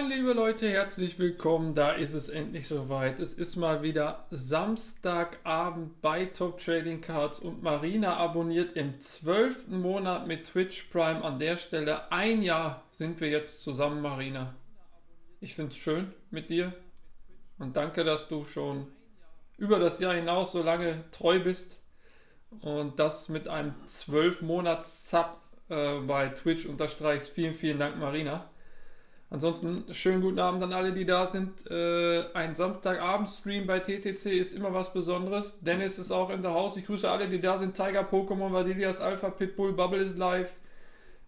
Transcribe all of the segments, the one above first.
Moin liebe Leute, herzlich willkommen. Da ist es endlich soweit. Es ist mal wieder Samstagabend bei Top Trading Cards und Marina abonniert im zwölften Monat mit Twitch Prime. An der Stelle ein Jahr sind wir jetzt zusammen, Marina. Ich finde es schön mit dir und danke, dass du schon über das Jahr hinaus so lange treu bist und das mit einem 12 Monats Sub äh, bei Twitch unterstreichst. Vielen, vielen Dank, Marina. Ansonsten schönen guten Abend an alle, die da sind. Äh, ein Samstagabend-Stream bei TTC ist immer was Besonderes. Dennis ist auch in der Haus. Ich grüße alle, die da sind. Tiger, Pokémon, Vadilias, Alpha, Pitbull, Bubble ist live.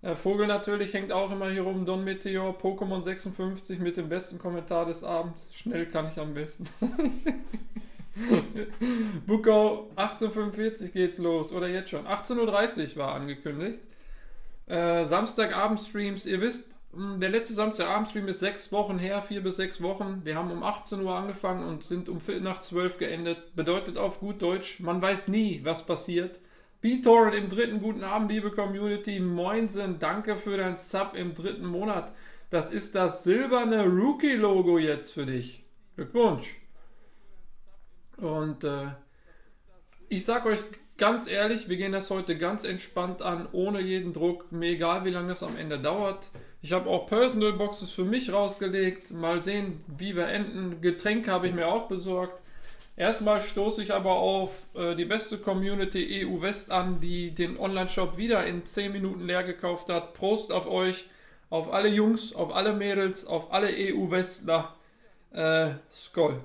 Äh, Vogel natürlich hängt auch immer hier rum. Don Meteor, Pokémon 56 mit dem besten Kommentar des Abends. Schnell kann ich am besten. Bukau, 1845 geht's los. Oder jetzt schon. 18.30 Uhr war angekündigt. Äh, Samstagabend-Streams. Ihr wisst, der letzte Samstagabend-Stream ist sechs Wochen her, vier bis sechs Wochen. Wir haben um 18 Uhr angefangen und sind um Viertel nach zwölf geendet. Bedeutet auf gut Deutsch, man weiß nie, was passiert. BitTorrent im dritten guten Abend, liebe Community. Moinsen, danke für dein Sub im dritten Monat. Das ist das silberne Rookie-Logo jetzt für dich. Glückwunsch. Und äh, ich sag euch ganz ehrlich, wir gehen das heute ganz entspannt an, ohne jeden Druck. Mir egal, wie lange das am Ende dauert. Ich habe auch Personal Boxes für mich rausgelegt. Mal sehen, wie wir enden. Getränke habe ich mir auch besorgt. Erstmal stoße ich aber auf äh, die beste Community EU West an, die den Online-Shop wieder in 10 Minuten leer gekauft hat. Prost auf euch, auf alle Jungs, auf alle Mädels, auf alle EU-Westler. Äh, Skoll.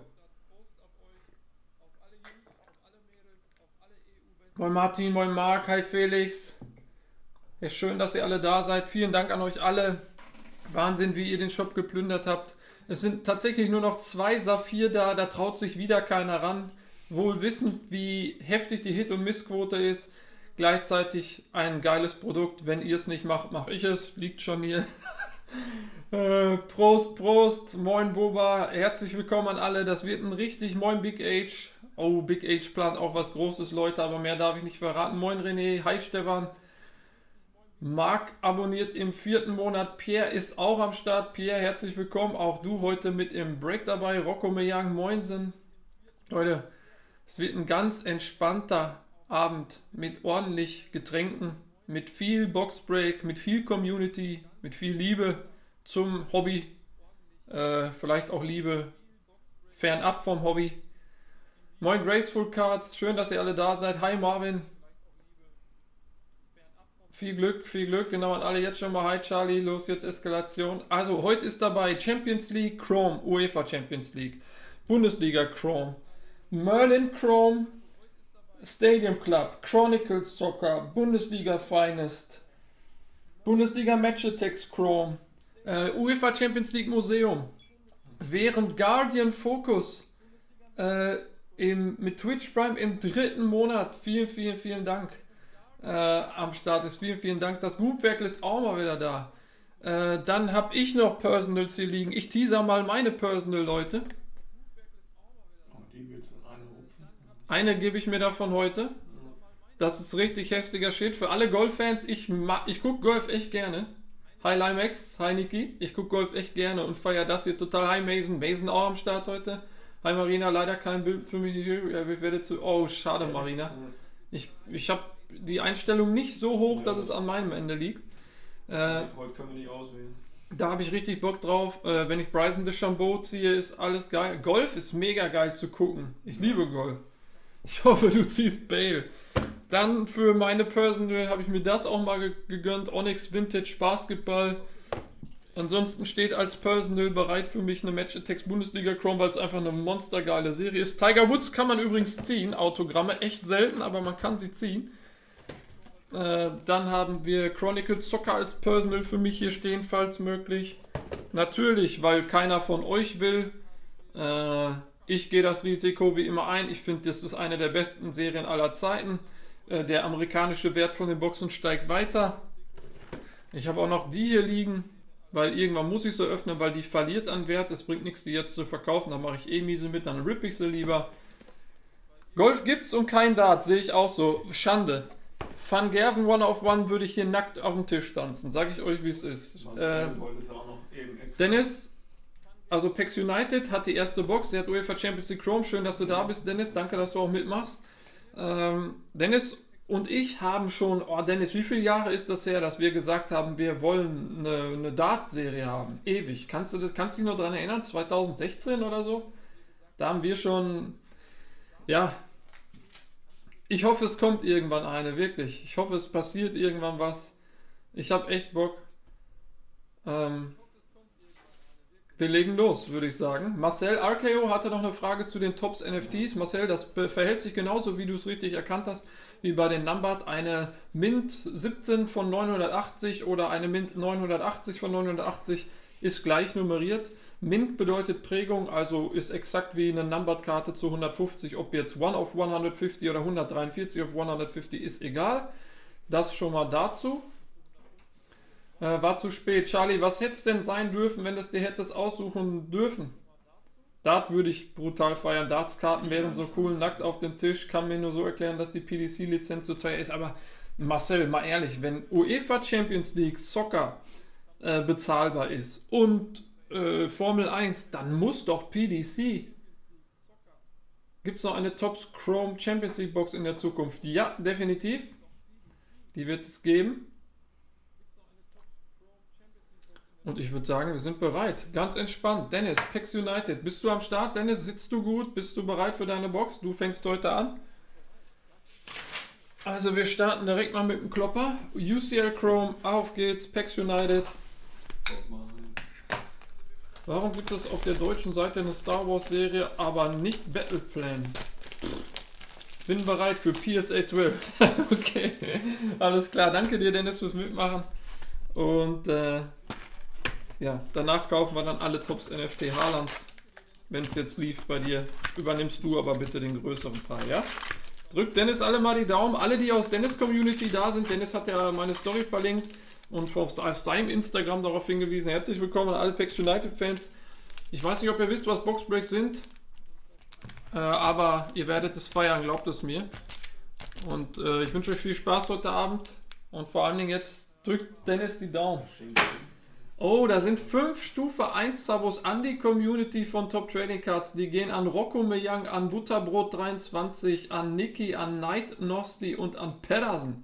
Moin Martin, moin Marc, hi Felix. Ja, schön, dass ihr alle da seid. Vielen Dank an euch alle. Wahnsinn, wie ihr den Shop geplündert habt. Es sind tatsächlich nur noch zwei Saphir da, da traut sich wieder keiner ran. Wohl wissend, wie heftig die Hit- und Missquote ist. Gleichzeitig ein geiles Produkt. Wenn ihr es nicht macht, mache ich es. Liegt schon hier. äh, Prost, Prost. Moin Boba. Herzlich willkommen an alle. Das wird ein richtig Moin Big Age. Oh, Big Age plant auch was Großes, Leute, aber mehr darf ich nicht verraten. Moin René. Hi Stefan. Marc abonniert im vierten Monat. Pierre ist auch am Start. Pierre, herzlich willkommen. Auch du heute mit im Break dabei. Rocco Meyang, moinsen. Leute, es wird ein ganz entspannter Abend mit ordentlich Getränken, mit viel Boxbreak, mit viel Community, mit viel Liebe zum Hobby. Äh, vielleicht auch Liebe fernab vom Hobby. Moin Graceful Cards, schön, dass ihr alle da seid. Hi Marvin, viel Glück, viel Glück. Genau, an alle jetzt schon mal. Hi Charlie, los jetzt Eskalation. Also, heute ist dabei Champions League Chrome, UEFA Champions League, Bundesliga Chrome, Merlin Chrome, Stadium Club, Chronicles Soccer, Bundesliga Finest, Bundesliga Match Attacks Chrome, äh, UEFA Champions League Museum. Während Guardian Focus äh, im, mit Twitch Prime im dritten Monat. Vielen, vielen, vielen Dank äh, am Start ist. Vielen, vielen Dank. Das Groupwerk ist auch mal wieder da. Äh, dann habe ich noch Personals hier liegen. Ich teaser mal meine Personal, Leute. Eine gebe ich mir davon heute. Das ist richtig heftiger Shit. Für alle Golf-Fans, ich, ich gucke Golf echt gerne. Hi Limex, hi Niki. Ich gucke Golf echt gerne und feiere das hier total. Hi Mason. Mason auch am Start heute. Hi Marina, leider kein Bild für mich. Ich werde zu. Oh, schade, Marina. Ich, ich habe die Einstellung nicht so hoch, ja. dass es an meinem Ende liegt. Äh, Heute können wir nicht auswählen. Da habe ich richtig Bock drauf. Äh, wenn ich Bryson DeChambeau ziehe, ist alles geil. Golf ist mega geil zu gucken. Ich liebe Golf. Ich hoffe, du ziehst Bale. Dann für meine Personal habe ich mir das auch mal gegönnt. Onyx Vintage Basketball. Ansonsten steht als Personal bereit für mich eine Match Attacks Bundesliga Chrome, weil es einfach eine monstergeile Serie ist. Tiger Woods kann man übrigens ziehen. Autogramme echt selten, aber man kann sie ziehen. Äh, dann haben wir Chronicles Soccer als Personal für mich hier stehen, falls möglich. Natürlich, weil keiner von euch will. Äh, ich gehe das Risiko wie immer ein. Ich finde, das ist eine der besten Serien aller Zeiten. Äh, der amerikanische Wert von den Boxen steigt weiter. Ich habe auch noch die hier liegen, weil irgendwann muss ich sie öffnen, weil die verliert an Wert. Es bringt nichts, die jetzt zu verkaufen. Da mache ich eh miese mit, dann rippe ich sie lieber. Golf gibt's und kein Dart, sehe ich auch so. Schande. Van Gerven One of One würde ich hier nackt auf dem Tisch tanzen. Sag ich euch, wie es ist. Äh, Dennis, also PEX United hat die erste Box, der hat UEFA Champions League Chrome. Schön, dass du da bist, Dennis. Danke, dass du auch mitmachst. Ähm, Dennis und ich haben schon, oh Dennis, wie viele Jahre ist das her, dass wir gesagt haben, wir wollen eine, eine Dart-Serie haben? Ewig. Kannst du das, kannst du dich noch daran erinnern? 2016 oder so? Da haben wir schon, ja, ich hoffe, es kommt irgendwann eine, wirklich. Ich hoffe, es passiert irgendwann was. Ich habe echt Bock. Ähm, wir legen los, würde ich sagen. Marcel RKO hatte noch eine Frage zu den Tops NFTs. Marcel, das verhält sich genauso, wie du es richtig erkannt hast, wie bei den Numbered. Eine Mint 17 von 980 oder eine Mint 980 von 980 ist gleich nummeriert. Mint bedeutet Prägung, also ist exakt wie eine Numbered-Karte zu 150. Ob jetzt 1 of 150 oder 143 of 150 ist egal. Das schon mal dazu. Äh, war zu spät. Charlie, was hätte es denn sein dürfen, wenn es dir hättest aussuchen dürfen? Dart würde ich brutal feiern. Darts-Karten wären so cool, nackt auf dem Tisch. Kann mir nur so erklären, dass die PDC-Lizenz so teuer ist. Aber Marcel, mal ehrlich, wenn UEFA Champions League Soccer äh, bezahlbar ist und äh, Formel 1, dann muss doch PDC. Gibt es noch eine Top Chrome Champions League Box in der Zukunft? Ja, definitiv. Die wird es geben. Und ich würde sagen, wir sind bereit. Ganz entspannt. Dennis, PEX United, bist du am Start? Dennis, sitzt du gut? Bist du bereit für deine Box? Du fängst heute an. Also wir starten direkt mal mit dem Klopper. UCL Chrome, auf geht's, PEX United. Warum gibt es auf der deutschen Seite eine Star Wars Serie, aber nicht Battle Plan? Bin bereit für PSA 12. okay, alles klar. Danke dir, Dennis, fürs Mitmachen. Und äh, ja, danach kaufen wir dann alle Tops NFT Haalands. Wenn es jetzt lief bei dir, übernimmst du aber bitte den größeren Teil, ja? Drückt Dennis alle mal die Daumen. Alle, die aus Dennis Community da sind. Dennis hat ja meine Story verlinkt und auf seinem Instagram darauf hingewiesen. Herzlich willkommen an alle PAX United Fans. Ich weiß nicht, ob ihr wisst, was Boxbreaks sind. Äh, aber ihr werdet es feiern, glaubt es mir. Und äh, ich wünsche euch viel Spaß heute Abend. Und vor allen Dingen jetzt drückt Dennis die Daumen. Oh, da sind fünf Stufe 1 Sabos an die Community von Top Trading Cards. Die gehen an Rocco Meyang, an Butterbrot 23, an Niki, an Night Nosti und an Pedersen.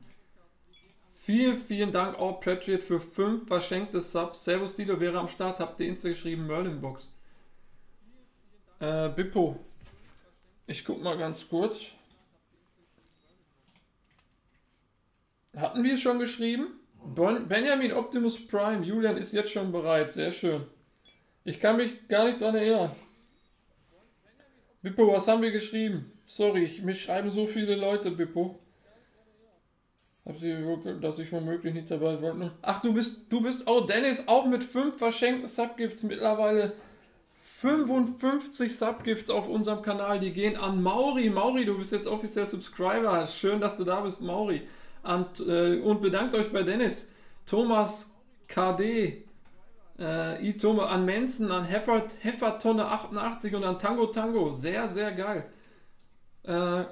Vielen, vielen Dank auch Patriot für fünf verschenkte Subs. Servus Dilo wäre am Start. Habt ihr Insta geschrieben? Merlin Box. Äh, Bippo. Ich guck mal ganz kurz. Hatten wir schon geschrieben? Benjamin Optimus Prime, Julian ist jetzt schon bereit, sehr schön. Ich kann mich gar nicht daran erinnern. Bippo, was haben wir geschrieben? Sorry, ich, mich schreiben so viele Leute, Bippo. Dass ich womöglich nicht dabei war. Ach, du bist, du bist, oh Dennis, auch mit fünf verschenkten Subgifts mittlerweile 55 Subgifts auf unserem Kanal. Die gehen an Mauri. Mauri, du bist jetzt offiziell Subscriber. Schön, dass du da bist, Mauri. Und, äh, und bedankt euch bei Dennis, Thomas KD, äh, I. Tome, an Mensen, an Heffert, Heffertonne 88 und an Tango Tango. Sehr, sehr geil. Äh,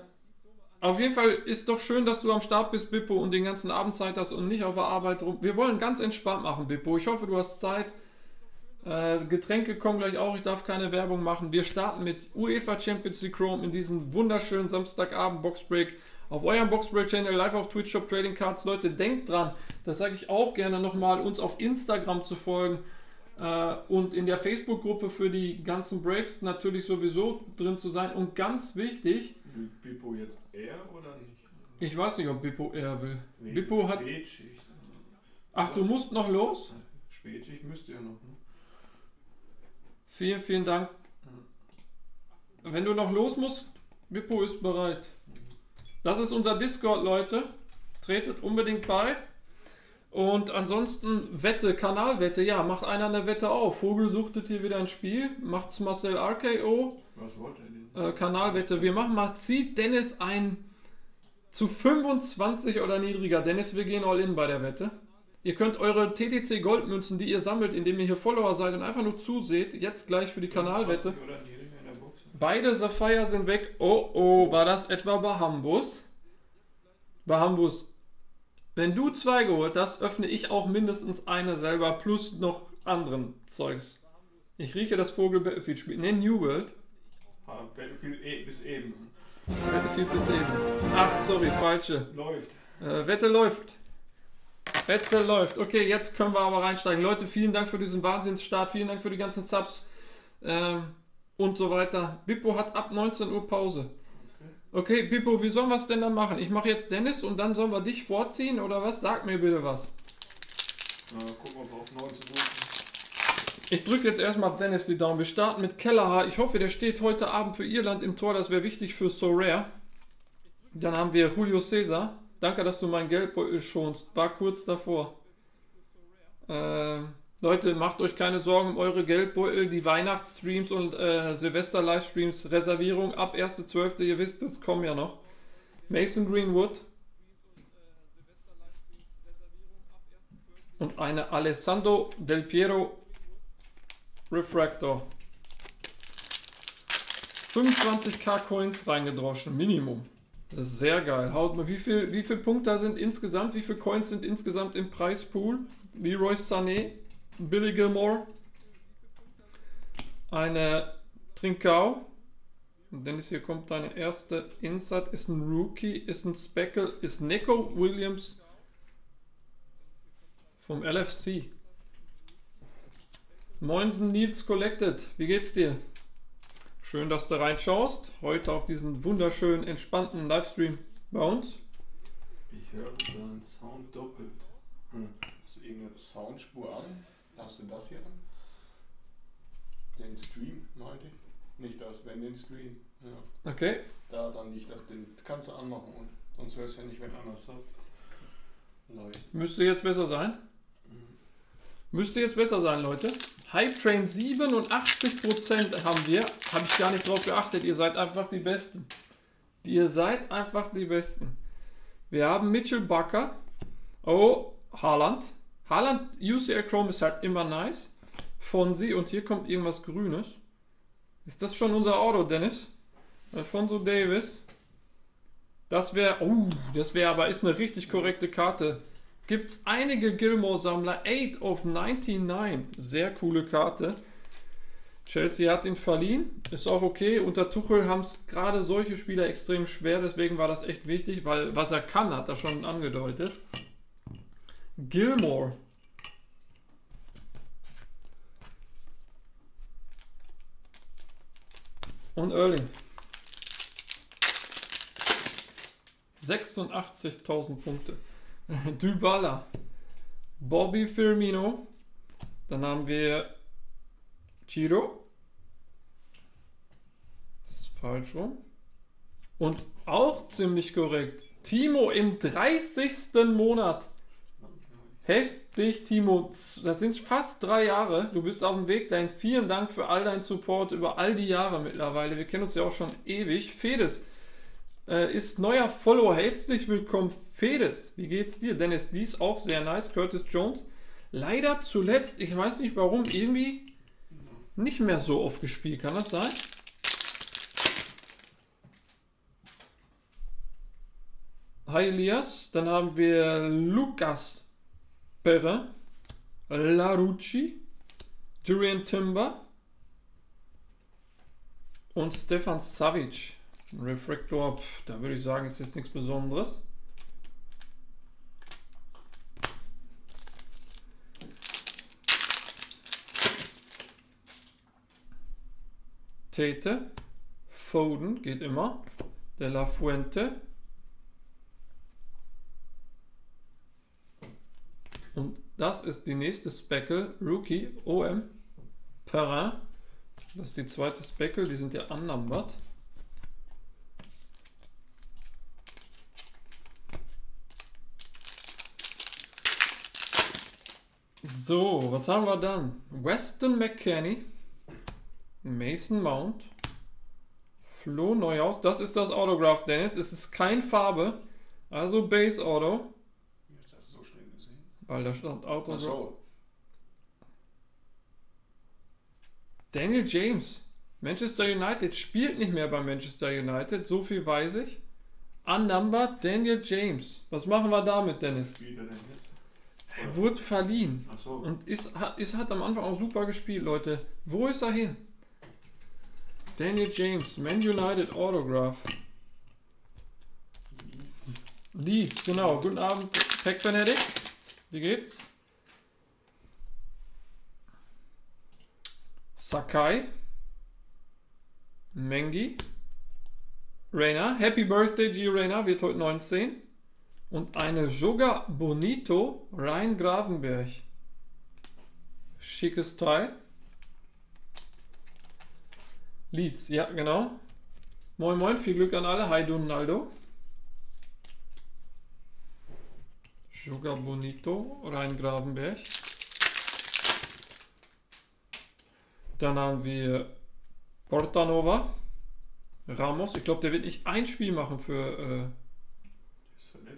auf jeden Fall ist doch schön, dass du am Start bist, Bippo, und den ganzen Abend Zeit hast und nicht auf der Arbeit rum. Wir wollen ganz entspannt machen, Bippo. Ich hoffe, du hast Zeit. Äh, Getränke kommen gleich auch, ich darf keine Werbung machen. Wir starten mit UEFA Champions League Chrome in diesem wunderschönen Samstagabend Boxbreak auf eurem Boxbreak-Channel, live auf Twitch Shop Trading Cards. Leute, denkt dran, das sage ich auch gerne nochmal, uns auf Instagram zu folgen äh, und in der Facebook-Gruppe für die ganzen Breaks natürlich sowieso drin zu sein. Und ganz wichtig. Will Bippo jetzt eher oder nicht? Ich weiß nicht, ob Bippo eher will. Nee, Bippo hat. Spätschicht. Ach, du musst noch los? Spätschicht müsste ja noch. Ne? Vielen, vielen Dank. Wenn du noch los musst, Bippo ist bereit. Das ist unser Discord, Leute. Tretet unbedingt bei. Und ansonsten Wette, Kanalwette. Ja, macht einer eine Wette auf. Vogel suchtet hier wieder ein Spiel. Macht's Marcel RKO. Was wollt ihr denn? Äh, Kanalwette. Wir machen mal, zieht Dennis ein zu 25 oder niedriger. Dennis, wir gehen all in bei der Wette. Ihr könnt eure TTC Goldmünzen, die ihr sammelt, indem ihr hier Follower seid und einfach nur zuseht, jetzt gleich für die Kanalwette. Beide Sapphire sind weg. Oh oh, war das etwa Bahambus? Bahambus, wenn du zwei geholt hast, öffne ich auch mindestens eine selber plus noch anderen Zeugs. Ich rieche das Vogel Battlefield Spiel. Ne, New World. Ah, Battlefield e bis eben. Battlefield bis eben. Ach, sorry, falsche. Läuft. Äh, Wette läuft. Wette läuft. Okay, jetzt können wir aber reinsteigen. Leute, vielen Dank für diesen Wahnsinnsstart. Vielen Dank für die ganzen Subs. Ähm, und so weiter. Bippo hat ab 19 Uhr Pause. Okay, Bippo, wie sollen wir es denn dann machen? Ich mache jetzt Dennis und dann sollen wir dich vorziehen oder was? Sag mir bitte was. Na, gucken wir mal auf 19 Uhr. Ich drücke jetzt erstmal Dennis die Daumen. Wir starten mit Kelleher. Ich hoffe, der steht heute Abend für Irland im Tor. Das wäre wichtig für So Rare. Dann haben wir Julio Cesar. Danke, dass du meinen Geldbeutel schonst. War kurz davor. Äh, Leute, macht euch keine Sorgen um eure Geldbeutel. Die Weihnachtsstreams und äh, Silvester-Livestreams, Reservierung ab 1.12. Ihr wisst, das kommen ja noch. Mason Greenwood. Und eine Alessandro Del Piero Refractor. 25k Coins reingedroschen, Minimum. Das ist sehr geil. Haut mal, wie viel, wie viel Punkte sind insgesamt? Wie viele Coins sind insgesamt im Preispool? Leroy Sané, Billy Gilmore, eine Trincao. Und Dennis, hier kommt deine erste Inside. Ist ein Rookie, ist ein Speckle, ist Nico Williams vom LFC. Moinsen Nils Collected, wie geht's dir? Schön, dass du reinschaust. Heute auf diesen wunderschönen, entspannten Livestream bei uns. Ich höre deinen Sound doppelt. Hm. Hast du irgendeine Soundspur an? Hast du das hier an? Den Stream, meinte ich. Nicht das, wenn den Stream. Ja. Okay, Da dann nicht das, den kannst du anmachen und sonst hörst du ja nicht, wenn einer sagt. Müsste jetzt besser sein. Müsste jetzt besser sein, Leute. Hype Train 87% haben wir. Habe ich gar nicht drauf geachtet. Ihr seid einfach die Besten. Ihr seid einfach die Besten. Wir haben Mitchell Bucker. Oh, Haaland. Haaland UCL Chrome ist halt immer nice. Fonsi und hier kommt irgendwas Grünes. Ist das schon unser Auto, Dennis? Alfonso Davis. Das wäre, oh, das wäre aber ist eine richtig korrekte Karte. Gibt's einige Gilmore-Sammler. 8 of 99. Sehr coole Karte. Chelsea hat ihn verliehen. Ist auch okay. Unter Tuchel haben es gerade solche Spieler extrem schwer. Deswegen war das echt wichtig, weil was er kann, hat er schon angedeutet. Gilmore. Und Erling. 86.000 Punkte. Dybala. Bobby Firmino. Dann haben wir Giro. Das ist falsch rum. Und auch ziemlich korrekt. Timo im 30. Monat. Heftig, Timo. Das sind fast drei Jahre. Du bist auf dem Weg dahin. Vielen Dank für all deinen Support über all die Jahre mittlerweile. Wir kennen uns ja auch schon ewig. Fedes äh, ist neuer Follower. Herzlich willkommen, Fedes. Wie geht's dir? Dennis Dies auch sehr nice. Curtis Jones. Leider zuletzt, ich weiß nicht warum, irgendwie nicht mehr so oft gespielt. Kann das sein? Hi Elias. Dann haben wir Lukas Perrin, Larucci, Julian Timber und Stefan Savic. Refractor, pf, da würde ich sagen, ist jetzt nichts Besonderes. Tete, Foden geht immer, De La Fuente und das ist die nächste Speckle, Rookie, OM, Perrin. Das ist die zweite Speckle, die sind ja unnumbered. So, was haben wir dann? Weston McKenney, Mason Mount, Flo Neuhaus. Das ist das Autograph, Dennis. Es ist kein Farbe, also Base Auto, Wie hast du das so schnell gesehen? weil da stand Autograph. Ach so. Daniel James, Manchester United spielt nicht mehr bei Manchester United, so viel weiß ich. Unnumbered Daniel James. Was machen wir damit, Dennis? Wie der denn jetzt? Er wurde verliehen. So. Und ist, hat, ist, hat am Anfang auch super gespielt, Leute. Wo ist er hin? Daniel James, Man United Autograph. Leeds, genau. Guten Abend, Pack Benedict. Wie geht's? Sakai. Mengi. Reina. Happy Birthday, G. Reina. Wird heute 19. Und eine Joga Bonito Rhein Gravenberg. Schickes Teil. Leeds, ja, genau. Moin, moin, viel Glück an alle. Hi, Donaldo. Joga Bonito, Rhein Gravenberg. Dann haben wir Portanova. Ramos. Ich glaube, der wird nicht ein Spiel machen für äh, Ist verletzt immer. oder?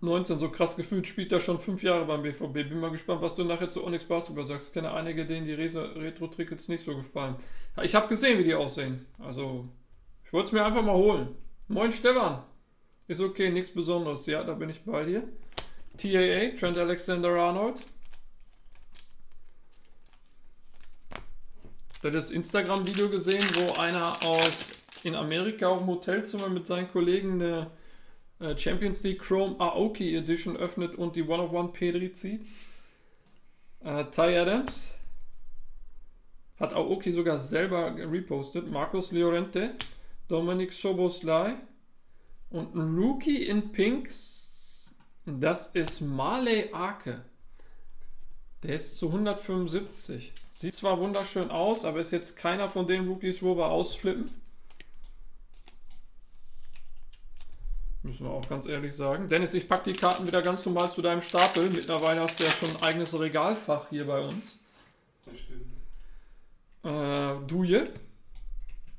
19. So krass gefühlt spielt er schon fünf Jahre beim BVB. Bin mal gespannt, was du nachher zu Onyx Basketball sagst. Ich kenne einige, denen die Retro-Tickets nicht so gefallen. Ich habe gesehen, wie die aussehen. Also, ich wollte es mir einfach mal holen. Moin, Stefan. Ist okay, nichts Besonderes. Ja, da bin ich bei dir. TAA, Trent Alexander-Arnold. Ihr das Instagram-Video gesehen, wo einer aus in Amerika auf dem Hotelzimmer mit seinen Kollegen eine Champions League Chrome Aoki Edition öffnet und die One-of-One Pedri zieht? Äh, Ty Adams hat Aoki sogar selber repostet. Markus Llorente, Dominik Soboslai und ein Rookie in Pinks. Das ist Marley Arke. Der ist zu 175. Sieht zwar wunderschön aus, aber ist jetzt keiner von den Rookies, wo wir ausflippen. Müssen wir auch ganz ehrlich sagen. Dennis, ich packe die Karten wieder ganz normal zu deinem Stapel. Mittlerweile hast du ja schon ein eigenes Regalfach hier bei uns. Das stimmt. Äh, Duje.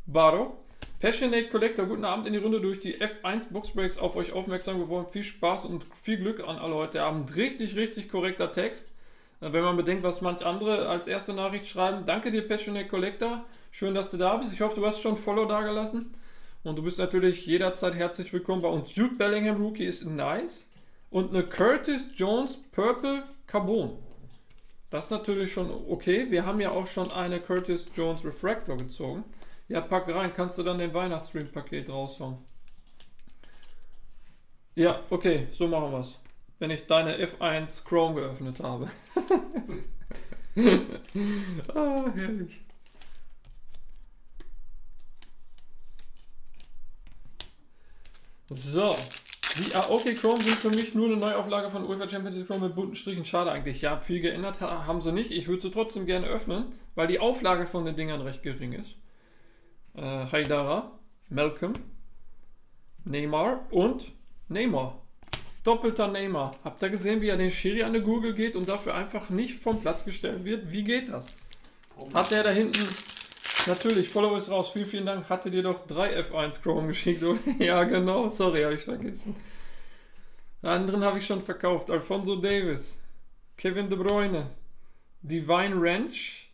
Baro. Passionate Collector, guten Abend in die Runde durch die F1 Boxbreaks auf euch aufmerksam geworden. Viel Spaß und viel Glück an alle heute Abend. Richtig, richtig korrekter Text. Äh, Wenn man bedenkt, was manch andere als erste Nachricht schreiben. Danke dir, Passionate Collector. Schön, dass du da bist. Ich hoffe, du hast schon Follow dagelassen. Und du bist natürlich jederzeit herzlich willkommen bei uns. Jude Bellingham Rookie ist nice. Und eine Curtis Jones Purple Carbon. Das ist natürlich schon okay. Wir haben ja auch schon eine Curtis Jones Refractor gezogen. Ja, pack rein. Kannst du dann den Weihnachtsstream-Paket raushauen? Ja, okay. So machen wir's. Wenn ich deine F1 Chrome geöffnet habe. ah, herrlich. So. Die Aoki Chrome sind für mich nur eine Neuauflage von UEFA Champions League Chrome mit bunten Strichen. Schade eigentlich. Ja, viel geändert ha- haben sie nicht. Ich würde sie trotzdem gerne öffnen, weil die Auflage von den Dingern recht gering ist. Äh, Haidara, Malcolm, Neymar und Neymar. Doppelter Neymar. Habt ihr gesehen, wie er den Schiri an der Google geht und dafür einfach nicht vom Platz gestellt wird? Wie geht das? Hat der da hinten. Natürlich, Follow ist raus. Vielen, vielen Dank. Hatte dir doch drei F1 Chrome geschickt. oder? ja, genau. Sorry, habe ich vergessen. Den anderen habe ich schon verkauft. Alfonso Davis, Kevin De Bruyne, Divine Ranch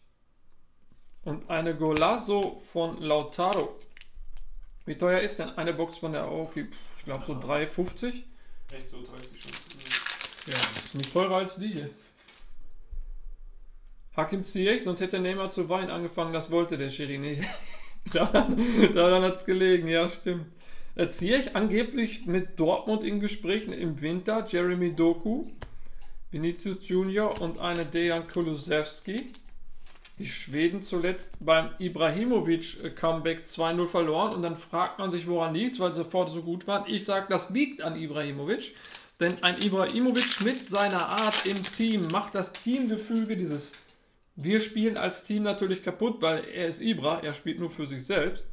und eine Golazo von Lautaro. Wie teuer ist denn eine Box von der Aoki? Ich glaube so 3,50. Echt so 30 schon. Ja, das ist nicht teurer als die hier. Hakim Ziyech, sonst hätte Neymar zu weinen angefangen, das wollte der Schiri nicht. daran daran hat es gelegen, ja, stimmt. Äh, Ziyech angeblich mit Dortmund in Gesprächen im Winter, Jeremy Doku, Vinicius Junior und eine Dejan Kulusewski. Die Schweden zuletzt beim Ibrahimovic-Comeback 2-0 verloren und dann fragt man sich, woran liegt weil sie sofort so gut waren. Ich sage, das liegt an Ibrahimovic. Denn ein Ibrahimovic mit seiner Art im Team macht das Teamgefüge dieses wir spielen als Team natürlich kaputt, weil er ist Ibra, er spielt nur für sich selbst.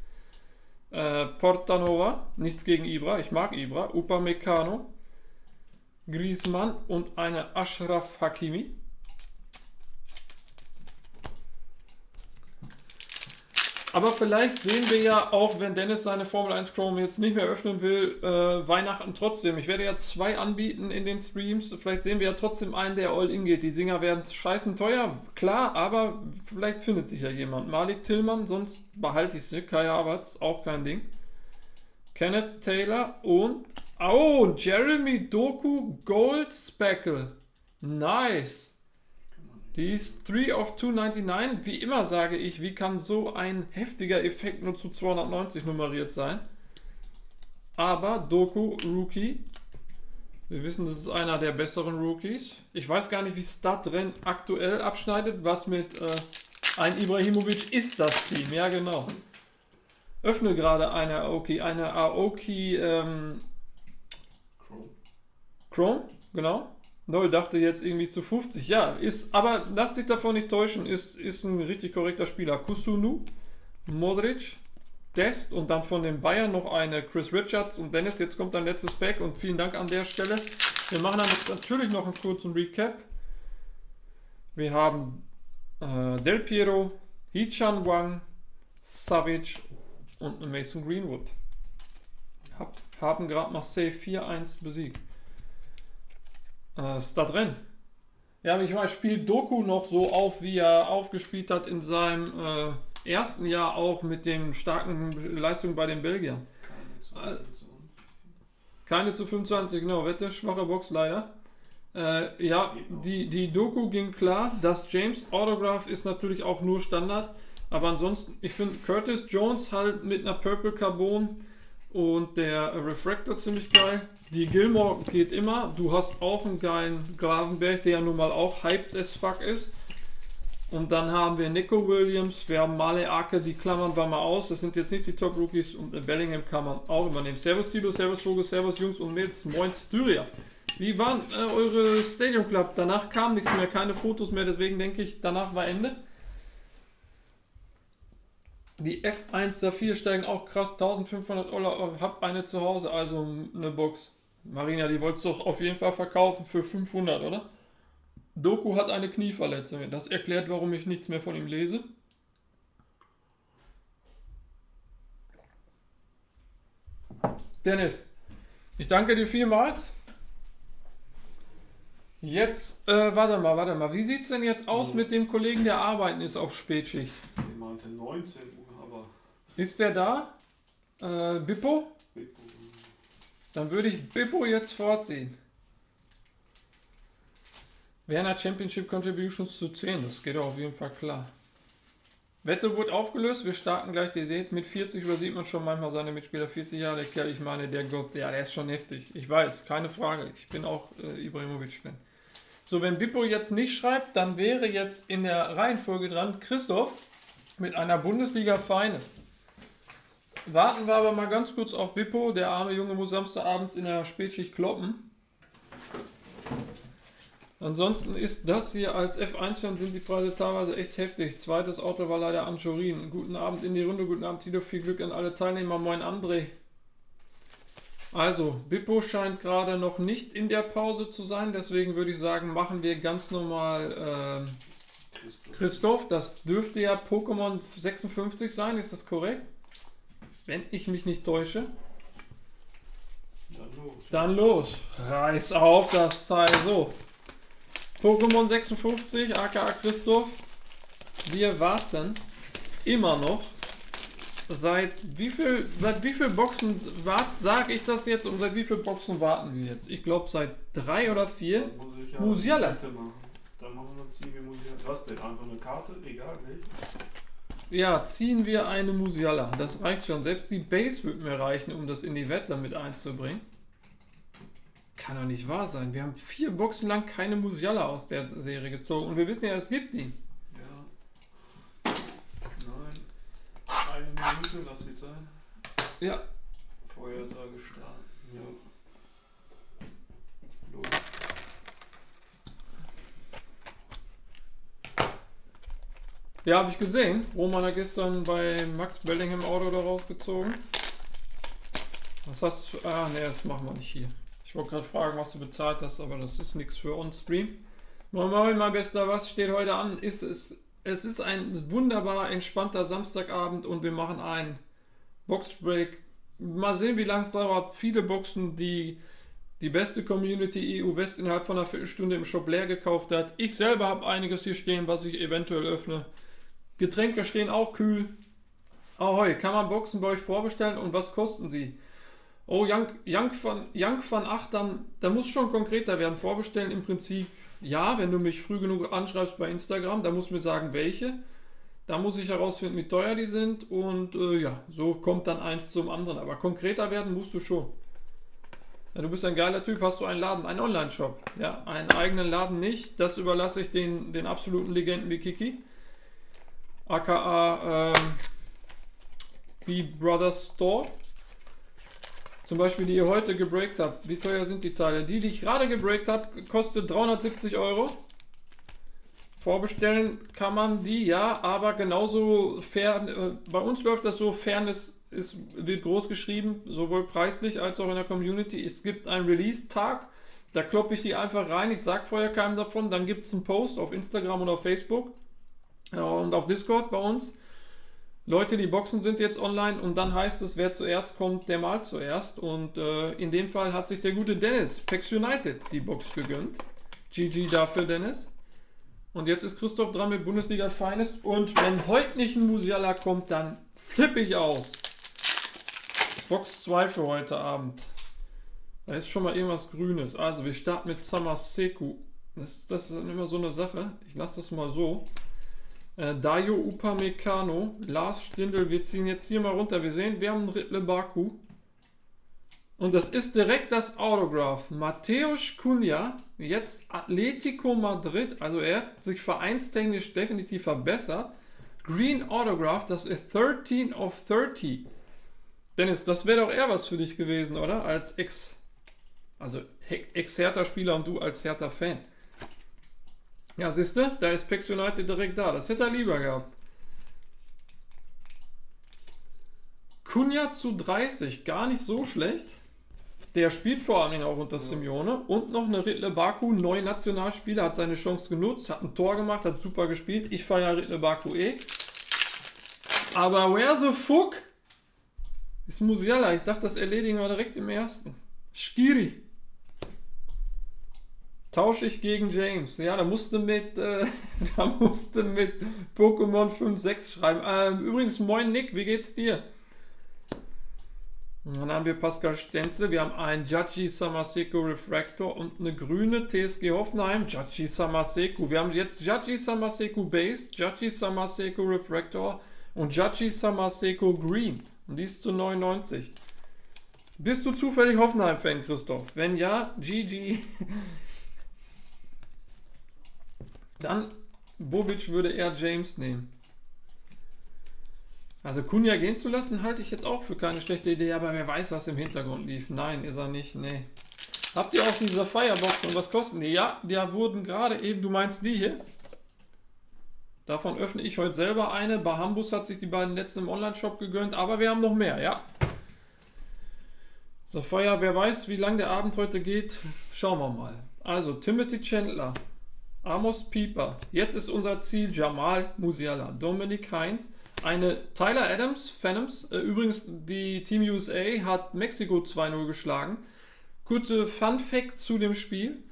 Äh, Portanova, nichts gegen Ibra, ich mag Ibra. Upamecano, Griezmann und eine Ashraf Hakimi. Aber vielleicht sehen wir ja auch, wenn Dennis seine Formel 1 Chrome jetzt nicht mehr öffnen will, äh, Weihnachten trotzdem. Ich werde ja zwei anbieten in den Streams. Vielleicht sehen wir ja trotzdem einen, der All-In geht. Die Dinger werden scheißen teuer, klar, aber vielleicht findet sich ja jemand. Malik Tillmann, sonst behalte ich sie. Kai Havertz, auch kein Ding. Kenneth Taylor und. Oh, Jeremy Doku Gold Speckle. Nice. Die ist 3 of 299. Wie immer sage ich, wie kann so ein heftiger Effekt nur zu 290 nummeriert sein? Aber Doku Rookie. Wir wissen, das ist einer der besseren Rookies. Ich weiß gar nicht, wie Stadren aktuell abschneidet. Was mit äh, ein Ibrahimovic ist das Team. Ja, genau. Öffne gerade eine Aoki, eine Aoki ähm, Chrome. Chrome, genau. Noll dachte jetzt irgendwie zu 50. Ja, ist, aber lass dich davon nicht täuschen, ist, ist ein richtig korrekter Spieler. Kusunu, Modric, Dest und dann von den Bayern noch eine Chris Richards und Dennis. Jetzt kommt dein letztes Pack und vielen Dank an der Stelle. Wir machen dann natürlich noch einen kurzen Recap. Wir haben äh, Del Piero, Hichan Wang, Savage und Mason Greenwood. Hab, haben gerade Marseille 4-1 besiegt. Äh, Stadren. Ja, ich weiß, spielt Doku noch so auf, wie er aufgespielt hat in seinem äh, ersten Jahr auch mit den starken Leistungen bei den Belgiern. Keine zu Äh, 25. Keine zu 25, genau, Wette, schwache Box leider. Äh, ja, die, die Doku ging klar. Das James Autograph ist natürlich auch nur Standard. Aber ansonsten, ich finde Curtis Jones halt mit einer Purple Carbon und der Refractor ziemlich geil. Die Gilmore geht immer. Du hast auch einen geilen Gravenberg, der ja nun mal auch hyped as fuck ist. Und dann haben wir Nico Williams, wir haben Male Ake, die klammern wir mal aus. Das sind jetzt nicht die Top-Rookies und in Bellingham kann man auch übernehmen. Servus Tilo, Servus Vogel, Servus Jungs und Mädels, moin Styria. Wie waren äh, eure Stadium Club? Danach kam nichts mehr, keine Fotos mehr, deswegen denke ich, danach war Ende. Die F1 Saphir steigen auch krass, 1500 Euro, hab eine zu Hause, also eine Box. Marina, die wolltest du doch auf jeden Fall verkaufen für 500, oder? Doku hat eine Knieverletzung. Das erklärt, warum ich nichts mehr von ihm lese. Dennis, ich danke dir vielmals. Jetzt, äh, warte mal, warte mal. Wie sieht's denn jetzt aus mit dem Kollegen, der arbeiten ist auf Spätschicht? Die meinte 19 Uhr, Ist der da? Äh, Bippo? Bippo, Dann würde ich Bippo jetzt vorziehen. Werner Championship Contributions zu 10, das geht auf jeden Fall klar. Wette wurde aufgelöst, wir starten gleich, ihr seht, mit 40 übersieht man schon manchmal seine Mitspieler, 40 Jahre, ich meine, der Gott, ja, der ist schon heftig. Ich weiß, keine Frage, ich bin auch äh, Ibrahimovic-Fan. So, wenn Bippo jetzt nicht schreibt, dann wäre jetzt in der Reihenfolge dran Christoph mit einer Bundesliga Finest. Warten wir aber mal ganz kurz auf Bippo. Der arme Junge muss Samstagabends in der Spätschicht kloppen. Ansonsten ist das hier als F1-Fan sind die Preise teilweise echt heftig. Zweites Auto war leider Anchorin. Guten Abend in die Runde, guten Abend Tilo, viel Glück an alle Teilnehmer. Moin André. Also, Bippo scheint gerade noch nicht in der Pause zu sein, deswegen würde ich sagen, machen wir ganz normal Christoph. Christoph. Das dürfte ja Pokémon 56 sein, ist das korrekt? Wenn ich mich nicht täusche. Dann los. Dann los. Reiß auf das Teil. So. Pokémon 56, aka Christoph. Wir warten immer noch. Seit wie viel, seit wie viel Boxen sage ich das jetzt und seit wie viel Boxen warten wir jetzt? Ich glaube seit drei oder vier. Dann muss ich ja Musiala. Dann machen wir wir Musiala. Was denn? Einfach eine Karte? Egal welche. Ja, ziehen wir eine Musiala. Das reicht schon. Selbst die Base wird mir reichen, um das in die Wette mit einzubringen. Kann doch nicht wahr sein. Wir haben vier Boxen lang keine Musiala aus der Serie gezogen und wir wissen ja, es gibt die. Ja. Nein. Eine Minute, lass sie sein. Ja, Feuersage starten. Ja. Los. Ja, habe ich gesehen. Roman hat gestern bei Max Bellingham Auto da rausgezogen. Was hast du? Ah, ne, das machen wir nicht hier. Ich wollte gerade fragen, was du bezahlt hast, aber das ist nichts für On-Stream. Moin Moin, mein Bester, was steht heute an? Ist es, es ist ein wunderbar entspannter Samstagabend und wir machen einen Boxbreak. Mal sehen, wie lange es dauert. Viele Boxen, die die beste Community EU West innerhalb von einer Viertelstunde im Shop leer gekauft hat. Ich selber habe einiges hier stehen, was ich eventuell öffne. Getränke stehen auch kühl. Ahoi, kann man Boxen bei euch vorbestellen und was kosten sie? Oh, Jank, Jank, van, Jank van 8, dann, da muss schon konkreter werden. Vorbestellen im Prinzip Ja, wenn du mich früh genug anschreibst bei Instagram, da musst du mir sagen, welche. Da muss ich herausfinden, wie teuer die sind und äh, ja, so kommt dann eins zum anderen. Aber konkreter werden musst du schon. Ja, du bist ein geiler Typ, hast du einen Laden, einen Online-Shop. Ja, einen eigenen Laden nicht. Das überlasse ich den, den absoluten Legenden wie Kiki. AKA ähm, B-Brothers Store. Zum Beispiel, die ihr heute gebreakt habt. Wie teuer sind die Teile? Die, die ich gerade gebreakt habe, kostet 370 Euro. Vorbestellen kann man die, ja, aber genauso fair. Äh, bei uns läuft das so, Fairness ist, wird groß geschrieben, sowohl preislich als auch in der Community. Es gibt einen Release-Tag, da kloppe ich die einfach rein, ich sage vorher keinem davon, dann gibt es einen Post auf Instagram oder auf Facebook und auf Discord bei uns. Leute, die Boxen sind jetzt online und dann heißt es, wer zuerst kommt, der mal zuerst. Und äh, in dem Fall hat sich der gute Dennis, Pex United, die Box gegönnt. GG dafür, Dennis. Und jetzt ist Christoph dran mit Bundesliga Finest. Und wenn heute nicht ein Musiala kommt, dann flippe ich aus. Box 2 für heute Abend. Da ist schon mal irgendwas Grünes. Also wir starten mit Summer Seku. Das, das ist immer so eine Sache. Ich lasse das mal so. Äh, Dayo Upamecano, Lars Stindl, wir ziehen jetzt hier mal runter. Wir sehen, wir haben Ritle Baku. Und das ist direkt das Autograph. Mateusz Cunha, jetzt Atletico Madrid, also er hat sich vereinstechnisch definitiv verbessert. Green Autograph, das ist 13 of 30. Dennis, das wäre doch eher was für dich gewesen, oder? Als Ex, also Ex-Hertha-Spieler und du als Hertha-Fan. Ja, siehst du, da ist Pex United direkt da. Das hätte er lieber gehabt. Kunja zu 30, gar nicht so schlecht. Der spielt vor allem auch unter Simeone. Und noch eine Ritle Baku, neu Nationalspieler, hat seine Chance genutzt, hat ein Tor gemacht, hat super gespielt. Ich feiere Ritle Baku eh. Aber where the fuck ist Musiala? Ich dachte, das erledigen wir direkt im ersten. Skiri. Tausche ich gegen James. Ja, da musste mit, äh, da musste mit Pokémon 5.6 schreiben. Ähm, übrigens, moin Nick, wie geht's dir? dann haben wir Pascal Stenzel, wir haben einen Jaji Samaseko Refractor und eine grüne TSG Hoffenheim, Jaji Samaseko. Wir haben jetzt Jaji Samaseko Base, Jaji Samaseko Refractor und Jaji Samaseko Green. Und die ist zu 99. Bist du zufällig Hoffenheim-Fan, Christoph? Wenn ja, GG. Dann Bobic würde er James nehmen. Also Kunja gehen zu lassen, halte ich jetzt auch für keine schlechte Idee, aber wer weiß, was im Hintergrund lief. Nein, ist er nicht, nee. Habt ihr auch diese Firebox und was kosten die? Ja, die wurden gerade eben, du meinst die hier? Davon öffne ich heute selber eine. Bahambus hat sich die beiden letzten im Online-Shop gegönnt, aber wir haben noch mehr, ja. So, Feuer, wer weiß, wie lang der Abend heute geht, schauen wir mal. Also, Timothy Chandler, Amos Pieper. Jetzt ist unser Ziel Jamal Musiala, Dominik Heinz, eine Tyler Adams, Phantoms. Äh, übrigens, die Team USA hat Mexiko 2-0 geschlagen. Kurze Fun Fact zu dem Spiel.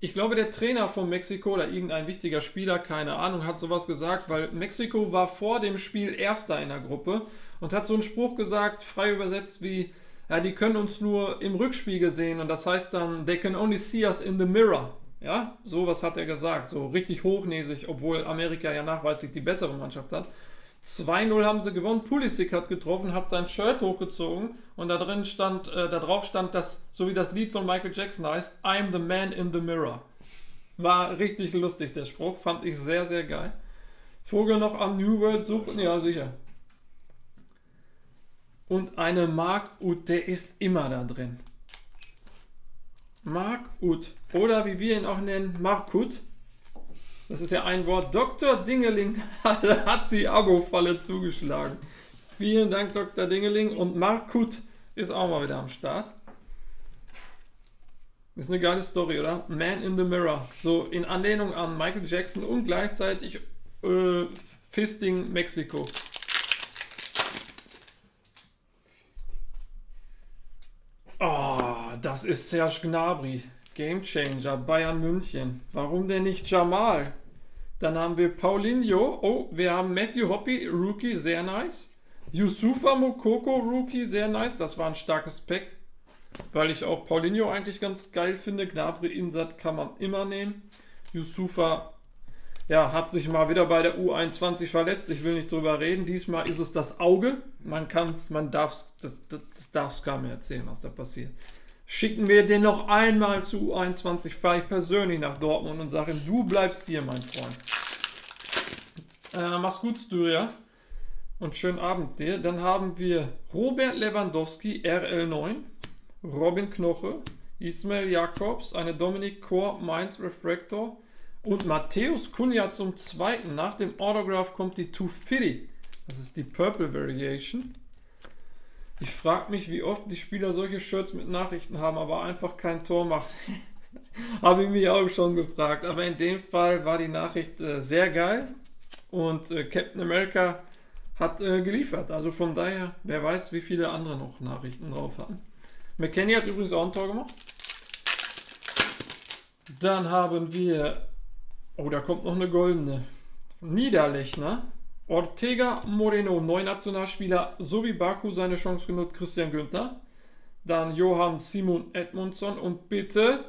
Ich glaube, der Trainer von Mexiko oder irgendein wichtiger Spieler, keine Ahnung, hat sowas gesagt, weil Mexiko war vor dem Spiel Erster in der Gruppe und hat so einen Spruch gesagt, frei übersetzt wie, ja, die können uns nur im Rückspiegel sehen und das heißt dann, they can only see us in the mirror. Ja, sowas hat er gesagt, so richtig hochnäsig, obwohl Amerika ja nachweislich die bessere Mannschaft hat. 2-0 haben sie gewonnen. Pulisic hat getroffen, hat sein Shirt hochgezogen und da drin stand, äh, da drauf stand das, so wie das Lied von Michael Jackson heißt, I'm the man in the mirror. War richtig lustig, der Spruch. Fand ich sehr, sehr geil. Vogel noch am New World suchen? Ja, sicher. Und eine Mark Ut, der ist immer da drin. Mark Ut. Oder wie wir ihn auch nennen, Markut. Das ist ja ein Wort. Dr. Dingeling hat die Abo-Falle zugeschlagen. Vielen Dank, Dr. Dingeling. Und Markut ist auch mal wieder am Start. Ist eine geile Story, oder? Man in the Mirror. So in Anlehnung an Michael Jackson und gleichzeitig äh, Fisting Mexiko. Oh, das ist Serge Gnabry. Gamechanger, Bayern München. Warum denn nicht Jamal? Dann haben wir Paulinho. Oh, wir haben Matthew Hoppy, Rookie, sehr nice. Yusufa Mokoko, Rookie, sehr nice. Das war ein starkes Pack. Weil ich auch Paulinho eigentlich ganz geil finde. Gnabry Insat kann man immer nehmen. Yusufa ja, hat sich mal wieder bei der U21 verletzt. Ich will nicht drüber reden. Diesmal ist es das Auge. Man kann es, man darf es, das, das, das darf gar nicht erzählen, was da passiert. Schicken wir den noch einmal zu U21, fahre ich persönlich nach Dortmund und sage du bleibst hier, mein Freund. Äh, mach's gut, Styria. Und schönen Abend dir. Dann haben wir Robert Lewandowski, RL9, Robin Knoche, Ismail Jakobs, eine Dominik Kor Mainz Refractor und Matthäus Kunja zum zweiten. Nach dem Autograph kommt die 250. Das ist die Purple Variation. Ich frage mich, wie oft die Spieler solche Shirts mit Nachrichten haben, aber einfach kein Tor machen. Habe ich mich auch schon gefragt. Aber in dem Fall war die Nachricht äh, sehr geil. Und äh, Captain America hat äh, geliefert. Also von daher, wer weiß, wie viele andere noch Nachrichten drauf hatten. McKenny hat übrigens auch ein Tor gemacht. Dann haben wir, oh, da kommt noch eine goldene. Niederlechner. Ortega Moreno, neun Nationalspieler, sowie Baku seine Chance genutzt, Christian Günther. Dann Johann Simon Edmundsson und bitte,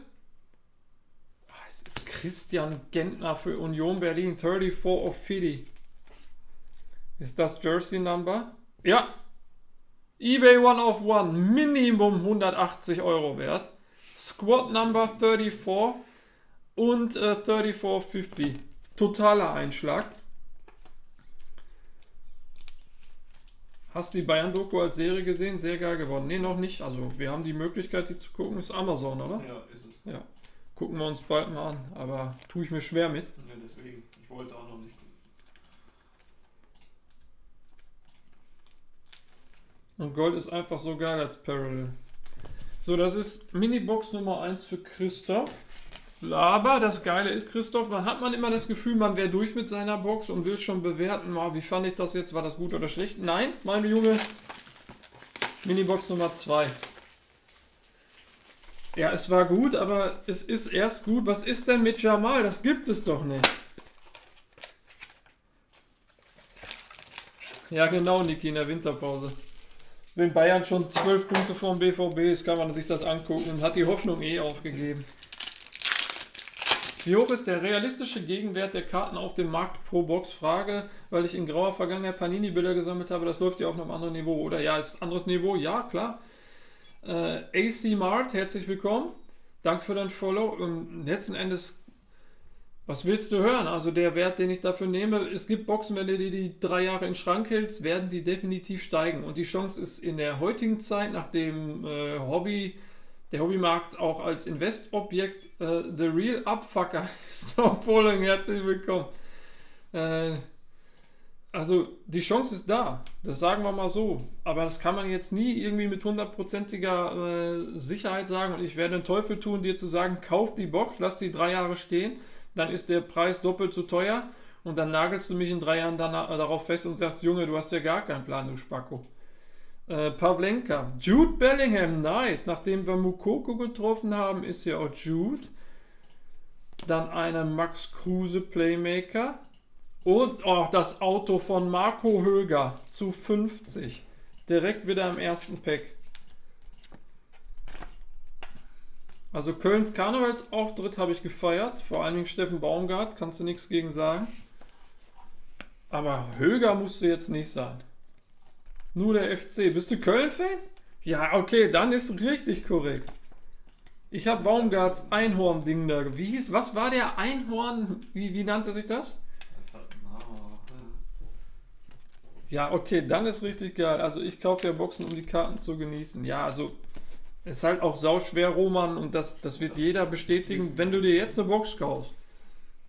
ah, es ist Christian Gentner für Union Berlin, 34 of 50. Ist das Jersey Number? Ja. eBay One of One, Minimum 180 Euro wert. Squad Number 34 und äh, 3450. Totaler Einschlag. Hast du die Bayern-Doku als Serie gesehen? Sehr geil geworden. Ne, noch nicht. Also, wir haben die Möglichkeit, die zu gucken. Ist Amazon, oder? Ja, ist es. Ja. Gucken wir uns bald mal an. Aber tue ich mir schwer mit. Ja, deswegen. Ich wollte es auch noch nicht. Und Gold ist einfach so geil als Parallel. So, das ist Minibox Nummer 1 für Christoph. Aber das Geile ist, Christoph, dann hat man immer das Gefühl, man wäre durch mit seiner Box und will schon bewerten, oh, wie fand ich das jetzt, war das gut oder schlecht? Nein, meine Junge, Minibox Nummer 2. Ja, es war gut, aber es ist erst gut. Was ist denn mit Jamal? Das gibt es doch nicht. Ja, genau, Niki, in der Winterpause. Wenn Bayern schon 12 Punkte vom BVB ist, kann man sich das angucken und hat die Hoffnung eh aufgegeben. Wie hoch ist der realistische Gegenwert der Karten auf dem Markt pro Box? Frage, weil ich in grauer Vergangenheit Panini-Bilder gesammelt habe. Das läuft ja auf einem anderen Niveau, oder? Ja, ist ein anderes Niveau? Ja, klar. Äh, AC Mart, herzlich willkommen. Danke für dein Follow. Ähm, letzten Endes, was willst du hören? Also der Wert, den ich dafür nehme, es gibt Boxen, wenn du die, die drei Jahre in Schrank hältst, werden die definitiv steigen. Und die Chance ist in der heutigen Zeit, nachdem äh, Hobby der Hobbymarkt auch als Investobjekt äh, The Real Abfucker ist. Following, herzlich willkommen. Äh, also die Chance ist da, das sagen wir mal so. Aber das kann man jetzt nie irgendwie mit hundertprozentiger äh, Sicherheit sagen. Und ich werde den Teufel tun, dir zu sagen, kauf die Box, lass die drei Jahre stehen, dann ist der Preis doppelt so teuer und dann nagelst du mich in drei Jahren danach, äh, darauf fest und sagst, Junge, du hast ja gar keinen Plan, du Spacko. Äh, Pavlenka. Jude Bellingham, nice. Nachdem wir Mukoko getroffen haben, ist hier auch Jude. Dann einer Max Kruse Playmaker. Und oh, das Auto von Marco Höger zu 50. Direkt wieder im ersten Pack. Also Kölns Karnevalsauftritt habe ich gefeiert. Vor allen Dingen Steffen Baumgart, kannst du nichts gegen sagen. Aber Höger musste jetzt nicht sein. Nur der FC. Bist du Köln-Fan? Ja, okay, dann ist richtig korrekt. Ich habe Baumgarts Einhorn-Ding da. Wie hieß, was war der Einhorn? Wie, wie nannte sich das? Das. Ja, okay, dann ist richtig geil. Also ich kaufe ja Boxen, um die Karten zu genießen. Ja, also ist halt auch sauschwer, Roman, und das, das wird jeder bestätigen, wenn du dir jetzt eine Box kaufst.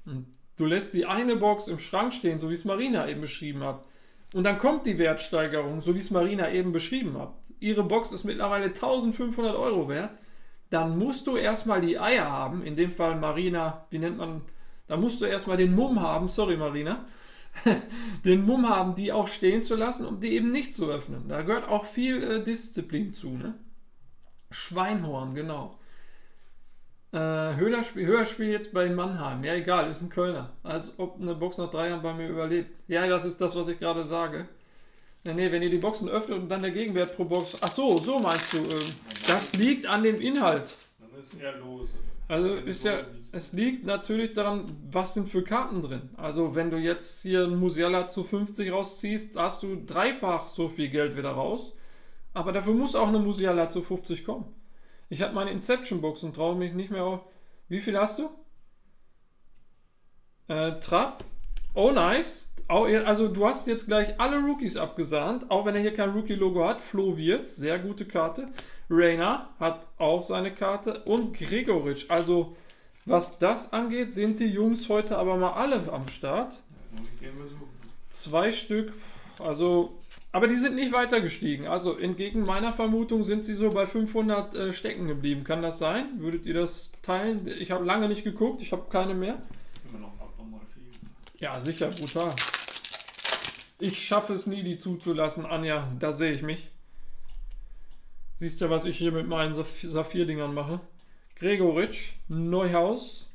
Und du lässt die eine Box im Schrank stehen, so wie es Marina eben beschrieben hat. Und dann kommt die Wertsteigerung, so wie es Marina eben beschrieben hat. Ihre Box ist mittlerweile 1500 Euro wert. Dann musst du erstmal die Eier haben, in dem Fall Marina, wie nennt man, da musst du erstmal den Mumm haben, sorry Marina, den Mumm haben, die auch stehen zu lassen und die eben nicht zu öffnen. Da gehört auch viel äh, Disziplin zu. Ne? Schweinhorn, genau. Äh, Hörspiel, Hörspiel jetzt bei Mannheim. Ja, egal, ist ein Kölner. Als ob eine Box nach drei Jahren bei mir überlebt. Ja, das ist das, was ich gerade sage. Ja, nee, wenn ihr die Boxen öffnet und dann der Gegenwert pro Box. Ach so, so meinst du. Ähm, das liegt an dem Inhalt. Dann ist eher lose. Also ist ja, es liegt natürlich daran, was sind für Karten drin. Also wenn du jetzt hier einen Musiala zu 50 rausziehst, hast du dreifach so viel Geld wieder raus. Aber dafür muss auch eine Musiala zu 50 kommen. Ich habe meine Inception-Box und traue mich nicht mehr auf. Wie viel hast du? Äh, Trapp. Oh, nice. Also du hast jetzt gleich alle Rookies abgesahnt, auch wenn er hier kein Rookie-Logo hat. Flo Wirtz, sehr gute Karte. Rainer hat auch seine Karte. Und Gregoritsch. Also was das angeht, sind die Jungs heute aber mal alle am Start. Zwei Stück. Also, aber die sind nicht weiter gestiegen. Also entgegen meiner Vermutung sind sie so bei 500 äh, stecken geblieben. Kann das sein? Würdet ihr das teilen? Ich habe lange nicht geguckt. Ich habe keine mehr. Immer noch abnormal viel. Ja, sicher, brutal. Ich schaffe es nie, die zuzulassen, Anja. Da sehe ich mich. Siehst ja, was ich hier mit meinen Saph- Saphir-Dingern mache. Gregoritsch, Neuhaus,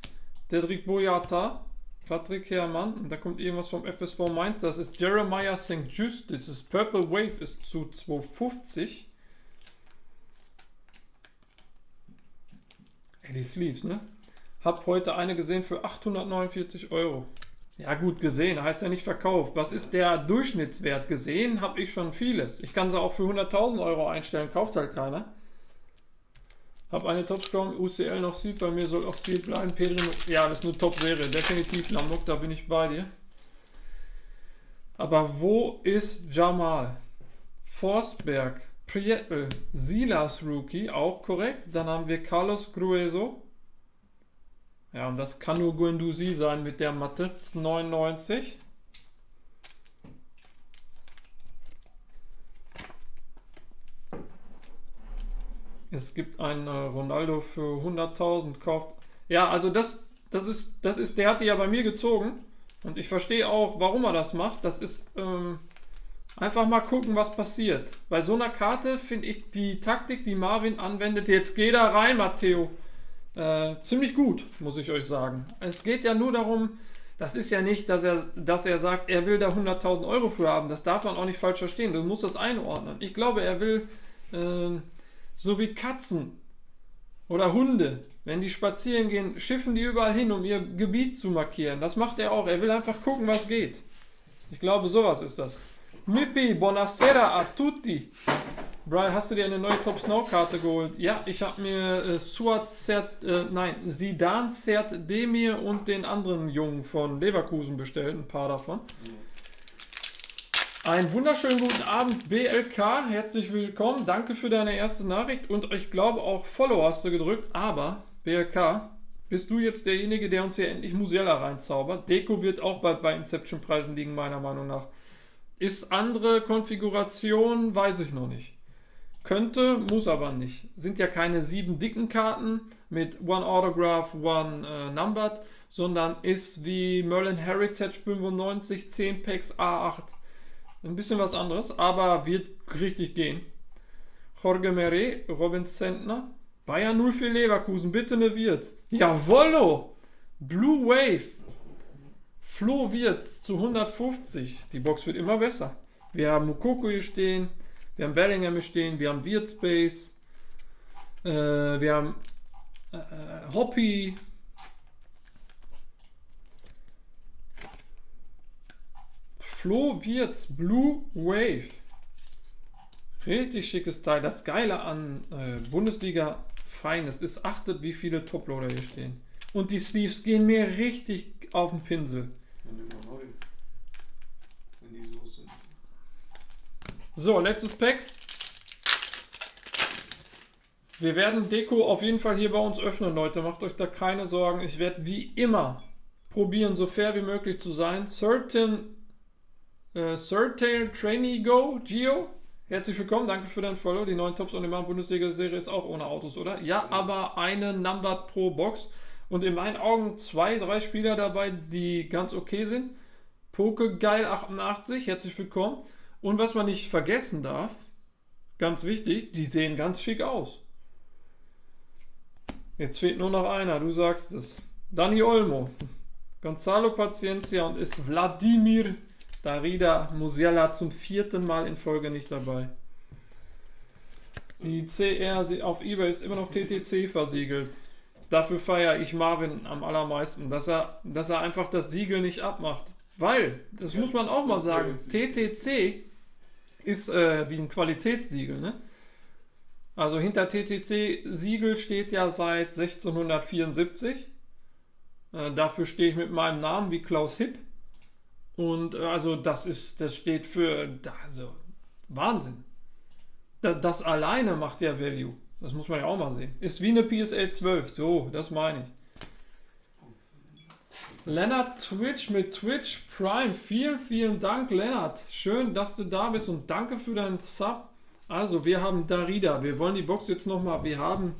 Dedrick Boyata, Patrick Herrmann. Da kommt irgendwas vom FSV Mainz. Das ist Jeremiah St. Just. Das ist Purple Wave, ist zu 250. Ey, die Sleeves, ne? Hab heute eine gesehen für 849 Euro. Ja, gut gesehen, heißt ja nicht verkauft. Was ist der Durchschnittswert? Gesehen habe ich schon vieles. Ich kann sie auch für 100.000 Euro einstellen, kauft halt keiner. Hab eine Topscore UCL noch Seed, bei mir soll auch Seed bleiben. Pedri, ja, das ist eine Top-Serie, definitiv Lamuk, da bin ich bei dir. Aber wo ist Jamal? Forsberg, Prietel, Silas Rookie, auch korrekt. Dann haben wir Carlos Grueso, ja, und das kann nur Guendouzi sein mit der Matte 99. Es gibt einen äh, Ronaldo für 100.000 kauft. Ja, also das, das ist, das ist, der hat die ja bei mir gezogen und ich verstehe auch, warum er das macht. Das ist ähm, einfach mal gucken, was passiert. Bei so einer Karte finde ich die Taktik, die Marvin anwendet, jetzt geh da rein, Matteo. Äh, ziemlich gut, muss ich euch sagen. Es geht ja nur darum, das ist ja nicht, dass er, dass er sagt, er will da 100.000 Euro für haben. Das darf man auch nicht falsch verstehen. Du musst das einordnen. Ich glaube, er will, äh, so wie Katzen oder Hunde, wenn die spazieren gehen, schiffen die überall hin, um ihr Gebiet zu markieren. Das macht er auch. Er will einfach gucken, was geht. Ich glaube, sowas ist das. Mippi, buonasera a tutti. Brian, hast du dir eine neue Top Snow Karte geholt? Ja, ich habe mir äh, Suat Zert, äh, nein, Sidan Zert Demir und den anderen Jungen von Leverkusen bestellt, ein paar davon. Einen wunderschönen guten Abend, BLK. Herzlich willkommen. Danke für deine erste Nachricht und ich glaube auch Follow hast du gedrückt. Aber, BLK, bist du jetzt derjenige, der uns hier endlich Musiala reinzaubert? Deko wird auch bald bei Inception-Preisen liegen, meiner Meinung nach. Ist andere Konfiguration, weiß ich noch nicht. Könnte, muss aber nicht. Sind ja keine sieben dicken Karten mit One Autograph, One äh, Numbered, sondern ist wie Merlin Heritage 95, 10 Packs A8. Ein bisschen was anderes, aber wird richtig gehen. Jorge Meret, Robin Zentner, Bayern 04 Leverkusen, bitte eine Wirtz. Jawollo! Blue Wave. Flo Wirtz zu 150. Die Box wird immer besser. Wir haben Mukoko hier stehen, wir haben Bellingham hier stehen, wir haben Wirtz Space, äh, wir haben äh, äh, Hoppy. Flo Wirtz Blue Wave. Richtig schickes Teil. Das Geile an äh, Bundesliga fein ist, ist achtet, wie viele Toploader hier stehen. Und die Sleeves gehen mir richtig auf den Pinsel. So, letztes Pack. Wir werden Deko auf jeden Fall hier bei uns öffnen, Leute. Macht euch da keine Sorgen. Ich werde wie immer probieren, so fair wie möglich zu sein. Certain, äh, Trainee Go, Gio. Herzlich willkommen, danke für dein Follow. Die neuen Tops on Demand Bundesliga-Serie ist auch ohne Autos, oder? Ja, aber eine Numbered pro Box. Und in meinen Augen zwei, drei Spieler dabei, die ganz okay sind. Pokegeil 88, herzlich willkommen. Und was man nicht vergessen darf, ganz wichtig, die sehen ganz schick aus. Jetzt fehlt nur noch einer, du sagst es. Dani Olmo, Gonzalo Paciencia und ist Wladimir Darida Musiala zum vierten Mal in Folge nicht dabei. Die CR auf eBay ist immer noch TTC versiegelt. Dafür feiere ich Marvin am allermeisten, dass er, dass er einfach das Siegel nicht abmacht. Weil, das muss man auch mal sagen, TTC ist äh, wie ein Qualitätssiegel, ne? Also hinter TTC-Siegel steht ja seit 1674. Äh, dafür stehe ich mit meinem Namen wie Klaus Hipp. Und äh, also das ist, das steht für, also Wahnsinn. Da, das alleine macht ja Value. Das muss man ja auch mal sehen. Ist wie eine PSA 12. So, das meine ich. Lennart Twitch mit Twitch Prime. Vielen, vielen Dank, Lennart. Schön, dass du da bist und danke für deinen Sub. Also, wir haben Darida. Wir wollen die Box jetzt nochmal. Wir haben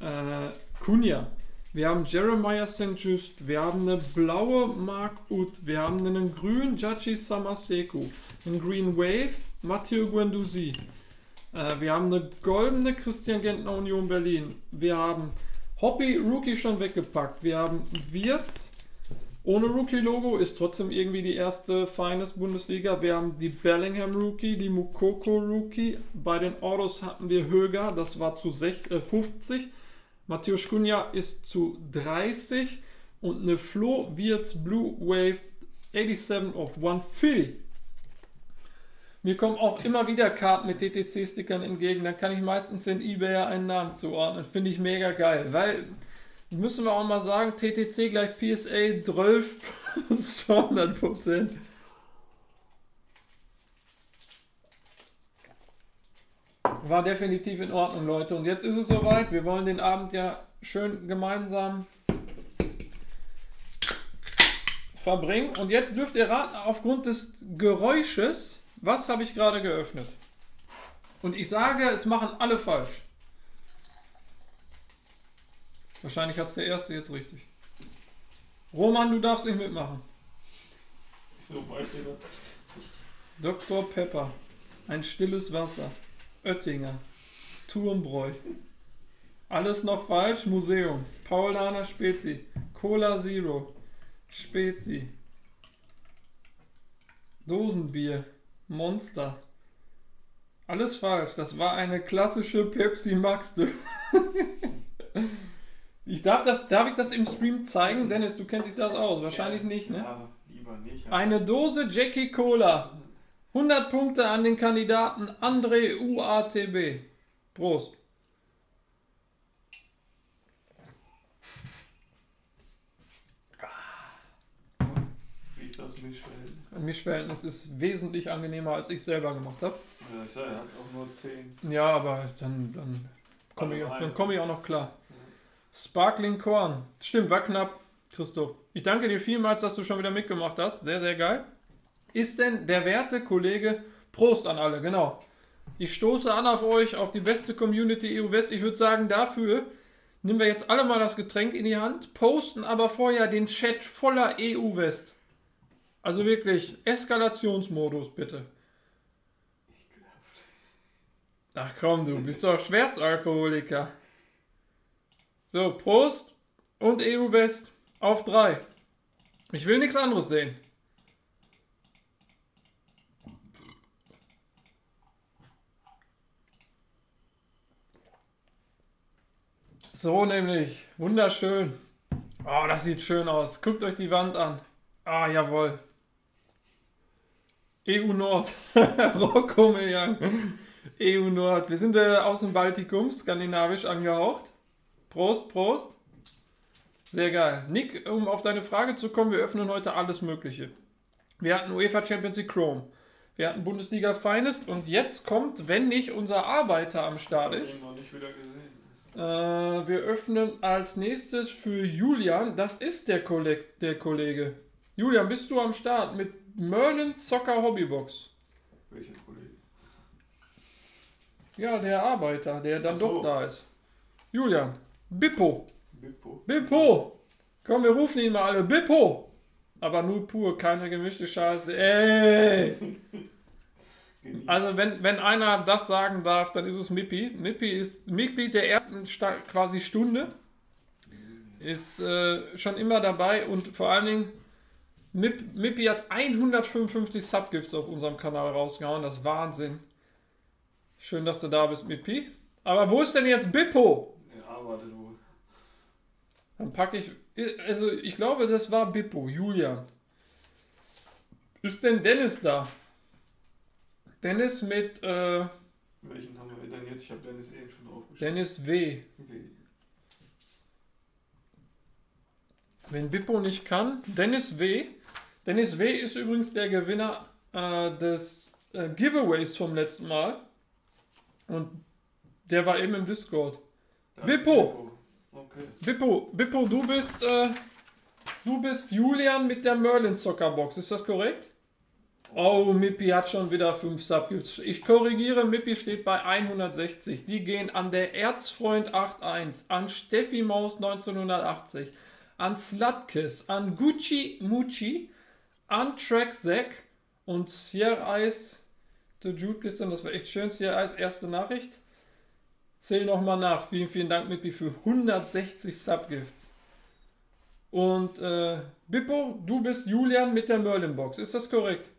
äh, Kunja. Wir haben Jeremiah St. Just. Wir haben eine blaue Mark Ut. Wir haben einen grünen Jachi Samaseku. Einen Green Wave Matteo Guendouzi. Äh, wir haben eine goldene Christian Gentner Union Berlin. Wir haben Hoppy Rookie schon weggepackt. Wir haben Wirtz ohne Rookie-Logo, ist trotzdem irgendwie die erste Finest Bundesliga. Wir haben die Bellingham Rookie, die Mukoko Rookie. Bei den Autos hatten wir Höger, das war zu sech- äh, 50. Matthäus Kunja ist zu 30. Und eine Flo Wirtz Blue Wave 87 of 150. Mir kommen auch immer wieder Karten mit DTC-Stickern entgegen. Dann kann ich meistens den eBayer einen Namen zuordnen. Finde ich mega geil. Weil, müssen wir auch mal sagen, TTC gleich PSA 12 ist schon 100%. War definitiv in Ordnung, Leute. Und jetzt ist es soweit. Wir wollen den Abend ja schön gemeinsam verbringen. Und jetzt dürft ihr raten, aufgrund des Geräusches, was habe ich gerade geöffnet? Und ich sage, es machen alle falsch. Wahrscheinlich hat es der Erste jetzt richtig. Roman, du darfst nicht mitmachen. So weiß ich das. Dr. Pepper. Ein stilles Wasser. Oettinger. Turmbräu. Alles noch falsch. Museum. Paulaner Spezi. Cola Zero. Spezi. Dosenbier. Monster. Alles falsch. Das war eine klassische Pepsi Max. Ich darf das, darf ich das im Stream zeigen? Dennis, du kennst dich das aus. Wahrscheinlich nicht, ne? Ja, lieber nicht. Eine Dose Jackie Cola. 100 Punkte an den Kandidaten André UATB. Prost. Riecht das Mischwellen? Ein Mischverhältnis ist wesentlich angenehmer, als ich selber gemacht habe. Ja, ich sag, er hat auch nur 10. Ja, aber dann, dann komme ich, dann komm ich auch noch klar. Sparkling Corn. Stimmt, war knapp, Christoph. Ich danke dir vielmals, dass du schon wieder mitgemacht hast. Sehr, sehr geil. Ist denn der werte Kollege Prost an alle, genau. Ich stoße an auf euch, auf die beste Community EU West. Ich würde sagen, dafür nehmen wir jetzt alle mal das Getränk in die Hand, posten aber vorher den Chat voller EU West. Also wirklich, Eskalationsmodus bitte. Ach komm, du bist doch Schwerstalkoholiker. So, Prost und EU West auf drei. Ich will nichts anderes sehen. So nämlich. Wunderschön. Oh, das sieht schön aus. Guckt euch die Wand an. Ah, jawohl. EU Nord. Rocco. EU Nord. Wir sind äh, aus dem Baltikum, skandinavisch angehaucht. Prost, Prost. Sehr geil. Nick, um auf deine Frage zu kommen, wir öffnen heute alles Mögliche. Wir hatten UEFA Champions League Chrome. Wir hatten Bundesliga Finest und jetzt kommt, wenn nicht unser Arbeiter am Start Ich ist, ihn noch nicht wieder gesehen. Äh, wir öffnen als nächstes für Julian. Das ist der, Kolleg der Kollege. Julian, bist du am Start mit Merlin Soccer Hobbybox? Welcher Kollege? Ja, der Arbeiter, der dann so. doch da ist. Julian, Bippo. Bippo. Bippo! Komm, wir rufen ihn mal alle. Bippo! Aber nur pur, keine gemischte Scheiße. Ey! Also, wenn, wenn einer das sagen darf, dann ist es Mippi. Mippi ist Mitglied der ersten Sta quasi Stunde. Ist äh, schon immer dabei und vor allen Dingen, Mip, Mippi hat 155 Subgifts auf unserem Kanal rausgehauen. Das ist Wahnsinn. Schön, dass du da bist, Mippi. Aber wo ist denn jetzt Bippo? Er arbeitet wohl. Dann packe ich. Also, ich glaube, das war Bippo, Julian. Ist denn Dennis da? Dennis mit äh, Welchen haben wir denn jetzt? Ich habe Dennis eben schon aufgeschrieben. Dennis W. Wie? Wenn Bippo nicht kann, Dennis W. Dennis W. ist übrigens der Gewinner äh, des äh, Giveaways vom letzten Mal. Und der war eben im Discord. Da Bippo! ist Okay. Bippo, Bippo, du bist, äh, du bist Julian mit der Merlin Soccerbox, ist das korrekt? Oh, Mippi hat schon wieder 5 Subgifts. Ich korrigiere, Mippi steht bei 160. Die gehen an der Erzfreund 81, an Steffi Maus 1980, an Slutkis, an Gucci Mucci, an Track Zack und Sierra Ice to Jude gestern. Das war echt schön. Sierra Ice, erste Nachricht. Zähl nochmal nach. Vielen, vielen Dank, Mippi, für 160 Subgifts. Und äh, Bippo, du bist Julian mit der Merlin-Box. Ist das korrekt?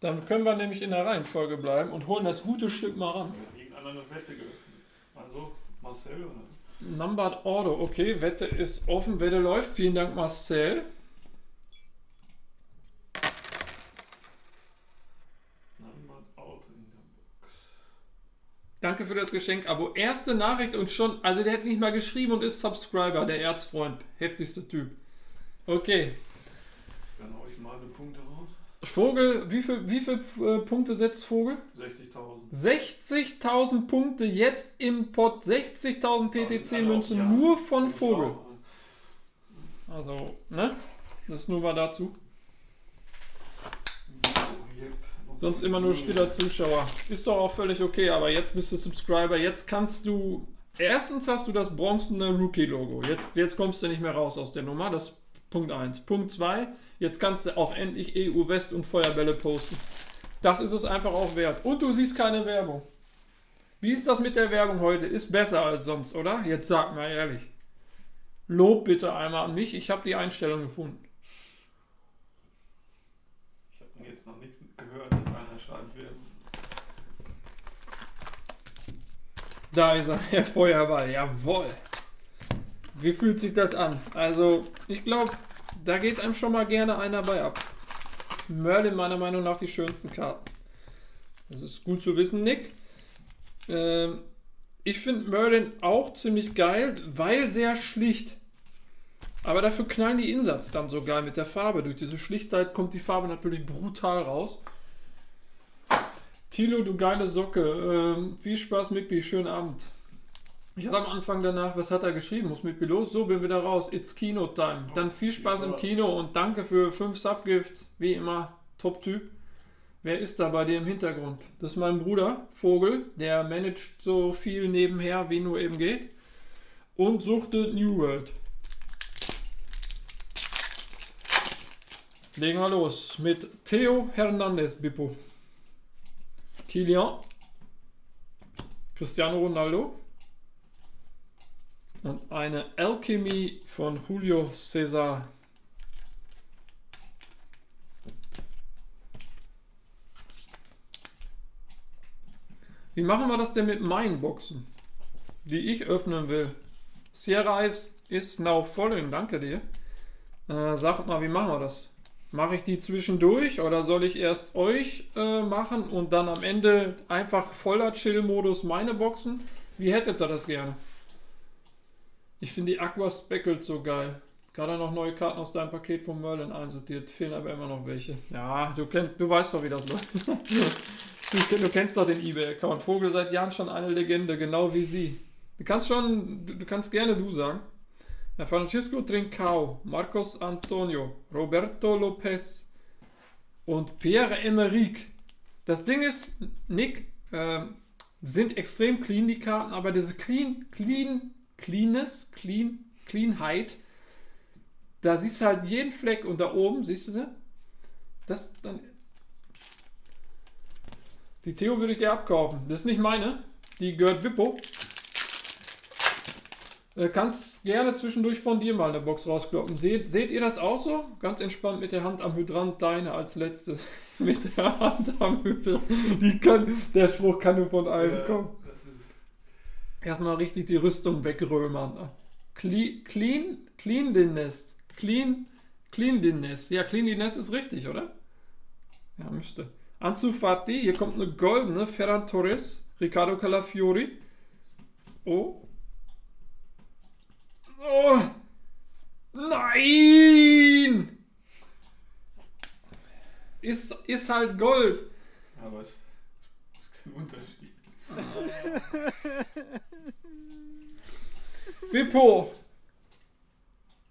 Dann können wir nämlich in der Reihenfolge bleiben und holen das gute Stück mal ran. Irgendeiner eine Wette geöffnet? Also, Marcel oder? Numbered Order, okay, Wette ist offen, Wette läuft. Vielen Dank, Marcel. Numbered out in der Box. Danke für das Geschenk, Abo. Erste Nachricht und schon, also der hat nicht mal geschrieben und ist Subscriber, der Erzfreund. Heftigster Typ. Okay. Dann hau ich mal eine Punkte raus. Vogel, wie viel, wie viel äh, Punkte setzt Vogel? 60.000. 60.000 Punkte jetzt im Pot. 60.000 TTC-Münzen nur von Vogel. Also, ne? Das nur mal dazu. Sonst immer nur stiller Zuschauer. Ist doch auch völlig okay, aber jetzt bist du Subscriber. Jetzt kannst du. Erstens hast du das bronzene Rookie-Logo. Jetzt, jetzt kommst du nicht mehr raus aus der Nummer. Das ist Punkt 1. Punkt 2. Jetzt kannst du auf endlich EU West und Feuerbälle posten. Das ist es einfach auch wert. Und du siehst keine Werbung. Wie ist das mit der Werbung heute? Ist besser als sonst, oder? Jetzt sag mal ehrlich. Lob bitte einmal an mich. Ich habe die Einstellung gefunden. Ich habe jetzt noch nichts gehört, dass einer schreibt werden. Da ist er, der Feuerball. Jawohl. Wie fühlt sich das an? Also, ich glaube, da geht einem schon mal gerne einer bei ab. Merlin meiner Meinung nach die schönsten Karten. Das ist gut zu wissen, Nick. Ähm, ich finde Merlin auch ziemlich geil, weil sehr schlicht. Aber dafür knallen die Insatz dann so geil mit der Farbe. Durch diese Schlichtheit kommt die Farbe natürlich brutal raus. Tilo, du geile Socke. Ähm, viel Spaß, Mickby. Schönen Abend. Ich hatte am Anfang danach, was hat er geschrieben? Muss mit los? So, bin wieder raus. It's Kino Time. Dann viel Spaß im Kino und danke für 5 Subgifts. Wie immer, Top-Typ. Wer ist da bei dir im Hintergrund? Das ist mein Bruder, Vogel. Der managt so viel nebenher, wie nur eben geht. Und suchte New World. Legen wir los mit Theo Hernandez, Bippo. Kilian. Cristiano Ronaldo. Und eine Alchemy von Julio Cesar. Wie machen wir das denn mit meinen Boxen, die ich öffnen will? Sierra Ice ist now following, danke dir. Äh, sagt mal, wie machen wir das? Mache ich die zwischendurch oder soll ich erst euch äh, machen und dann am Ende einfach voller Chill-Modus meine Boxen? Wie hättet ihr das gerne? Ich finde die Aqua Speckled so geil. Gerade noch neue Karten aus deinem Paket von Merlin einsortiert. Fehlen aber immer noch welche. Ja, du kennst, du weißt doch, wie das läuft. du, du kennst doch den eBay-Account. Vogel seit Jahren schon eine Legende, genau wie sie. Du kannst schon, du, du kannst gerne du sagen. Ja, Francisco Trincao, Marcos Antonio, Roberto Lopez und Pierre-Emerick. Das Ding ist, Nick, äh, sind extrem clean die Karten, aber diese clean, clean, cleanness, clean, Cleanheit, da siehst du halt jeden Fleck und da oben, siehst du sie? Das dann. Die Theo würde ich dir abkaufen. Das ist nicht meine. Die gehört Wippo. Äh, kannst gerne zwischendurch von dir mal eine Box rauskloppen. Seht, seht ihr das auch so? Ganz entspannt mit der Hand am Hydrant, deine als letztes. mit der Hand am Hydrant. Kann, der Spruch kann nur von einem Ja, kommen. Erstmal richtig die Rüstung wegrömern. ne? Cle clean, Cleanliness. Clean, Cleanliness. Ja, Cleanliness ist richtig, oder? Ja, müsste. Ansu Fati, hier kommt eine goldene. Ferran Torres, Riccardo Calafiori. Oh. Oh. Nein! Ist, ist halt Gold. Aber es ist kein Unterschied. Bippo.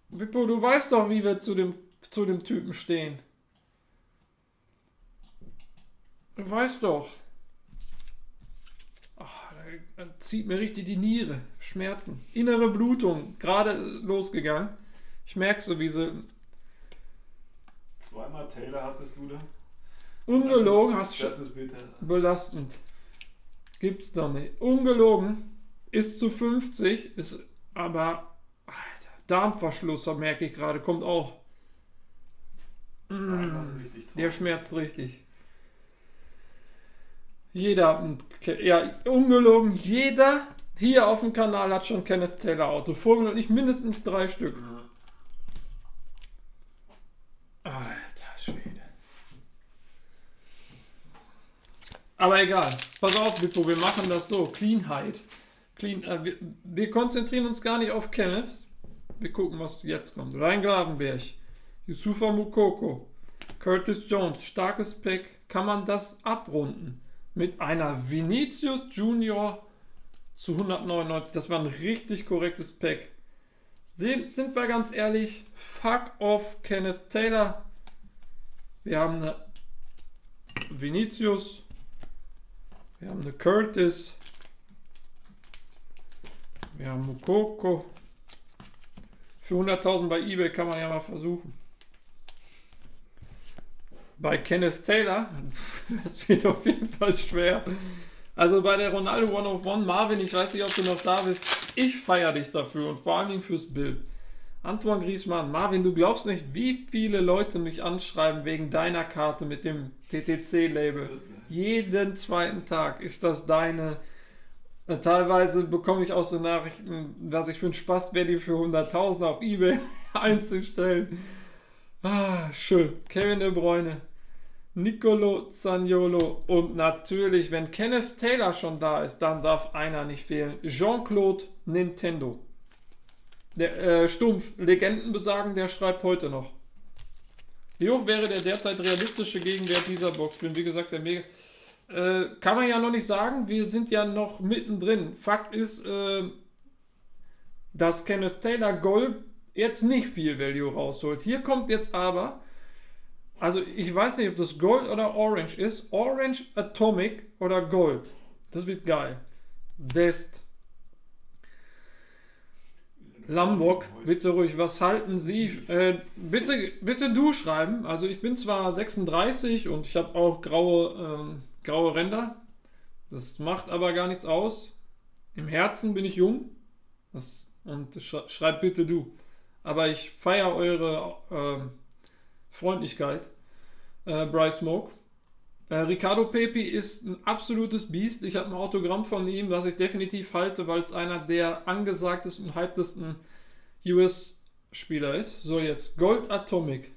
Bippo, du weißt doch, wie wir zu dem, zu dem Typen stehen. Du weißt doch. Ach, zieht mir richtig die Niere. Schmerzen. Innere Blutung. Gerade losgegangen. Ich merke so, wie sie Zweimal Taylor hattest du da. ungelogen hast. ist, das ist bitter. belastend. Gibt's doch nicht. Ungelogen ist zu 50, ist aber Alter, Darmverschluss, da merke ich gerade, kommt auch. Richtig Der schmerzt richtig. Jeder, ja, ungelogen, jeder hier auf dem Kanal hat schon Kenneth Taylor Auto. Und ich mindestens drei Stück. Alter Schwede. Aber egal. Pass auf, Bippo, wir machen das so. Cleanheit. Clean, äh, wir, wir konzentrieren uns gar nicht auf Kenneth. Wir gucken, was jetzt kommt. Rhein Gravenberg. Yusufa Mukoko. Curtis Jones. Starkes Pack. Kann man das abrunden? Mit einer Vinicius Junior zu 199. Das war ein richtig korrektes Pack. Sind, sind wir ganz ehrlich, fuck off Kenneth Taylor. Wir haben eine Vinicius. Wir haben eine Curtis. Wir haben Mukoko. Für 100.000 bei eBay kann man ja mal versuchen. Bei Kenneth Taylor, das wird auf jeden Fall schwer. Also bei der Ronaldo One of One, Marvin, ich weiß nicht, ob du noch da bist. Ich feiere dich dafür und vor allen Dingen fürs Bild. Antoine Griezmann, Marvin, du glaubst nicht, wie viele Leute mich anschreiben wegen deiner Karte mit dem TTC-Label. Jeden zweiten Tag ist das deine. Äh, Teilweise bekomme ich auch so Nachrichten, was ich für einen Spaß werde, die für 100.000 auf Ebay einzustellen. Ah, schön. Kevin De Bruyne, Nicolo Zaniolo und natürlich, wenn Kenneth Taylor schon da ist, dann darf einer nicht fehlen. Jean-Claude Nintendo. Der äh, Stumpf, Legenden besagen, der schreibt heute noch. Wie hoch wäre der derzeit realistische Gegenwert dieser Box? Bin wie gesagt der Mega. Äh, kann man ja noch nicht sagen. Wir sind ja noch mittendrin. Fakt ist, äh, dass Kenneth Taylor Gold jetzt nicht viel Value rausholt. Hier kommt jetzt aber, also ich weiß nicht, ob das Gold oder Orange ist. Orange Atomic oder Gold. Das wird geil. Dest. Lambock, bitte ruhig, was halten Sie? Äh, bitte, bitte du schreiben. Also ich bin zwar 36 und ich habe auch graue, ähm, graue Ränder. Das macht aber gar nichts aus. Im Herzen bin ich jung. Das, und sch schreibt bitte du. Aber ich feiere eure ähm, Freundlichkeit. Äh, Bryce Smoke. Äh, Ricardo Pepi ist ein absolutes Biest. Ich habe ein Autogramm von ihm, das ich definitiv halte, weil es einer der angesagtesten und hypedesten US-Spieler ist. So, jetzt Gold Atomic.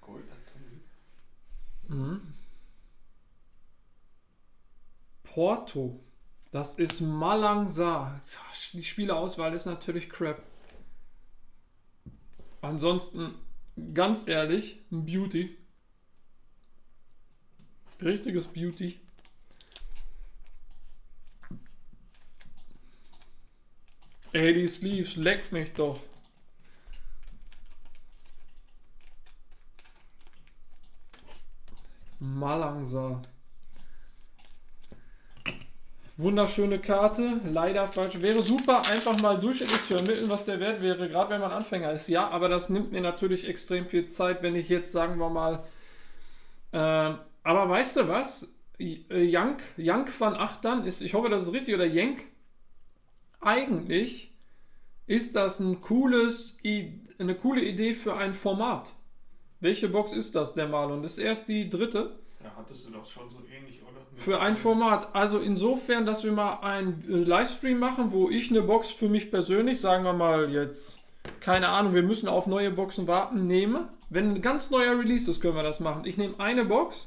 Gold Atomic. Mhm. Porto. Das ist Malangsa. Die Spielerauswahl ist natürlich crap. Ansonsten, ganz ehrlich, ein Beauty. Richtiges Beauty. Ey, die Sleeves, leckt mich doch. Malangsa. Wunderschöne Karte, leider falsch. Wäre super, einfach mal durchschnittlich zu ermitteln, was der Wert wäre, gerade wenn man Anfänger ist. Ja, aber das nimmt mir natürlich extrem viel Zeit, wenn ich jetzt, sagen wir mal, äh, aber weißt du was? Jank, Jank van Achtern ist, ich hoffe, das ist richtig, oder Jenk. Eigentlich ist das ein cooles, eine coole Idee für ein Format. Welche Box ist das, der Marlon? Das ist erst die dritte. Ja, hattest du doch schon so ähnlich, oder? für ein Format. Also insofern, dass wir mal einen äh, Livestream machen, wo ich eine Box für mich persönlich, sagen wir mal jetzt, keine Ahnung, wir müssen auf neue Boxen warten, nehme. Wenn ein ganz neuer Release ist, können wir das machen. Ich nehme eine Box,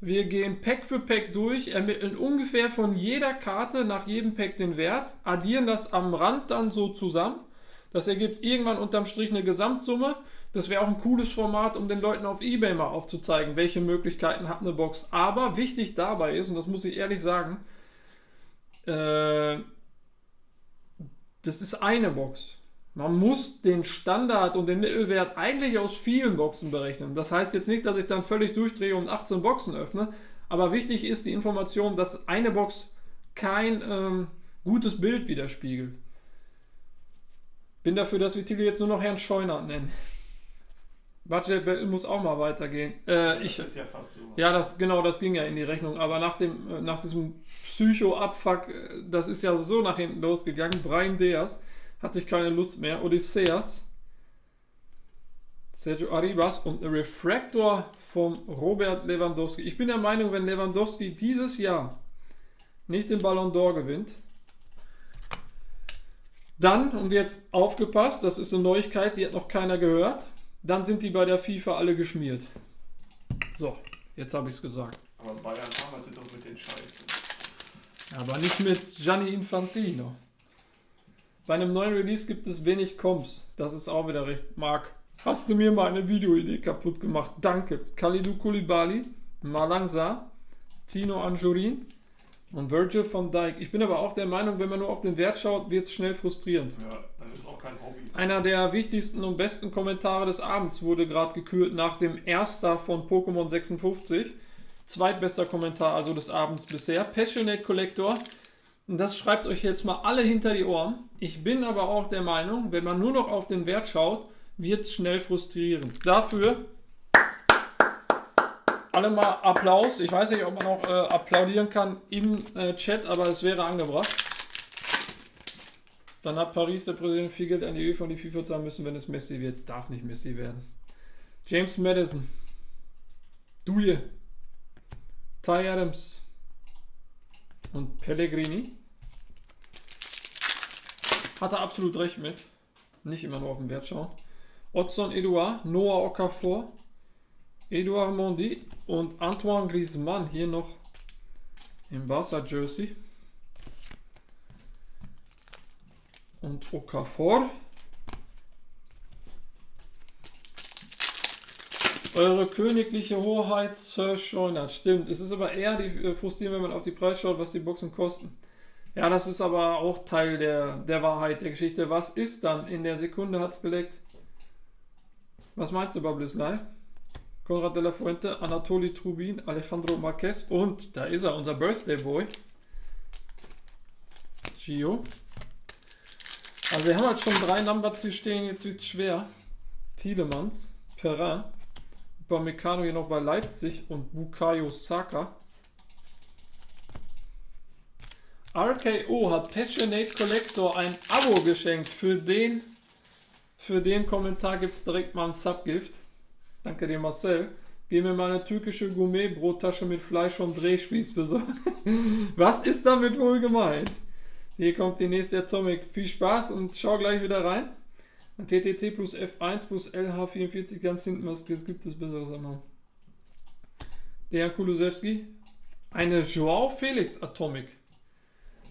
wir gehen Pack für Pack durch, ermitteln ungefähr von jeder Karte nach jedem Pack den Wert, addieren das am Rand dann so zusammen. Das ergibt irgendwann unterm Strich eine Gesamtsumme. Das wäre auch ein cooles Format, um den Leuten auf Ebay mal aufzuzeigen, welche Möglichkeiten hat eine Box. Aber wichtig dabei ist, und das muss ich ehrlich sagen, äh, das ist eine Box. Man muss den Standard und den Mittelwert eigentlich aus vielen Boxen berechnen. Das heißt jetzt nicht, dass ich dann völlig durchdrehe und 18 Boxen öffne, aber wichtig ist die Information, dass eine Box kein ähm, gutes Bild widerspiegelt. Bin dafür, dass wir Titel jetzt nur noch Herrn Scheuner nennen. Budget Battle muss auch mal weitergehen. Äh, ich, das ist ja fast so. ja, das, genau, das ging ja in die Rechnung. Aber nach, dem, äh, nach diesem Psycho-Abfuck, äh, das ist ja so nach hinten losgegangen. Brian Deas hatte ich keine Lust mehr. Odysseas, Sergio Arribas und ein Refractor vom Robert Lewandowski. Ich bin der Meinung, wenn Lewandowski dieses Jahr nicht den Ballon d'Or gewinnt, dann, und jetzt aufgepasst, das ist eine Neuigkeit, die hat noch keiner gehört, dann sind die bei der FIFA alle geschmiert. So, jetzt habe ich es gesagt. Aber Bayern arbeitet doch mit den Scheißen. Aber nicht mit Gianni Infantino. Bei einem neuen Release gibt es wenig Comps. Das ist auch wieder recht. Marc, hast du mir meine Videoidee kaputt gemacht? Danke. Kalidou Koulibaly, Malangsa, Tino Anjurin und Virgil van Dijk. Ich bin aber auch der Meinung, wenn man nur auf den Wert schaut, wird es schnell frustrierend. Ja, dann ist auch kein Hobby. Einer der wichtigsten und besten Kommentare des Abends wurde gerade gekürt nach dem Erster von Pokémon 56. Zweitbester Kommentar also des Abends bisher. Passionate Collector. Und das schreibt euch jetzt mal alle hinter die Ohren. Ich bin aber auch der Meinung, wenn man nur noch auf den Wert schaut, wird es schnell frustrierend. Dafür alle mal Applaus. Ich weiß nicht, ob man auch äh, applaudieren kann im äh, Chat, aber es wäre angebracht. Dann hat Paris der Präsident viel Geld an die UEFA und die FIFA zahlen müssen, wenn es Messi wird. Darf nicht Messi werden. James Madison. Duje. Ty Adams. Und Pellegrini. Hat er absolut recht mit. Nicht immer nur auf den Wert schauen. Otson Edouard, Noah Okafor, Edouard Mondi und Antoine Griezmann hier noch im Barca Jersey. Und Okafor. Eure königliche Hoheit, Sir Scheunert. Stimmt. Es ist aber eher die, äh, frustrierend, wenn man auf die Preise schaut, was die Boxen kosten. Ja, das ist aber auch Teil der, der Wahrheit der Geschichte. Was ist dann? In der Sekunde hat es geleckt. Was meinst du, Bubbles Live? Konrad de la Fuente, Anatoli Trubin, Alejandro Marquez und da ist er, unser Birthday Boy. Gio. Also wir haben halt schon drei Numbers hier stehen, jetzt wird es schwer. Tiedemanns, Perrin, Upamecano hier noch bei Leipzig und Bukayo Saka. RKO hat Passionate Collector ein Abo geschenkt. Für den, für den Kommentar gibt es direkt mal ein Subgift. Danke dir, Marcel. Geh mir mal eine türkische Gourmet-Brottasche mit Fleisch und Drehspieß besorgen. Was ist damit wohl gemeint? Hier kommt die nächste Atomic. Viel Spaß und schau gleich wieder rein. TTC plus F1 plus LH44 ganz hinten, was gibt es Besseres am Der Kulusewski. Eine Joao Felix Atomic.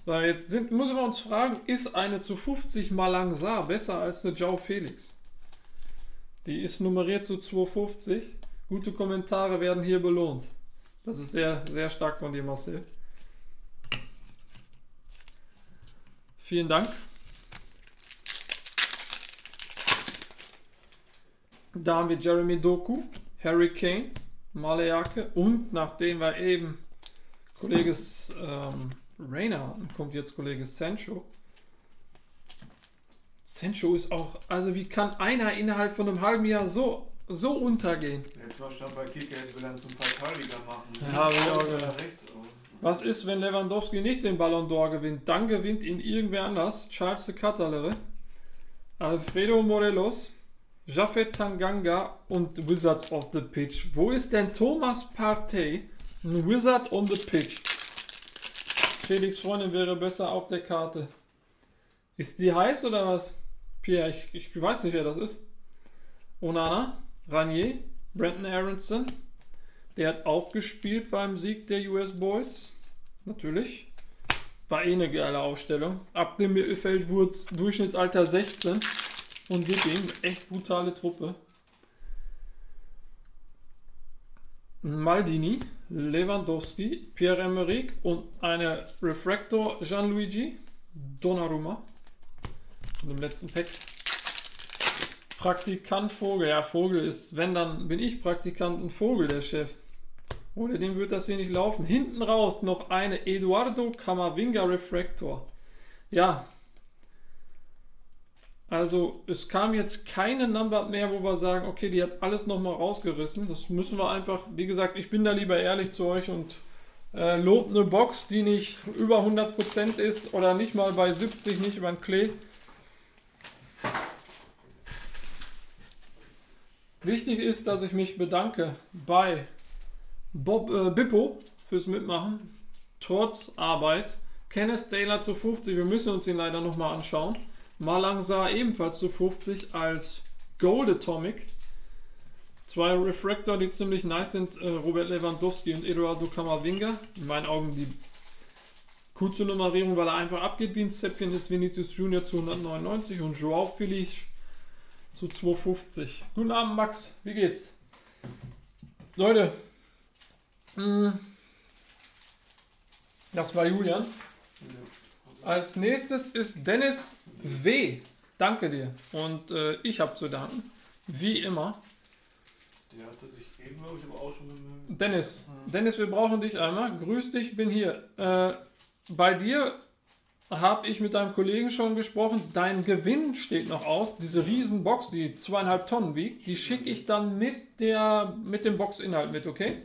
So, jetzt sind, müssen wir uns fragen, ist eine zu 50 Malangsa besser als eine Joao Felix? Die ist nummeriert zu 250. Gute Kommentare werden hier belohnt. Das ist sehr, sehr stark von dir, Marcel. Vielen Dank. Da haben wir Jeremy Doku, Harry Kane, Maleake und nachdem wir eben Kollege ähm, Rainer kommt jetzt Kollege Sancho. Sancho ist auch, also wie kann einer innerhalb von einem halben Jahr so, so untergehen? Jetzt war stand bei Kicker, jetzt will er zum Verteidiger machen. Ja, auch. Was ist, wenn Lewandowski nicht den Ballon d'Or gewinnt? Dann gewinnt ihn irgendwer anders. Charles de Catalere, Alfredo Morelos, Jafet Tanganga und Wizards of the Pitch. Wo ist denn Thomas Partey Ein Wizard on the pitch. Felix Freundin wäre besser auf der Karte. Ist die heiß oder was? Pierre, ich, ich weiß nicht, wer das ist. Onana, Ranier, Brandon Aronson. Der hat auch gespielt beim Sieg der US Boys. Natürlich. War eh eine geile Aufstellung. Ab dem Mittelfeld wurde es Durchschnittsalter 16. Und gib ihm echt brutale Truppe. Maldini, Lewandowski, Pierre-Emerick und eine Refractor Gianluigi Donnarumma. In dem letzten Pack. Praktikant Vogel. Ja, Vogel ist, wenn dann bin ich Praktikant und Vogel der Chef. Ohne den wird das hier nicht laufen. Hinten raus noch eine Eduardo Camavinga Refractor. Ja. Also es kam jetzt keine Number mehr, wo wir sagen, okay, die hat alles nochmal rausgerissen. Das müssen wir einfach, wie gesagt, ich bin da lieber ehrlich zu euch und äh, lobt eine Box, die nicht über 100% ist oder nicht mal bei 70, nicht über den Klee. Wichtig ist, dass ich mich bedanke bei Bob äh, Bippo fürs Mitmachen. Trotz Arbeit. Kenneth Taylor zu 50. Wir müssen uns ihn leider nochmal anschauen. Malang sah ebenfalls zu 50 als Gold Atomic. Zwei Refractor, die ziemlich nice sind. Äh, Robert Lewandowski und Eduardo Camavinga. In meinen Augen die kurze Nummerierung, weil er einfach abgeht wie ein Zäpfchen, ist Vinicius Junior zu 199 und Joao Felix zu 250. Guten Abend, Max. Wie geht's? Leute, hm. das war Julian. Als nächstes ist Dennis W. Danke dir. Und äh, ich habe zu danken. Wie immer. Der hatte sich eben, glaube ich, aber auch schon. Dennis, Dennis, wir brauchen dich einmal. Grüß dich, bin hier. Äh, bei dir habe ich mit deinem Kollegen schon gesprochen. Dein Gewinn steht noch aus. Diese Riesenbox, die zweieinhalb Tonnen wiegt, die schicke ich dann mit, der, mit dem Boxinhalt mit, okay?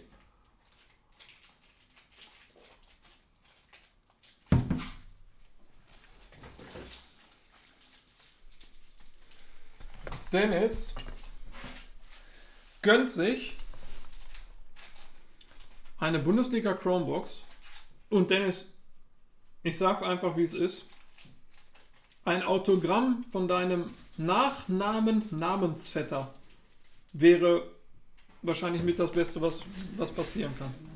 Dennis gönnt sich eine Bundesliga Chromebox und Dennis, ich sag's einfach wie es ist. Ein Autogramm von deinem Nachnamen Namensvetter wäre wahrscheinlich mit das Beste, was, was passieren kann.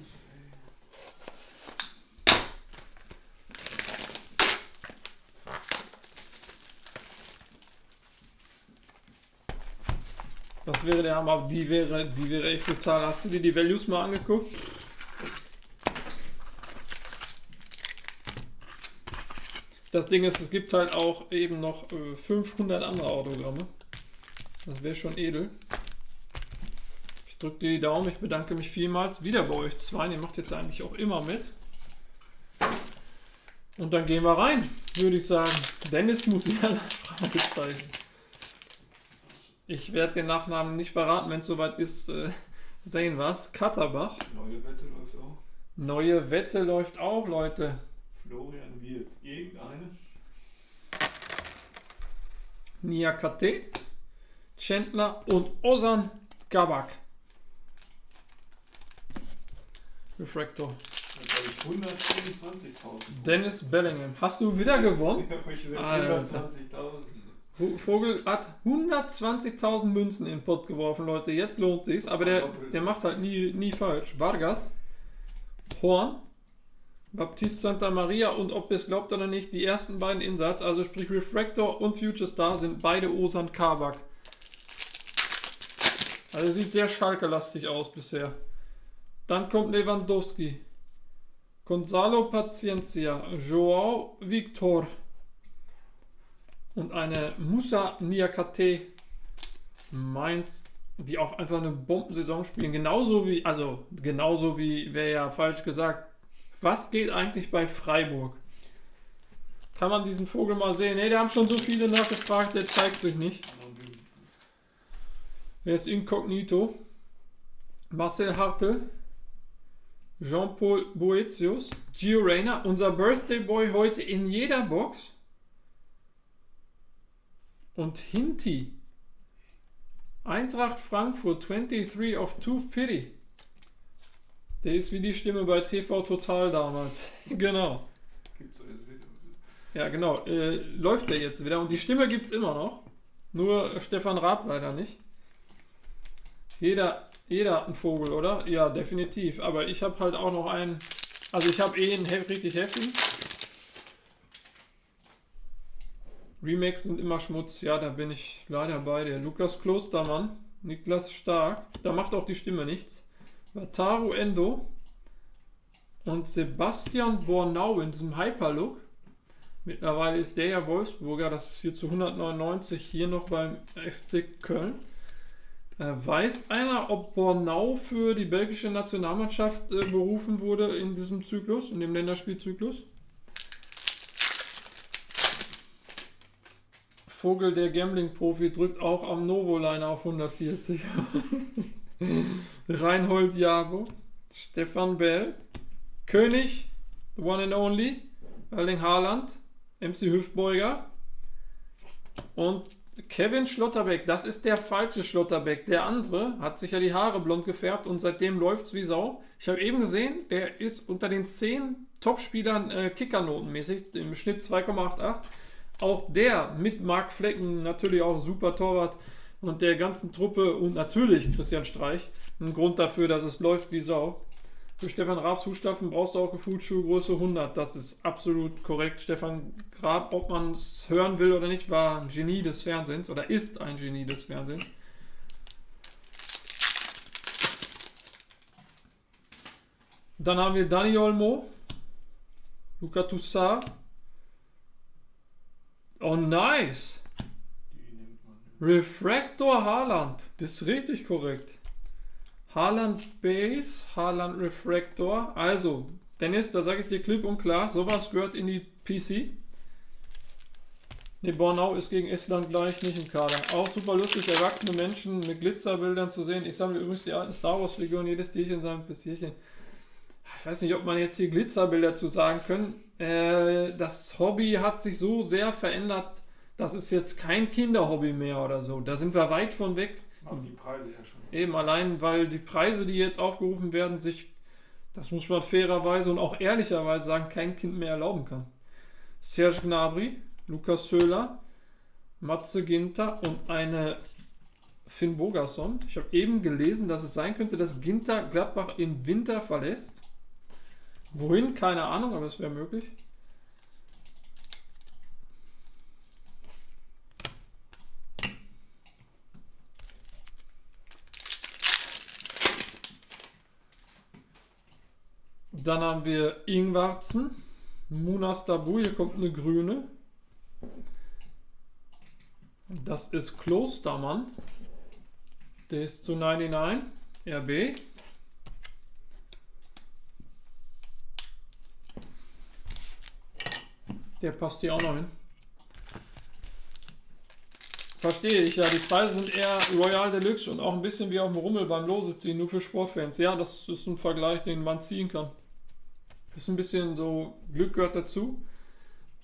Das wäre der Hammer. Die wäre, die wäre echt total. Hast du dir die Values mal angeguckt? Das Ding ist, es gibt halt auch eben noch äh, 500 andere Autogramme. Das wäre schon edel. Ich drücke dir die Daumen. Ich bedanke mich vielmals wieder bei euch zwei. Ihr macht jetzt eigentlich auch immer mit. Und dann gehen wir rein, würde ich sagen. Dennis muss ja Fragezeichen. Ich werde den Nachnamen nicht verraten, wenn es soweit ist. Äh, sehen was. Katterbach. Neue Wette läuft auch. Neue Wette läuft auch, Leute. Florian Wirz. Irgendeine? Niakate, Chandler und Ozan Gabak. Refractor. Dann habe ich 124.000. Dennis Bellingham. Hast du wieder gewonnen? Ja, ich sehe Alter. 120.000. Vogel hat 120.000 Münzen in den Pott geworfen, Leute. Jetzt lohnt sich's. Aber der, der macht halt nie, nie falsch. Vargas, Horn, Baptiste Santa Maria und ob ihr es glaubt oder nicht, die ersten beiden Insatz, also sprich Refractor und Future Star, sind beide Osan Kabak. Also sieht sehr schalkelastig aus bisher. Dann kommt Lewandowski. Gonzalo Paciencia, Joao Victor und eine Musa Niakate Mainz, die auch einfach eine Bombensaison spielen. Genauso wie, also genauso wie, wäre ja falsch gesagt, was geht eigentlich bei Freiburg? Kann man diesen Vogel mal sehen? Ne, da haben schon so viele nachgefragt, der zeigt sich nicht. Wer ist inkognito? Marcel Hartl, Jean-Paul Boetius, Gio Reyna, unser Birthday Boy heute in jeder Box. Und Hinti. Eintracht Frankfurt 23 of 250. Der ist wie die Stimme bei TV Total damals. genau. Gibt's alles wieder. Ja, genau. Äh, läuft der jetzt wieder. Und die Stimme gibt es immer noch. Nur Stefan Raab leider nicht. Jeder, jeder hat einen Vogel, oder? Ja, definitiv. Aber ich habe halt auch noch einen. Also ich habe eh einen richtig heftigen. Remakes sind immer Schmutz. Ja, da bin ich leider bei dir. Lukas Klostermann, Niklas Stark. Da macht auch die Stimme nichts. Wataru Endo und Sebastian Bornau in diesem Hyperlook. Mittlerweile ist der ja Wolfsburger, das ist hier zu 199 hier noch beim FC Köln. Äh, weiß einer, ob Bornau für die belgische Nationalmannschaft äh, berufen wurde in diesem Zyklus, in dem Länderspielzyklus? Vogel, der Gambling-Profi, drückt auch am Novo-Liner auf 140. Reinhold Jabo, Stefan Bell, König, the one and only, Erling Haaland, MC Hüftbeuger und Kevin Schlotterbeck. Das ist der falsche Schlotterbeck. Der andere hat sich ja die Haare blond gefärbt und seitdem läuft es wie Sau. Ich habe eben gesehen, der ist unter den 10 Topspielern äh, Kickernotenmäßig, im Schnitt 2,88. Auch der mit Mark Flecken, natürlich auch super Torwart und der ganzen Truppe und natürlich Christian Streich. Ein Grund dafür, dass es läuft wie Sau. Für Stefan Raabs Fußstapfen brauchst du auch Gefühlsschuhgröße 100. Das ist absolut korrekt. Stefan Raab, ob man es hören will oder nicht, war ein Genie des Fernsehens oder ist ein Genie des Fernsehens. Dann haben wir Dani Olmo, Luca Toussaint. Oh, nice. Refractor Haaland. Das ist richtig korrekt. Haaland Base, Haaland Refractor. Also, Dennis, da sage ich dir klipp und klar, sowas gehört in die PC. Ne, Bornau ist gegen Estland gleich nicht im Kader. Auch super lustig, erwachsene Menschen mit Glitzerbildern zu sehen. Ich sammle übrigens die alten Star Wars Figuren, jedes Tierchen sein Pissierchen. Ich weiß nicht, ob man jetzt hier Glitzerbilder zu sagen können. Äh, das Hobby hat sich so sehr verändert, das ist jetzt kein Kinderhobby mehr oder so. Da sind wir weit von weg. Macht die Preise ja schon. Eben allein, weil die Preise, die jetzt aufgerufen werden, sich, das muss man fairerweise und auch ehrlicherweise sagen, kein Kind mehr erlauben kann. Serge Gnabry, Lukas Höhler, Matze Ginter und eine Finn Bogason. Ich habe eben gelesen, dass es sein könnte, dass Ginter Gladbach im Winter verlässt. Wohin? Keine Ahnung, aber es wäre möglich. Dann haben wir Ingwarzen, Munas Dabu, hier kommt eine grüne. Das ist Klostermann. Der ist zu 99, RB. Der passt hier auch noch hin. Verstehe ich, ja. Die Preise sind eher Royal Deluxe und auch ein bisschen wie auf dem Rummel beim Lose ziehen, nur für Sportfans. Ja, das ist ein Vergleich, den man ziehen kann. Ist ein bisschen so, Glück gehört dazu.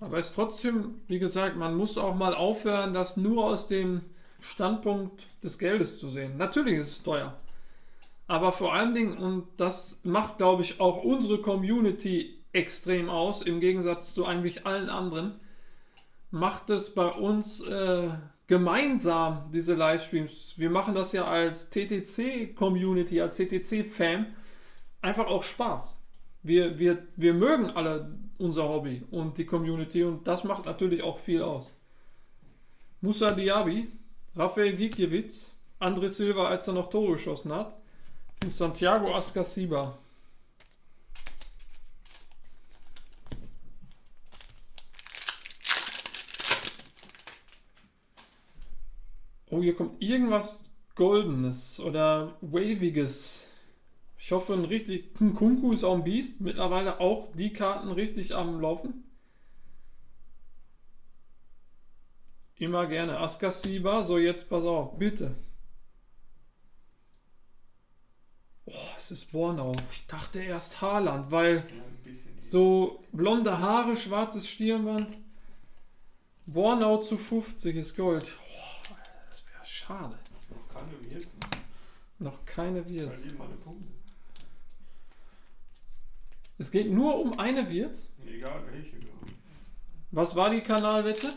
Aber es ist trotzdem, wie gesagt, man muss auch mal aufhören, das nur aus dem Standpunkt des Geldes zu sehen. Natürlich ist es teuer. Aber vor allen Dingen, und das macht, glaube ich, auch unsere Community extrem aus, im Gegensatz zu eigentlich allen anderen, macht es bei uns äh, gemeinsam diese Livestreams. Wir machen das ja als TTC-Community, als TTC-Fan einfach auch Spaß. Wir, wir, wir mögen alle unser Hobby und die Community und das macht natürlich auch viel aus. Musa Diaby, Rafael Gikiewicz, André Silva, als er noch Tore geschossen hat und Santiago Ascasiba. Oh, hier kommt irgendwas Goldenes oder Waviges. Ich hoffe, ein richtig. Kunku ist auch ein Biest. Mittlerweile auch die Karten richtig am Laufen. Immer gerne. Askasiba. So, jetzt pass auf. Bitte. Oh, es ist Bornau. Ich dachte erst Haarland, weil so blonde Haare, schwarzes Stirnband. Bornau zu 50 ist Gold. Oh, schade. Noch keine Wirzen. Noch keine Wirt. Verlieren meine Punkte. Es geht nur um eine Wirt. Egal welche, glaube ich. Was war die Kanalwette?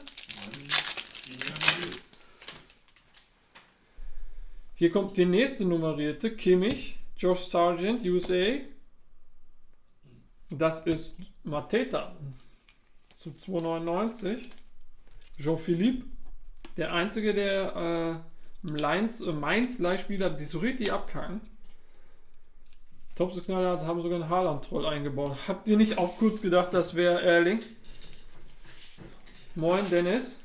Hier kommt die nächste nummerierte. Kimmich, Josh Sargent, USA. Das ist Mateta zu 2,99. Jean-Philippe, der einzige, der äh, Mainz, äh, Mainz Leihspieler, die so richtig abkacken. Topsknaller hat, haben sogar einen Haaland-Troll eingebaut. Habt ihr nicht auch kurz gedacht, das wäre Erling? Moin, Dennis.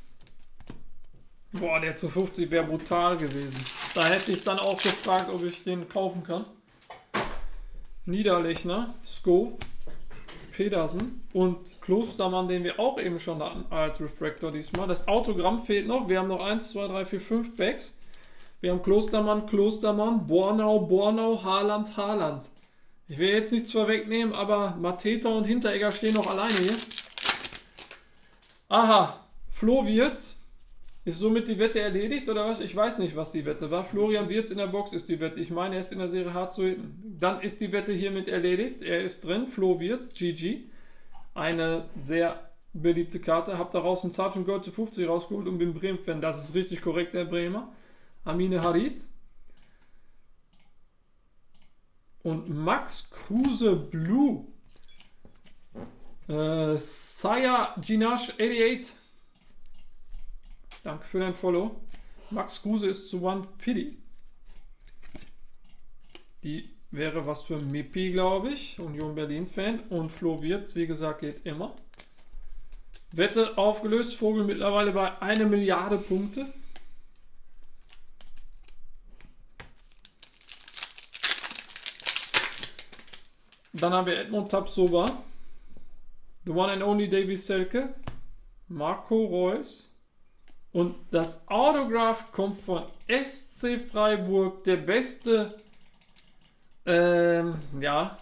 Boah, der zu 50 wäre brutal gewesen. Da hätte ich dann auch gefragt, ob ich den kaufen kann. Niederlechner, Skov, Pedersen und Klostermann, den wir auch eben schon hatten als Refractor diesmal. Das Autogramm fehlt noch. Wir haben noch 1, 2, 3, 4, 5 Bags. Wir haben Klostermann, Klostermann, Bornau, Bornau, Haaland, Haaland. Ich will jetzt nichts vorwegnehmen, aber Mateta und Hinteregger stehen noch alleine hier. Aha, Flo Wirtz. Ist somit die Wette erledigt oder was? Ich weiß nicht, was die Wette war. Florian Wirtz in der Box ist die Wette. Ich meine, er ist in der Serie hart zu hitten. Dann ist die Wette hiermit erledigt. Er ist drin. Flo Wirtz, GG. Eine sehr beliebte Karte. Hab daraus einen Sergeant Gold zu 50 rausgeholt und bin Bremen-Fan. Das ist richtig korrekt, der Bremer. Amine Harid. Und Max Kruse Blue. Äh, Saya Ginash 88. Danke für dein Follow. Max Kruse ist zu 150. Die wäre was für Mipi, glaube ich. Union Berlin-Fan. Und Flo Wirtz, wie gesagt, geht immer. Wette aufgelöst. Vogel mittlerweile bei 1 Milliarde Punkte. Dann haben wir Edmund Tapsoba. The one and only Davy Selke. Marco Reus. Und das Autograph kommt von SC Freiburg, der beste, ähm, ja,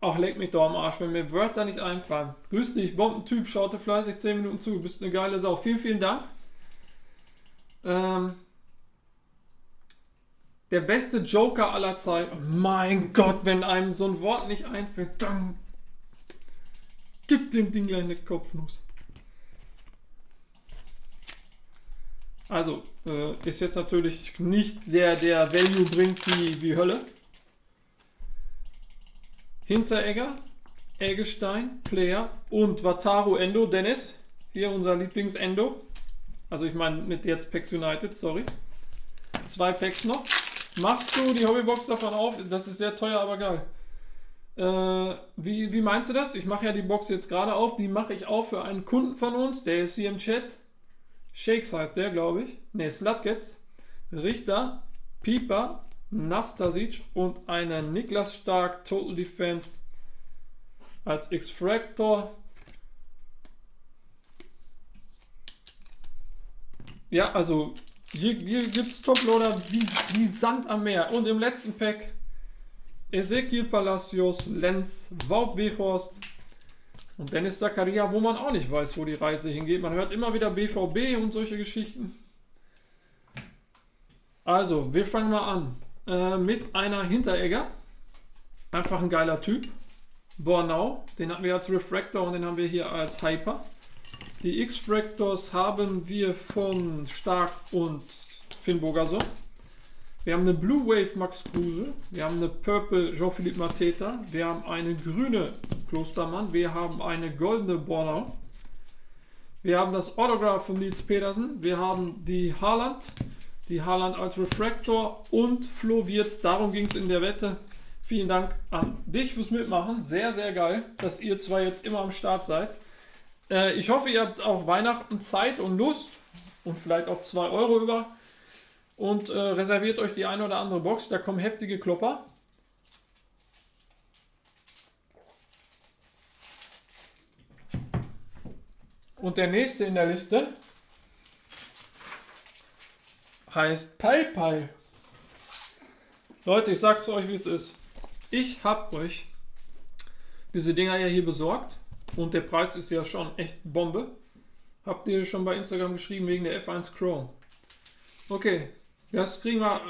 auch leck mich doch am Arsch, wenn mir Wörter nicht einfallen. Grüß dich, Bombentyp, schaute fleißig 10 Minuten zu, bist eine geile Sau. Vielen, vielen Dank. Ähm, der beste Joker aller Zeiten. Mein Gott, wenn einem so ein Wort nicht einfällt, dann gib dem Ding gleich eine Kopfnuss. Also, äh, ist jetzt natürlich nicht der, der Value bringt wie, wie Hölle. Hinteregger, Eggestein, Player und Wataru Endo, Dennis. Hier unser Lieblings-Endo. Also ich meine mit jetzt Packs United, sorry. Zwei Packs noch. Machst du die Hobbybox davon auf? Das ist sehr teuer, aber geil. Äh, wie, wie meinst du das? Ich mache ja die Box jetzt gerade auf. Die mache ich auf für einen Kunden von uns. Der ist hier im Chat. Shakes heißt der, glaube ich. Ne, Slutkets. Richter, Pieper, Nastasic und eine Niklas Stark Total Defense als X-Fractor. Ja, also hier, hier gibt es Toploader wie, wie Sand am Meer. Und im letzten Pack Ezekiel Palacios, Lenz, Wout Weghorst und Dennis Zakaria, wo man auch nicht weiß, wo die Reise hingeht. Man hört immer wieder BVB und solche Geschichten. Also, wir fangen mal an äh, mit einer Hinteregger. Einfach ein geiler Typ. Bornau, den hatten wir als Refractor und den haben wir hier als Hyper. Die X-Fractors haben wir von Stark und Finn Bogason. Wir haben eine Blue Wave Max Kruse. Wir haben eine Purple Jean-Philippe Mateta. Wir haben eine grüne Klostermann. Wir haben eine goldene Bornau. Wir haben das Autograph von Nils Pedersen. Wir haben die Haaland. Die Haaland als Refractor und Flo Wirtz. Darum ging es in der Wette. Vielen Dank an dich fürs Mitmachen. Sehr, sehr geil, dass ihr zwei jetzt immer am Start seid. Äh, ich hoffe, ihr habt auch Weihnachten Zeit und Lust und vielleicht auch 2 Euro über und äh, reserviert euch die eine oder andere Box. Da kommen heftige Klopper. Und der nächste in der Liste heißt Pai. Leute, ich sag's euch, wie es ist. Ich hab euch diese Dinger ja hier besorgt und der Preis ist ja schon echt Bombe. Habt ihr schon bei Instagram geschrieben wegen der F1 Chrome? Okay, das kriegen wir.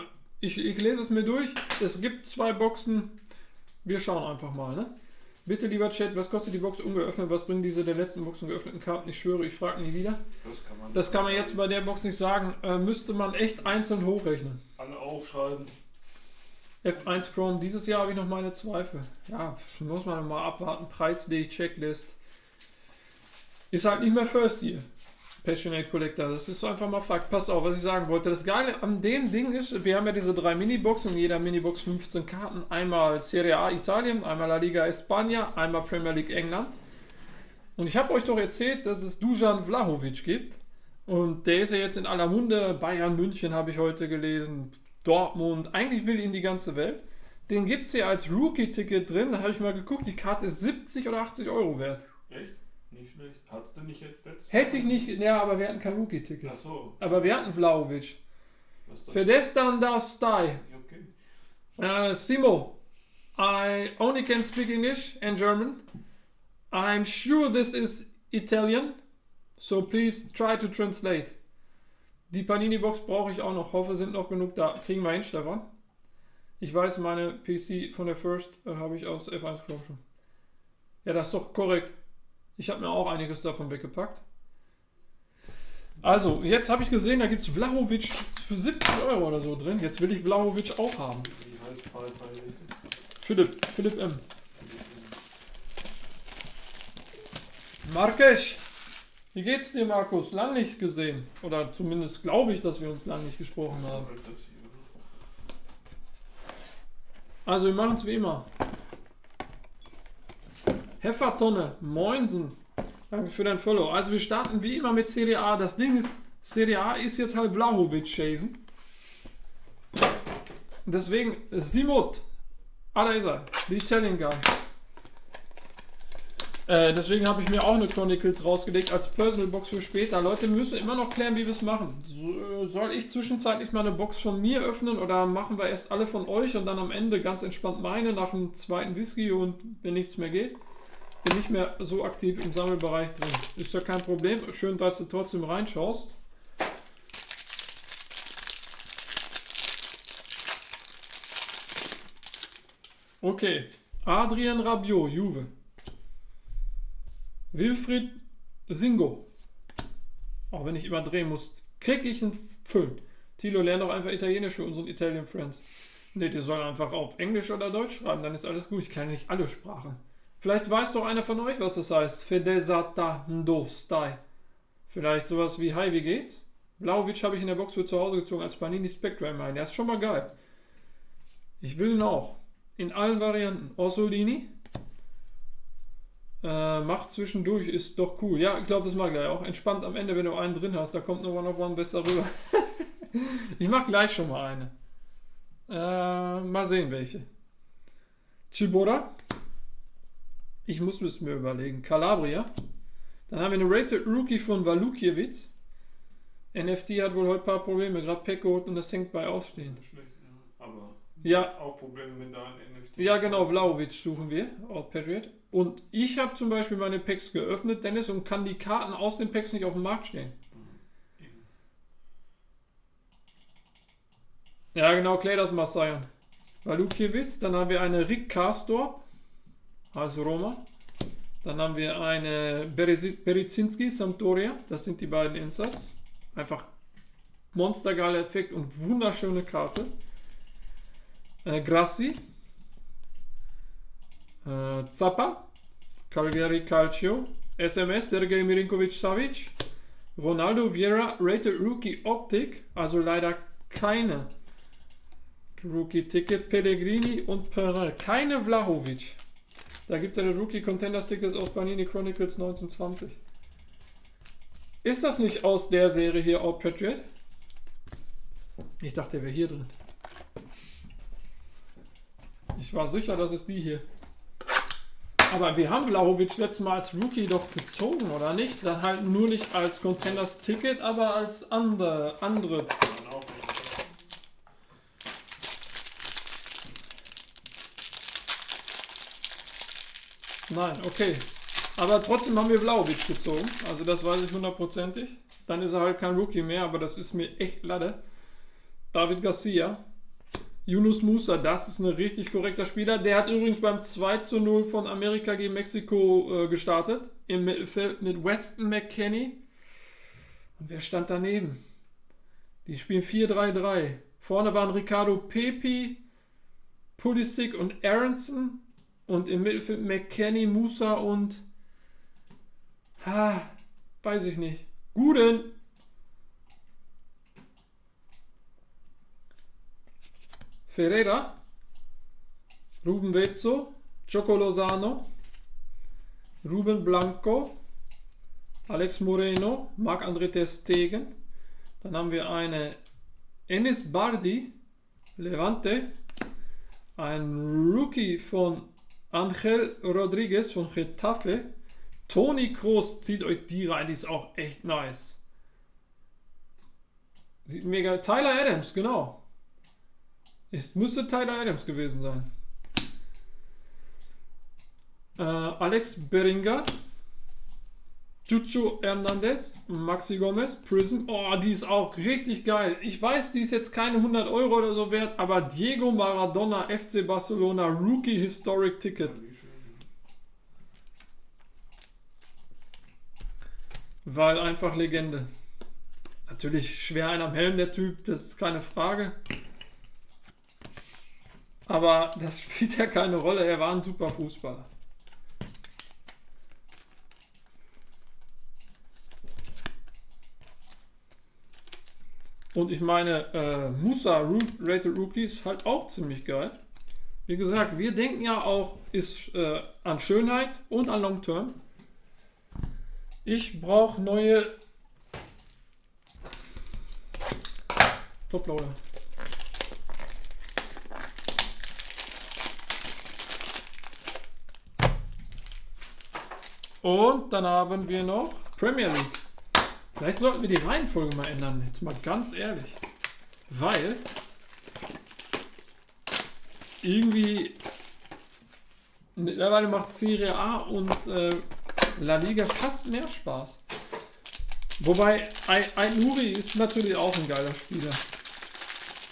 Ich, ich lese es mir durch. Es gibt zwei Boxen wir schauen einfach mal, ne? Bitte, lieber Chat, was kostet die Box ungeöffnet? Was bringen diese der letzten Boxen geöffneten Karten? Ich schwöre, ich frage nie wieder. Das kann man, Das kann man jetzt bei der Box nicht sagen. Äh, müsste man echt einzeln hochrechnen. alle aufschreiben. F1 Chrome, dieses Jahr habe ich noch meine Zweifel. Ja, muss man mal abwarten. Preislich, Checklist. Ist halt nicht mehr First Year. Passionate Collector, das ist so einfach mal Fakt. Passt auf, was ich sagen wollte. Das Geile an dem Ding ist, wir haben ja diese drei Miniboxen, in jeder Minibox 15 Karten. Einmal Serie A Italien, einmal La Liga España, einmal Premier League England. Und ich habe euch doch erzählt, dass es Dujan Vlahovic gibt. Und der ist ja jetzt in aller Munde. Bayern München habe ich heute gelesen. Dortmund. Eigentlich will ihn die ganze Welt. Den gibt es hier als Rookie-Ticket drin. Da habe ich mal geguckt. Die Karte ist 70 oder 80 Euro wert. Echt? Nicht schlecht. Hattest du nicht jetzt letztes Hätte ich nicht. Ja, aber wir hatten kein Rookie-Ticket. Achso. Aber wir hatten Vlahovic. Was ist das? Stai. Okay. Uh, Simo, I only can speak English and German. I'm sure this is Italian, so please try to translate. Die Panini-Box brauche ich auch noch. Hoffe, sind noch genug da. Kriegen wir hin, Stefan. Ich weiß, meine PC von der First äh, habe ich aus F1 Chrome schon. Ja, das ist doch korrekt. Ich habe mir auch einiges davon weggepackt. Also, jetzt habe ich gesehen, da gibt es Vlahovic für 70 Euro oder so drin. Jetzt will ich Vlahovic auch haben. Wie heißt richtig? Philipp, Philipp M. Markesch, wie geht's dir, Markus? Lang nicht gesehen. Oder zumindest glaube ich, dass wir uns lang nicht gesprochen haben. Also, wir machen es wie immer. Heffertonne, Moinsen. Danke für dein Follow. Also, wir starten wie immer mit Serie A. Das Ding ist, Serie A ist jetzt halt Vlahovic-Chasen. Deswegen, Simut. Ah, da ist er. The Italian Guy. Äh, deswegen habe ich mir auch eine Chronicles rausgelegt als Personal Box für später. Leute, wir müssen immer noch klären, wie wir es machen. So, soll ich zwischenzeitlich mal eine Box von mir öffnen oder machen wir erst alle von euch und dann am Ende ganz entspannt meine nach dem zweiten Whisky und wenn nichts mehr geht? Bin nicht mehr so aktiv im Sammelbereich drin. Ist ja kein Problem. Schön, dass du trotzdem reinschaust. Okay. Adrian Rabiot, Juve. Wilfried Singo. Auch wenn ich immer drehen muss, krieg ich einen Föhn. Tilo, lern doch einfach Italienisch für unseren Italian Friends. Ne, die sollen einfach auf Englisch oder Deutsch schreiben, dann ist alles gut. Ich kann nicht alle Sprachen. Vielleicht weiß doch einer von euch, was das heißt. Fedesata ndo stai. Vielleicht sowas wie Hi, wie geht's? Vlaovic habe ich in der Box für zu Hause gezogen als Panini Spectrum ein. Der ist schon mal geil. Ich will ihn auch. In allen Varianten. Orsolini. Äh, macht zwischendurch, ist doch cool. Ja, ich glaube, das mag gleich auch. Entspannt am Ende, wenn du einen drin hast. Da kommt noch One of One besser rüber. ich mach gleich schon mal eine. Äh, mal sehen, welche. Chibora. Ich muss es mir überlegen. Calabria. Dann haben wir eine Rated Rookie von Walukiewicz. NFT hat wohl heute ein paar Probleme. Gerade geholt und das hängt bei Ausstehen. Nicht schlecht, ja. Aber Ja. auch Probleme, da ein NFT. Ja, genau, Vlaovic suchen wir, Out Patriot. Und ich habe zum Beispiel meine Packs geöffnet, Dennis, und kann die Karten aus den Packs nicht auf dem Markt stehen. Mhm. Ja, genau, klär das mal, Sion. Walukiewicz, dann haben wir eine Rick Karsdorp, also Roma. Dann haben wir eine Berezinski, Sampdoria, das sind die beiden Insats. Einfach monstergeiler Effekt und wunderschöne Karte. Äh, Grassi, Zappa, Calgary Calcio, SMS, Sergej Milinkovic Savic, Ronaldo Vieira, Rated Rookie Optik, also leider keine Rookie-Ticket, Pellegrini und Perrin. Keine Vlahovic. Da gibt es ja die Rookie Contenders Tickets aus Panini Chronicles 1920. Ist das nicht aus der Serie hier Out Patriot? Ich dachte, der wäre hier drin. Ich war sicher, das ist die hier. Aber wir haben Vlahovic letztes Mal als Rookie doch gezogen, oder nicht? Dann halt nur nicht als Contenders Ticket, aber als andere, andere. Nein, okay. Aber trotzdem haben wir Vlaovic gezogen. Also das weiß ich hundertprozentig. Dann ist er halt kein Rookie mehr, aber das ist mir echt lade. David Garcia. Yunus Musa, das ist ein richtig korrekter Spieler. Der hat übrigens beim 2 zu 0 von Amerika gegen Mexiko äh, gestartet. Im Mittelfeld mit Weston McKenney. Und wer stand daneben? Die spielen 4-3-3. Vorne waren Ricardo Pepi, Pulisic und Aronson. Und im Mittelfeld McKenney, Musa und. Ha, weiß ich nicht. Guden. Ferreira, Ruben Vezzo, Choco Lozano, Ruben Blanco, Alex Moreno, Marc-André Testegen. Dann haben wir eine Enis Bardi, Levante, ein Rookie von Angel Rodriguez von Getafe. Toni Kroos, zieht euch die rein, die ist auch echt nice. Sieht mega. Tyler Adams, genau. Es müsste Tyler Adams gewesen sein. Äh, Alex Beringer, Chucho Hernandez, Maxi Gomez, Prison. Oh, die ist auch richtig geil. Ich weiß, die ist jetzt keine 100 Euro oder so wert, aber Diego Maradona, FC Barcelona, Rookie Historic Ticket. Weil einfach Legende. Natürlich schwer ein am Helm, der Typ, das ist keine Frage. Aber das spielt ja keine Rolle. Er war ein super Fußballer. Und ich meine, äh, Musa Rated Rookies halt auch ziemlich geil. Wie gesagt, wir denken ja auch ist, äh, an Schönheit und an Long Term. Ich brauche neue Toploader. Und dann haben wir noch Premier League. Vielleicht sollten wir die Reihenfolge mal ändern. Jetzt mal ganz ehrlich. Weil irgendwie mittlerweile macht Serie A und äh, La Liga fast mehr Spaß. Wobei ein Uri ist natürlich auch ein geiler Spieler.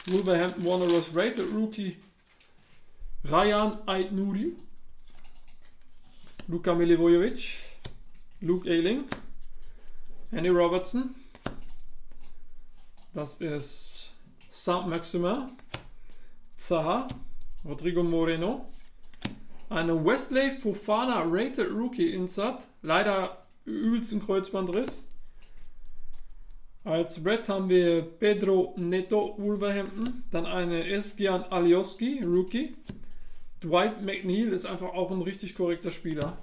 Wolverhampton Wanderers Rated Rookie Ryan Aitnuri Luka Milivojevic, Luke Ayling, Andy Robertson, das ist Saint-Maximin, Zaha, Rodrigo Moreno, eine Wesley Fofana Rated Rookie Insat, leider übelsten Kreuzbandriss. Als Red haben wir Pedro Neto Wolverhampton, dann eine Esgian Alioski Rookie, Dwight McNeil ist einfach auch ein richtig korrekter Spieler.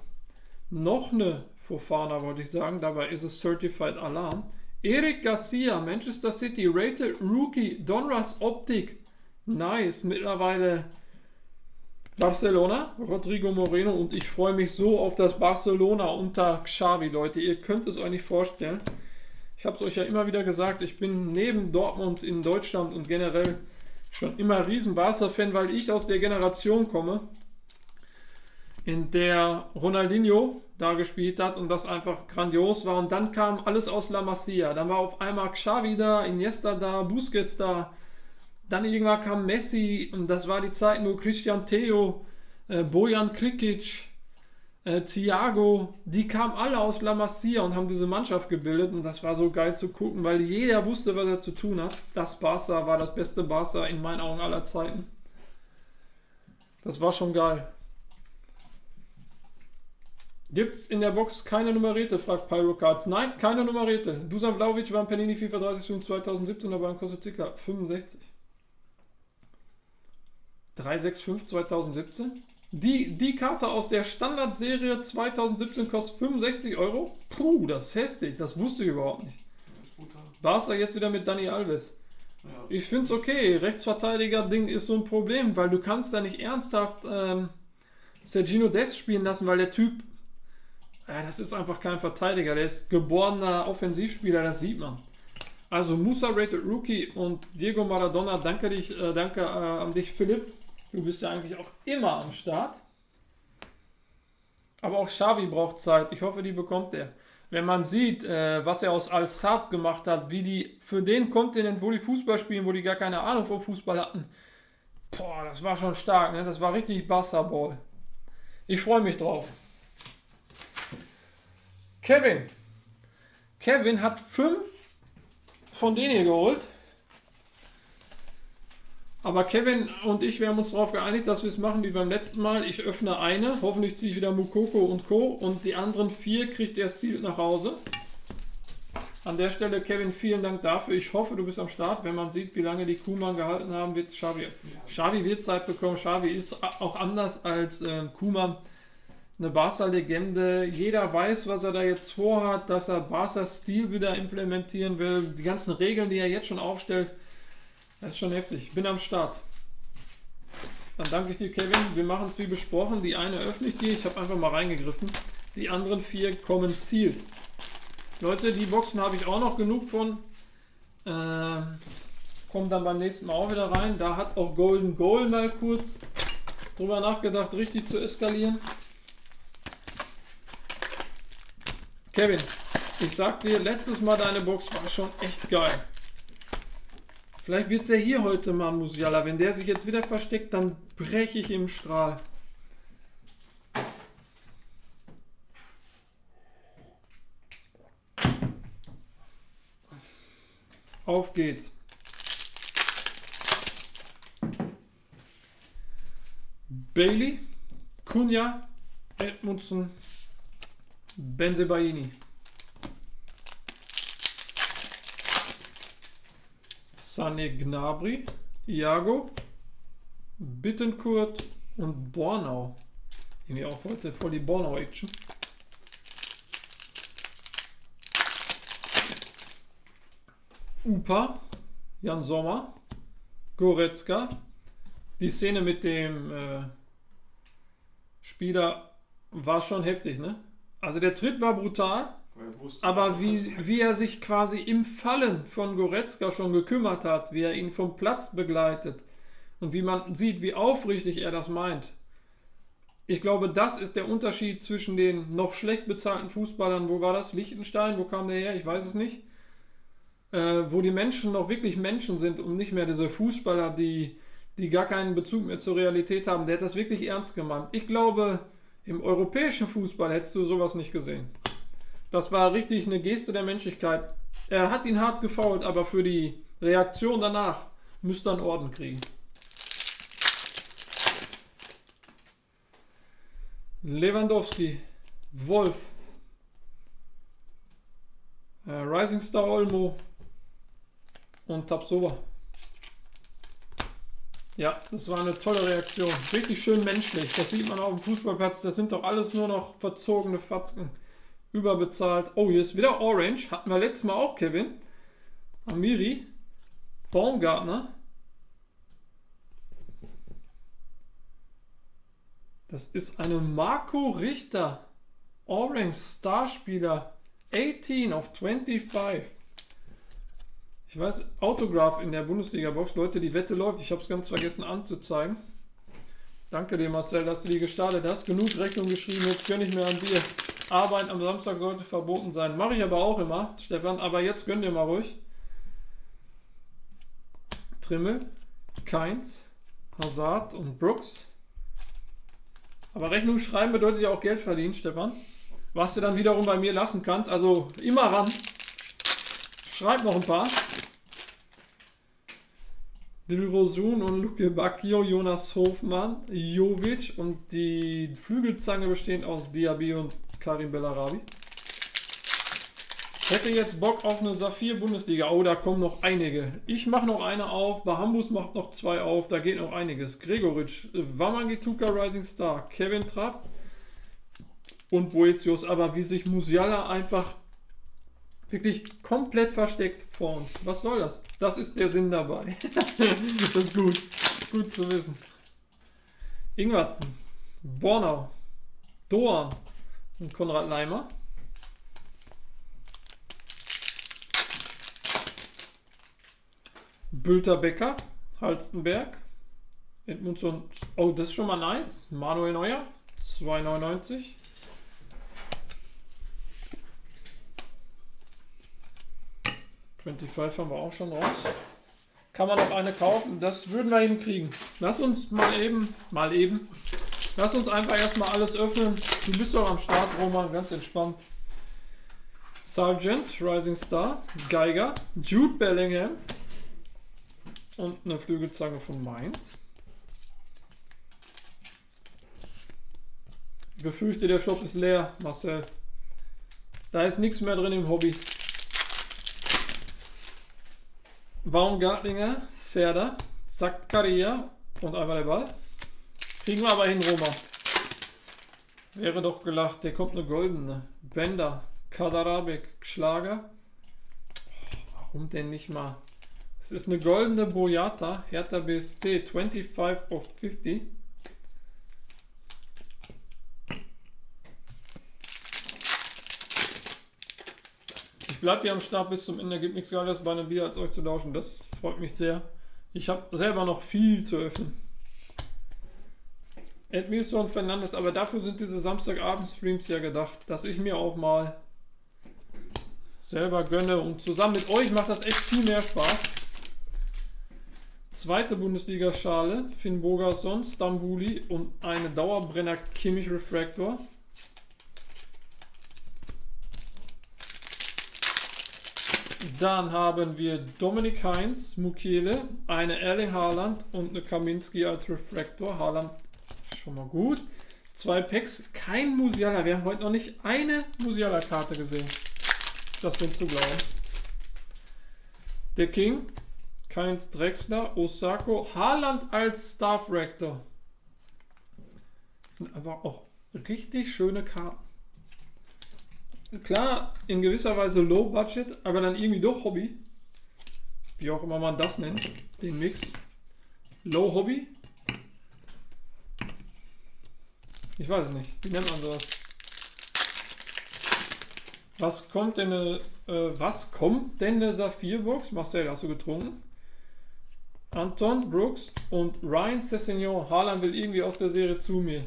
Noch eine Fofana wollte ich sagen, dabei ist es Certified Alarm. Eric Garcia, Manchester City, Rated Rookie, Donruss Optik. Nice, mittlerweile Barcelona, Rodrigo Moreno und ich freue mich so auf das Barcelona unter Xavi, Leute. Ihr könnt es euch nicht vorstellen. Ich habe es euch ja immer wieder gesagt, ich bin neben Dortmund in Deutschland und generell schon immer riesen Barca-Fan, weil ich aus der Generation komme, in der Ronaldinho da gespielt hat und das einfach grandios war. Und dann kam alles aus La Masia. Dann war auf einmal Xavi da, Iniesta da, Busquets da. Dann irgendwann kam Messi und das war die Zeit, wo Christian Theo, äh, Bojan Krikic, äh, Thiago, die kamen alle aus La Masia und haben diese Mannschaft gebildet und das war so geil zu gucken, weil jeder wusste, was er zu tun hat. Das Barca war das beste Barca in meinen Augen aller Zeiten. Das war schon geil. Gibt es in der Box keine Nummerete, fragt Pyrocards. Nein, keine Nummerete. Dusan Vlaovic war in Panini FIFA 30 2017, aber kostet ca. 65. 365 2017? Die, die Karte aus der Standardserie 2017 kostet 65 Euro. Puh, das ist heftig. Das wusste ich überhaupt nicht. Barca jetzt wieder mit Dani Alves. Ja. Ich finde es okay. Rechtsverteidiger-Ding ist so ein Problem, weil du kannst da nicht ernsthaft ähm, Sergino Des spielen lassen, weil der Typ, äh, das ist einfach kein Verteidiger. Der ist geborener Offensivspieler, das sieht man. Also Musa Rated Rookie und Diego Maradona, danke dich, äh, danke äh, an dich, Philipp Du bist ja eigentlich auch immer am Start. Aber auch Xavi braucht Zeit. Ich hoffe, die bekommt er. Wenn man sieht, äh, was er aus Al-Sad gemacht hat, wie die für den Kontinent, wo die Fußball spielen, wo die gar keine Ahnung vom Fußball hatten, Boah, das war schon stark, ne? Das war richtig Basketball. Ich freue mich drauf. Kevin. Kevin hat fünf von denen hier geholt. Aber Kevin und ich, wir haben uns darauf geeinigt, dass wir es machen wie beim letzten Mal. Ich öffne eine, hoffentlich ziehe ich wieder Mukoko und Co. Und die anderen vier kriegt er Ziel nach Hause. An der Stelle, Kevin, vielen Dank dafür. Ich hoffe, du bist am Start. Wenn man sieht, wie lange die Kuhmann gehalten haben, wird Xavi. Xavi wird Zeit bekommen. Xavi ist auch anders als äh, Kuhmann eine Barca-Legende. Jeder weiß, was er da jetzt vorhat, dass er Barca-Stil wieder implementieren will. Die ganzen Regeln, die er jetzt schon aufstellt, das ist schon heftig. Bin am Start. Dann danke ich dir, Kevin. Wir machen es wie besprochen. Die eine öffne ich dir. Ich habe einfach mal reingegriffen. Die anderen vier kommen zielt. Leute, die Boxen habe ich auch noch genug von. Äh, kommen dann beim nächsten Mal auch wieder rein. Da hat auch Golden Goal mal kurz drüber nachgedacht, richtig zu eskalieren. Kevin, ich sag dir, letztes Mal deine Box war schon echt geil. Vielleicht wird es ja hier heute mal Musiala. Wenn der sich jetzt wieder versteckt, dann breche ich im Strahl. Auf geht's. Bailey, Kunja, Edmundson, Benzebaini. Sane Gnabry, Iago, Bittenkurt und Bornau. Irgendwie auch heute voll die Bornau-Action. Upa, Jan Sommer, Goretzka. Die Szene mit dem äh, Spieler war schon heftig, ne? Also der Tritt war brutal. Aber wie, wie er sich quasi im Fallen von Goretzka schon gekümmert hat, wie er ihn vom Platz begleitet und wie man sieht, wie aufrichtig er das meint. Ich glaube, das ist der Unterschied zwischen den noch schlecht bezahlten Fußballern. Wo war das? Liechtenstein? Wo kam der her? Ich weiß es nicht. Äh, wo die Menschen noch wirklich Menschen sind und nicht mehr diese Fußballer, die, die gar keinen Bezug mehr zur Realität haben. Der hat das wirklich ernst gemeint. Ich glaube, im europäischen Fußball hättest du sowas nicht gesehen. Das war richtig eine Geste der Menschlichkeit. Er hat ihn hart gefault, aber für die Reaktion danach müsste er einen Orden kriegen. Lewandowski, Wolf, äh, Rising Star Olmo und Tapsova. Ja, das war eine tolle Reaktion. Richtig schön menschlich. Das sieht man auf dem Fußballplatz. Das sind doch alles nur noch verzogene Fatzken überbezahlt. Oh, hier ist wieder Orange. Hatten wir letztes Mal auch, Kevin. Amiri. Baumgartner. Das ist eine Marco Richter. Orange Starspieler. 18 of 25. Ich weiß, Autograph in der Bundesliga-Box. Leute, die Wette läuft. Ich habe es ganz vergessen anzuzeigen. Danke dir, Marcel, dass du die gestartet hast. Genug Rechnung geschrieben. Jetzt gönne ich mir an dir. Arbeit am Samstag sollte verboten sein. Mache ich aber auch immer, Stefan. Aber jetzt gönn dir mal ruhig. Trimmel, Keins, Hazard und Brooks. Aber Rechnung schreiben bedeutet ja auch Geld verdienen, Stefan. Was du dann wiederum bei mir lassen kannst. Also immer ran. Schreib noch ein paar. Dilrosun und Luke Bacchio, Jonas Hofmann, Jovic und die Flügelzange bestehend aus Diaby und Karim Bellarabi. Hätte jetzt Bock auf eine Saphir-Bundesliga. Oh, da kommen noch einige. Ich mache noch eine auf. Bahambus macht noch zwei auf. Da geht noch einiges. Gregoritsch, Wamangituka Rising Star, Kevin Trapp und Boetius. Aber wie sich Musiala einfach wirklich komplett versteckt vor uns. Was soll das? Das ist der Sinn dabei. das ist gut. Gut zu wissen. Ingwertsen, Bornau, Doan, und Konrad Leimer. Bülter Becker, Halstenberg. Edmundson, oh, das ist schon mal nice. Manuel Neuer, 2,99. Twenty Five haben wir auch schon raus. kann man noch eine kaufen. Das würden wir hinkriegen. Lass uns mal eben, mal eben, lass uns einfach erstmal alles öffnen. Du bist doch am Start, Roman, ganz entspannt. Sergeant, Rising Star, Geiger, Jude Bellingham und eine Flügelzange von Mainz. Ich befürchte, der Shop ist leer, Marcel. Da ist nichts mehr drin im Hobby. Baumgartlinger, Serda, Zakaria und einmal der Ball. Kriegen wir aber hin, Roma. Wäre doch gelacht, der kommt eine goldene. Bender, Kadarabek, Schlager. warum denn nicht mal? Es ist eine goldene Boyata, Hertha BSC, 25 of 50. bleibt hier am Start bis zum Ende. Gibt nichts Geiles bei einem Bier, als euch zu tauschen. Das freut mich sehr. Ich habe selber noch viel zu öffnen. Edmilson Fernandes, aber dafür sind diese Samstagabend-Streams ja gedacht, dass ich mir auch mal selber gönne und zusammen mit euch macht das echt viel mehr Spaß. Zweite Bundesliga-Schale, Finn Bogason, Stambuli und eine Dauerbrenner Kimmich Refractor. Dann haben wir Dominik Heinz, Mukiele, eine Erling Haaland und eine Kaminski als Refractor. Haaland schon mal gut. Zwei Packs, kein Musiala. Wir haben heute noch nicht eine Musiala-Karte gesehen. Das bin zu glauben. Der King, Keins Drexler, Osako, Haaland als Staff Rector. Sind einfach auch richtig schöne Karten klar, in gewisser Weise Low Budget, aber dann irgendwie doch Hobby. Wie auch immer man das nennt, den Mix. Low Hobby. Ich weiß es nicht. Wie nennt man sowas? Was kommt denn eine, äh, was kommt denn eine Saphirbox? Marcel, hast du getrunken? Anton Brooks und Ryan Sessignon. Haaland will irgendwie aus der Serie zu mir.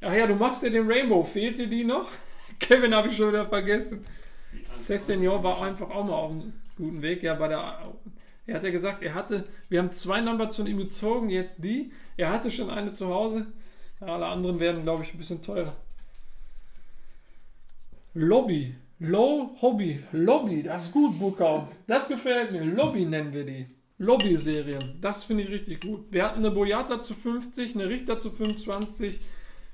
Ach ja, du machst ja den Rainbow. Fehlt dir die noch? Kevin habe ich schon wieder vergessen. Sessignon war einfach auch mal auf einem guten Weg. Ja, bei der. Er hat ja gesagt, er hatte. Wir haben zwei Numbers von ihm gezogen, jetzt die. Er hatte schon eine zu Hause. Ja, alle anderen werden, glaube ich, ein bisschen teurer. Lobby. Low Hobby. Lobby. Das ist gut, Bukau. Das gefällt mir. Lobby nennen wir die. Lobby-Serien. Das finde ich richtig gut. Wir hatten eine Boyata zu 50, eine Richter zu 25.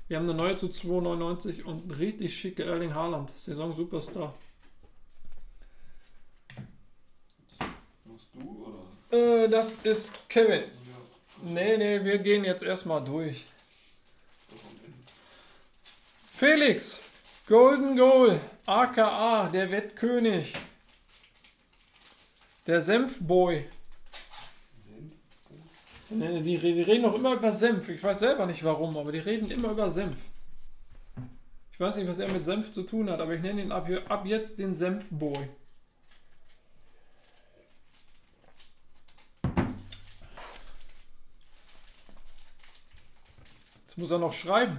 Wir haben eine neue zu 2,99 und richtig schicke Erling Haaland, Saison Superstar. Machst du oder? Äh, das ist Kevin. Ja. Nee, nee, wir gehen jetzt erstmal durch. Felix, Golden Goal, aka der Wettkönig, der Senfboy. Die, die, reden auch immer über Senf. Ich weiß selber nicht warum, aber die reden immer über Senf. Ich weiß nicht, was er mit Senf zu tun hat, aber ich nenne ihn ab, ab jetzt den Senfboy. Jetzt muss er noch schreiben.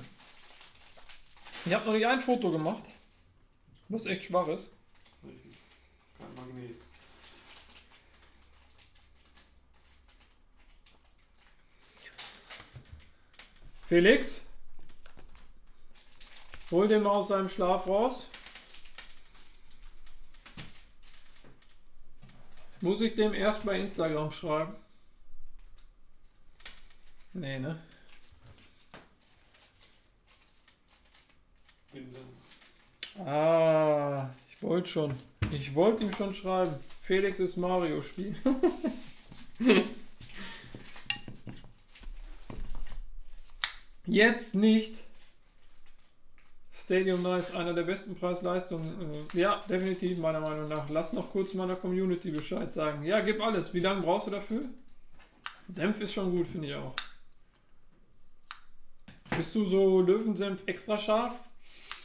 Ich habe noch nicht ein Foto gemacht, was echt schwach ist. Kein Magnet. Felix, hol den mal aus seinem Schlaf raus. Muss ich dem erst bei Instagram schreiben? Nee, ne? Ah, ich wollte schon. Ich wollte ihm schon schreiben. Felix ist Mario-Spiel. Jetzt nicht. Stadium Nice, einer der besten Preis-Leistungen. Äh, ja, definitiv, meiner Meinung nach. Lass noch kurz meiner Community Bescheid sagen. Ja, gib alles. Wie lange brauchst du dafür? Senf ist schon gut, finde ich auch. Bist du so Löwensenf extra scharf,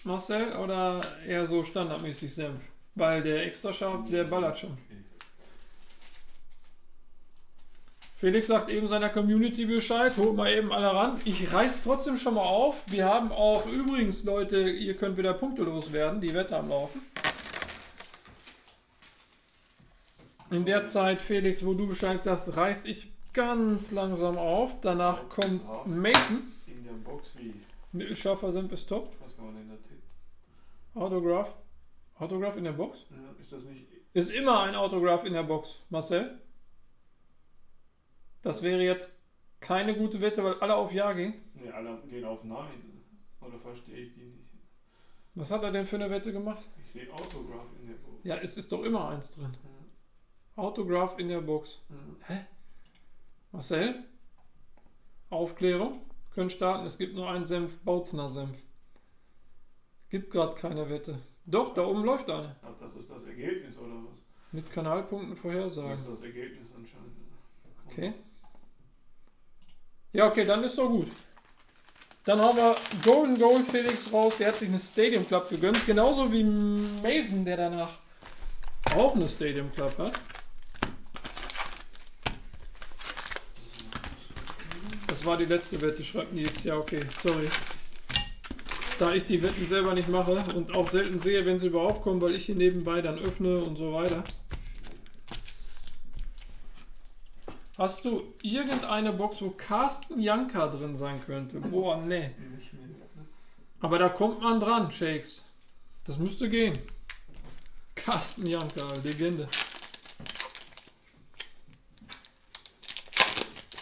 Marcel, oder eher so standardmäßig Senf? Weil der extra scharf, der ballert schon. Felix sagt eben seiner Community Bescheid, holt mal eben alle ran. Ich reiß trotzdem schon mal auf. Wir haben auch übrigens, Leute, ihr könnt wieder Punkte loswerden, die Wette am Laufen. In der Zeit, Felix, wo du Bescheid sagst, reiß ich ganz langsam auf. Danach kommt. Mason. In der Box wie? Mittelscharfer Senf ist top. Was kann man denn da? Autograph. Autograph in der Box? Ja, ist das nicht. Ist immer ein Autograph in der Box. Marcel? Das wäre jetzt keine gute Wette, weil alle auf Ja gingen. Ne, alle gehen auf Nein. Oder verstehe ich die nicht? Was hat er denn für eine Wette gemacht? Ich sehe Autograph in der Box. Ja, es ist doch immer eins drin. Ja. Autograph in der Box. Ja. Marcel? Aufklärung? Können starten. Es gibt nur einen Senf, Bautzner Senf. Es gibt gerade keine Wette. Doch, da oben läuft eine. Ach, das ist das Ergebnis oder was? Mit Kanalpunkten Das vorhersagen. ist das Ergebnis anscheinend. Okay. Ja, okay, dann ist doch gut. Dann haben wir Golden Goal Felix raus. Der hat sich eine Stadium Club gegönnt. Genauso wie Mason, der danach auch eine Stadium Club hat. Das war die letzte Wette, schreibt Nils. Ja, okay, sorry. Da ich die Wetten selber nicht mache und auch selten sehe, wenn sie überhaupt kommen, weil ich hier nebenbei dann öffne und so weiter. Hast du irgendeine Box, wo Carsten Janka drin sein könnte? Boah, nee. Ne? Aber da kommt man dran, Shakes. Das müsste gehen. Carsten Janka, Legende.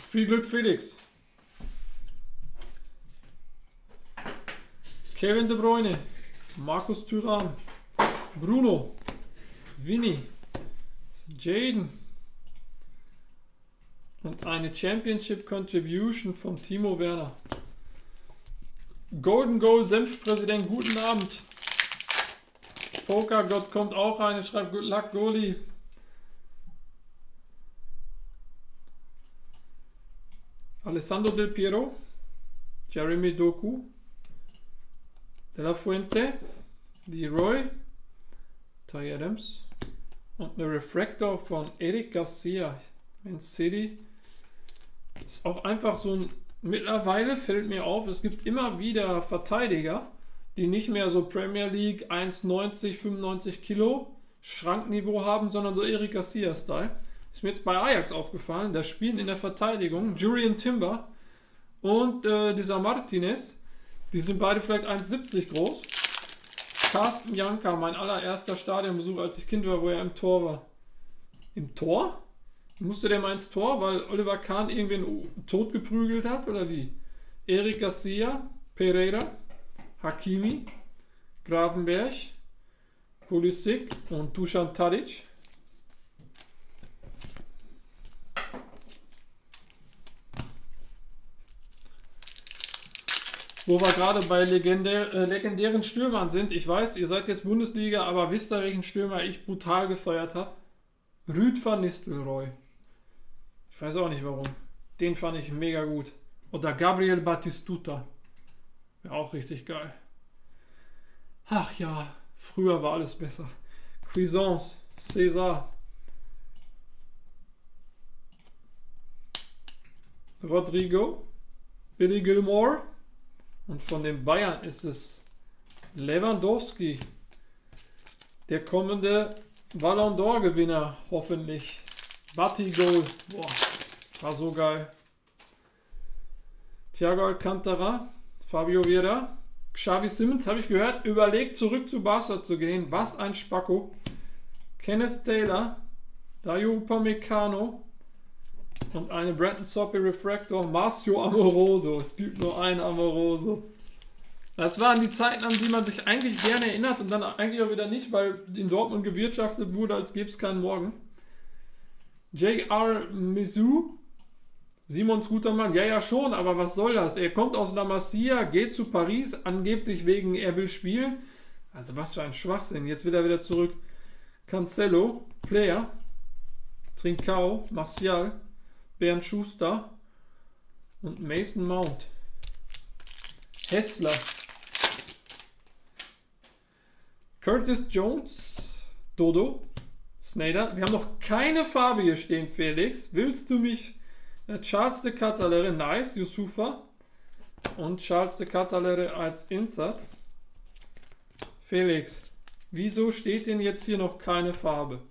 Viel Glück, Felix. Kevin De Bruyne, Markus Thuram, Bruno, Vinny, Jaden und eine Championship Contribution von Timo Werner. Golden Goal Senfpräsident, guten Abend. Pokergott kommt auch rein schreibt Good Luck Goalie. Alessandro Del Piero, Jeremy Doku, De La Fuente, Leroy, Ty Adams und eine Refractor von Eric Garcia, Man City. Ist auch einfach so ein Mittlerweile fällt mir auf, es gibt immer wieder Verteidiger, die nicht mehr so Premier League 1,90, 95 Kilo Schrankniveau haben, sondern so Eric Garcia-Style. Ist mir jetzt bei Ajax aufgefallen, da spielen in der Verteidigung Julian Timber und äh, dieser Martinez. Die sind beide vielleicht 1,70 groß. Carsten Janka, mein allererster Stadionbesuch, als ich Kind war, wo er im Tor war. Im Tor? Musste der mal ins Tor, weil Oliver Kahn irgendwen totgeprügelt hat oder wie? Eric Garcia, Pereira, Hakimi, Gravenberg, Pulisic und Dusan Tadic. Wo wir gerade bei legendär, äh, legendären Stürmern sind. Ich weiß, ihr seid jetzt Bundesliga, aber wisst ihr, welchen Stürmer ich brutal gefeiert habe? Rüd van Nistelrooy. Ich weiß auch nicht warum. Den fand ich mega gut. Oder Gabriel Batistuta. Wäre auch richtig geil. Ach ja, früher war alles besser. Cuisance, César. Rodrigo, Billy Gilmore. Und von den Bayern ist es Lewandowski. Der kommende Ballon d'Or-Gewinner, hoffentlich. Batigol. Boah, war so geil. Thiago Alcantara, Fabio Vieira, Xavi Simmons, habe ich gehört, überlegt zurück zu Barca zu gehen. Was ein Spacko. Kenneth Taylor, Dayo Upamecano und eine Brandon Soppy Refractor, Marcio Amoroso. Es gibt nur einen Amoroso. Das waren die Zeiten, an die man sich eigentlich gerne erinnert und dann eigentlich auch wieder nicht, weil in Dortmund gewirtschaftet wurde, als gäbe es keinen Morgen. J.R. Mizzou, Simons guter Mann, ja, ja, schon, aber was soll das? Er kommt aus La Masia, geht zu Paris, angeblich wegen, er will spielen. Also, was für ein Schwachsinn. Jetzt will er wieder zurück. Cancelo, Player, Trincao, Martial, Bernd Schuster und Mason Mount. Hessler. Curtis Jones, Dodo, Snyder. Wir haben noch keine Farbe hier stehen, Felix. Willst du mich? Äh, Charles de Catalere, nice, Yusufa. Und Charles de Catalere als Insert. Felix, wieso steht denn jetzt hier noch keine Farbe?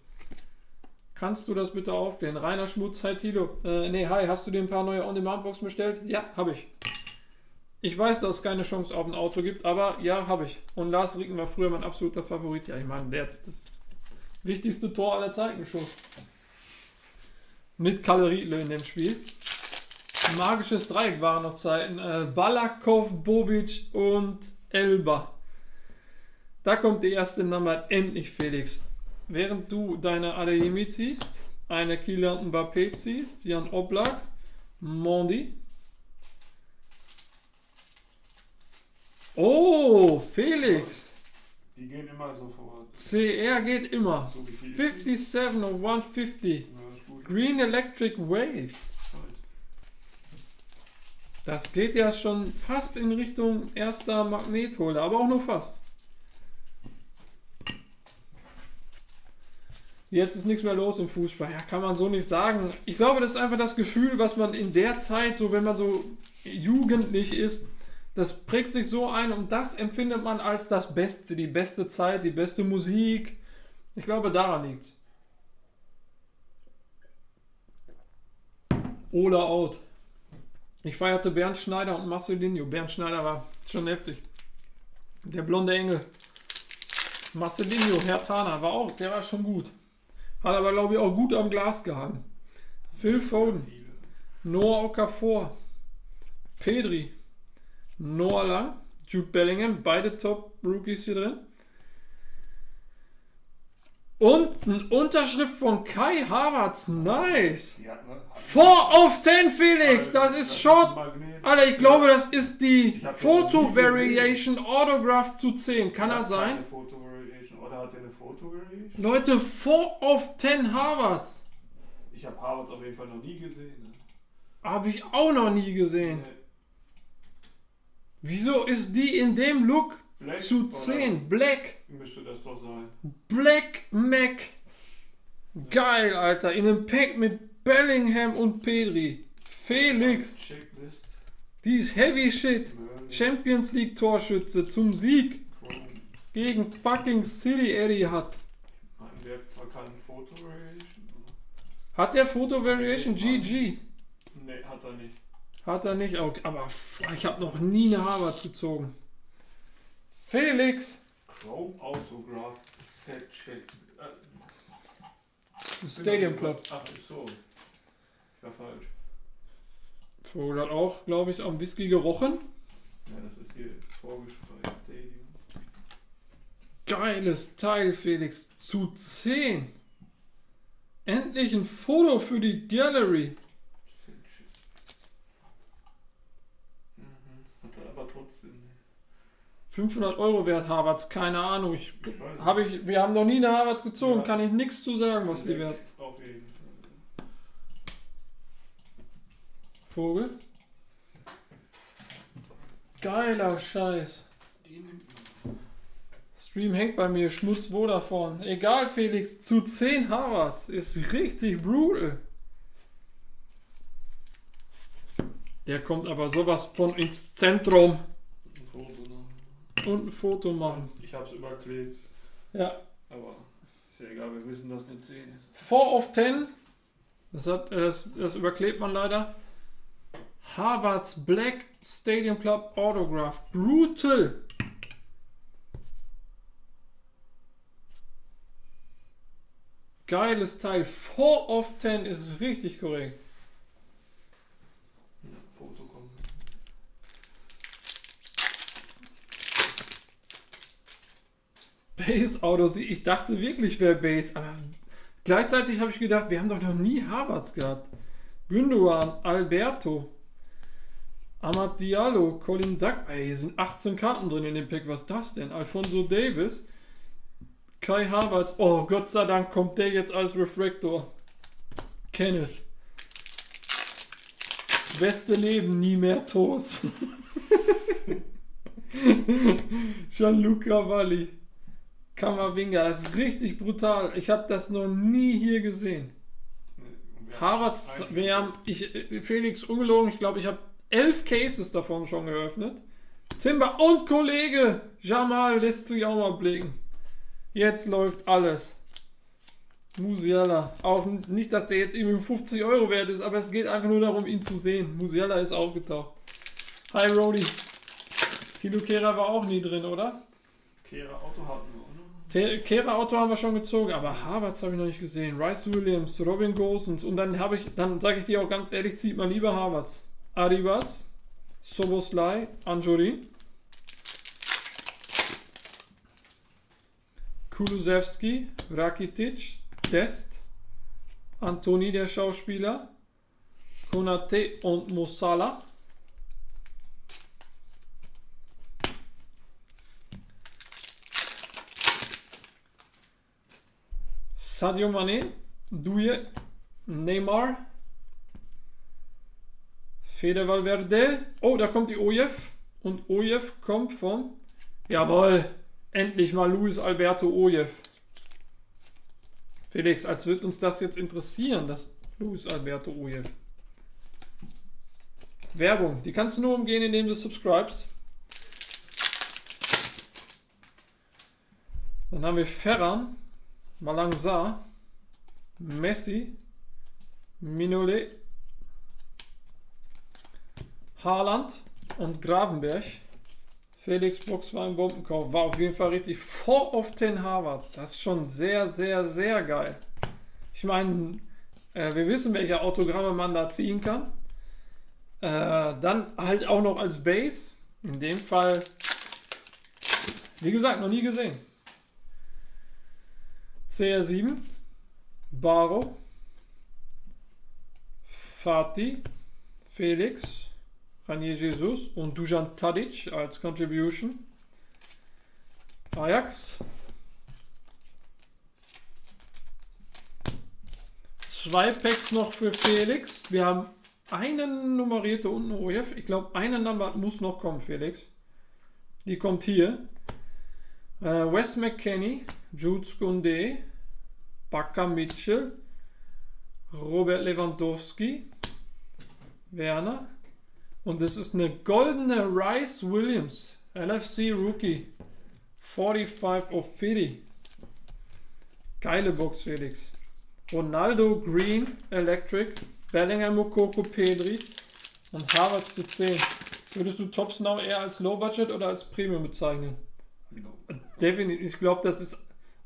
Kannst du das bitte aufklären? Rainer Schmutz, hi Tilo. Äh, nee, hi, hast du dir ein paar neue On-Demand-Boxen bestellt? Ja, habe ich. Ich weiß, dass es keine Chance auf ein Auto gibt, aber ja, habe ich. Und Lars Ricken war früher mein absoluter Favorit. Ja, ich meine, der hat das wichtigste Tor aller Zeiten geschossen. Mit Kaloriedle in dem Spiel. Magisches Dreieck waren noch Zeiten. Äh, Balakov, Bobic und Elba. Da kommt die erste Nummer endlich, Felix. Während du deine Adeyemi ziehst, eine Kylian Mbappé ziehst, Jan Oblak, Mondi. Oh, Felix. Die gehen immer sofort. CR geht immer. So wie viel? 57 of 150. Ja. Green Electric Wave. Das geht ja schon fast in Richtung erster Magnetholder, aber auch nur fast. Jetzt ist nichts mehr los im Fußball. Ja, kann man so nicht sagen. Ich glaube, das ist einfach das Gefühl, was man in der Zeit, so wenn man so jugendlich ist, das prägt sich so ein und das empfindet man als das Beste, die beste Zeit, die beste Musik. Ich glaube, daran liegt's. Oder out. Ich feierte Bernd Schneider und Marcelinho. Bernd Schneider war schon heftig. Der blonde Engel. Marcelinho, Herr Tana, war auch, der war schon gut. Hat aber, glaube ich, auch gut am Glas gehangen. Phil Foden. Noah Okafor, Pedri, Noah Lang, Jude Bellingham, beide Top-Rookies hier drin. Und eine Unterschrift von Kai Havertz, nice. Ja, ne? 4 of 10, Felix, das ist schon. Alter, ich glaube, das ist die Ich hab den Photo noch nie gesehen. Variation Autograph zu 10. Kann das sein? Oder hat er eine? Leute, 4 of 10 Harvards. Ich habe Harvard auf jeden Fall noch nie gesehen. Ne? Habe ich auch noch nie gesehen. Nee. Wieso ist die in dem Look Black zu oder 10? Black. Müsste das doch sein. Black Mac. Geil, Alter. In einem Pack mit Bellingham und Pedri. Felix. Checklist. Die ist Heavy Shit. Merlin, Champions League Torschütze zum Sieg. Gegen fucking City Eddie hat. Der hat zwar keine Photo Variation. Hat der Photo Variation GG? Ne, hat er nicht. Hat er nicht, okay. aber ich habe noch nie eine Harvards gezogen. Felix! Chrome Autograph Set Check. Äh, Stadium Club. Ach so. Ich war falsch. Vogel hat auch, glaube ich, am Whisky gerochen. Ja, das ist hier vorgespeist Stadium. Geiles Teil, Felix. Zu 10. Endlich ein Foto für die Gallery. Aber trotzdem nicht. 500 Euro wert Harvards, keine Ahnung. Ich, Ich hab ich, wir haben noch nie eine Harvards gezogen, Ja. kann ich nichts zu sagen, was die wert ist. Vogel. Geiler Scheiß. Stream hängt bei mir, Schmutz wo davon. Egal, Felix, zu 10 Harvards ist richtig brutal. Der kommt aber sowas von ins Zentrum Ein Foto noch. und ein Foto machen. Ich hab's überklebt. Ja, Aber ist ja egal, wir wissen, dass eine 10 ist. 4 of 10. Das, hat, das, das überklebt man leider. Harvards Black Stadium Club Autograph. Brutal. Geiles Teil. 4 of 10 ist richtig korrekt. Foto kommt. Base Autos. Ich dachte wirklich, wäre Base. Aber gleichzeitig habe ich gedacht, wir haben doch noch nie Harvards gehabt. Gündogan, Alberto, Amad Diallo, Colin Duck. Ey, hier sind 18 Karten drin in dem Pack. Was ist das denn? Alfonso Davis, Kai Havertz. Oh, Gott sei Dank kommt der jetzt als Refractor. Kenneth. Beste Leben, nie mehr Toast. Gianluca Valli. Kamavinga, das ist richtig brutal. Ich habe das noch nie hier gesehen. Nee, Harvards, wir haben, ich, äh, Felix ungelogen, ich glaube, ich habe elf Cases davon schon geöffnet. Timber und Kollege Jamal lässt sich auch mal blicken. Jetzt läuft alles. Musiala. Auch nicht, dass der jetzt irgendwie 50 Euro wert ist, aber es geht einfach nur darum, ihn zu sehen. Musiala ist aufgetaucht. Hi Rody. Tilo Kehrer war auch nie drin, oder? Kehrer Auto hatten wir, oder? Kehrer Auto haben wir schon gezogen, aber Harvards habe ich noch nicht gesehen. Rice Williams, Robin Gosens und dann habe ich, dann sage ich dir auch ganz ehrlich, zieht man lieber Harvards. Arribas, Soboslai, Anjorin. Kulusewski, Rakitic, Dest, Antoni der Schauspieler, Konate und Mosala. Sadio Mane, Douye, Neymar, Fede Valverde. Oh, da kommt die Ojev. Und Ojev kommt von. Jawohl, endlich mal Luis Alberto Ojev. Felix, als wird uns das jetzt interessieren, das Luis Alberto Ojev. Werbung, die kannst du nur umgehen, indem du subscribest. Dann haben wir Ferran, Malangsa, Messi, Minolet, Haaland und Gravenberg. Felix Box war ein Bombenkauf. War auf jeden Fall richtig 4 of 10 Harvard. Das ist schon sehr, sehr, sehr geil. Ich meine, äh, wir wissen, welche Autogramme man da ziehen kann. Äh, dann halt auch noch als Base. In dem Fall, wie gesagt, noch nie gesehen. CR7, Baro, Fatih, Felix, Ranier Jesus und Dujan Tadic als Contribution. Ajax. Zwei Packs noch für Felix. Wir haben einen nummerierte und eine. Ich glaube, eine Nummer muss noch kommen, Felix. Die kommt hier. Äh, Wes McKenney, Jude Skunde, Baka Mitchell, Robert Lewandowski, Werner. Und das ist eine goldene Rice Williams, LFC Rookie, 45 of 50. Geile Box, Felix. Ronaldo Green Electric, Bellingham Mokoko Pedri und Harvard zu 10. Würdest du Tops Now eher als Low Budget oder als Premium bezeichnen? No. Definitiv. Ich glaube, das ist,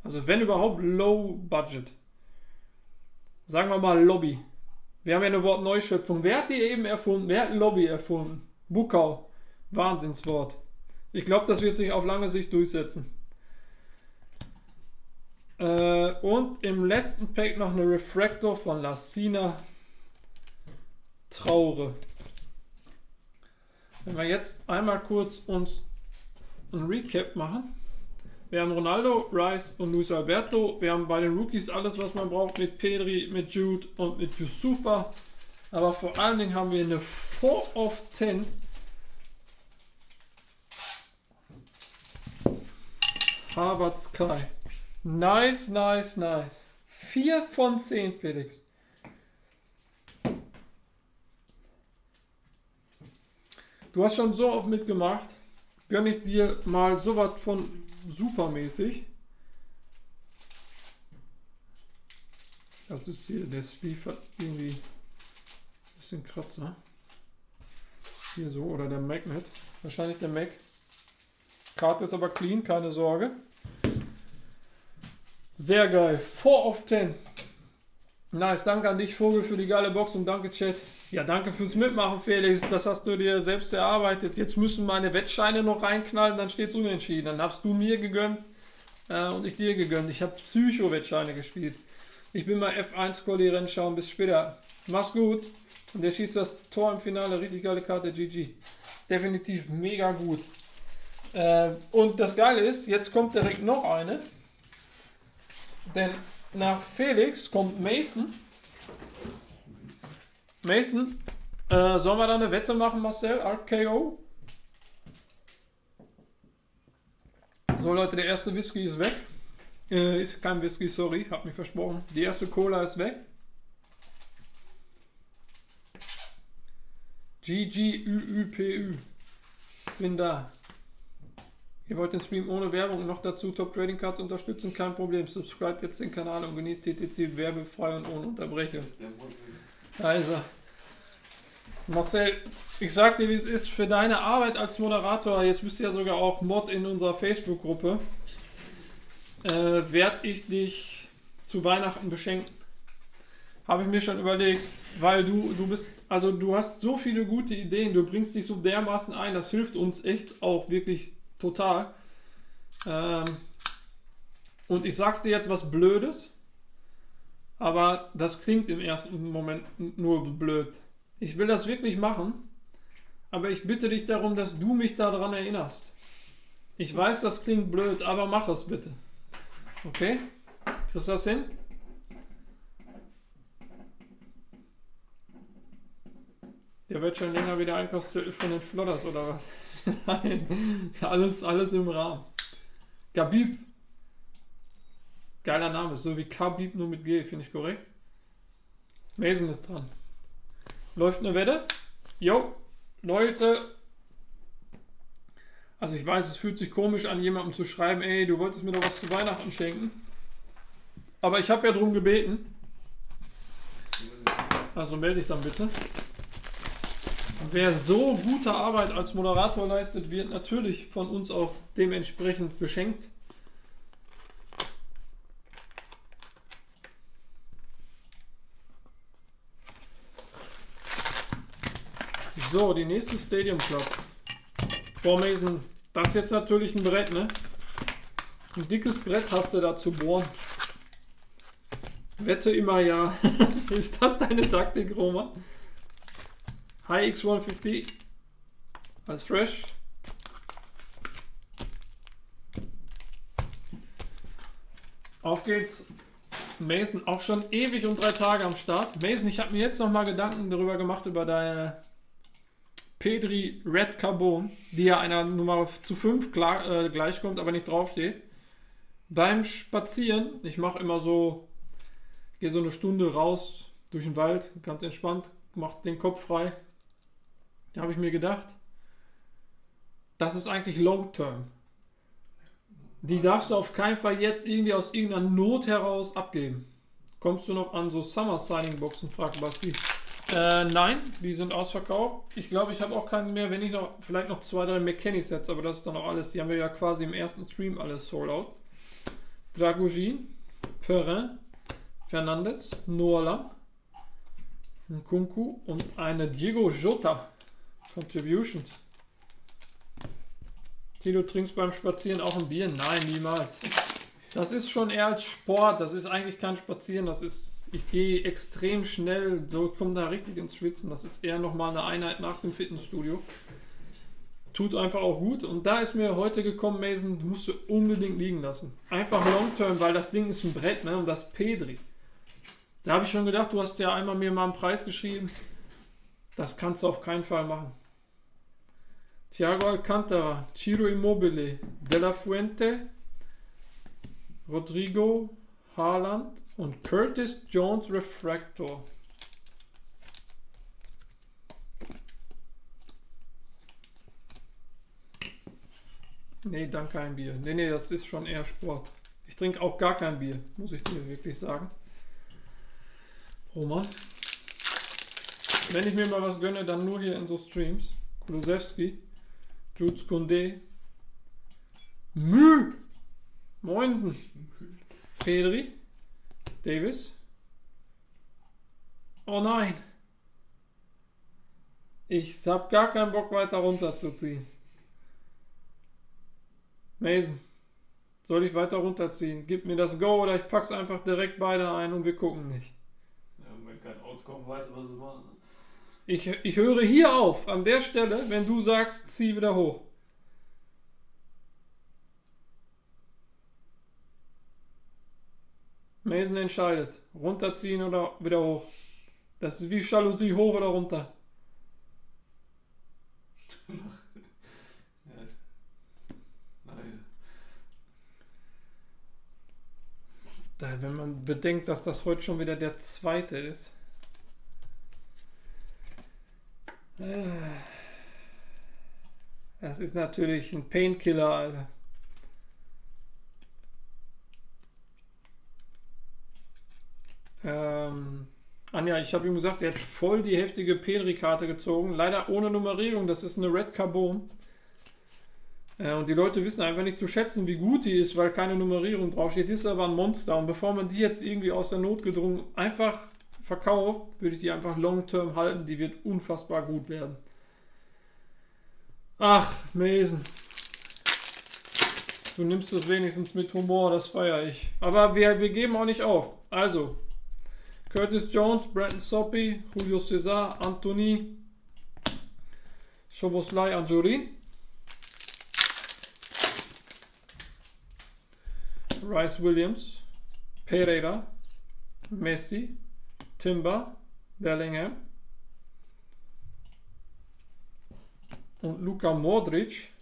also wenn überhaupt, Low Budget. Sagen wir mal Lobby. Wir haben ja eine Wortneuschöpfung. Wer hat die eben erfunden? Wer hat Lobby erfunden? Bukau. Wahnsinnswort. Ich glaube, das wird sich auf lange Sicht durchsetzen. Äh, und im letzten Pack noch eine Refractor von Lassina Traure. Wenn wir jetzt einmal kurz uns ein Recap machen. Wir haben Ronaldo, Rice und Luis Alberto. Wir haben bei den Rookies alles, was man braucht mit Pedri, mit Jude und mit Yusufa. Aber vor allen Dingen haben wir eine 4 of 10 Harvard Sky. Nice, nice, nice. 4 von 10, Felix. Du hast schon so oft mitgemacht. Gönn ich dir mal sowas von supermäßig. Das ist hier, der Sleeve irgendwie ein bisschen Kratzer. Hier so, oder der Magnet. Wahrscheinlich der Mac. Karte ist aber clean, keine Sorge. Sehr geil. 4 of 10. Nice, danke an dich, Vogel, für die geile Box und danke, Chat. Ja, danke fürs Mitmachen, Felix. Das hast du dir selbst erarbeitet. Jetzt müssen meine Wettscheine noch reinknallen, dann steht es unentschieden. Dann hast du mir gegönnt äh, und ich dir gegönnt. Ich habe Psycho-Wettscheine gespielt. Ich bin mal F1-Quali-Rennen schauen. Bis später. Mach's gut. Und der schießt das Tor im Finale. Richtig geile Karte, GG. Definitiv mega gut. Äh, und das Geile ist, jetzt kommt direkt noch eine. Denn nach Felix kommt Mason. Mason, äh, sollen wir da eine Wette machen, Marcel? RKO? So Leute, der erste Whisky ist weg. Äh, ist kein Whisky, sorry, hab mich versprochen. Die erste Cola ist weg. GGÜÜPÜ. Bin da. Ihr wollt den Stream ohne Werbung und noch dazu Top Trading Cards unterstützen? Kein Problem. Subscribe jetzt den Kanal und genießt TTC werbefrei und ohne Unterbrechung. Also, Marcel, ich sag dir, wie es ist. Für deine Arbeit als Moderator, jetzt bist du ja sogar auch Mod in unserer Facebook-Gruppe, äh, werde ich dich zu Weihnachten beschenken. Habe ich mir schon überlegt, weil du, du bist, also du hast so viele gute Ideen, du bringst dich so dermaßen ein, das hilft uns echt auch wirklich total. Ähm, und ich sag's dir jetzt was Blödes, aber das klingt im ersten Moment nur blöd. Ich will das wirklich machen, aber ich bitte dich darum, dass du mich daran erinnerst. Ich weiß, das klingt blöd, aber mach es bitte. Okay? Kriegst du das hin? Der wird schon länger wieder Einkaufszettel von den Flodders oder was? Nein, alles, alles im Rahmen. Gabib. Geiler Name, so wie Khabib nur mit G, finde ich korrekt. Mason ist dran. Läuft eine Wette? Jo, Leute. Also ich weiß, es fühlt sich komisch an, jemandem zu schreiben, ey, du wolltest mir doch was zu Weihnachten schenken. Aber ich habe ja drum gebeten. Also melde dich dann bitte. Wer so gute Arbeit als Moderator leistet, wird natürlich von uns auch dementsprechend beschenkt. So, die nächste Stadium Club. Boah, Mason, das ist jetzt natürlich ein Brett, ne? Ein dickes Brett hast du da zu bohren. Wette immer ja. ist das deine Taktik, Roma? Hi X150. Alles fresh. Auf geht's. Mason, auch schon ewig und drei Tage am Start. Mason, ich habe mir jetzt noch mal Gedanken darüber gemacht, über deine Pedri Red Carbon, die ja einer Nummer zu 5 äh, gleichkommt, aber nicht draufsteht. Beim Spazieren, ich mache immer so, gehe so eine Stunde raus durch den Wald, ganz entspannt, mache den Kopf frei. Da habe ich mir gedacht, das ist eigentlich Long Term. Die darfst du auf keinen Fall jetzt irgendwie aus irgendeiner Not heraus abgeben. Kommst du noch an so Summer Signing Boxen, fragt Basti. Äh, nein, die sind ausverkauft. Ich glaube, ich habe auch keinen mehr, wenn ich noch, vielleicht noch zwei, drei McKenny-Sets, aber das ist dann auch alles. Die haben wir ja quasi im ersten Stream alles sold out. Dragogin, Perrin, Fernandes, Noah Nkunku und eine Diego Jota. Contributions. Tilo, trinkst beim Spazieren auch ein Bier? Nein, niemals. Das ist schon eher als Sport. Das ist eigentlich kein Spazieren. Das ist ich gehe extrem schnell, so komme da richtig ins Schwitzen. Das ist eher nochmal eine Einheit nach dem Fitnessstudio. Tut einfach auch gut. Und da ist mir heute gekommen, Mason, du musst du unbedingt liegen lassen. Einfach long term, weil das Ding ist ein Brett, ne? Und das Pedri. Da habe ich schon gedacht, du hast ja einmal mir mal einen Preis geschrieben. Das kannst du auf keinen Fall machen. Thiago Alcantara, Ciro Immobile, De La Fuente, Rodrigo, Haaland und Curtis Jones Refractor. Nee, danke kein Bier. Nee, nee, das ist schon eher Sport. Ich trinke auch gar kein Bier, muss ich dir wirklich sagen. Roman. Wenn ich mir mal was gönne, dann nur hier in so Streams. Kulusewski, Jules Kunde, Mü, Moinsen, Pedri, Davis. Oh nein. Ich hab gar keinen Bock weiter runterzuziehen. Mason. Soll ich weiter runterziehen? Gib mir das Go oder ich pack's einfach direkt beide ein und wir gucken nicht. Ja, wenn kein Outcome weiß, was es war. Ich, ich höre hier auf, an der Stelle, wenn du sagst, zieh wieder hoch. Mason entscheidet. Runterziehen oder wieder hoch. Das ist wie Jalousie, hoch oder runter. Da, wenn man bedenkt, dass das heute schon wieder der zweite ist. Das ist natürlich ein Painkiller, Alter. Ähm, Anja, ich habe ihm gesagt, der hat voll die heftige Pedri-Karte gezogen. Leider ohne Nummerierung. Das ist eine Red Carbon. Äh, und die Leute wissen einfach nicht zu schätzen, wie gut die ist, weil keine Nummerierung draufsteht. Die ist aber ein Monster. Und bevor man die jetzt irgendwie aus der Not gedrungen einfach verkauft, würde ich die einfach long-term halten. Die wird unfassbar gut werden. Ach, Mason. Du nimmst es wenigstens mit Humor, das feiere ich. Aber wir, wir geben auch nicht auf. Also, Curtis Jones, Brandon Soppy, Julio Cesar, Anthony, Shoboslai Anjurin, Rice Williams, Pereira, Messi, Timber, Bellingham und Luka Modric.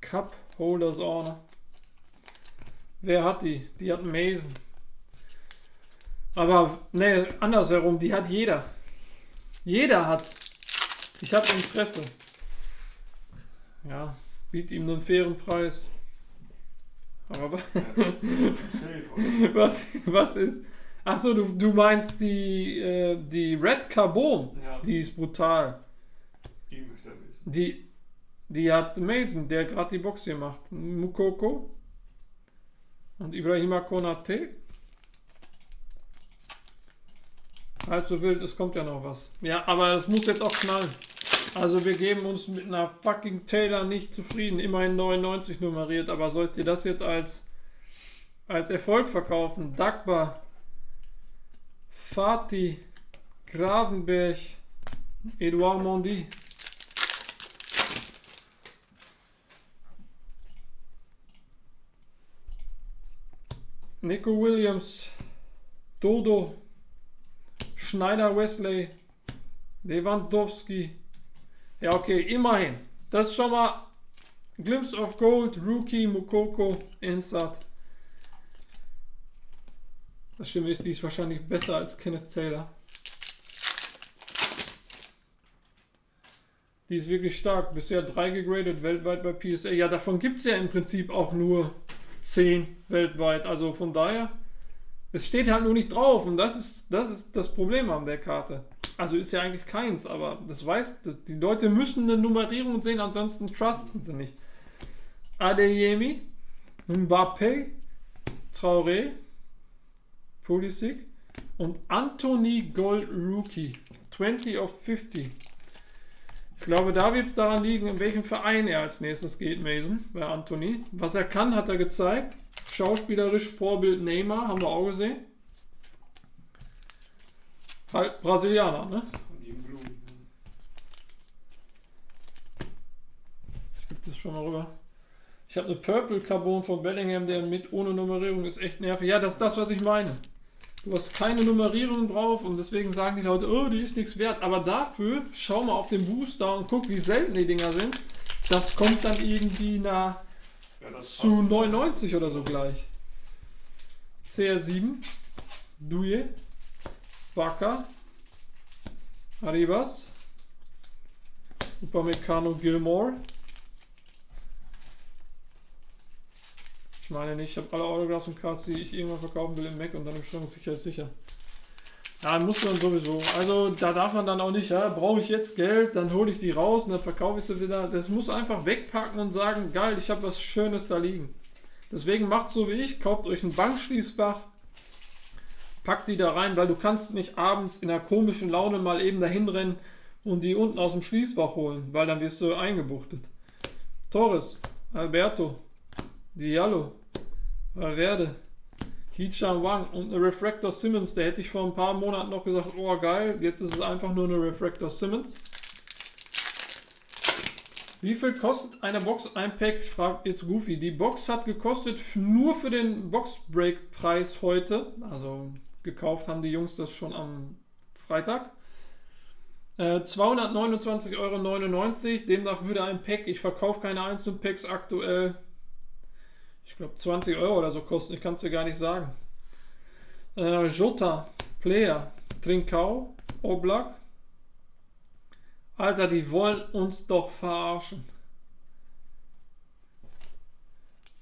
Cup Holders Honor. Wer hat die? Die hat Mason. Aber ne, andersherum, die hat jeder. Jeder hat. Ich habe Interesse. Ja, biet ihm einen fairen Preis. Aber was, was ist? Achso, du, du meinst die, äh, die Red Carbon. Ja. Die ist brutal. Die möchte wissen. Die, die hat Mason, der gerade die Box hier macht. Mukoko. Und Ibrahima Konate. Halb so wild, es kommt ja noch was. Ja, aber es muss jetzt auch knallen. Also wir geben uns mit einer fucking Taylor nicht zufrieden. Immerhin 99 nummeriert, aber sollt ihr das jetzt als, als Erfolg verkaufen? Dagba, Fatih, Gravenberg, Edouard Mondi. Nico Williams, Dodo, Schneider Wesley, Lewandowski. Ja, okay, immerhin. Das ist schon mal Glimpse of Gold, Rookie, Mukoko, Insert. Das Schlimme ist, die ist wahrscheinlich besser als Kenneth Taylor. Die ist wirklich stark. Bisher drei gegradet weltweit bei PSA. Ja, davon gibt es ja im Prinzip auch nur 10 weltweit. Also von daher, es steht halt nur nicht drauf. Und das ist das, ist das Problem an der Karte. Also ist ja eigentlich keins, aber das weiß, das, die Leute müssen eine Nummerierung sehen, ansonsten trusten sie nicht. Adeyemi, Mbappé, Traoré, Pulisic und Anthony Gold Rookie. 20 of 50. Ich glaube, da wird es daran liegen, in welchem Verein er als nächstes geht, Mason, bei Anthony. Was er kann, hat er gezeigt. Schauspielerisch Vorbild Neymar, haben wir auch gesehen. Halt Brasilianer, ne? Ich gebe das schon mal rüber. Ich habe eine Purple Carbon von Bellingham, der mit ohne Nummerierung ist echt nervig. Ja, das ist das, was ich meine. Du hast keine Nummerierung drauf und deswegen sagen die Leute, oh, die ist nichts wert. Aber dafür schau mal auf den Booster und guck, wie selten die Dinger sind. Das kommt dann irgendwie nach Ja, zu passt. 99 oder so gleich. CR7, Douye, Baka, Arribas, Upamecano Gilmore. Ich meine nicht, ich habe alle Autographs und Cards, die ich irgendwann verkaufen will im Mac und dann im Schrank sicher ist sicher. Ja, muss man sowieso. Also da darf man dann auch nicht, ja, brauche ich jetzt Geld, dann hole ich die raus und dann verkaufe ich sie wieder. Das muss einfach wegpacken und sagen, geil, ich habe was Schönes da liegen. Deswegen macht so wie ich, kauft euch ein Bankschließfach, packt die da rein, weil du kannst nicht abends in einer komischen Laune mal eben dahin rennen und die unten aus dem Schließfach holen, weil dann wirst du eingebuchtet. Torres, Alberto, Diallo, Valverde, Hee-Chan Wang und eine Refractor Simmons, der hätte ich vor ein paar Monaten noch gesagt, oh geil, jetzt ist es einfach nur eine Refractor Simmons. Wie viel kostet eine Box, ein Pack? Fragt jetzt Goofy. Die Box hat gekostet nur für den Box-Break-Preis heute. Also gekauft haben die Jungs das schon am Freitag. Äh, 229,99 Euro. Demnach würde ein Pack, ich verkaufe keine einzelnen Packs aktuell, ich glaube 20 Euro oder so kosten. Ich kann es dir gar nicht sagen. Äh, Jota, Player, Trincao, Oblak. Alter, die wollen uns doch verarschen.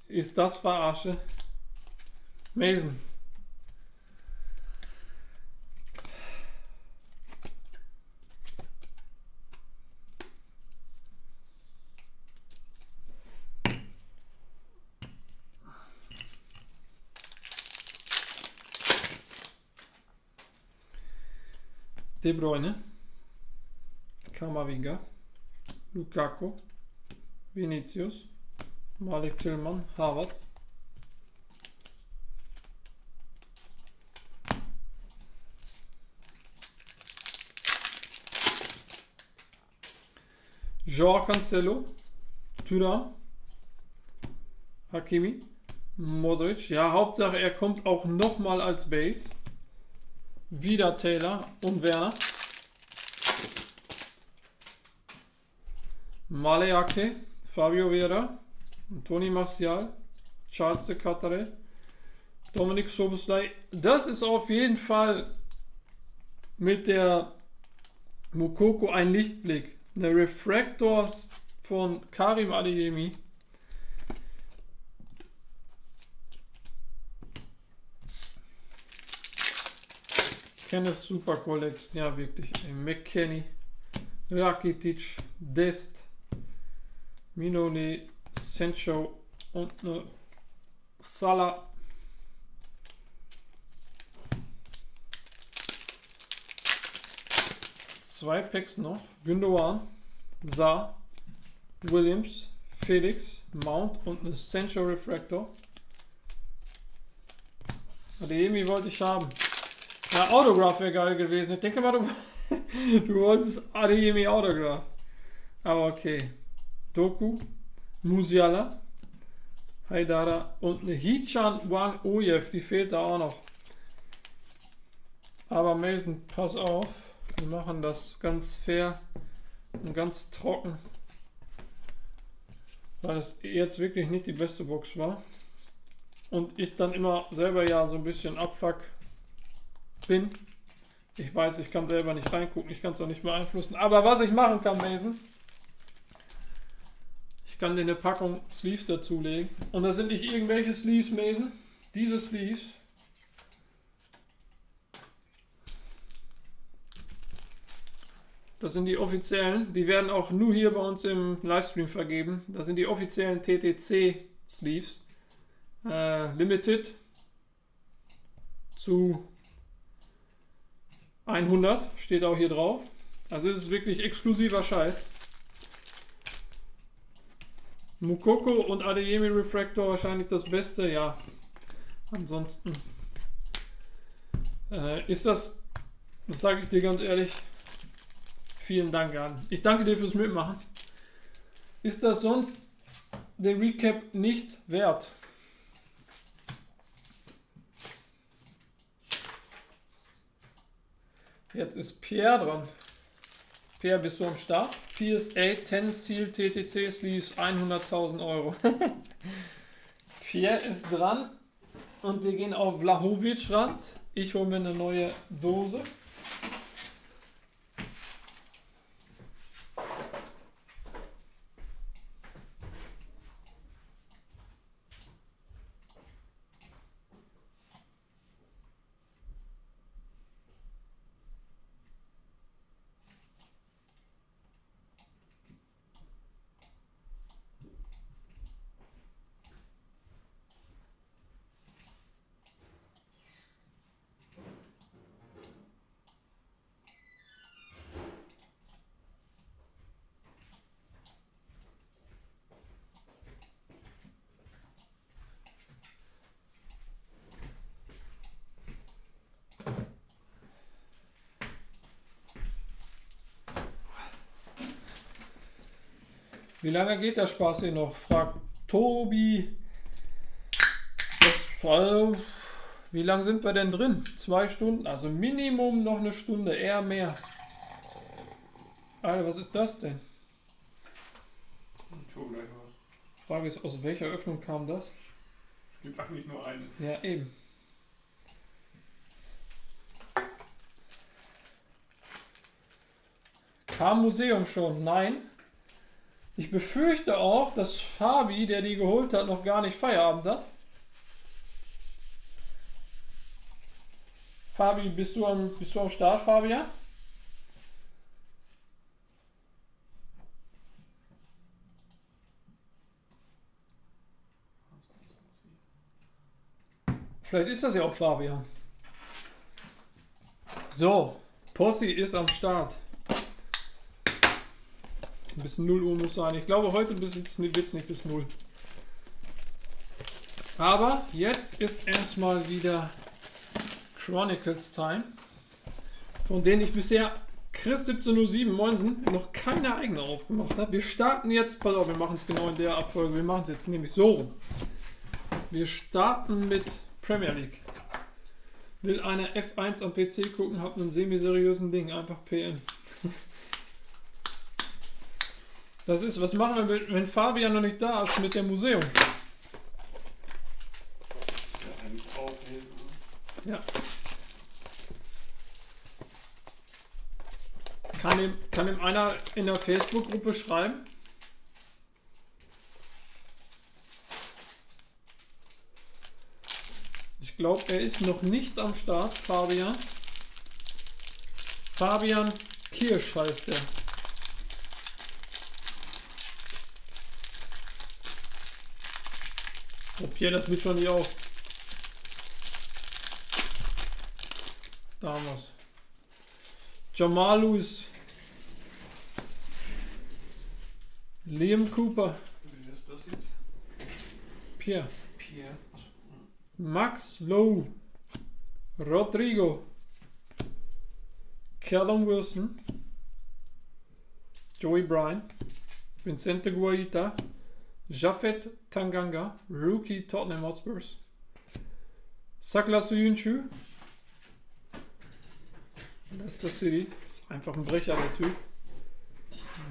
Ist das Verarsche? Mason. De Bruyne, Kamavinga, Lukaku, Vinicius, Malik Tillmann, Havertz. Joao Cancelo, Thuram, Hakimi, Modric. Ja, Hauptsache er kommt auch nochmal als Base. Wieder Taylor und Werner. Maleake, Fabio Vera, Toni Martial, Charles de Catare, Dominik Soboslai. Das ist auf jeden Fall mit der Mokoko ein Lichtblick. Eine Refractor von Karim Adeyemi. Super Collect, ja wirklich. McKenny, Rakitic, Dest, Minone, Sancho und eine Salah. Zwei Packs noch. Gündogan, Sa, Williams, Felix, Mount und eine Sancho Refractor. Ademi wollte ich haben. Ja, Autograph wäre geil gewesen. Ich denke mal, du, du wolltest Adeyemi Autograph. Aber okay. Doku, Musiala, Haidara und eine Hichan Wang Oyev, die fehlt da auch noch. Aber Mason, pass auf. Wir machen das ganz fair und ganz trocken. Weil es jetzt wirklich nicht die beste Box war. Und ich dann immer selber ja so ein bisschen abfuck bin. Ich weiß, ich kann selber nicht reingucken, ich kann es auch nicht beeinflussen. Aber was ich machen kann, Mason, ich kann dir eine Packung Sleeves dazulegen. Und das sind nicht irgendwelche Sleeves, Mason. Diese Sleeves. Das sind die offiziellen. Die werden auch nur hier bei uns im Livestream vergeben. Das sind die offiziellen TTC Sleeves. Äh, limited zu 100 steht auch hier drauf. Also es ist wirklich exklusiver Scheiß. Mukoko und Adeyemi Refractor wahrscheinlich das Beste, ja. Ansonsten äh, ist das, das sage ich dir ganz ehrlich, vielen Dank an. Ich danke dir fürs Mitmachen. Ist das sonst den Recap nicht wert? Jetzt ist Pierre dran. Pierre, bist du am Start? PSA 10 Seal TTC Sleeves 100.000 Euro. Pierre ist dran und wir gehen auf Vlahovic ran. Ich hole mir eine neue Dose. Wie lange geht der Spaß hier noch? fragt Tobi. Das, äh, wie lange sind wir denn drin? Zwei Stunden, also Minimum noch eine Stunde, eher mehr. Alter, was ist das denn? Frage ist, aus welcher Öffnung kam das? Es gibt eigentlich nur eine. Ja, eben. Kam Museum schon? Nein. Ich befürchte auch, dass Fabi, der die geholt hat, noch gar nicht Feierabend hat. Fabi, bist du am, bist du am Start, Fabian? Vielleicht ist das ja auch Fabian. So, Posse ist am Start. Bis 0 Uhr muss sein. Ich glaube, heute wird es nicht bis 0. Aber jetzt ist erstmal wieder Chronicles Time, von denen ich bisher Chris 1707 Moinsen noch keine eigene aufgemacht habe. Wir starten jetzt, pass auf, wir machen es genau in der Abfolge. Wir machen es jetzt nämlich so rum. Wir starten mit Premier League. Will einer F1 am PC gucken, hat einen semi-seriösen Ding, einfach PN. Das ist, was machen wir, wenn Fabian noch nicht da ist mit dem Museum? Ja. Kann ihm, kann ihm einer in der Facebook-Gruppe schreiben? Ich glaube, er ist noch nicht am Start, Fabian. Fabian Kirsch heißt er. Probier das mit schon nicht auf. Da haben wir's. Jamal Lewis. Liam Cooper. Wie ist das jetzt? Pierre. Pierre. Max Lowe. Rodrigo. Callum Wilson. Joey Bryan. Vincente Guaita. Jafet Tanganga. Rookie Tottenham Hotspurs. Sakla Suyunchu. Leicester City. Ist einfach ein Brecher, der Typ.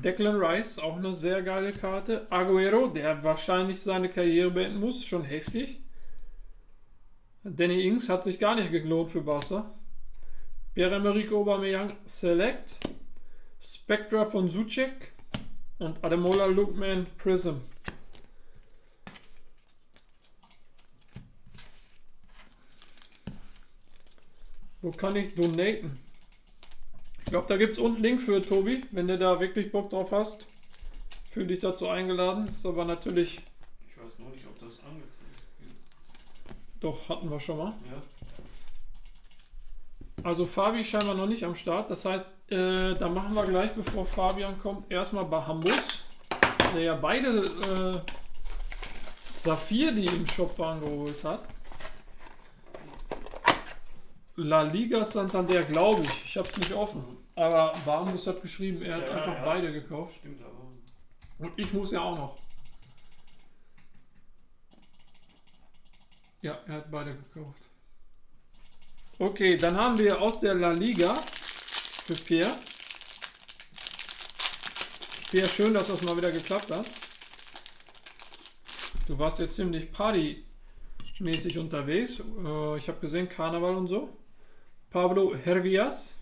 Declan Rice, auch eine sehr geile Karte. Aguero, der wahrscheinlich seine Karriere beenden muss, schon heftig. Danny Ings hat sich gar nicht gelohnt für Barca. Pierre-Emerick Aubameyang Select. Spectra von Suchek. Und Ademola Lookman Prism. Wo kann ich donaten? Ich glaube, da gibt es unten einen Link für Tobi, wenn du da wirklich Bock drauf hast. Fühl dich dazu eingeladen. Ist aber natürlich. Ich weiß noch nicht, ob das angezeigt wird. Doch, hatten wir schon mal. Ja. Also Fabi scheinbar noch nicht am Start. Das heißt, äh, da machen wir gleich, bevor Fabian kommt, erstmal Bahamus, der ja beide äh, Saphir, die im Shop waren, geholt hat. La Liga Santander, glaube ich. Ich habe es nicht offen. Aber Bahamus hat geschrieben, er hat Ja, einfach ja. beide gekauft. Stimmt aber. Und ich muss ja auch noch. Ja, er hat beide gekauft. Okay, dann haben wir aus der La Liga für Pierre. Pierre, schön, dass das mal wieder geklappt hat. Du warst jetzt ziemlich partymäßig unterwegs. Äh, ich habe gesehen, Karneval und so. Pablo Hervias.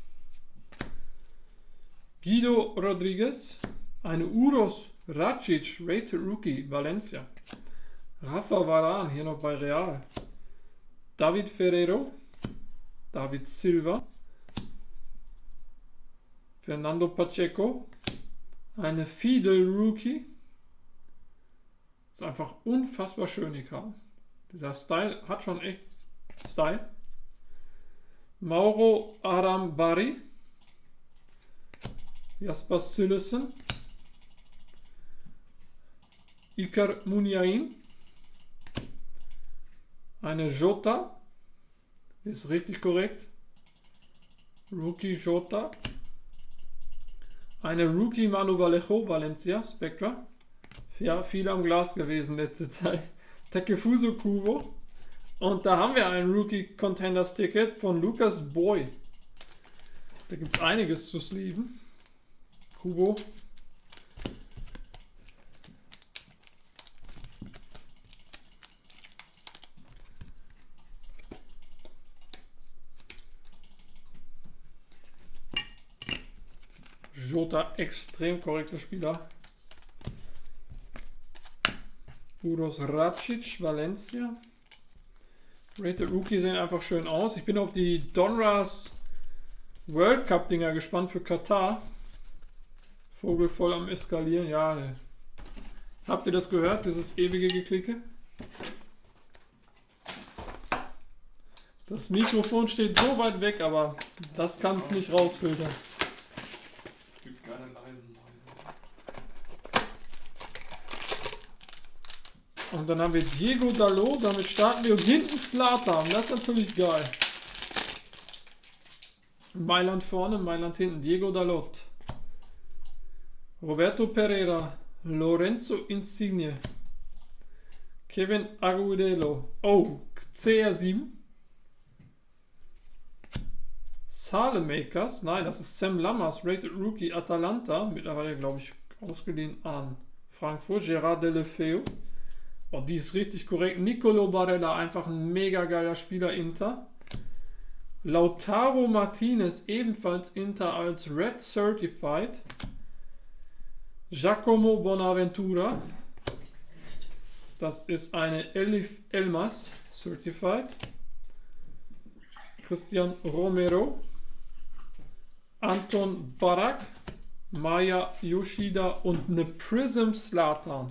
Guido Rodriguez. Eine Uros Racic Rated Rookie Valencia. Rafa Varan hier noch bei Real. David Ferrero. David Silva. Fernando Pacheco. Eine Fidel Rookie. Ist einfach unfassbar schön, die Karte. Dieser Style hat schon echt Style. Mauro Arambari. Jasper Sillesen. Iker Muniain. Eine Jota. Ist richtig korrekt. Rookie Jota. Eine Rookie Manu Vallejo, Valencia, Spectra. Ja, viel am Glas gewesen letzte Zeit. Takefuso Kubo. Und da haben wir ein Rookie Contenders Ticket von Lucas Boy. Da gibt es einiges zu sleeven. Kubo. Jota, extrem korrekter Spieler. Uros Racic, Valencia. Rated Rookie sehen einfach schön aus. Ich bin auf die Donras World Cup Dinger gespannt für Katar. Vogel voll am Eskalieren. Ja, ne. habt ihr das gehört? Dieses ewige Geklicke? Das Mikrofon steht so weit weg, aber das kann es nicht rausfiltern. Es gibt keine leisen Mäuse. Und dann haben wir Diego Dalot, damit starten wir und hinten Slatan. Das ist natürlich geil. Mailand vorne, Mailand hinten. Diego Dalot. Roberto Pereira. Lorenzo Insigne. Kevin Agudelo. Oh, CR7. Salemakers. Nein, das ist Sam Lammers, Rated Rookie Atalanta. Mittlerweile, glaube ich, ausgeliehen an Frankfurt. Gerard Delefeu. Oh, die ist richtig korrekt. Nicolo Barella, einfach ein mega geiler Spieler Inter. Lautaro Martinez, ebenfalls Inter als Red Certified. Giacomo Bonaventura. Das ist eine Elif Elmas Certified. Christian Romero. Anton Barak. Maya Yoshida und eine Prism Slatan.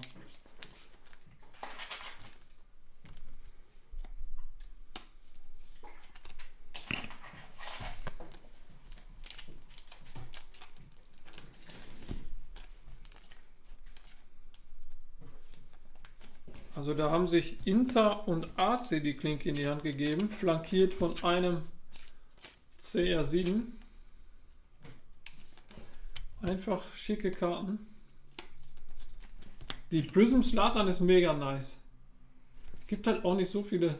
Also da haben sich Inter und AC die Klinke in die Hand gegeben, flankiert von einem CR7. Einfach schicke Karten. Die Prism Slatan ist mega nice. Gibt halt auch nicht so viele.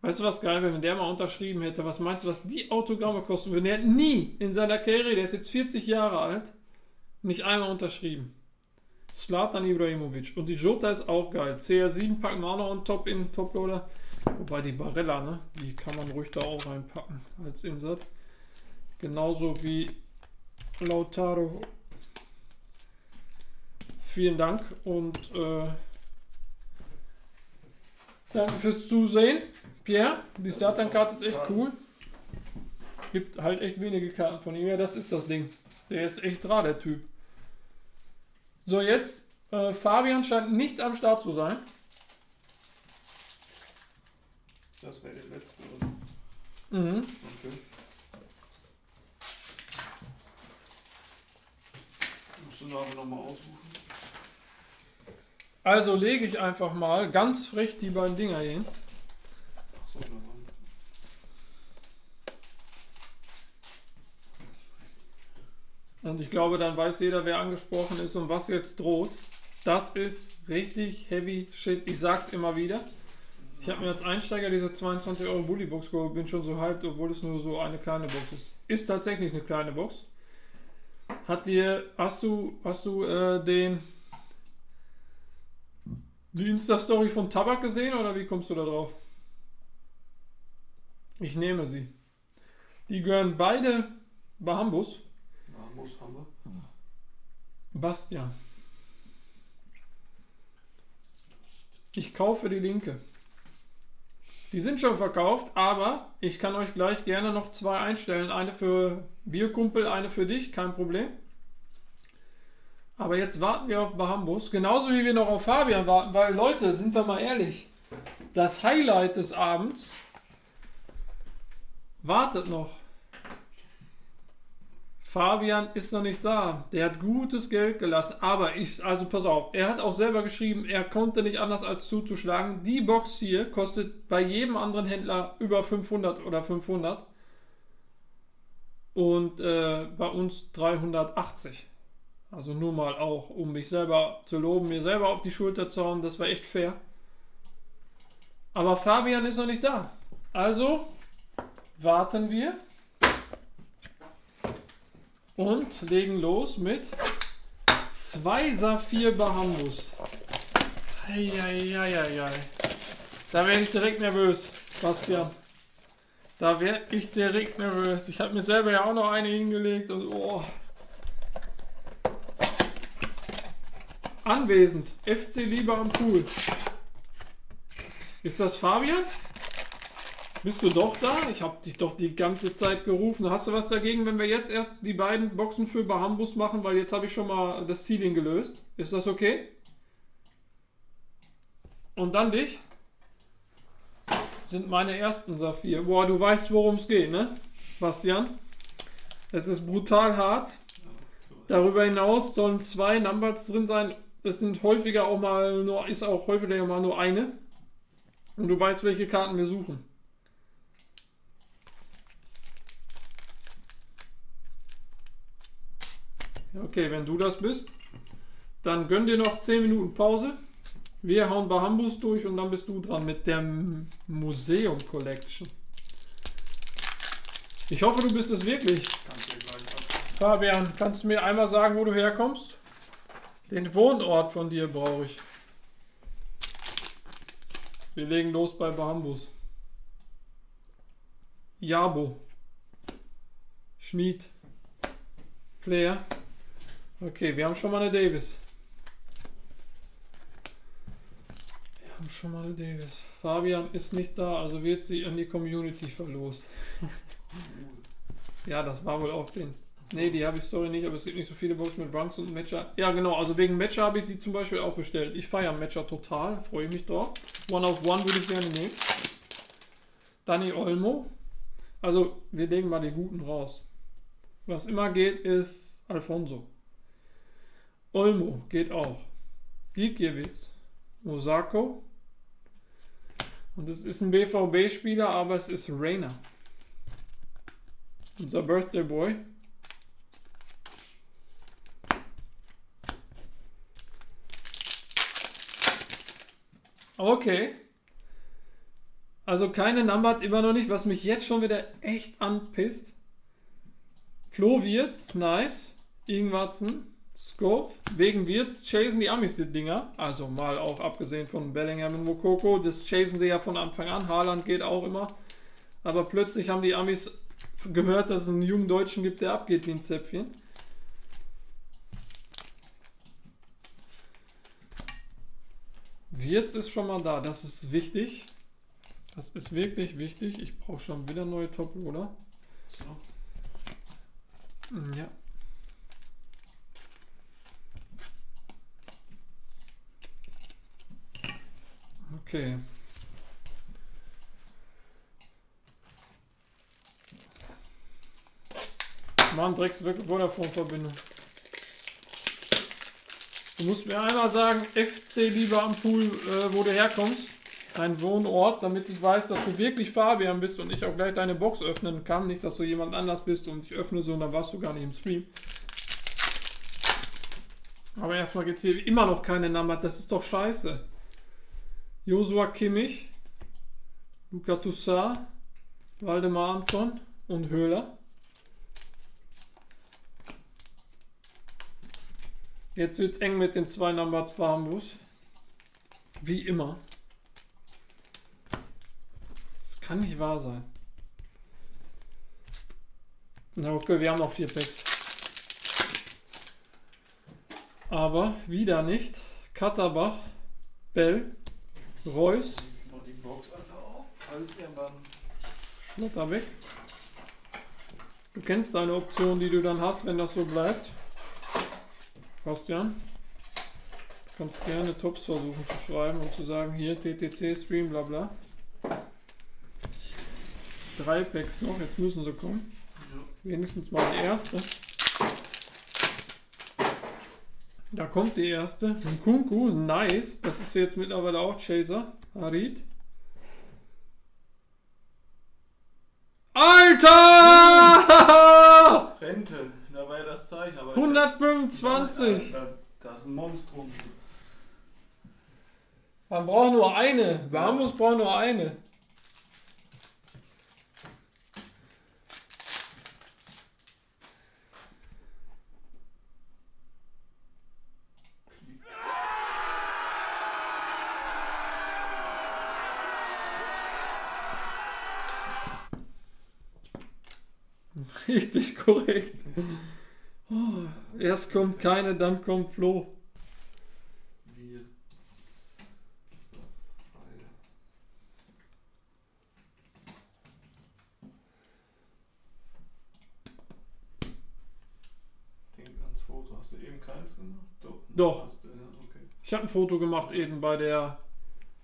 Weißt du was geil, wäre, wenn der mal unterschrieben hätte? Was meinst du, was die Autogramme kosten würden? Der hat nie in seiner Karriere, der ist jetzt 40 Jahre alt, nicht einmal unterschrieben. Slatan Ibrahimovic. Und die Jota ist auch geil. CR7 packen wir auch noch on top in Toploader. Wobei die Barella, ne? Die kann man ruhig da auch reinpacken als Insert. Genauso wie Lautaro. Vielen Dank und äh, danke fürs Zusehen. Pierre, die Slatan-Karte ist echt cool. Gibt halt echt wenige Karten von ihm. Ja, das ist das Ding. Der ist echt rar, der Typ. So, jetzt, äh, Fabian scheint nicht am Start zu sein. Das wäre der letzte, oder? Mhm. Okay. Musst du nachher nochmal aussuchen? Also lege ich einfach mal ganz frech die beiden Dinger hin. Achso, dann. Und ich glaube, dann weiß jeder, wer angesprochen ist und was jetzt droht. Das ist richtig heavy shit. Ich sag's immer wieder. Ich habe mir als Einsteiger diese 22 Euro Bullybox geholt, bin schon so hyped, obwohl es nur so eine kleine Box ist. Ist tatsächlich eine kleine Box. Hat dir, hast du, hast du äh, den die Insta-Story von Tabak gesehen oder wie kommst du da drauf? Ich nehme sie. Die gehören beide Bahambus. Ramos haben wir. Bastian. Ich kaufe die linke. Die sind schon verkauft, aber ich kann euch gleich gerne noch zwei einstellen. Eine für Bierkumpel, eine für dich, kein Problem. Aber jetzt warten wir auf Bahambus, genauso wie wir noch auf Fabian warten, weil Leute, sind wir mal ehrlich, das Highlight des Abends wartet noch. Fabian ist noch nicht da. Der hat gutes Geld gelassen. Aber ich, also pass auf, er hat auch selber geschrieben, er konnte nicht anders als zuzuschlagen. Die Box hier kostet bei jedem anderen Händler über 500 oder 500. Und äh, bei uns 380. Also nur mal auch, um mich selber zu loben, mir selber auf die Schulter zu hauen. Das war echt fair. Aber Fabian ist noch nicht da. Also warten wir und legen los mit zwei Saphir Bahambus. Eieieiei. Da werde ich direkt nervös, Bastian. Da werde ich direkt nervös. Ich habe mir selber ja auch noch eine hingelegt und oh. Anwesend. FC Lieber am Pool. Ist das Fabian? Bist du doch da? Ich habe dich doch die ganze Zeit gerufen. Hast du was dagegen, wenn wir jetzt erst die beiden Boxen für Bahambus machen? Weil jetzt habe ich schon mal das Ceiling gelöst. Ist das okay? Und dann dich? sind meine ersten Saphir. Boah, du weißt, worum es geht, ne? Bastian? Es ist brutal hart. Darüber hinaus sollen zwei Numbers drin sein. Es sind häufiger auch mal nur, ist auch häufiger mal nur eine. Und du weißt, welche Karten wir suchen. Okay, wenn du das bist, dann gönn dir noch 10 Minuten Pause. Wir hauen Bahambus durch und dann bist du dran mit der Museum Collection. Ich hoffe, du bist es wirklich. Fabian, kannst du mir einmal sagen, wo du herkommst? Den Wohnort von dir brauche ich. Wir legen los bei Bahambus. Jabo. Schmied. Flair. Okay, wir haben schon mal eine Davis. Wir haben schon mal eine Davis. Fabian ist nicht da, also wird sie an die Community verlost. Ja, das war wohl auch den. Nee, die habe ich sorry nicht, aber es gibt nicht so viele Boxen mit Bronx und Matcher. Ja, genau, also wegen Matcher habe ich die zum Beispiel auch bestellt. Ich feiere Matcher total, freue ich mich drauf. One of One würde ich gerne nehmen. Danny Olmo. Also, wir legen mal die Guten raus. Was immer geht, ist Alfonso. Olmo geht auch. Gikiewicz. Osako. Und es ist ein BVB-Spieler, aber es ist Rainer. Unser Birthday Boy. Okay. Also keine Numbered immer noch nicht, was mich jetzt schon wieder echt anpisst. Flo Wirtz, nice. Ingwarzen, Skov. Wegen Wirtz chasen die Amis die Dinger. Also mal auch abgesehen von Bellingham und Mokoko. Das chasen sie ja von Anfang an. Haaland geht auch immer. Aber plötzlich haben die Amis gehört, dass es einen jungen Deutschen gibt, der abgeht wie ein Zäpfchen. Wirtz ist schon mal da, das ist wichtig. Das ist wirklich wichtig. Ich brauche schon wieder neue Top, oder? So. Ja. Okay. Mann, Drecks Vodafone-Verbindung. Du musst mir einmal sagen, FC lieber am Pool, äh, wo du herkommst. Dein Wohnort, damit ich weiß, dass du wirklich Fabian bist und ich auch gleich deine Box öffnen kann. Nicht, dass du jemand anders bist und ich öffne so und dann warst du gar nicht im Stream. Aber erstmal geht's hier immer noch keine Nummer. Das ist doch scheiße. Josua Kimmich, Luca Toussaint, Waldemar Anton und Höhler. Jetzt wird's eng mit den zwei Numbers Bambus. Wie immer. Das kann nicht wahr sein. Na okay, wir haben noch vier Packs. Aber wieder nicht. Katterbach, Bell, Reus. Halt. Schlotter weg. Du kennst deine Option, die du dann hast, wenn das so bleibt. Bastian. Du kannst gerne Tops versuchen zu schreiben und zu sagen, hier TTC Stream, bla bla. Drei Packs noch, jetzt müssen sie kommen. Wenigstens mal die erste. Da kommt die erste. Nkunku, nice. Das ist jetzt mittlerweile auch Chaser. Harid. Alter! Rente, da war ja das Zeichen. Aber 125. Da, da ist ein Monstrum. Man braucht nur eine. Bambus braucht nur eine. Richtig korrekt. Oh, erst kommt keine, dann kommt Flo. Hast du eben keins gemacht? Doch. Doch. Hast du, ja, okay. Ich habe ein Foto gemacht eben bei der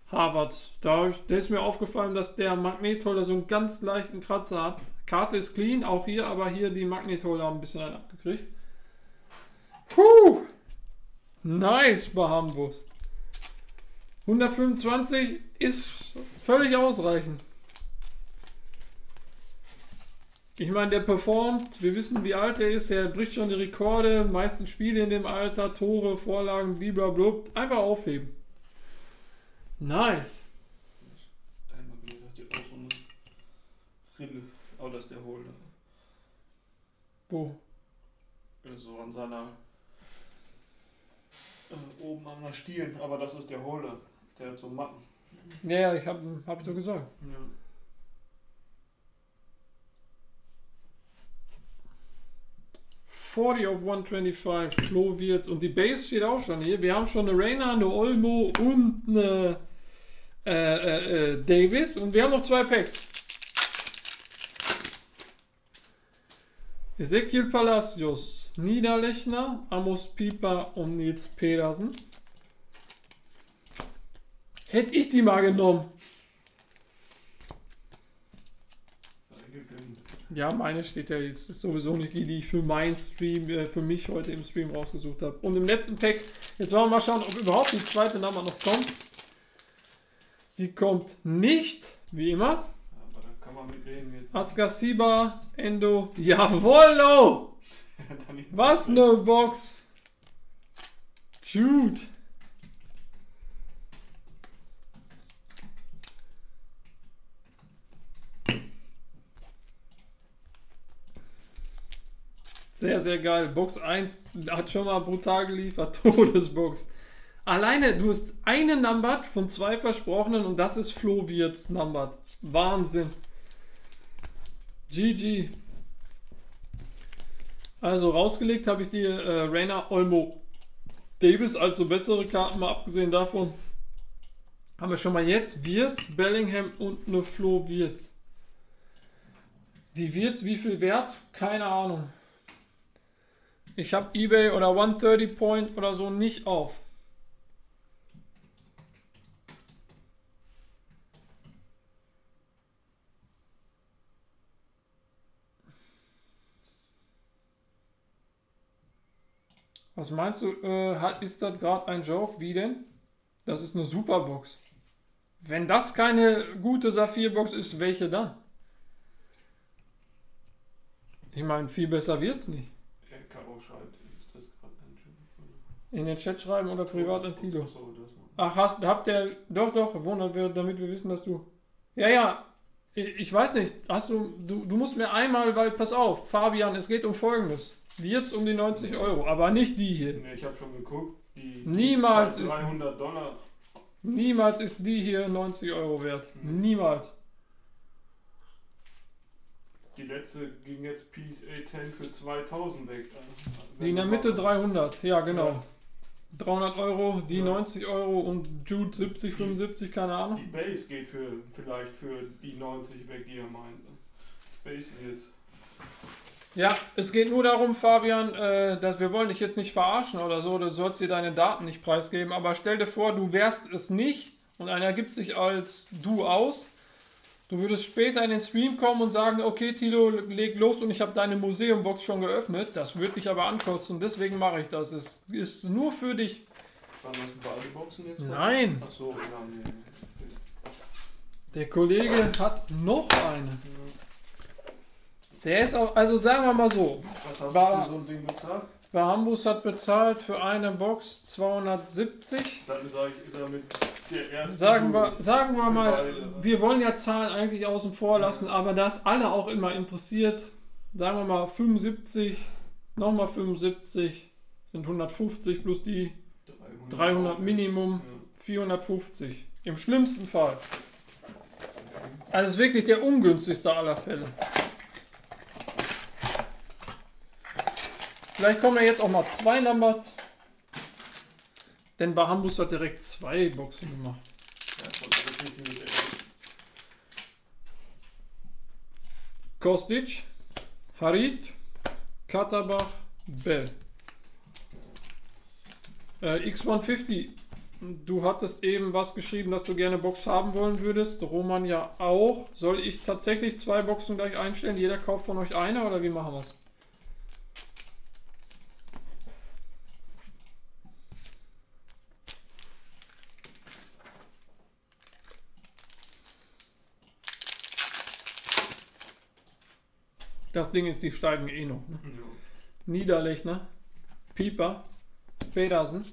Harvard. Da, da ist mir aufgefallen, dass der Magnetholder so einen ganz leichten Kratzer hat. Karte ist clean, auch hier, aber hier die Magnetholder haben ein bisschen einen abgekriegt. Puh! Nice, Bahambus. 125 ist völlig ausreichend. Ich meine, der performt, wir wissen, wie alt er ist, er bricht schon die Rekorde, meisten Spiele in dem Alter, Tore, Vorlagen, blablabla. Einfach aufheben. Nice. Einmal gedacht, ich auch so eine Rille. Aber das ist der Holder. Wo? So an seiner. Äh, oben an der Stirn. Aber das ist der Holder. Der hat so Matten. Ja, ja, ich hab, hab ich doch gesagt. Ja. Forty of 125, Flo Wirtz und die Base steht auch schon hier. Wir haben schon eine Reina, eine Olmo und eine äh, äh, äh, Davis und wir haben noch zwei Packs. Ezekiel Palacios, Niederlechner, Amos Pieper und Nils Pedersen. Hätte ich die mal genommen. Ja, meine steht ja jetzt. Ist sowieso nicht die, die ich für meinen Stream, äh, für mich heute im Stream rausgesucht habe. Und im letzten Pack, jetzt wollen wir mal schauen, ob überhaupt die zweite Nummer noch kommt. Sie kommt nicht, wie immer. Man mitreden jetzt. Askasiba, Endo, jawollo! Was ne Box? Shoot! Sehr, sehr geil. Box 1 hat schon mal brutal geliefert. Todesbox. Alleine, du hast eine Numbered von zwei versprochenen und das ist Flo Wirtz Numbered. Wahnsinn. GG. Also rausgelegt habe ich die äh, Rainer Olmo Davis, also bessere Karten, mal abgesehen davon. Haben wir schon mal jetzt Wirtz, Bellingham und eine Flo Wirtz. Die Wirtz, wie viel wert? Keine Ahnung. Ich habe eBay oder 130 Point oder so nicht auf. Was meinst du, äh, ist das gerade ein Joke? Wie denn? Das ist eine Superbox. Wenn das keine gute Saphirbox ist, welche dann? Ich meine, viel besser wird's nicht. RKO schreibt, ist das gerade ein Joke? In den Chat schreiben oder privat an Tilo. Ach, hast, habt ihr. Doch, doch, wundert wir, damit wir wissen, dass du. Ja, ja. Ich, ich weiß nicht. Hast du, du. Du musst mir einmal, weil, pass auf, Fabian, es geht um folgendes. Wird's um die 90 Euro, aber nicht die hier. Nee, ich habe schon geguckt. Die, Niemals die ist- 300 Dollar. Niemals ist die hier 90 Euro wert. Niemals. Die letzte ging jetzt PSA 10 für 2000 weg. Die in der Mitte 300. Ja, genau. Ja. 300 Euro, die Ja. 90 Euro und Jude 70, 75, keine Ahnung. Die Base geht für vielleicht für die 90 weg, die er meinte. Base jetzt. Ja, es geht nur darum, Fabian, äh, dass wir wollen dich jetzt nicht verarschen oder so, du sollst dir deine Daten nicht preisgeben, aber stell dir vor, du wärst es nicht und einer gibt sich als du aus. Du würdest später in den Stream kommen und sagen, okay, Tilo, leg los und ich habe deine Museumbox schon geöffnet. Das wird dich aber ankosten und deswegen mache ich das. Es ist nur für dich. Waren das beide Boxen jetzt? Nein, Achso, ja, nee. der Kollege hat noch eine. Der ist auch, also sagen wir mal so, Was hast du so ein Ding bezahlt? Bahambus hat bezahlt für eine Box 270. Dann sage ich, ist er mit der ersten. Sagen wir, sagen wir mal, beide. wir wollen ja Zahlen eigentlich außen vor lassen, aber das alle auch immer interessiert, sagen wir mal 75, nochmal 75, sind 150 plus die 300 Minimum, 450. Im schlimmsten Fall. Also wirklich der ungünstigste aller Fälle. Vielleicht kommen ja jetzt auch mal zwei Numbers. Denn Bahambus hat direkt zwei Boxen gemacht. Kostic, Harit, Katterbach, Bell. Äh, X150 Du hattest eben was geschrieben, dass du gerne Box haben wollen würdest. Roman ja auch. Soll ich tatsächlich zwei Boxen gleich einstellen? Jeder kauft von euch eine oder wie machen wir es? Das Ding ist, die steigen eh noch. Ne? Ja. Niederlechner, Pieper, Pedersen,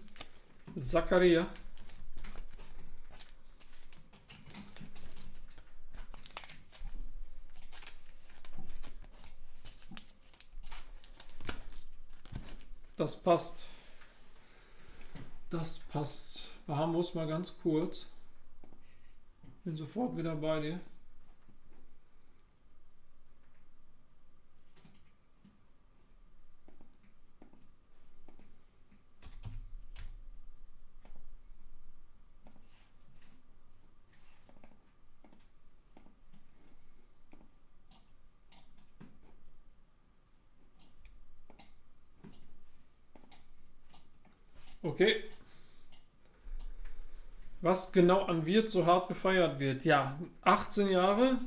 Zakaria. Das passt. Das passt. Bahamus mal ganz kurz. Bin sofort wieder bei dir. Okay. Was genau an Wirt so hart gefeiert wird? Ja, 18 Jahre,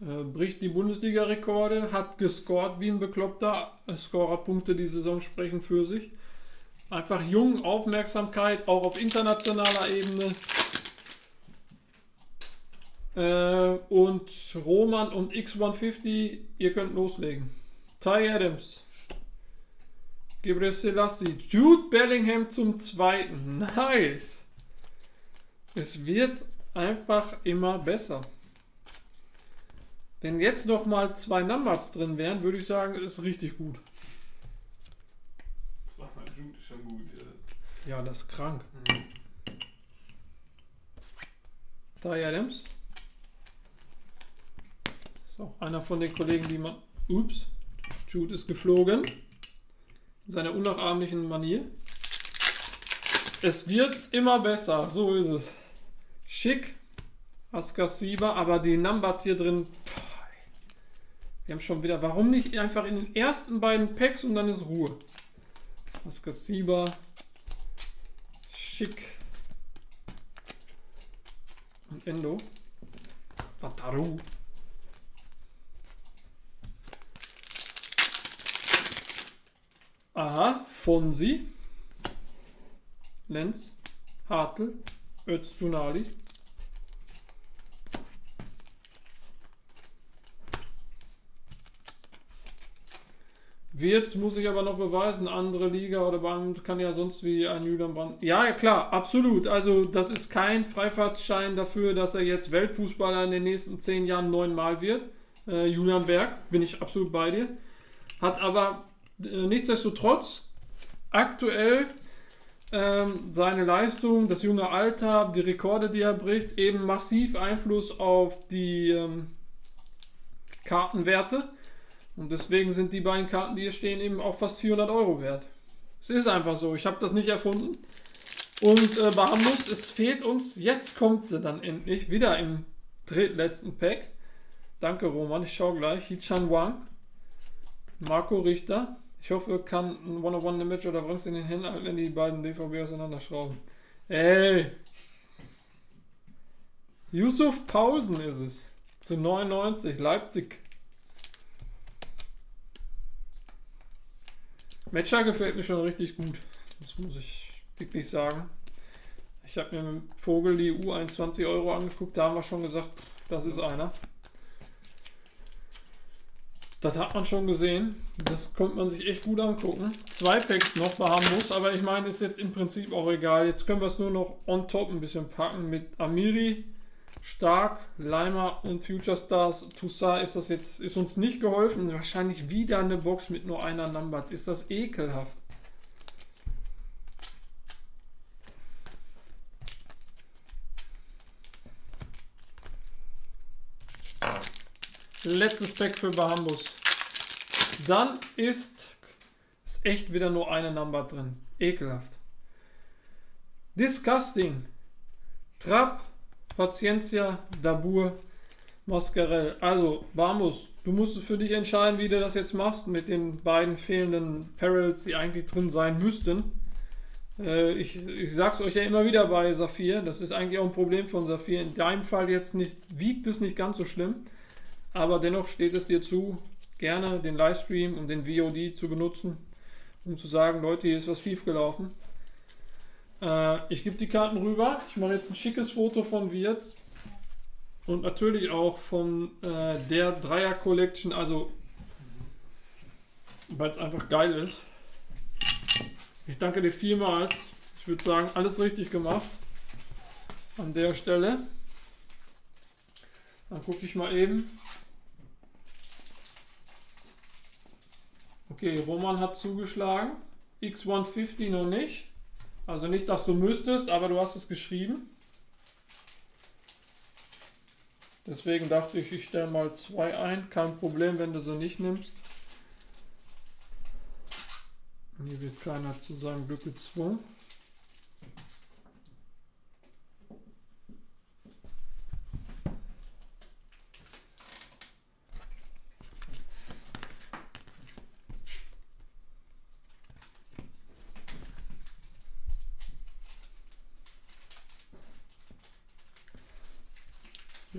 äh, bricht die Bundesliga-Rekorde, hat gescored wie ein Bekloppter. Äh, Scorerpunkte die Saison sprechen für sich. Einfach jung, Aufmerksamkeit, auch auf internationaler Ebene. Äh, und Roman und X150, ihr könnt loslegen. Ty Adams. Gabriel Selassie. Jude Bellingham zum zweiten. Nice. Es wird einfach immer besser. Wenn jetzt noch mal zwei Numbers drin wären, würde ich sagen, ist richtig gut. Zweimal Jude ist schon gut. Ja. Ja, das ist krank. Mhm. Ty Adams. Ist auch einer von den Kollegen, die man. Ups. Jude ist geflogen. In seiner unnachahmlichen Manier. Es wird immer besser. So ist es. Schick. Askasiba, aber die Numbered hier drin. boah. Wir haben schon wieder. Warum nicht einfach in den ersten beiden Packs und dann ist Ruhe? Askasiba. Schick. Und Endo. Wataru. Aha, Fonsi. Lenz. Hartl. Öztunali. Wird, muss ich aber noch beweisen, andere Liga oder Band kann ja sonst wie ein Julian Brandt. Ja, klar, absolut. Also, das ist kein Freifahrtschein dafür, dass er jetzt Weltfußballer in den nächsten zehn Jahren neunmal wird. Äh, Julian Berg, bin ich absolut bei dir. Hat aber nichtsdestotrotz aktuell ähm, seine Leistung, das junge Alter, die Rekorde, die er bricht, eben massiv Einfluss auf die ähm, Kartenwerte. Und deswegen sind die beiden Karten, die hier stehen, eben auch fast 400 Euro wert. Es ist einfach so. Ich habe das nicht erfunden. Und äh, Bahamus, es fehlt uns, jetzt kommt sie dann endlich, wieder im drittletzten Pack. Danke Roman, ich schaue gleich. Hichan Wang, Marco Richter. Ich hoffe, kann ein One-on-One-Damage oder bringst du den hin, wenn die beiden DVB auseinanderschrauben. Ey! Yusuf Paulsen ist es. Zu 99, Leipzig. Matcher gefällt mir schon richtig gut. Das muss ich wirklich sagen. Ich habe mir mit Vogel die U21 Euro angeguckt, da haben wir schon gesagt, das ist einer. Das hat man schon gesehen. Das konnte man sich echt gut angucken. Zwei Packs noch haben muss, aber ich meine, ist jetzt im Prinzip auch egal. Jetzt können wir es nur noch on top ein bisschen packen mit Amiri, Stark, Leimer und Future Stars. Toussaint ist das jetzt, ist uns nicht geholfen. Wahrscheinlich wieder eine Box mit nur einer Number. Ist das ekelhaft. Letztes Pack für Bahambus. Dann ist, ist echt wieder nur eine Number drin. Ekelhaft. Disgusting. Trap, Paciencia, Dabur, Mascarell. Also, Bambus, du musst für dich entscheiden, wie du das jetzt machst mit den beiden fehlenden Perils, die eigentlich drin sein müssten. Äh, ich, ich sag's euch ja immer wieder bei Saphir, das ist eigentlich auch ein Problem von Saphir. In deinem Fall jetzt nicht, wiegt es nicht ganz so schlimm, aber dennoch steht es dir zu, gerne den Livestream und den VOD zu benutzen, um zu sagen, Leute, hier ist was schiefgelaufen. Äh, ich gebe die Karten rüber. Ich mache jetzt ein schickes Foto von Wirtz und natürlich auch von äh, der Dreier Collection, also weil es einfach geil ist. Ich danke dir vielmals. Ich würde sagen, alles richtig gemacht an der Stelle. Dann gucke ich mal eben. Okay, Roman hat zugeschlagen. X150 noch nicht. Also nicht, dass du müsstest, aber du hast es geschrieben. Deswegen dachte ich, ich stelle mal zwei ein. Kein Problem, wenn du sie nicht nimmst. Hier wird keiner zu seinem Glück gezwungen.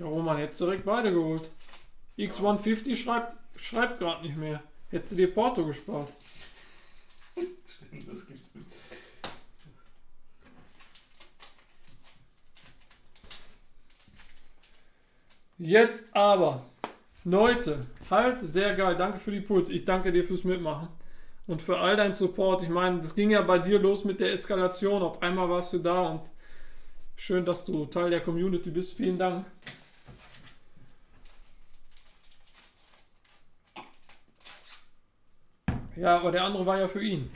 Ja, Roman, hättest du direkt beide geholt. X150 schreibt, schreibt gerade nicht mehr. Hättest du dir Porto gespart. Stimmt, das gibt's nicht. Jetzt aber, Leute, halt, sehr geil. Danke für die Puls. Ich danke dir fürs Mitmachen und für all deinen Support. Ich meine, das ging ja bei dir los mit der Eskalation. Auf einmal warst du da und schön, dass du Teil der Community bist. Vielen Dank. Ja, aber der andere war ja für ihn.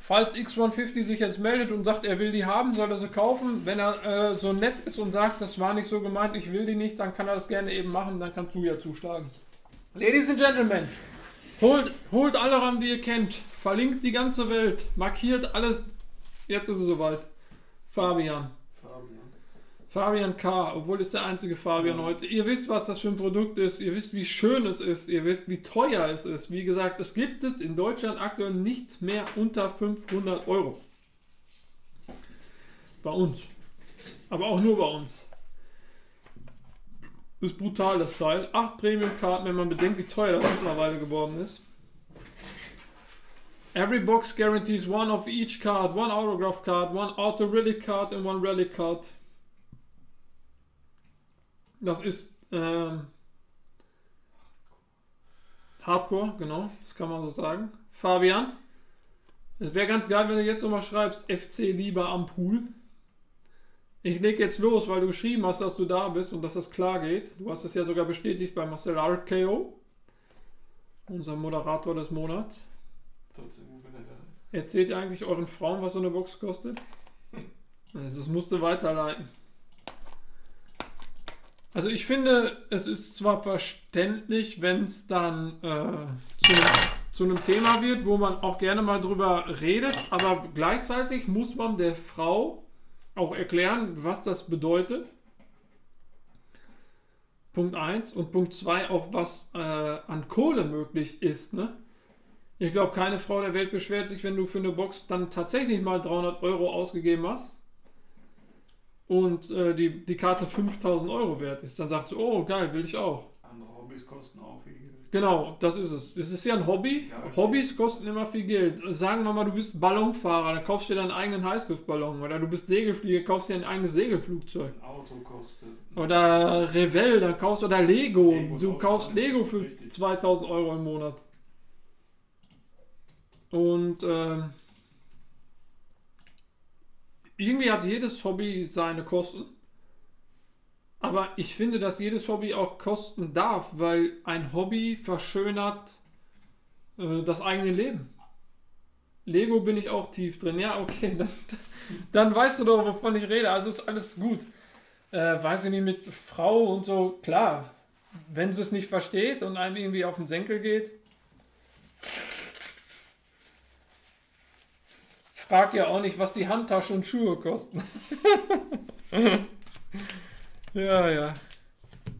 Falls X150 sich jetzt meldet und sagt, er will die haben, soll er sie kaufen. Wenn er äh, so nett ist und sagt, das war nicht so gemeint, ich will die nicht, dann kann er das gerne eben machen, dann kannst du ja zuschlagen. Ladies and Gentlemen, holt, holt alle ran, die ihr kennt. Verlinkt die ganze Welt. Markiert alles. Jetzt ist es soweit. Fabian. Fabian. Fabian K., obwohl es der einzige Fabian Ja. heute. Ihr wisst, was das für ein Produkt ist. Ihr wisst, wie schön es ist. Ihr wisst, wie teuer es ist. Wie gesagt, es gibt es in Deutschland aktuell nicht mehr unter 500 Euro. Bei uns. Aber auch nur bei uns. Das ist brutal, das Teil. 8 Premium-Karten, wenn man bedenkt, wie teuer das mittlerweile geworden ist. Every box guarantees one of each card, one autograph card, one auto relic card and one relic card. Das ist ähm, Hardcore, genau, das kann man so sagen. Fabian, es wäre ganz geil, wenn du jetzt nochmal schreibst, FC lieber am Pool. Ich leg jetzt los, weil du geschrieben hast, dass du da bist und dass das klar geht. Du hast es ja sogar bestätigt bei Marcel RKO, unser Moderator des Monats. Trotzdem, wenn er da ist. Erzählt ihr eigentlich euren Frauen, was so eine Box kostet? Also, das musste weiterleiten. Also ich finde, es ist zwar verständlich, wenn es dann äh, zu, zu einem Thema wird, wo man auch gerne mal drüber redet, aber gleichzeitig muss man der Frau auch erklären, was das bedeutet. Punkt 1 und Punkt 2 auch, was äh, an Kohle möglich ist. Ne? Ich glaube, keine Frau der Welt beschwert sich, wenn du für eine Box dann tatsächlich mal 300 Euro ausgegeben hast und äh, die, die Karte 5000 Euro wert ist. Dann sagt sie, oh geil, will ich auch. Andere Hobbys kosten auch viel Geld. Genau, das ist es. Es ist ja ein Hobby. Ja, okay. Hobbys kosten immer viel Geld. Sagen wir mal, du bist Ballonfahrer, dann kaufst du dir deinen eigenen Heißluftballon. Oder du bist Segelflieger, kaufst dir ein eigenes Segelflugzeug. Ein Auto kostet. Oder Revell, dann kaufst du oder Lego. Lego ist du kaufst. Lego für Richtig. 2000 Euro im Monat. Und ähm, irgendwie hat jedes Hobby seine Kosten. Aber ich finde, dass jedes Hobby auch kosten darf, weil ein Hobby verschönert äh, das eigene Leben. Lego bin ich auch tief drin. Ja, okay, dann, dann weißt du doch, wovon ich rede. Also ist alles gut. Äh, weiß ich nicht, mit Frau und so, klar. Wenn sie es nicht versteht und einem irgendwie auf den Senkel geht. Frag ja auch nicht, was die Handtasche und Schuhe kosten. ja, ja.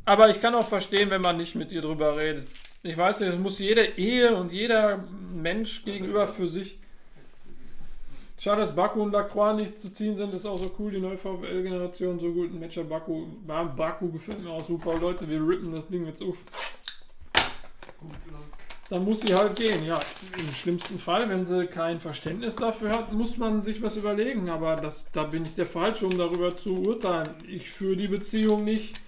Aber ich kann auch verstehen, wenn man nicht mit ihr drüber redet. Ich weiß nicht, das muss jede Ehe und jeder Mensch gegenüber für sich. Schade, dass Baku und Lacroix nicht zu ziehen sind, ist auch so cool, die neue VfL-Generation, so gut. Ein Matcher Baku, Baku gefällt mir auch super. Leute, wir rippen das Ding jetzt auf. Dann muss sie halt gehen, ja. Im schlimmsten Fall, wenn sie kein Verständnis dafür hat, muss man sich was überlegen. Aber das, da bin ich der Falsche, um darüber zu urteilen. Ich führe die Beziehung nicht,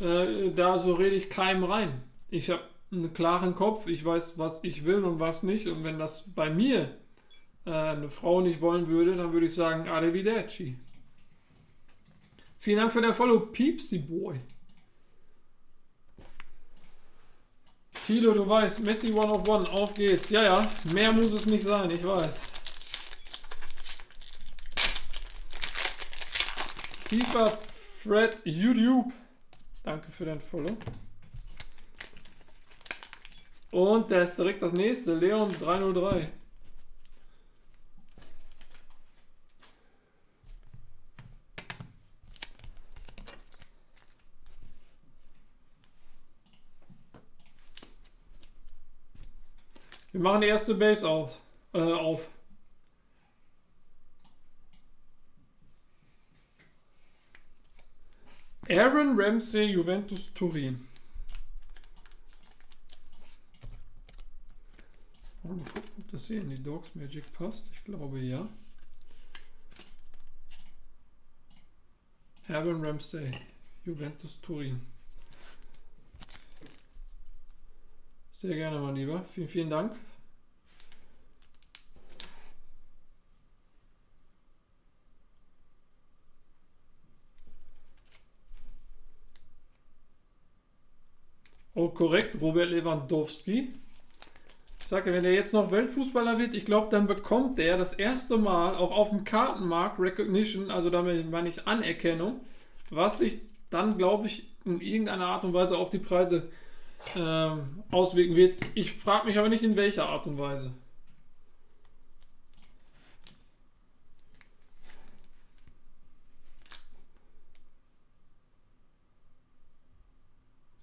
äh, da so rede ich keinem rein. Ich habe einen klaren Kopf, ich weiß, was ich will und was nicht. Und wenn das bei mir äh, eine Frau nicht wollen würde, dann würde ich sagen, arrivederci. Vielen Dank für den Follow, Peepsy Boy. Tilo, du weißt, Messi One of One, auf geht's. Ja, ja, mehr muss es nicht sein, ich weiß. FIFA Fred YouTube. Danke für dein Follow. Und der ist direkt das nächste, Leon 303. Wir machen die erste Base aus, äh, auf. Aaron Ramsey, Juventus Turin. Mal gucken, ob das hier in die Dogs Magic passt. Ich glaube ja. Aaron Ramsey, Juventus Turin. Sehr gerne, mein Lieber. Vielen, vielen Dank. Oh, korrekt, Robert Lewandowski. Ich sage, wenn er jetzt noch Weltfußballer wird, ich glaube, dann bekommt er das erste Mal auch auf dem Kartenmarkt Recognition, also damit meine ich Anerkennung, was sich dann, glaube ich, in irgendeiner Art und Weise auf die Preise ähm, auswirken wird. Ich frage mich aber nicht in welcher Art und Weise.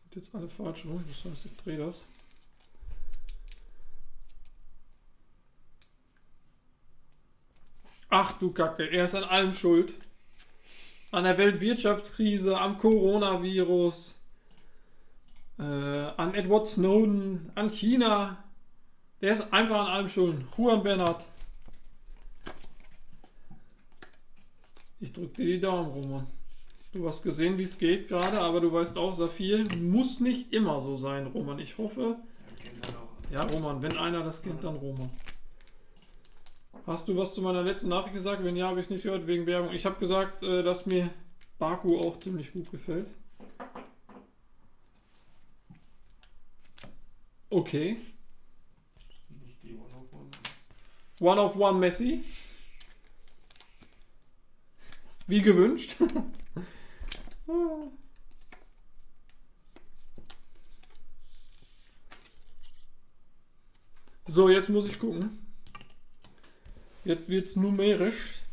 Sind jetzt alle falsch rum, das heißt, ich drehe das. Ach du Kacke, er ist an allem schuld. An der Weltwirtschaftskrise, am Coronavirus äh, an Edward Snowden, an China. Der ist einfach an allem schuld. Juan Bernhard. Ich drücke dir die Daumen, Roman. Du hast gesehen, wie es geht gerade, aber du weißt auch, Saphir muss nicht immer so sein, Roman. Ich hoffe. Ja, Roman, wenn einer das kennt, dann Roman. Hast du was zu meiner letzten Nachricht gesagt? Wenn ja, habe ich es nicht gehört wegen Werbung. Ich habe gesagt, äh, dass mir Baku auch ziemlich gut gefällt. Okay. Nicht die One of One. One of One Messi. Wie gewünscht. so, jetzt muss ich gucken. Jetzt wird es numerisch.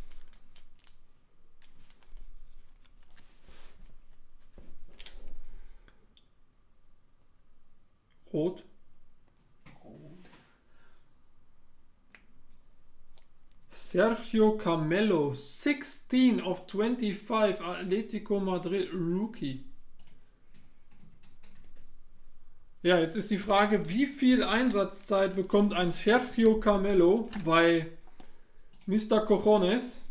Rot. Sergio Camelo, 16 of 25, Atletico Madrid Rookie. Ja, jetzt ist die Frage, wie viel Einsatzzeit bekommt ein Sergio Camelo bei Mr. Cojones?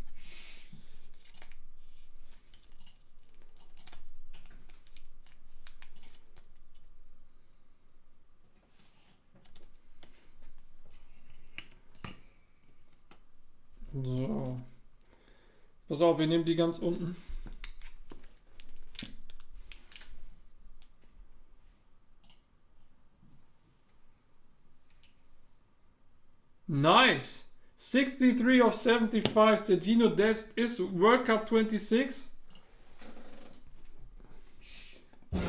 So. Pass auf, wir nehmen die ganz unten. Nice! 63 of 75, Sergino Dest is World Cup 26. Da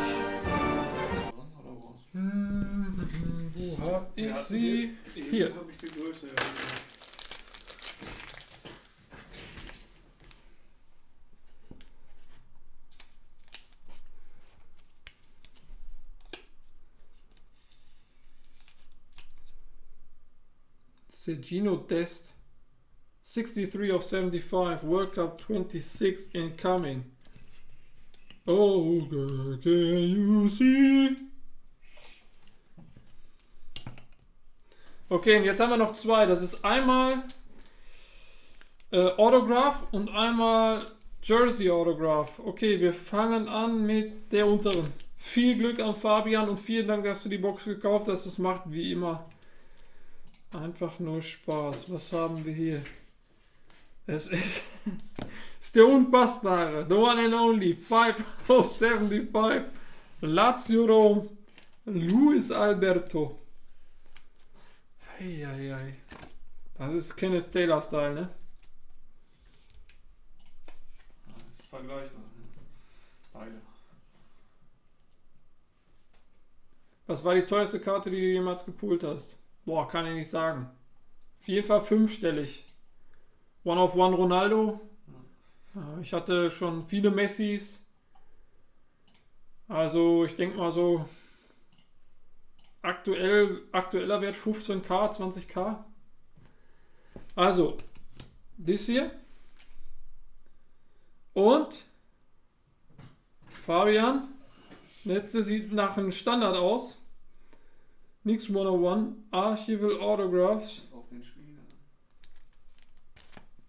ich. Hm, wo hab ich sie? Hier. habe ich die Größe. Ja. Sergino Dest. 63 of 75. World Cup 26 incoming. Oh, girl, can you see? Okay, und jetzt haben wir noch zwei. Das ist einmal äh, Autograph und einmal Jersey Autograph. Okay, wir fangen an mit der unteren. Viel Glück an Fabian und vielen Dank, dass du die Box gekauft hast. Das macht wie immer einfach nur Spaß. Was haben wir hier? Es ist, ist der unfassbare, the one and only, 5 of 75, Lazio Rom, Luis Alberto. Eieiei. Das ist Kenneth Taylor Style, ne? Das ist vergleichbar. Ne? Beide. Was war die teuerste Karte, die du jemals gepoolt hast? Boah, kann ich nicht sagen. Auf jeden Fall fünfstellig. One of One Ronaldo. Ich hatte schon viele Messis. Also ich denke mal so aktuell, aktueller Wert 15k, 20k. Also, das hier. Und Fabian. Letzte sieht nach einem Standard aus. Nix 101. Archival Autographs. Auf den Spieler.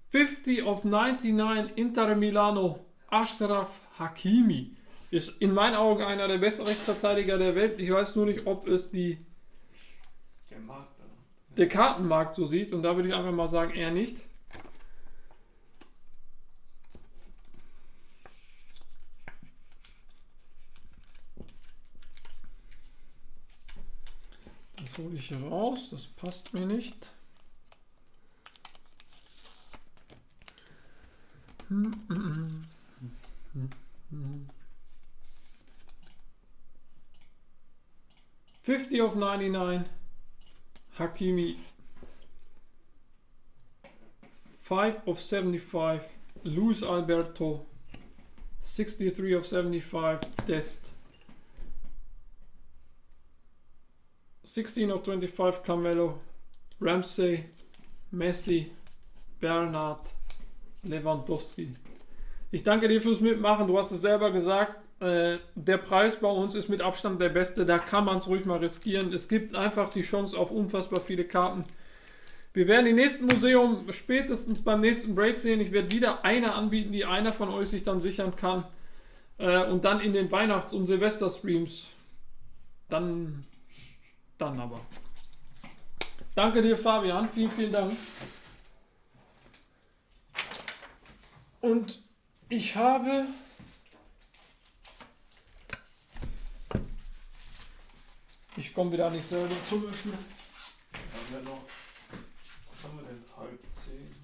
50 of 99 Inter Milano. Ashraf Hakimi. Ist in meinen Augen einer der besten Rechtsverteidiger der Welt. Ich weiß nur nicht, ob es die, Der Markt der Kartenmarkt so sieht. Und da würde ich einfach mal sagen, eher nicht. Das hole ich hier raus. Das passt mir nicht. Fifty of ninety nine. Hakimi. Five of seventy five. Luis Alberto. Sixty three of seventy five. Dest. 16 of 25 Carmelo, Ramsey, Messi, Bernard, Lewandowski. Ich danke dir fürs Mitmachen. Du hast es selber gesagt. Äh, der Preis bei uns ist mit Abstand der beste. Da kann man es ruhig mal riskieren. Es gibt einfach die Chance auf unfassbar viele Karten. Wir werden im nächsten Museum spätestens beim nächsten Break sehen. Ich werde wieder eine anbieten, die einer von euch sich dann sichern kann. Äh, und dann in den Weihnachts- und Silvester-Streams. Dann dann aber. Danke dir, Fabian. Vielen, vielen Dank. Und ich habe. Ich komme wieder nicht selber zum Öffnen. Haben wir noch. Was haben wir denn? Halb zehn. ne?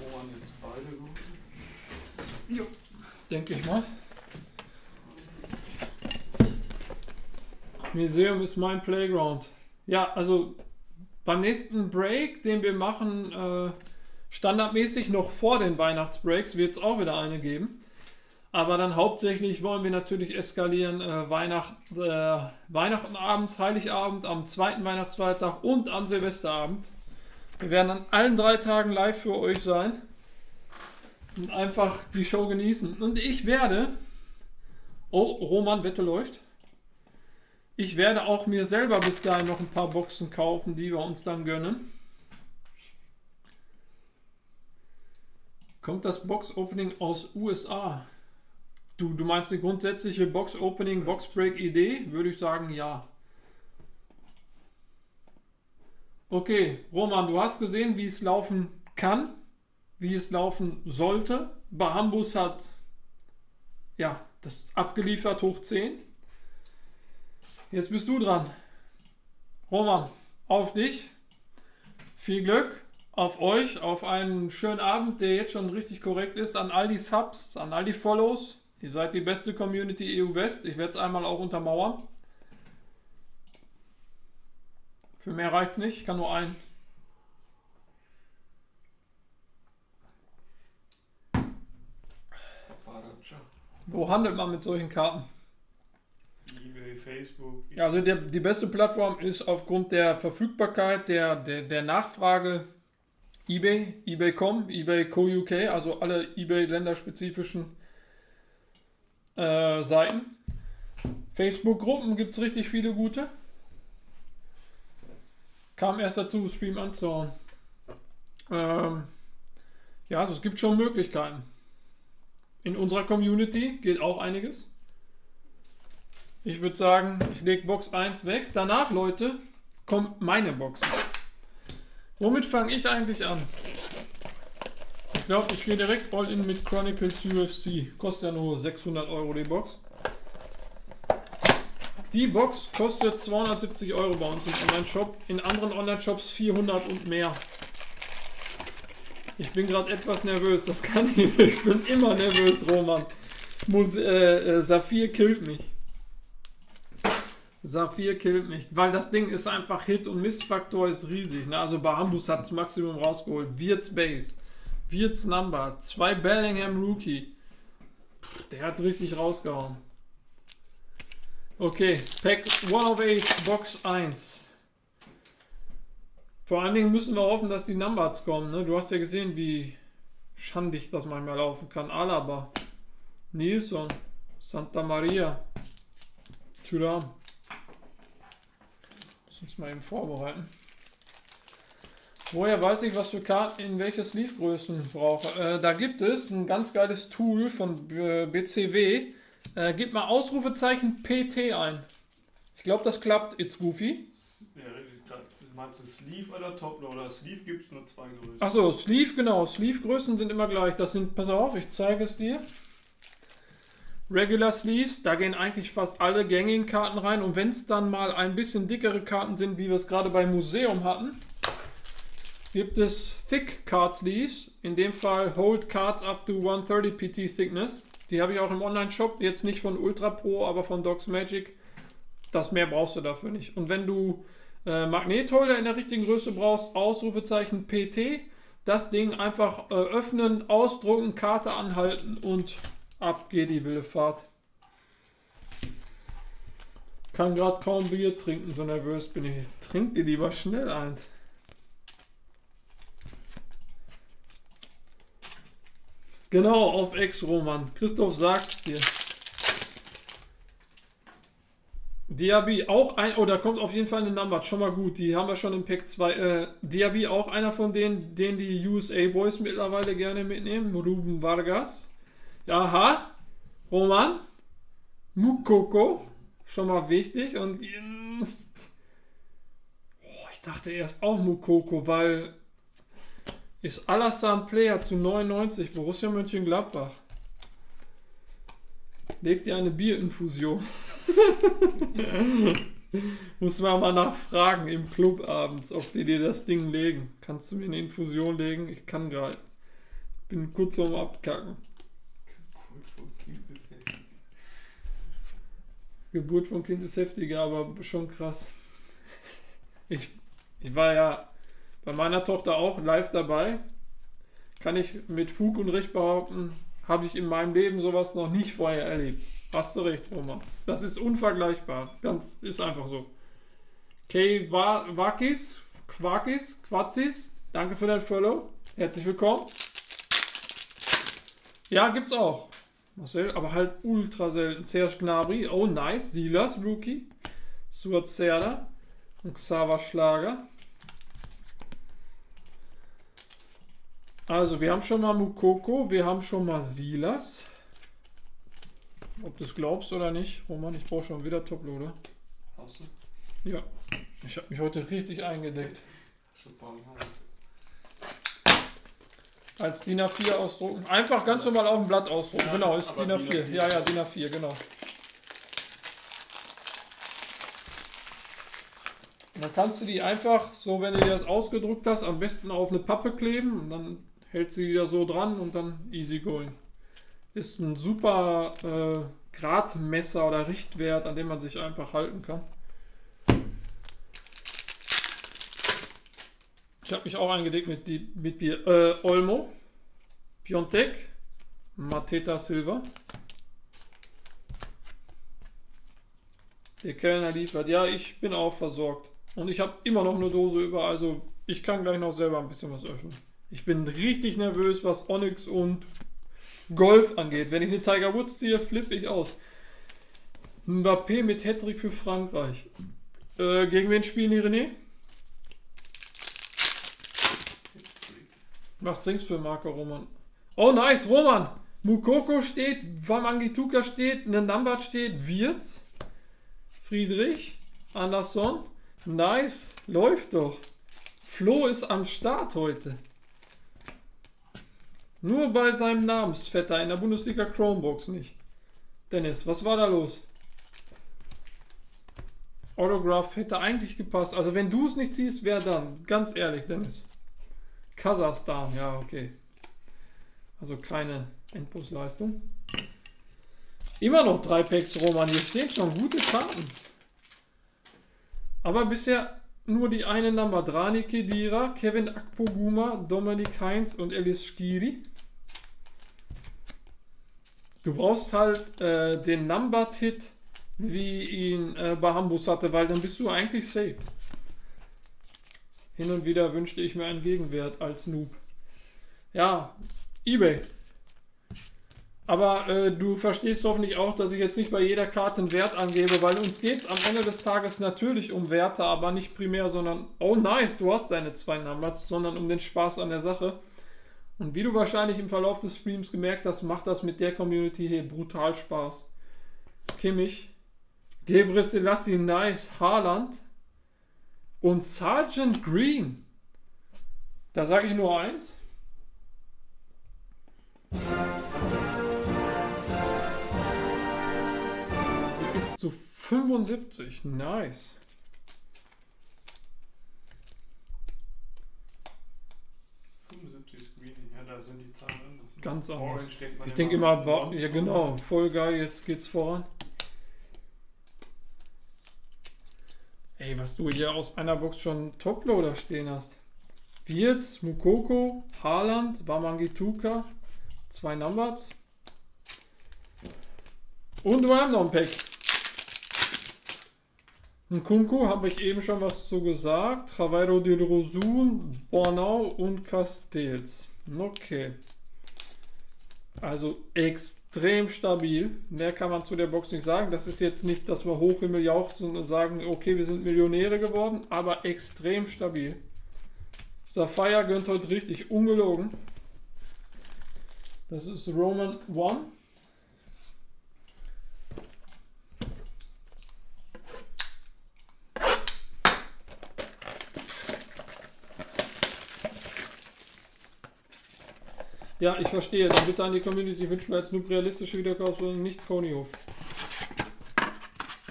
Wo waren jetzt beide gut? Denke ich mal. Museum ist mein Playground. Ja, also beim nächsten Break, den wir machen, äh, standardmäßig noch vor den Weihnachtsbreaks, wird es auch wieder eine geben. Aber dann hauptsächlich wollen wir natürlich eskalieren äh, Weihnacht, äh, Weihnachten abends, Heiligabend, am zweiten Weihnachtsfeiertag und am Silvesterabend. Wir werden an allen drei Tagen live für euch sein und einfach die Show genießen. Und ich werde. Oh, Roman, Wette läuft. Ich werde auch mir selber bis dahin noch ein paar Boxen kaufen, die wir uns dann gönnen. Kommt das Box-Opening aus USA? Du, du meinst die grundsätzliche Box-Opening, Box-Break-Idee? Würde ich sagen, ja. Okay, Roman, du hast gesehen, wie es laufen kann, wie es laufen sollte. Bahambus hat ja das abgeliefert hoch 10. Jetzt bist du dran. Roman, auf dich. Viel Glück auf euch, auf einen schönen Abend, der jetzt schon richtig korrekt ist. An all die Subs, an all die Follows. Ihr seid die beste Community EU West. Ich werde es einmal auch untermauern. Für mehr reicht's nicht, ich kann nur einen. Baratscha. Wo handelt man mit solchen Karten? eBay, Facebook. Ja, also der, die beste Plattform ist aufgrund der Verfügbarkeit, der, der, der Nachfrage eBay, eBay.com, eBay Co. UK, also alle eBay-länderspezifischen äh, Seiten. Facebook-Gruppen gibt es richtig viele gute. Kam erst dazu, Stream anzuhauen. Ähm, ja, also es gibt schon Möglichkeiten. In unserer Community geht auch einiges. Ich würde sagen, ich lege Box 1 weg. Danach, Leute, kommt meine Box. Womit fange ich eigentlich an? Ich glaube, ich gehe direkt all in mit Chronicles UFC. Kostet ja nur 600 Euro die Box. Die Box kostet 270 Euro bei uns im Online-Shop. In anderen Online-Shops 400 und mehr. Ich bin gerade etwas nervös. Das kann ich nicht. Ich bin immer nervös, Roman. Mus äh, äh, Saphir killt mich. Saphir killt mich, weil das Ding ist einfach Hit und Mistfaktor ist riesig. Ne? Also Bahambus hat das Maximum rausgeholt. Wirtz Base, Wirtz Number, zwei Bellingham Rookie. Der hat richtig rausgehauen. Okay, Pack 108 Box 1. Vor allen Dingen müssen wir hoffen, dass die Numbers kommen. Ne? Du hast ja gesehen, wie schandig das manchmal laufen kann. Alaba, Nilsson, Santa Maria, Thuram. Uns mal eben vorbereiten. Woher weiß ich, was für Karten in welche Sleeve-Größen brauche? Äh, da gibt es ein ganz geiles Tool von äh, BCW. Äh, gib mal Ausrufezeichen PT ein. Ich glaube, das klappt. It's Goofy. Ja, meinst du Sleeve oder Toploader? Sleeve gibt es nur zwei Größen. Achso, Sleeve, genau. Sleeve-Größen sind immer gleich. Das sind, pass auf, ich zeige es dir. Regular Sleeves, da gehen eigentlich fast alle gängigen Karten rein. Und wenn es dann mal ein bisschen dickere Karten sind, wie wir es gerade beim Museum hatten, gibt es Thick Card Sleeves. In dem Fall Hold Cards up to 130 PT Thickness. Die habe ich auch im Online-Shop. Jetzt nicht von Ultra Pro, aber von Docs Magic. Das mehr brauchst du dafür nicht. Und wenn du äh, Magnetholder in der richtigen Größe brauchst, Ausrufezeichen PT. Das Ding einfach äh, öffnen, ausdrucken, Karte anhalten und ab geht die wilde Fahrt. Kann gerade kaum Bier trinken, so nervös bin ich. Trink dir lieber schnell eins. Genau, auf Ex-Roman. Christoph sagt dir. Diaby auch ein, oh, da kommt auf jeden Fall eine Number, schon mal gut, die haben wir schon im Pack 2. Äh, Diaby auch einer von denen, den die USA Boys mittlerweile gerne mitnehmen, Ruben Vargas. Aha, Roman, Mukoko, schon mal wichtig und oh, ich dachte erst auch Mukoko, weil ist Alassane Player zu 99, Borussia Mönchengladbach. Legt ihr eine Bierinfusion? Muss man mal nachfragen im Club abends, ob die dir das Ding legen. Kannst du mir eine Infusion legen? Ich kann gerade. Bin kurz vorm Abkacken. Geburt vom Kind ist heftiger, aber schon krass. Ich, ich war ja bei meiner Tochter auch live dabei. Kann ich mit Fug und Recht behaupten, habe ich in meinem Leben sowas noch nicht vorher erlebt. Hast du recht, Roman. Das ist unvergleichbar. Ganz, ist einfach so. Okay, Wakis, Quakis, Quatzis, danke für dein Follow. Herzlich willkommen. Ja, gibt's auch. Marcel, aber halt ultra selten. Serge Gnabry, oh nice. Silas, Rookie. Suat Serda und Xaver Schlager. Also, wir haben schon mal Mukoko, wir haben schon mal Silas. Ob du es glaubst oder nicht, Roman, ich brauche schon wieder Toploader. Hast du? Ja, ich habe mich heute richtig eingedeckt. Als DIN A4 ausdrucken. Einfach ganz normal auf dem Blatt ausdrucken. Ja, genau, ist DIN A4. DIN A4. Ja, ja, DIN A4, genau. Und dann kannst du die einfach, so wenn du dir das ausgedruckt hast, am besten auf eine Pappe kleben und dann hältst du die da so dran und dann easy going. Ist ein super äh, Gradmesser oder Richtwert, an dem man sich einfach halten kann. Ich habe mich auch eingedeckt mit, die, mit Bier. Äh, Olmo, Piontek, Mateta Silva. Der Kellner liefert. Ja, ich bin auch versorgt. Und ich habe immer noch eine Dose über, also ich kann gleich noch selber ein bisschen was öffnen. Ich bin richtig nervös, was Onyx und Golf angeht. Wenn ich eine Tiger Woods ziehe, flippe ich aus. Mbappé mit Hattrick für Frankreich. Äh, gegen wen spielen die, René? Was trinkst du für Marker, Roman? Oh, nice, Roman! Mukoko steht, Wamangituka steht, Nandambat steht, Wirz, Friedrich, Anderson. Nice, läuft doch. Flo ist am Start heute. Nur bei seinem Namensvetter in der Bundesliga Chromebox nicht. Dennis, was war da los? Autograph hätte eigentlich gepasst. Also wenn du es nicht siehst, wer dann? Ganz ehrlich, Dennis. Kasachstan, ja, okay. Also keine Endbusleistung. Immer noch drei Packs, Roman. Hier stehen schon gute Karten. Aber bisher nur die eine Nummer. Drani Kedira, Kevin Akpoguma, Dominik Heinz und Elis Skiri. Du brauchst halt äh, den Numbered-Hit wie ihn äh, Bahambus hatte, weil dann bist du eigentlich safe. Hin und wieder wünschte ich mir einen Gegenwert als Noob. Ja, eBay. Aber äh, du verstehst hoffentlich auch, dass ich jetzt nicht bei jeder Karte einen Wert angebe, weil uns geht es am Ende des Tages natürlich um Werte, aber nicht primär, sondern, oh nice, du hast deine zwei Numbers, sondern um den Spaß an der Sache. Und wie du wahrscheinlich im Verlauf des Streams gemerkt hast, macht das mit der Community hier brutal Spaß. Kimmich, Gebre Selassie Nice, Haaland und Sergeant Green. Da sage ich nur eins. Die ist zu 75. Nice. Ja, da sind die Zahlen anders. Ganz anders. Ich denke immer, ja genau, voll geil, jetzt geht's voran. Ey, was du hier aus einer Box schon Toploader stehen hast. Wirtz, Mukoko, Haaland, Wamangituka, zwei Numbers. Und wir haben noch ein Pack. Ein Kunku habe ich eben schon was zu gesagt. Travairo de Rosun, Bornau und Castells. Okay. Also extrem stabil. Mehr kann man zu der Box nicht sagen. Das ist jetzt nicht, dass wir Hochhimmel jauchzen und sagen, okay, wir sind Millionäre geworden, aber extrem stabil. Sapphire gönnt heute richtig ungelogen. Das ist Roman One. Ja, ich verstehe. Dann bitte an die Community wünschen wir als Noob realistische Wiederkaufs- und nicht Ponyhof.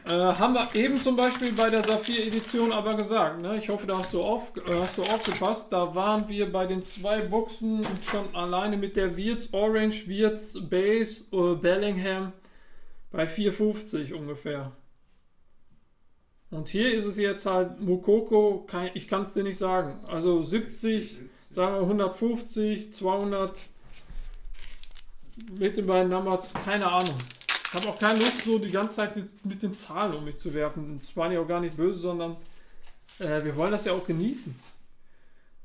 Äh, haben wir eben zum Beispiel bei der Saphir-Edition aber gesagt. Ne? Ich hoffe, da hast du, auf, äh, hast du aufgepasst. Da waren wir bei den zwei Boxen schon alleine mit der Wirtz Orange, Wirtz Base, äh, Bellingham bei 4,50 ungefähr. Und hier ist es jetzt halt Mukoko, ich kann es dir nicht sagen. Also 70, sagen wir 150, 200 mit den beiden Numbers, keine Ahnung. Ich habe auch keine Lust, so die ganze Zeit mit den Zahlen um mich zu werfen. Das war ja auch gar nicht böse, sondern äh, wir wollen das ja auch genießen.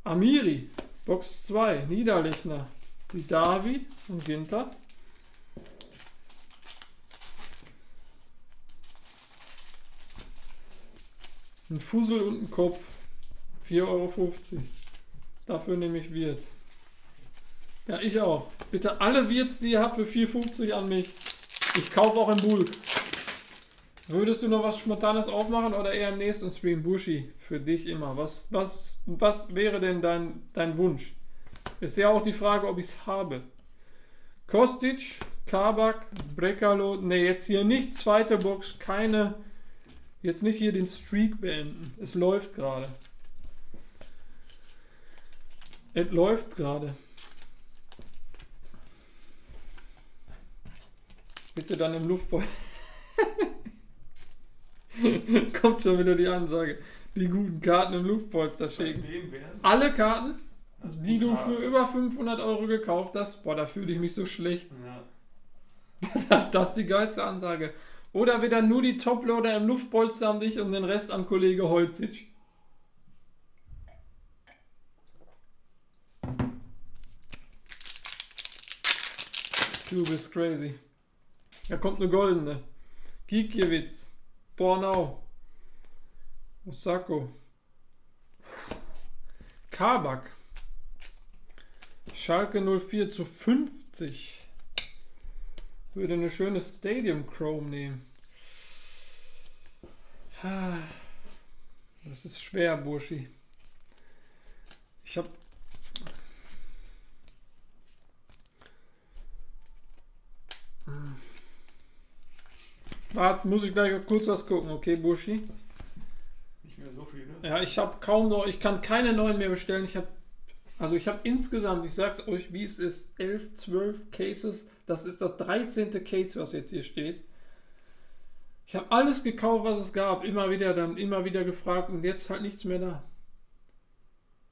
Amiri, Box 2, Niederlechner, die Davi und Ginter. Ein Fussel und ein Kopf. 4,50 Euro. Dafür nehme ich Wirts. Ja, ich auch. Bitte alle Wirts, die ihr habt, für 4,50 an mich. Ich kaufe auch im Bulk. Würdest du noch was Spontanes aufmachen oder eher im nächsten Stream? Bushi, für dich immer. Was, was, was wäre denn dein, dein Wunsch? Ist ja auch die Frage, ob ich es habe. Kostic, Kabak, Brekalo. Ne, jetzt hier nicht zweite Box, keine. Jetzt nicht hier den Streak beenden. Es läuft gerade. Es läuft gerade. Bitte dann im Luftball. Kommt schon wieder die Ansage. Die guten Karten im Luftpolster schicken. Alle Karten, ist die du für über 500 Euro gekauft hast, boah, da fühle ich mich so schlecht. Ja. Das ist die geilste Ansage. Oder wieder nur die Toploader im Luftpolster an dich und den Rest an Kollege Holzitsch. Du bist crazy. Da kommt eine goldene. Gikiewicz. Bornau. Osako. Kabak. Schalke 04 zu 50. Würde eine schöne Stadium Chrome nehmen. Das ist schwer, Burschi. Ich hab. Hm. Warte, muss ich gleich kurz was gucken, okay, Burschi? Nicht mehr so viele. Ja, ich habe kaum noch, ich kann keine neuen mehr bestellen. Ich habe, also ich habe insgesamt, ich sag's euch, wie es ist, 11, 12 Cases. Das ist das 13. Case, was jetzt hier steht. Ich habe alles gekauft, was es gab. Immer wieder, dann immer wieder gefragt und jetzt halt nichts mehr da.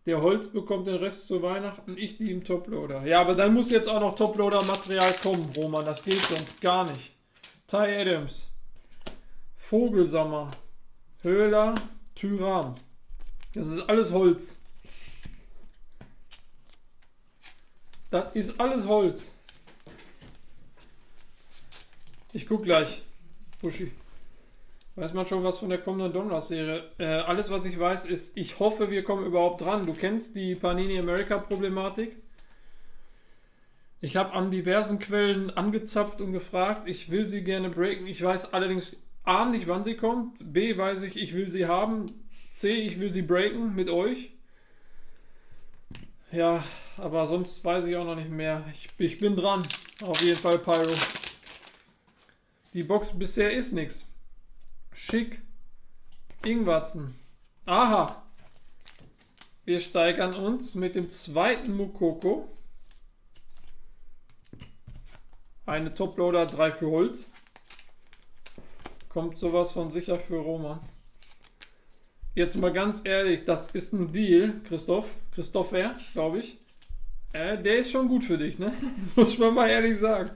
Der Holz bekommt den Rest zu Weihnachten, ich die im Toploader. Ja, aber dann muss jetzt auch noch Toploader-Material kommen, Roman. Das geht sonst gar nicht. Ty Adams. Vogelsammer. Höhler. Tyran. Das ist alles Holz. Das ist alles Holz. Ich guck gleich. Buschi. Weiß man schon was von der kommenden Donruss-Serie? Äh, alles, was ich weiß, ist, ich hoffe, wir kommen überhaupt dran. Du kennst die Panini America-Problematik. Ich habe an diversen Quellen angezapft und gefragt. Ich will sie gerne breaken. Ich weiß allerdings A nicht, wann sie kommt. B weiß ich, ich will sie haben. C, ich will sie breaken mit euch. Ja, aber sonst weiß ich auch noch nicht mehr. Ich, ich bin dran. Auf jeden Fall, Pyro. Die Box bisher ist nichts. Schick. Ingwatzen. Aha. Wir steigern uns mit dem zweiten Mukoko. Eine Toploader 3 für Holz. Kommt sowas von sicher für Roman. Jetzt mal ganz ehrlich, das ist ein Deal, Christoph. Christopher, glaube ich. Äh, der ist schon gut für dich, ne? Muss man mal ehrlich sagen.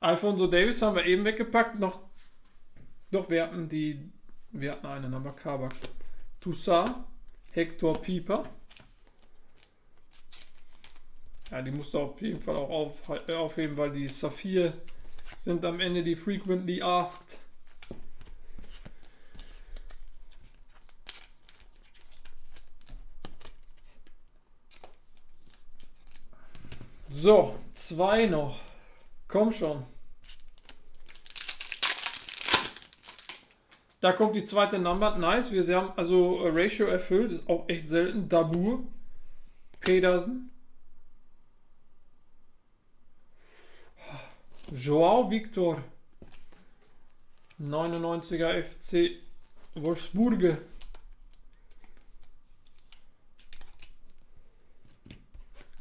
Alfonso Davis haben wir eben weggepackt. Noch. Doch, wir hatten die. Wir hatten einen, aber Kabak. Toussaint, Hector Pieper. Ja, die musst du auf jeden Fall auch auf, äh, aufheben, weil die Saphir sind am Ende die frequently asked. So, zwei noch. Komm schon. Da kommt die zweite Number. Nice. Wir haben also äh, Ratio erfüllt. Ist auch echt selten. Dabur. Pedersen. Joao Victor. 99er FC Wolfsburge.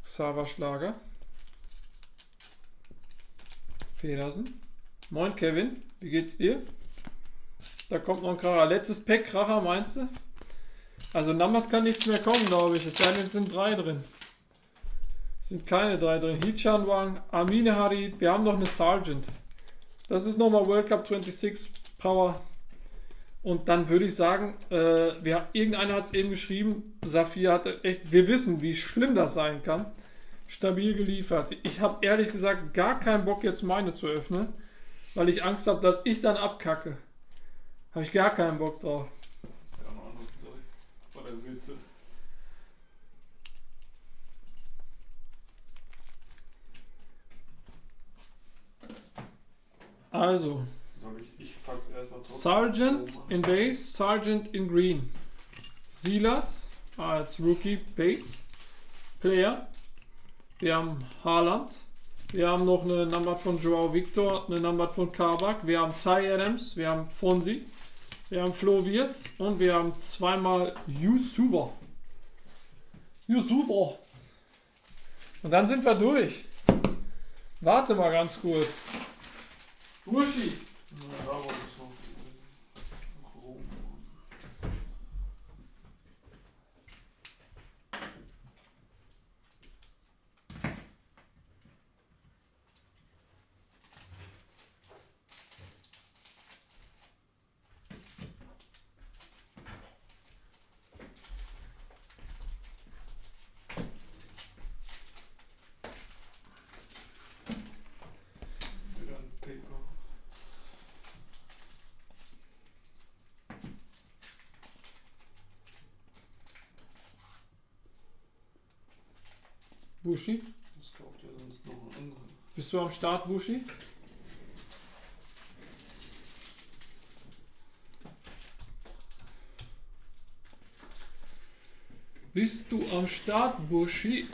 Xaver Schlager. Pedersen. Moin Kevin, wie geht's dir? Da kommt noch ein Kracher. Letztes Pack Kracher, meinst du? Also Namat kann nichts mehr kommen, glaube ich. Es sind drei drin. Sind keine drei drin. Hichan Wang, Amine Harid, wir haben noch eine Sergeant. Das ist nochmal World Cup 26 Power. Und dann würde ich sagen, äh, wir, irgendeiner hat es eben geschrieben, Saphir hatte echt, wir wissen, wie schlimm das sein kann. Stabil geliefert. Ich habe ehrlich gesagt gar keinen Bock, jetzt meine zu öffnen, weil ich Angst habe, dass ich dann abkacke. Habe ich gar keinen Bock drauf. Das kann auch noch Zeug. Oder willst Also, ich? Sergeant in Base, Sergeant in Green. Silas als Rookie Base Player. Wir haben Haaland. Wir haben noch eine Nummer von Joao Victor, eine Nummer von Kabak. Wir haben Ty Adams, wir haben Fonsi, wir haben Flo Wirtz und wir haben zweimal Yusufa. Yusufa. Und dann sind wir durch. Warte mal ganz kurz. Burschi. Na, da war das so. Bushi? Das kauft ja sonst noch ein anderer. Bist du am Start, Bushi? Bist du am Start, Bushi?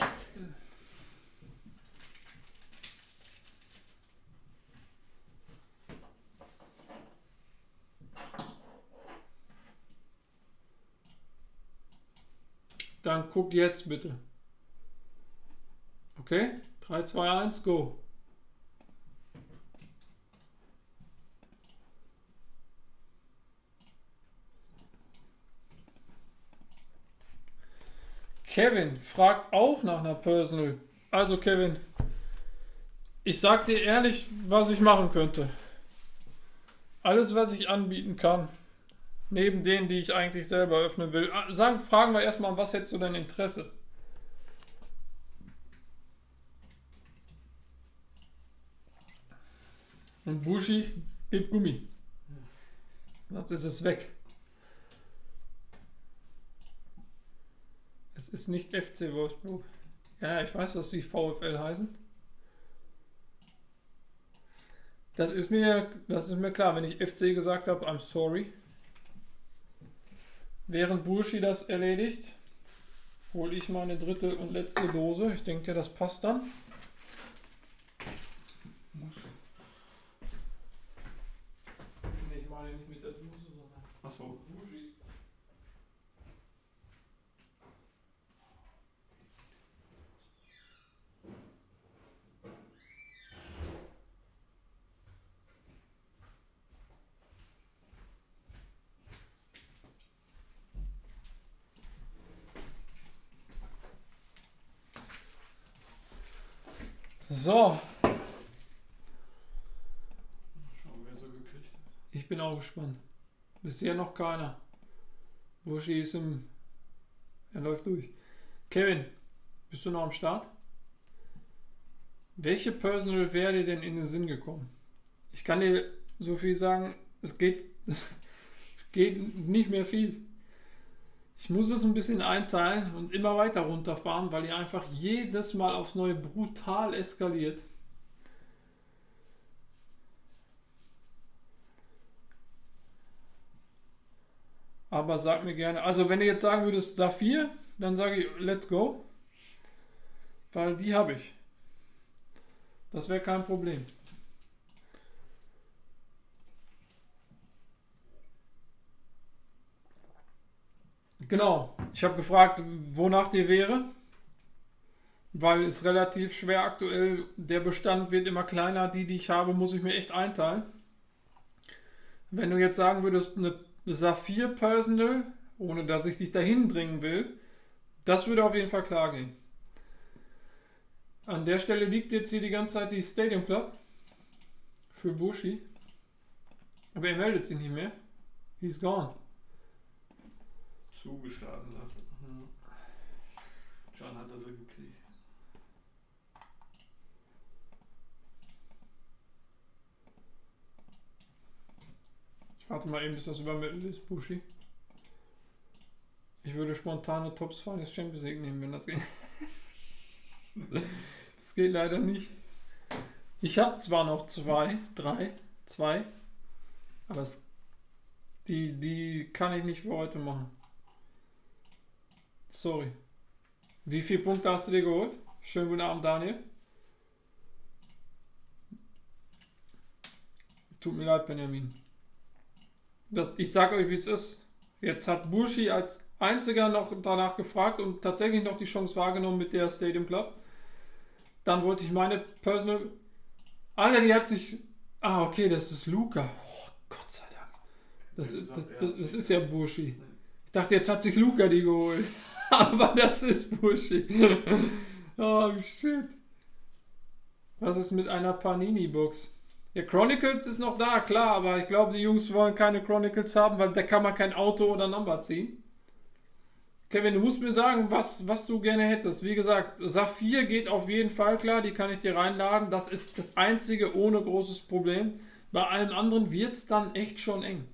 Dann guck jetzt bitte. Okay? 3, 2, 1, go. Kevin fragt auch nach einer Personal. Also Kevin, ich sag dir ehrlich, was ich machen könnte. Alles, was ich anbieten kann, neben denen, die ich eigentlich selber öffnen will. Ah, Sagen, fragen wir erstmal, was hättest du denn Interesse? Und Bushi, gib Gummi. Sonst ist es weg. Es ist nicht FC Wolfsburg. Ja, ich weiß, was die VfL heißen. Das ist mir, das ist mir klar. Wenn ich FC gesagt habe, I'm sorry. Während Burschi das erledigt, hole ich meine dritte und letzte Dose. Ich denke, das passt dann. Nee, ich meine nicht mit der Dose, Burschi. So, Schauen, wer so gekriegt hat. ich bin auch gespannt. Bisher noch keiner. Burschi ist im. Er läuft durch. Kevin, bist du noch am Start? Welche Personal wäre dir denn in den Sinn gekommen? Ich kann dir so viel sagen, es geht, geht nicht mehr viel. Ich muss es ein bisschen einteilen und immer weiter runterfahren, weil ihr einfach jedes Mal aufs Neue brutal eskaliert. Aber sag mir gerne, also wenn du jetzt sagen würdest Saphir, dann sage ich let's go. Weil die habe ich. Das wäre kein Problem. Genau, ich habe gefragt, wonach dir wäre, weil es relativ schwer aktuell, der Bestand wird immer kleiner, die, die ich habe, muss ich mir echt einteilen. Wenn du jetzt sagen würdest, eine Saphir Personal, ohne dass ich dich dahin bringen will, das würde auf jeden Fall klar gehen. An der Stelle liegt jetzt hier die ganze Zeit die Stadium Club für Bushi. Aber er meldet sich nicht mehr. He's gone. Zugeschlagen hat. Mhm. John hat das gekriegt. Ich warte mal eben, bis das übermittelt ist, Bushi. Ich würde spontane Tops Finest Champions League nehmen, wenn das geht. das geht leider nicht. Ich habe zwar noch zwei, drei, zwei, aber es, die, die kann ich nicht für heute machen. Sorry. Wie viele Punkte hast du dir geholt? Schönen guten Abend, Daniel. Tut mir leid, Benjamin. Das, ich sage euch, wie es ist. Jetzt hat Burschi als einziger noch danach gefragt und tatsächlich noch die Chance wahrgenommen mit der Stadium Club. Dann wollte ich meine Personal. Alter, die hat sich. Ah, okay, das ist Luca. Oh, Gott sei Dank. Das, ist, das das, das, ist ja Burschi. Ich dachte, jetzt hat sich Luca die geholt. Aber das ist Burschi. oh, shit. Was ist mit einer Panini-Box? Ja, Chronicles ist noch da, klar, aber ich glaube, die Jungs wollen keine Chronicles haben, weil da kann man kein Auto oder Number ziehen. Kevin, du musst mir sagen, was, was du gerne hättest. Wie gesagt, Saphir geht auf jeden Fall klar, die kann ich dir reinladen. Das ist das einzige ohne großes Problem. Bei allem anderen wird es dann echt schon eng.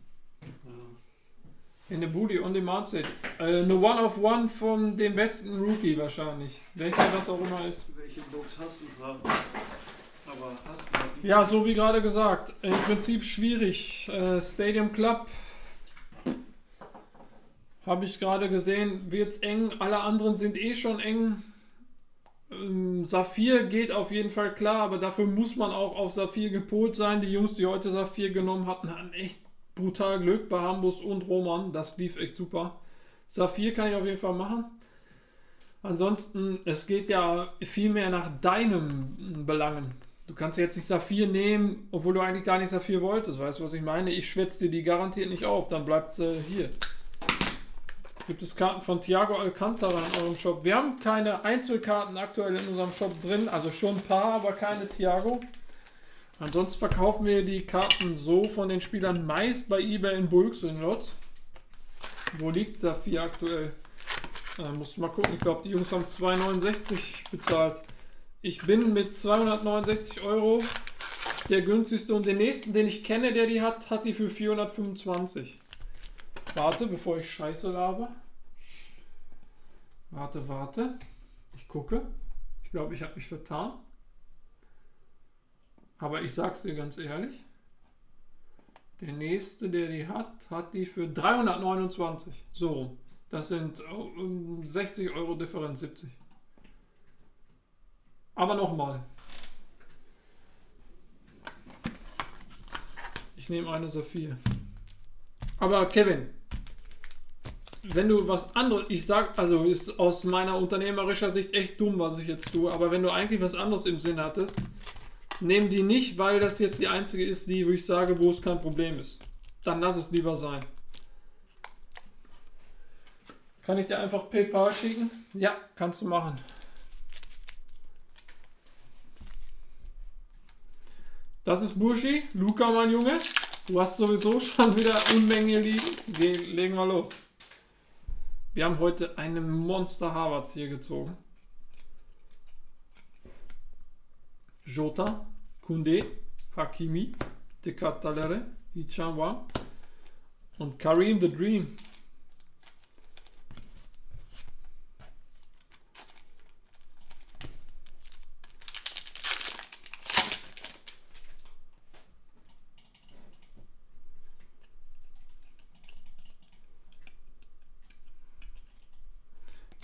In der Booty on Demand steht. Äh, eine One of One von dem besten Rookie wahrscheinlich. Welcher das auch immer ist. Welche Box hast du gerade? Ja, so wie gerade gesagt. Im Prinzip schwierig. Äh, Stadium Club. Habe ich gerade gesehen, wird's eng. Alle anderen sind eh schon eng. Ähm, Saphir geht auf jeden Fall klar, aber dafür muss man auch auf Saphir gepolt sein. Die Jungs, die heute Saphir genommen hatten, hatten echt brutal Glück bei Hambus und Roman. Das lief echt super. Saphir kann ich auf jeden Fall machen. Ansonsten, es geht ja viel mehr nach deinem Belangen. Du kannst jetzt nicht Saphir nehmen, obwohl du eigentlich gar nicht Saphir wolltest. Weißt du, was ich meine? Ich schwätze dir die garantiert nicht auf. Dann bleibt sie hier. Gibt es Karten von Thiago Alcantara in eurem Shop? Wir haben keine Einzelkarten aktuell in unserem Shop drin. Also schon ein paar, aber keine Thiago. Ansonsten verkaufen wir die Karten so von den Spielern meist bei eBay in Bulks in Lots. Wo liegt Saphir aktuell? Äh, muss mal gucken. Ich glaube, die Jungs haben 2,69 bezahlt. Ich bin mit 269 Euro der günstigste und den nächsten, den ich kenne, der die hat, hat die für 425. Warte, bevor ich Scheiße laber. Warte, warte. Ich gucke. Ich glaube, ich habe mich vertan. Aber ich sag's dir ganz ehrlich. Der nächste, der die hat, hat die für 329. So. Das sind oh, um 60 Euro Differenz, 70. Aber nochmal. Ich nehme eine Saphir. Aber Kevin, wenn du was anderes, ich sag, also ist aus meiner unternehmerischer Sicht echt dumm, was ich jetzt tue, aber wenn du eigentlich was anderes im Sinn hattest, nimm die nicht, weil das jetzt die einzige ist, die, wo ich sage, wo es kein Problem ist. Dann lass es lieber sein. Kann ich dir einfach PayPal schicken? Ja, kannst du machen. Das ist Burschi. Luca, mein Junge. Du hast sowieso schon wieder Unmenge liegen. Ge legen wir los. Wir haben heute eine Monster Harvards hier gezogen. Jota, Kunde, Hakimi, Dekatalere, Ichanwan und Karim the Dream.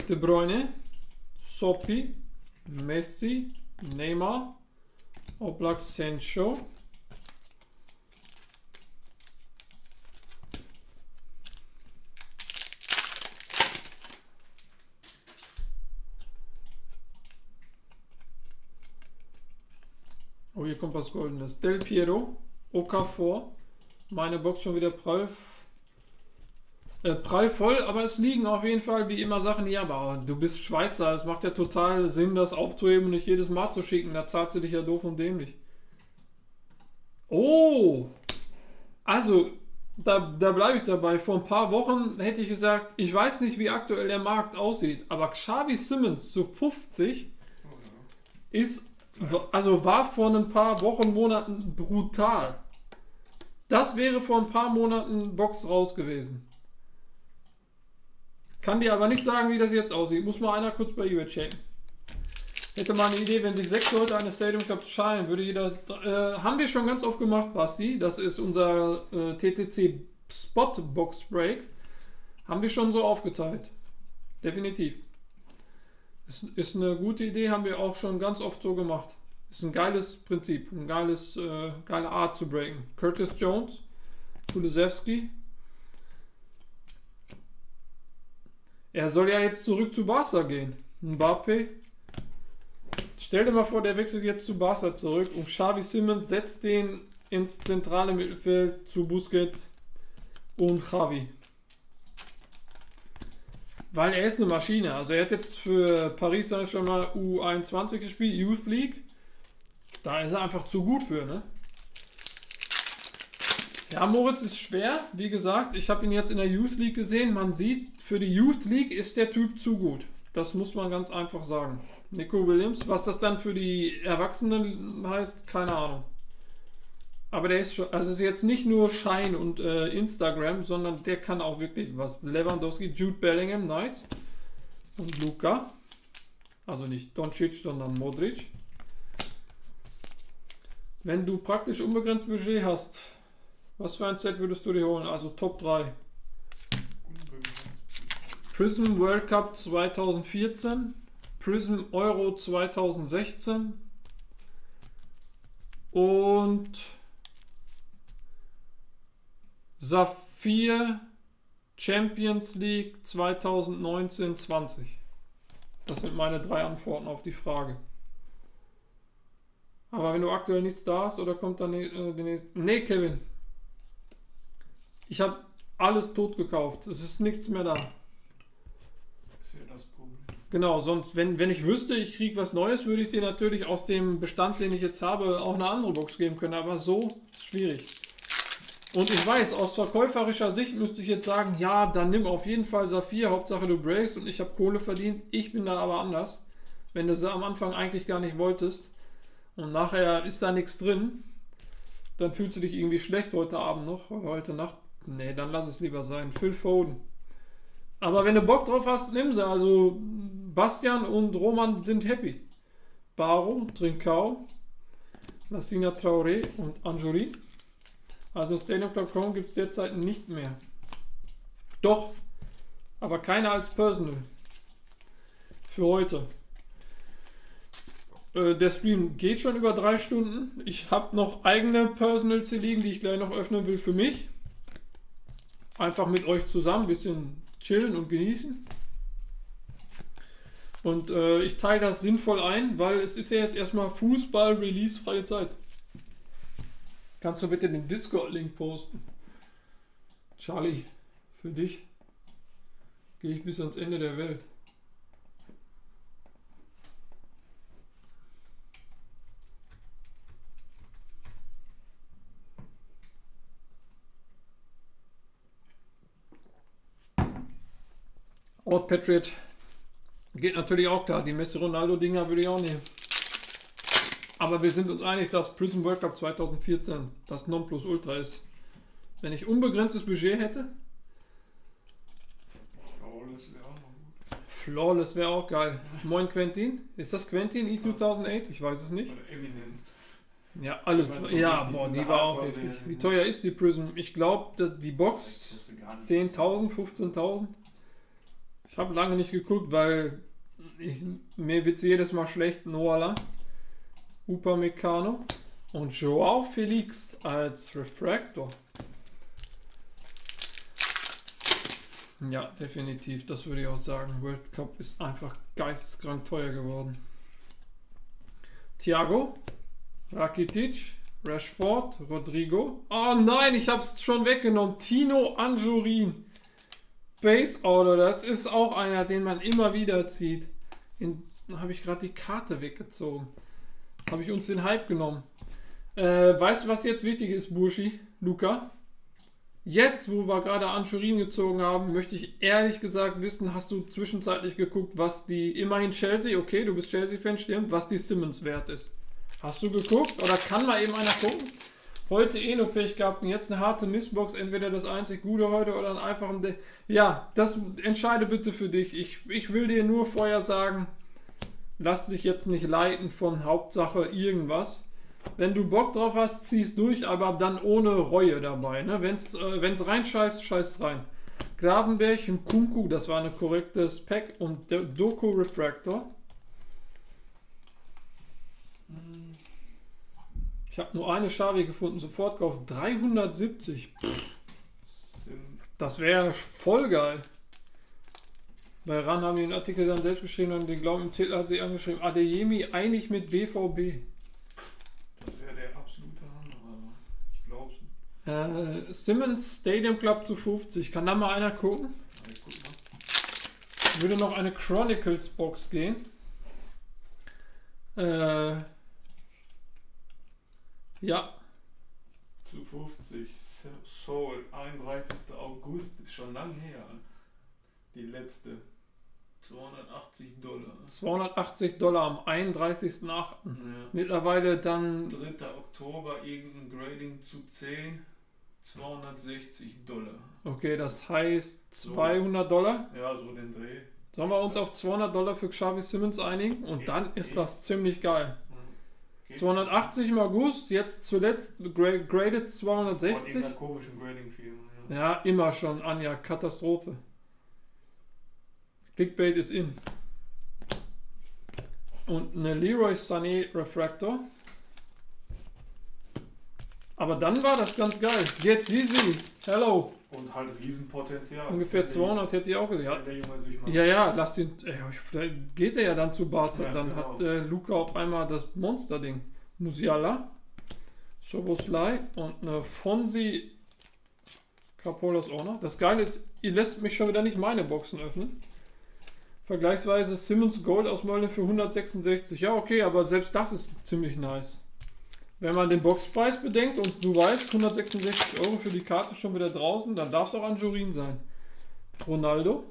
De Bruyne, Sopi, Messi, Neymar, Oblak Sancho. Oh, hier kommt was Goldenes. Del Piero, Okafor. Meine Box schon wieder prall äh, prall voll, aber es liegen auf jeden Fall wie immer Sachen hier. Aber du bist Schweizer, es macht ja total Sinn, das aufzuheben und nicht jedes Mal zu schicken. Da zahlst du dich ja doof und dämlich. Oh! Also, da, da bleibe ich dabei. Vor ein paar Wochen hätte ich gesagt, ich weiß nicht, wie aktuell der Markt aussieht, aber Xavi Simmons zu 50 ist, also war vor ein paar Wochen, Monaten brutal. Das wäre vor ein paar Monaten Box raus gewesen. Kann dir aber nicht sagen, wie das jetzt aussieht. Muss mal einer kurz bei eBay checken. Hätte mal eine Idee, wenn sich sechs Leute eines Stadium Cups schalen, würde jeder. Äh, haben wir schon ganz oft gemacht, Basti. Das ist unser äh, TTC Spot Box Break. Haben wir schon so aufgeteilt. Definitiv. Ist, ist eine gute Idee, haben wir auch schon ganz oft so gemacht. Ist ein geiles Prinzip, ein geiles, äh, geile Art zu breaken. Curtis Jones, Kulisewski. Er soll ja jetzt zurück zu Barca gehen. Mbappe. Stell dir mal vor, der wechselt jetzt zu Barca zurück und Xavi Simmons setzt den ins zentrale Mittelfeld zu Busquets und Javi. Weil er ist eine Maschine. Also er hat jetzt für Paris Saint-Germain U21 gespielt, Youth League. Da ist er einfach zu gut für, ne? Ja, Moritz ist schwer. Wie gesagt, ich habe ihn jetzt in der Youth League gesehen. Man sieht, für die Youth League ist der Typ zu gut. Das muss man ganz einfach sagen. Nico Williams, was das dann für die Erwachsenen heißt, keine Ahnung. Aber der ist schon, also ist jetzt nicht nur Shine und äh, Instagram, sondern der kann auch wirklich was. Lewandowski, Jude Bellingham, nice. Und Luca. Also nicht Doncic, sondern Modric. Wenn du praktisch unbegrenzt Budget hast, was für ein Set würdest du dir holen? Also Top 3. Prism World Cup 2014, Prism Euro 2016 und Saphir Champions League 2019-20. Das sind meine drei Antworten auf die Frage. Aber wenn du aktuell nichts da hast, oder kommt dann äh, die nächste. Nee, Kevin. Ich habe alles tot gekauft. Es ist nichts mehr da. Das ist ja das Problem. Genau, sonst, wenn, wenn ich wüsste, ich kriege was Neues, würde ich dir natürlich aus dem Bestand, den ich jetzt habe, auch eine andere Box geben können. Aber so ist schwierig. Und ich weiß, aus verkäuferischer Sicht müsste ich jetzt sagen, ja, dann nimm auf jeden Fall Saphir, Hauptsache du breaks und ich habe Kohle verdient. Ich bin da aber anders. Wenn du sie am Anfang eigentlich gar nicht wolltest und nachher ist da nichts drin, dann fühlst du dich irgendwie schlecht heute Abend noch, heute Nacht. Nee, dann lass es lieber sein. Phil Foden. Aber wenn du Bock drauf hast, nimm sie. Also Bastian und Roman sind happy. Baro, Trincao, Lassina Traoré und Anjuri. Also Stadium.com gibt es derzeit nicht mehr. Doch, aber keine als Personal. Für heute. Äh, der Stream geht schon über drei Stunden. Ich habe noch eigene Personals hier liegen, die ich gleich noch öffnen will für mich. Einfach mit euch zusammen ein bisschen chillen und genießen. Und äh, ich teile das sinnvoll ein, weil es ist ja jetzt erstmal Fußball-Release freie Zeit. Kannst du bitte den Discord-Link posten? Charlie, für dich gehe ich bis ans Ende der Welt. Old Patriot geht natürlich auch klar. Die Messi Ronaldo-Dinger würde ich auch nehmen. Aber wir sind uns einig, dass Prism World Cup 2014 das Nonplusultra ist. Wenn ich unbegrenztes Budget hätte, Flawless wäre auch gut. Flawless wäre auch geil. Moin Quentin. Ist das Quentin E2008? Ich weiß es nicht. Oder Eminence. Ja, alles. Auch Ja, nicht, boah, die war auch heftig. Wie teuer ist die Prism? Ich glaube, die Box Ich wusste gar nicht. 10.000, 15.000. Ich habe lange nicht geguckt, weil ich, mir wird jedes Mal schlecht. Noala, Upamecano und Joao Felix als Refractor. Ja, definitiv, das würde ich auch sagen. World Cup ist einfach geisteskrank teuer geworden. Thiago, Rakitic, Rashford, Rodrigo. Oh nein, ich habe es schon weggenommen. Tino Anjurin. Base Order, das ist auch einer, den man immer wieder zieht. In, habe ich gerade die Karte weggezogen. Habe ich uns den Hype genommen. Äh, weißt du, was jetzt wichtig ist, Burschi, Luca? Jetzt, wo wir gerade Anjurin gezogen haben, möchte ich ehrlich gesagt wissen, hast du zwischenzeitlich geguckt, was die, immerhin Chelsea, okay, du bist Chelsea-Fan, stimmt, was die Simmons wert ist. Hast du geguckt? Oder kann mal eben einer gucken? Heute eh nur Pech gehabt und jetzt eine harte Missbox, entweder das einzig Gute heute oder einen einfachen. De ja, das entscheide bitte für dich. Ich, ich will dir nur vorher sagen, lass dich jetzt nicht leiten von Hauptsache irgendwas. Wenn du Bock drauf hast, zieh's durch, aber dann ohne Reue dabei. Ne? Wenn's, äh, wenn's reinscheißt, scheißt rein. Gravenberg Kunku, das war eine korrekte Spec und der Doku Refractor. Ich habe nur eine Schavi gefunden, sofort gekauft. 370. Sind Das wäre voll geil. Bei RAN haben die den Artikel dann selbst geschrieben und den Glauben im Titel hat sie angeschrieben. Adeyemi eigentlich mit BVB. Das wäre der absolute Hammer, aber ich glaube es nicht. Äh, Simmons Stadium Club zu 50. Kann da mal einer gucken? Mal. Würde noch eine Chronicles Box gehen. Äh, ja, Zu 50. Soul, 31. August, ist schon lang her. Die letzte 280 Dollar. 280 Dollar am 31.08. Ja. Mittlerweile dann 3. Oktober irgendein Grading zu 10. 260 Dollar. Okay, das heißt 200 Dollar. Ja, so den Dreh. Sollen wir uns auf 200 Dollar für Xavi Simmons einigen? Und dann ist das ziemlich geil. Geht 280 im August, jetzt zuletzt gra- graded Von 260. irgendeiner komischen Grading-Firma. Ja. Ja, immer schon, Anja, Katastrophe. Clickbait ist in. Und eine Leroy Sané Refractor. Aber dann war das ganz geil. Get easy. Hello. Und halt Riesenpotenzial. Ungefähr Wenn der- 200 hätte ich auch gesagt. Ja, Wenn der Junge sich mal Ja, ja, lass den. Ey, vielleicht geht er ja dann zu Barca. Ja, dann genau. hat äh, Luca auf einmal das Monster-Ding. Musiala, Soboslai und eine Fonsi Capolas noch. Das Geile ist, ihr lässt mich schon wieder nicht meine Boxen öffnen. Vergleichsweise Simmons Gold aus Mölln für 166. Ja, okay, aber selbst das ist ziemlich nice. Wenn man den Boxpreis bedenkt und du weißt, 166 Euro für die Karte schon wieder draußen, dann darf es auch an Jurin sein. Ronaldo.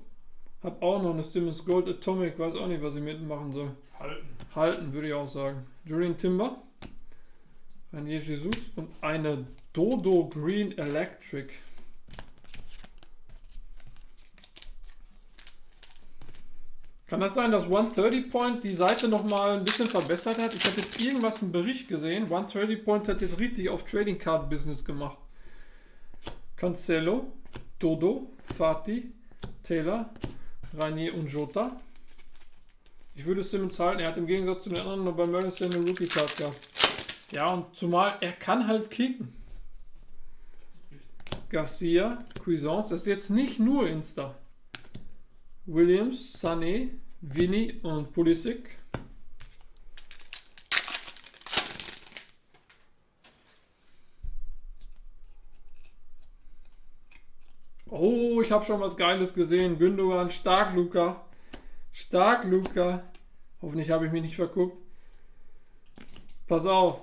Hab auch noch eine Simmons Gold Atomic, weiß auch nicht, was ich mitmachen soll. halten. Halten, würde ich auch sagen. Julian Timber. Ranier Jesus und eine Dodo Green Electric. Kann das sein, dass 130 Point die Seite nochmal ein bisschen verbessert hat? Ich habe jetzt irgendwas im Bericht gesehen. 130 Point hat jetzt richtig auf Trading Card Business gemacht. Cancelo, Dodo, Fati, Taylor, Ranier und Jota. Ich würde Simmons halten. Er hat im Gegensatz zu den anderen nur bei Merlis eine Rookie Card gehabt. Ja, und zumal er kann halt kicken. Garcia, Cuisance, das ist jetzt nicht nur Insta. Williams, Sané, Vinny und Pulisic. Oh, ich habe schon was Geiles gesehen. Gündogan, stark, Luca. Stark, Luca. Hoffentlich habe ich mich nicht verguckt. Pass auf.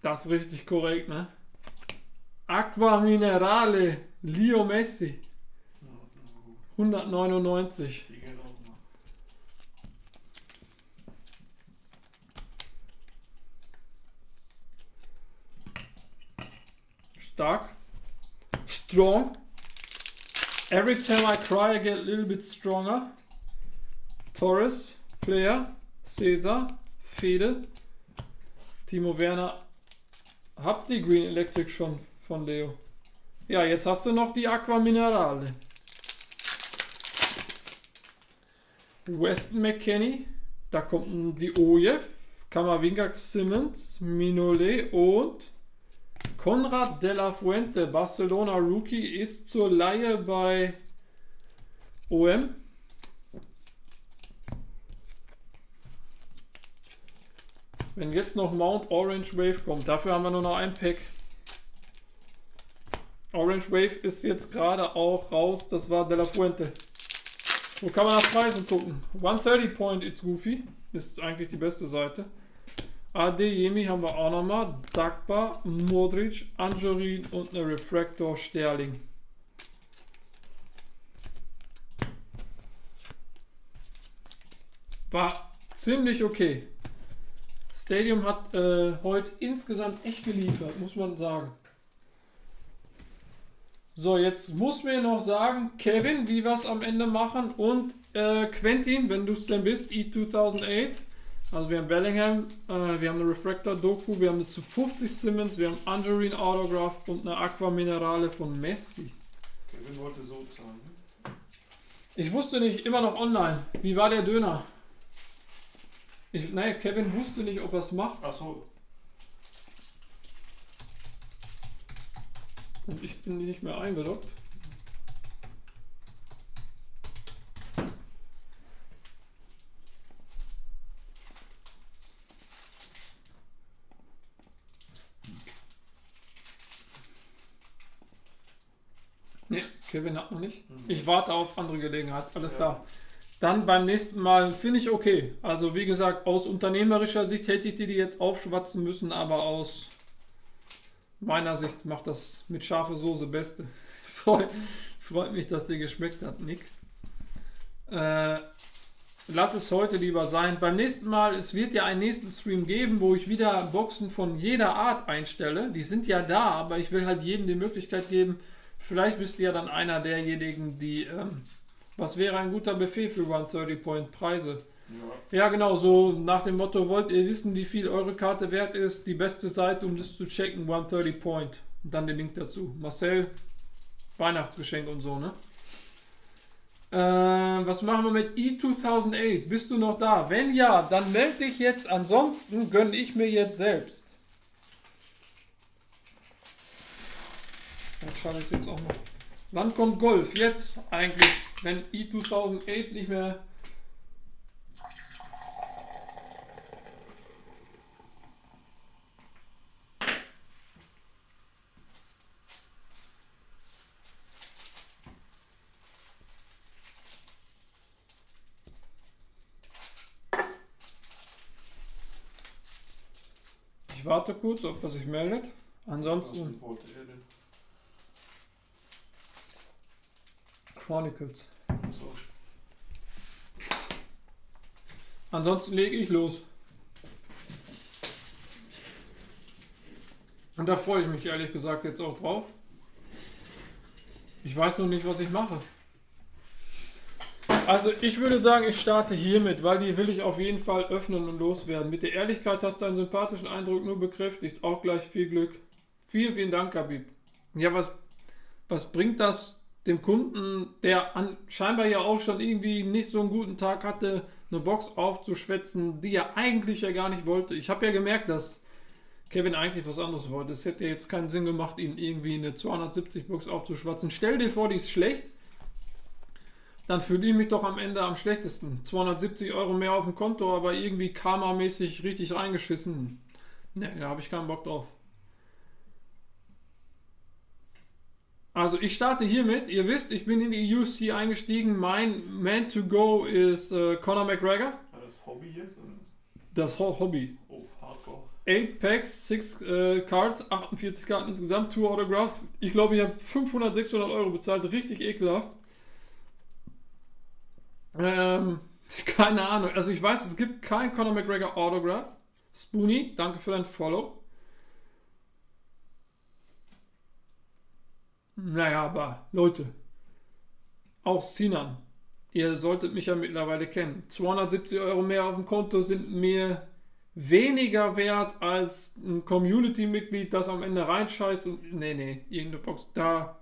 Das ist richtig korrekt, ne? Aqua Minerale, Leo Messi, Ja, na gut. 199. Die geht auch noch. Stark. Strong. Every time I cry, I get a little bit stronger. Torres, Player, Cesar, Fede, Timo Werner. Habt die Green Electric schon von Leo? Ja, jetzt hast du noch die Aqua Minerale. Weston McKenney, da kommt die Ojev, Kamavinga Simmons, Minolet und Konrad de la Fuente, Barcelona Rookie, ist zur Leihe bei OM. Wenn jetzt noch Mount Orange Wave kommt, dafür haben wir nur noch ein Pack. Orange Wave ist jetzt gerade auch raus, das war de la Fuente. Wo kann man nach Preisen gucken? 130 Point, it's goofy. Ist eigentlich die beste Seite. Adeyemi haben wir auch nochmal. Dagba, Modric, Anjorin und eine Refractor Sterling. War ziemlich okay. Stadium hat äh, heute insgesamt echt geliefert, muss man sagen. So, jetzt muss mir noch sagen, Kevin, wie wir es am Ende machen und äh, Quentin, wenn du es denn bist, E2008. Also wir haben Bellingham, äh, wir haben eine Refractor Doku, wir haben eine zu 50 Simmons, wir haben Angerin Autograph und eine Aqua Minerale von Messi. Kevin wollte so zahlen. Ne? Ich wusste nicht, immer noch online. Wie war der Döner? Ich, nein, Kevin wusste nicht, ob er es macht. Achso, Und ich bin nicht mehr eingeloggt. Ne, Kevin hat noch nicht. Ich warte auf andere Gelegenheit. Alles Ja. klar. Dann beim nächsten Mal finde ich okay. Also wie gesagt, aus unternehmerischer Sicht hätte ich die, die jetzt aufschwatzen müssen, aber aus meiner Sicht macht das mit scharfer Soße Beste. Freue Freut mich, dass dir geschmeckt hat, Nick. Äh, lass es heute lieber sein. Beim nächsten Mal, es wird ja einen nächsten Stream geben, wo ich wieder Boxen von jeder Art einstelle. Die sind ja da, aber ich will halt jedem die Möglichkeit geben. Vielleicht bist du ja dann einer derjenigen, die. Ähm, was wäre ein guter Befehl für 130 Point Preise? Ja. Ja, genau, so nach dem Motto, wollt ihr wissen, wie viel eure Karte wert ist? Die beste Seite, um das zu checken, 130 Point. Und dann den Link dazu. Marcel, Weihnachtsgeschenk und so, ne? Äh, was machen wir mit E2008? Bist du noch da? Wenn ja, dann melde dich jetzt. Ansonsten gönne ich mir jetzt selbst. Dann schaffe ich es jetzt auch noch. Wann kommt Golf? Jetzt eigentlich, wenn E2008 nicht mehr Ich warte kurz, ob er sich meldet. Ansonsten? Chronicles. So. Ansonsten lege ich los. Und da freue ich mich ehrlich gesagt jetzt auch drauf. Ich weiß noch nicht, was ich mache. Also ich würde sagen, ich starte hiermit, weil die will ich auf jeden Fall öffnen und loswerden. Mit der Ehrlichkeit hast du einen sympathischen Eindruck nur bekräftigt. Auch gleich viel Glück. Vielen, vielen Dank, Habib. Ja, was, was bringt das dem Kunden, der an, scheinbar ja auch schon irgendwie nicht so einen guten Tag hatte, eine Box aufzuschwätzen, die er eigentlich ja gar nicht wollte? Ich habe ja gemerkt, dass Kevin eigentlich was anderes wollte. Es hätte jetzt keinen Sinn gemacht, ihn irgendwie eine 270 Box aufzuschwatzen. Stell dir vor, die ist schlecht. Dann fühle ich mich doch am Ende am schlechtesten. 270 Euro mehr auf dem Konto, aber irgendwie karmamäßig richtig reingeschissen. Ne, da habe ich keinen Bock drauf. Also ich starte hiermit. Ihr wisst, ich bin in die UFC eingestiegen. Mein Man to Go ist äh, Conor McGregor. War das Hobby jetzt? Oder? Das Ho- Hobby. Oh, Hardcore. 8 Packs, 6 äh, Cards, 48 Karten insgesamt, 2 Autographs. Ich glaube, ich habe 500, 600 Euro bezahlt. Richtig ekelhaft. Ähm, keine Ahnung. Also ich weiß, es gibt kein Conor McGregor Autograph. Spoonie, danke für dein Follow. Naja, aber Leute, auch Sinan, ihr solltet mich ja mittlerweile kennen. 270 Euro mehr auf dem Konto sind mir weniger wert als ein Community-Mitglied, das am Ende reinscheißt und nee, nee, irgendeine Box da.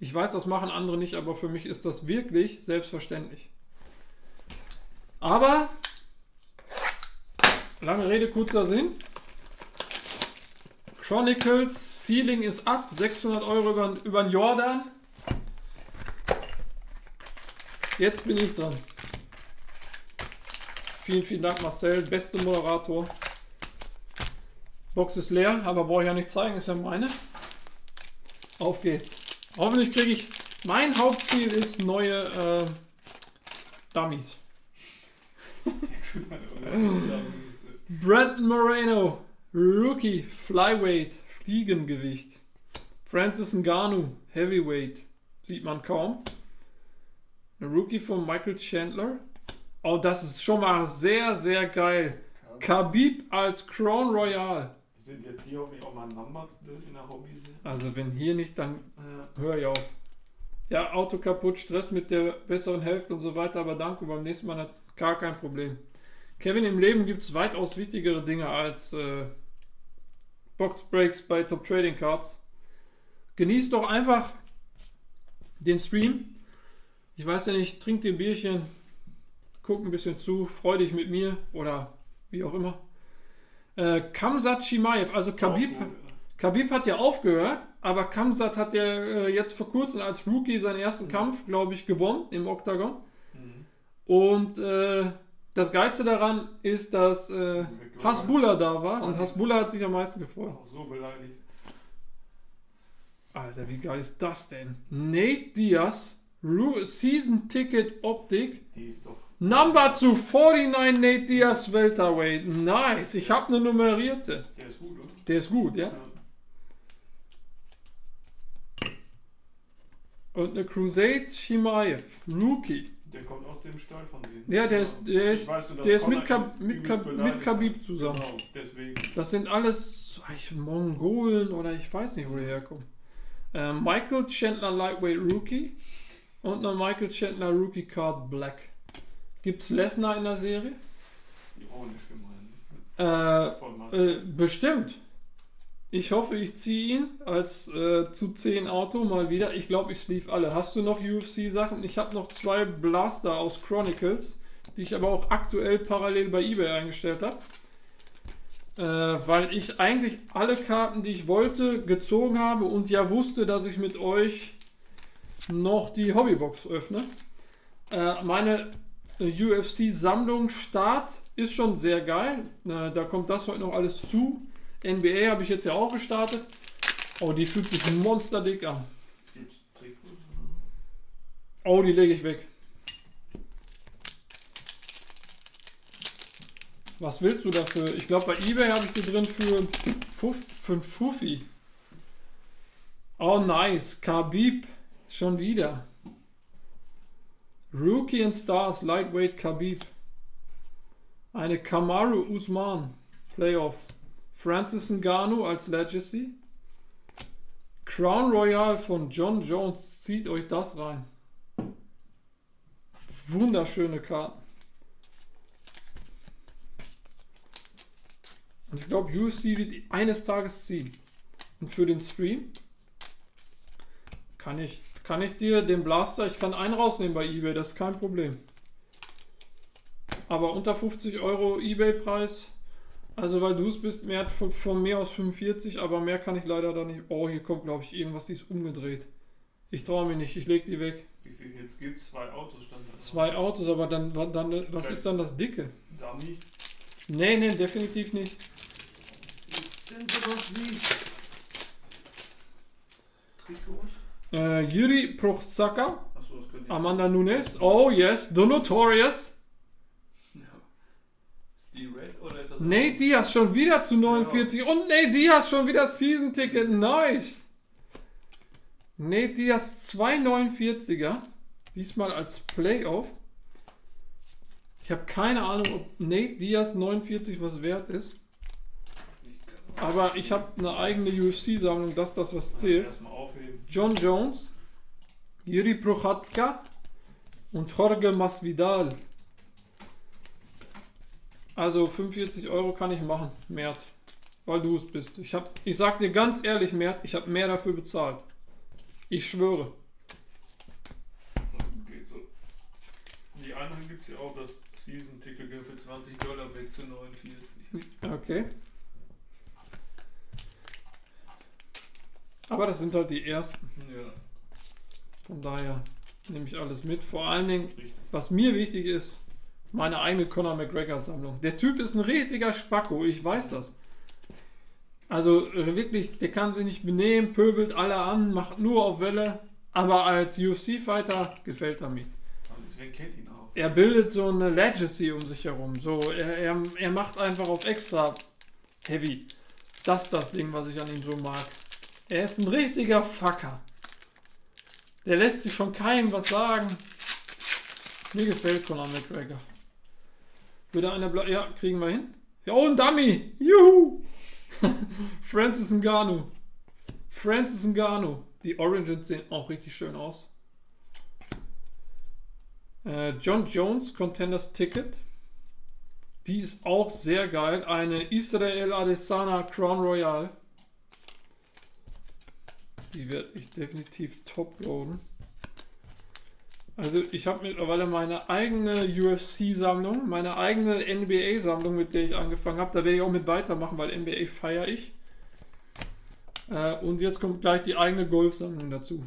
Ich weiß, das machen andere nicht, aber für mich ist das wirklich selbstverständlich. Aber lange Rede, kurzer Sinn. Chronicles, Ceiling ist ab, 600 Euro über, über den Jordan. Jetzt bin ich dran. Vielen, vielen Dank, Marcel. Beste Moderator. Box ist leer, aber brauche ich ja nicht zeigen, ist ja meine. Auf geht's. Hoffentlich kriege ich. Mein Hauptziel ist neue äh, Dummies. 600 Euro. Brandon Moreno, Rookie, Flyweight, Fliegengewicht. Francis Ngannou, Heavyweight. Sieht man kaum. Ein Rookie von Michael Chandler. Oh, das ist schon mal sehr, sehr geil. Khabib als Crown Royal. Sind jetzt hier auch mal Numbers drin in der Hobby? Also wenn hier nicht, dann Ja. höre ich auf. Ja, Auto kaputt, Stress mit der besseren Hälfte und so weiter, aber danke, beim nächsten Mal hat gar kein Problem. Kevin, im Leben gibt es weitaus wichtigere Dinge als äh, Boxbreaks bei Top Trading Cards. Genießt doch einfach den Stream. Ich weiß ja nicht, trink ein Bierchen, guck ein bisschen zu, freu dich mit mir oder wie auch immer. Äh, Kamsat Chimaev, also Khabib, Auch gut, Khabib hat ja aufgehört, aber Kamsat hat ja äh, jetzt vor kurzem als Rookie seinen ersten Mhm. Kampf, glaube ich, gewonnen im Oktagon. Ja. Und äh, das Geilste daran ist, dass äh, Hasbullah da war und Hasbullah hat sich am meisten gefreut. Auch so beleidigt. Alter, wie geil ist das denn? Nate Diaz, Ru Season Ticket Optik, Die ist doch. Number zu 49 Nate Diaz Welterweight. Nice, ich habe eine nummerierte. Der ist gut, oder? Der ist gut, ja? Und eine Crusade Shimaev. Rookie. Der kommt aus dem Stall von denen. Ja, der ist, der Ich ist, weiß, der ist mit, Kab mit, Kab mit Khabib zusammen. Genau, deswegen. Das sind alles ich, Mongolen oder ich weiß nicht, wo die herkommen. Äh, Michael Chandler Lightweight Rookie und eine Michael Chandler Rookie Card Black. Gibt's Lesnar in der Serie? Ironisch gemeint. Äh. Äh, bestimmt. Ich hoffe, ich ziehe ihn als äh, zu 10 Auto mal wieder. Ich glaube, ich lief alle. Hast du noch UFC-Sachen? Ich habe noch zwei Blaster aus Chronicles, die ich aber auch aktuell parallel bei eBay eingestellt habe. Äh, weil ich eigentlich alle Karten, die ich wollte, gezogen habe und ja wusste, dass ich mit euch noch die Hobbybox öffne. Äh, meine UFC-Sammlung Start ist schon sehr geil. Äh, da kommt das heute noch alles zu. NBA habe ich jetzt ja auch gestartet. Oh, die fühlt sich monsterdick an. Oh, die lege ich weg. Was willst du dafür? Ich glaube, bei eBay habe ich die drin für, Fuff, für ein Fuffi. Oh, nice. Khabib. Schon wieder. Rookie and Stars Lightweight Khabib. Eine Kamaru Usman Playoff. Francis Ngannou als Legacy. Crown Royal von John Jones. Zieht euch das rein. Wunderschöne Karten. Und ich glaube, UFC wird eines Tages ziehen. Und für den Stream kann ich, kann ich dir den Blaster, ich kann einen rausnehmen bei eBay, das ist kein Problem. Aber unter 50 Euro eBay-Preis, also weil du es bist, mehr hat von, von mir aus 45, aber mehr kann ich leider da nicht. Oh, hier kommt glaube ich irgendwas, die ist umgedreht. Ich traue mich nicht, ich leg die weg. Wie viel jetzt gibt's? Zwei Autos stand da. Zwei Autos, aber dann, dann was ist dann das dicke? Dummy. Nee, nee, definitiv nicht. Denn sowas wie Trikots? Äh, Yuri Prochzaka, Achso, das könnte ich. Amanda Nunes, oh yes, The Notorious. Die Red oder ist das. Nate Diaz schon wieder zu 49 und Nate Diaz schon wieder Season Ticket, nice. Nate Diaz 249er, diesmal als Playoff. Ich habe keine Ahnung, ob Nate Diaz 49 was wert ist, aber ich habe eine eigene UFC-Sammlung, dass das was zählt. John Jones, Yuri Prochazka und Jorge Masvidal. Also 45 Euro kann ich machen, Mert, weil du es bist. Ich, hab, ich sag dir ganz ehrlich, Mert, ich habe mehr dafür bezahlt. Ich schwöre. Geht so. Die anderen gibt es ja auch das Season-Ticket für 20 Dollar weg zu 49. Okay. Aber das sind halt die ersten. Ja, Von daher nehme ich alles mit. Vor allen Dingen, was mir wichtig ist, meine eigene Conor McGregor-Sammlung. Der Typ ist ein richtiger Spacko, ich weiß das. Also äh, wirklich, der kann sich nicht benehmen, pöbelt alle an, macht nur auf Welle. Aber als UFC-Fighter gefällt er mir. Deswegen kennt ihn auch. Er bildet so eine Legacy um sich herum. So, er, er, er macht einfach auf extra heavy. Das ist das Ding, was ich an ihm so mag. Er ist ein richtiger Fucker. Der lässt sich von keinem was sagen. Mir gefällt Conor McGregor. Wieder einer Bla Ja, kriegen wir hin. Ja, oh, ein Dummy. Juhu. Francis Ngannou. Francis Ngannou. Die Origins sehen auch richtig schön aus. Äh, John Jones Contenders Ticket. Die ist auch sehr geil. Eine Israel Adesanya Crown Royal. Die werde ich definitiv toploaden. Also ich habe mittlerweile meine eigene UFC-Sammlung, meine eigene NBA-Sammlung, mit der ich angefangen habe. Da werde ich auch mit weitermachen, weil NBA feiere ich. Äh, und jetzt kommt gleich die eigene Golfsammlung dazu.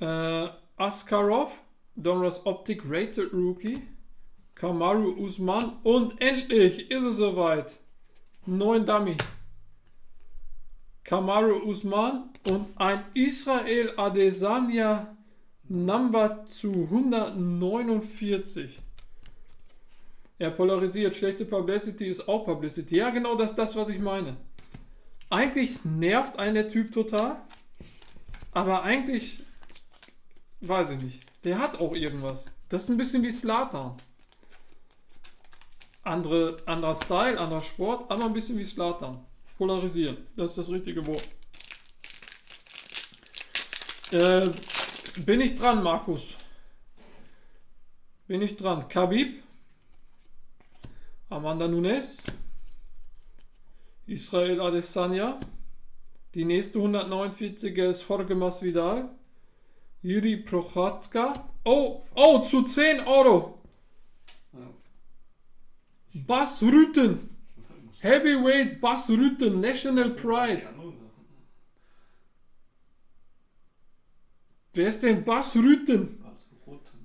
Äh, Askarov, Donruss Optic Rated Rookie, Kamaru Usman und endlich ist es soweit. Neun Dummy. Kamaru Usman und ein Israel Adesanya Number zu 149. Er polarisiert. Schlechte Publicity ist auch Publicity. Ja, genau das ist das, was ich meine. eigentlich nervt einen der Typ total. Aber eigentlich, weiß ich nicht. Der hat auch irgendwas. Das ist ein bisschen wie Slatan. Andere, anderer Style, anderer Sport, aber ein bisschen wie Slatan. Polarisieren. Das ist das richtige Wort. Äh, bin ich dran, Markus? Bin ich dran? Khabib, Amanda Nunes, Israel Adesanya, die nächste 149er ist Jorge Masvidal, Jiri Prochatzka, oh, oh, zu 10 Euro, Bas Rüten, Heavyweight Bas Rüten, National Pride. Wer ist denn Bas Rutten?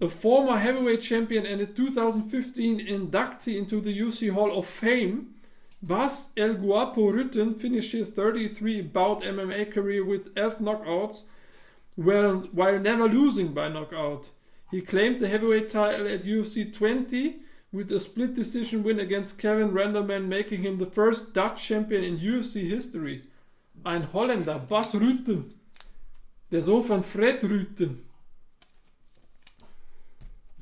A former heavyweight champion and a 2015 inductee into the UC Hall of Fame, Bas El Guapo Rutten finished his 33 bout MMA career with 11 knockouts, while, while never losing by knockout. He claimed the heavyweight title at UFC 20 with a split decision win against Kevin Randleman, making him the first Dutch champion in UFC history. Ein Holländer, Bas Rutten. Der Sohn von Fred Rutten.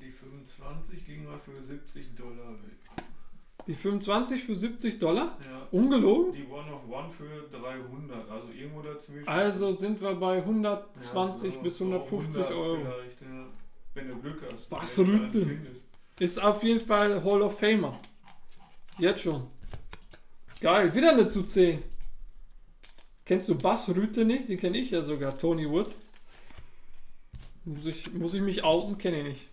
Die 25 ging mal für 70 Dollar weg. Die 25 für 70 Dollar? Ja. Ungelogen? Die One of One für 300, also irgendwo dazwischen. Also sind wir bei 120 Ja, so- bis so 150 100 Euro. Ja. Wenn du Glück hast. Was wenn Ist auf jeden Fall Hall of Famer. Jetzt schon. Geil, wieder eine zu 10. Kennst du Bass Rüte nicht? Den kenne ich ja sogar, Tony Wood. Muss ich, muss ich mich outen? Kenne ich nicht.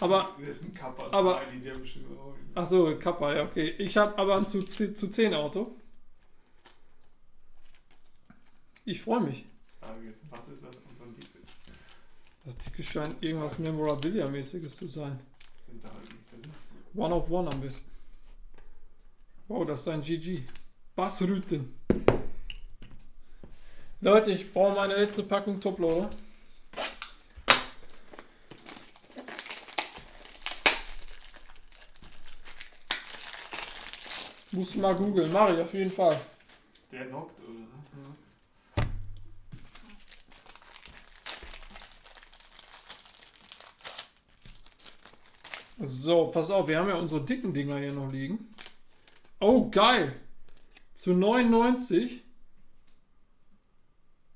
Aber, Das ist ein Kappa aber- Smiley, der bestimmt auch. achso, Kappa, ja, okay. Ich habe aber ein zu, zu 10 Auto. Ich freue mich. Was ist das die Das Dicke scheint irgendwas Memorabilia-mäßiges zu sein. One of One am besten. Wow, das ist ein GG. Bassrüten. Leute, ich brauche meine letzte Packung Toploader. Muss mal googeln, mache ich auf jeden Fall. Der knockt, oder? So, pass auf, wir haben ja unsere dicken Dinger hier noch liegen. Oh, geil. Zu 99.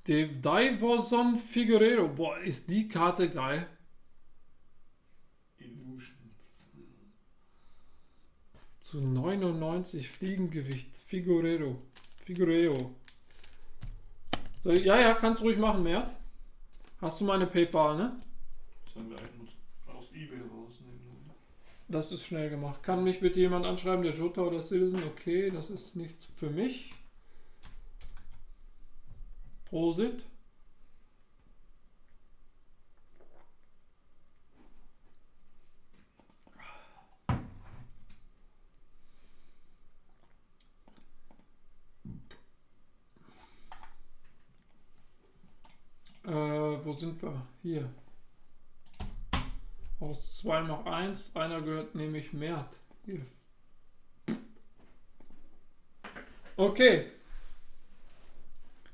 Der Diverson Figueredo. Boah, ist die Karte geil. Illusions. Zu 99 Fliegengewicht. Figueredo. Figueredo. So, ja, ja, kannst ruhig machen, Mert. Hast du meine PayPal, ne? Sollen wir einen aus Ebay rausnehmen? oder? Das ist schnell gemacht. Kann mich bitte jemand anschreiben, der Jota oder Citizen? Okay, das ist nichts für mich. Prosit. Äh, wo sind wir? Hier. Aus 2 noch 1. Einer gehört nämlich Mert. Hier. Okay.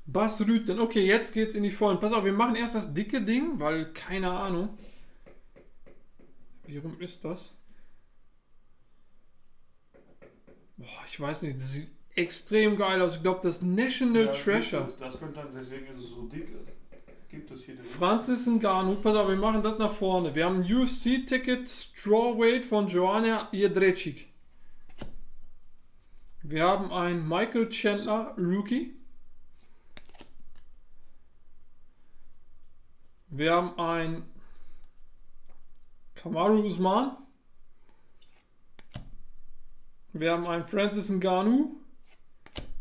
Bass Rüten. Okay, jetzt geht's in die Vollen. Pass auf, wir machen erst das dicke Ding, weil keine Ahnung. Wie rum ist das? Boah, ich weiß nicht. Das sieht extrem geil aus. Ich glaube, das National Ja, Treasure. Das könnte dann, deswegen ist es so dick. Gibt es hier Francis Ngannou, pass auf, wir machen das nach vorne. Wir haben ein UFC-Ticket Strawweight von Joanna Jedrzejczyk. Wir haben ein Michael Chandler Rookie. Wir haben ein Kamaru Usman. Wir haben ein Francis Ngannou.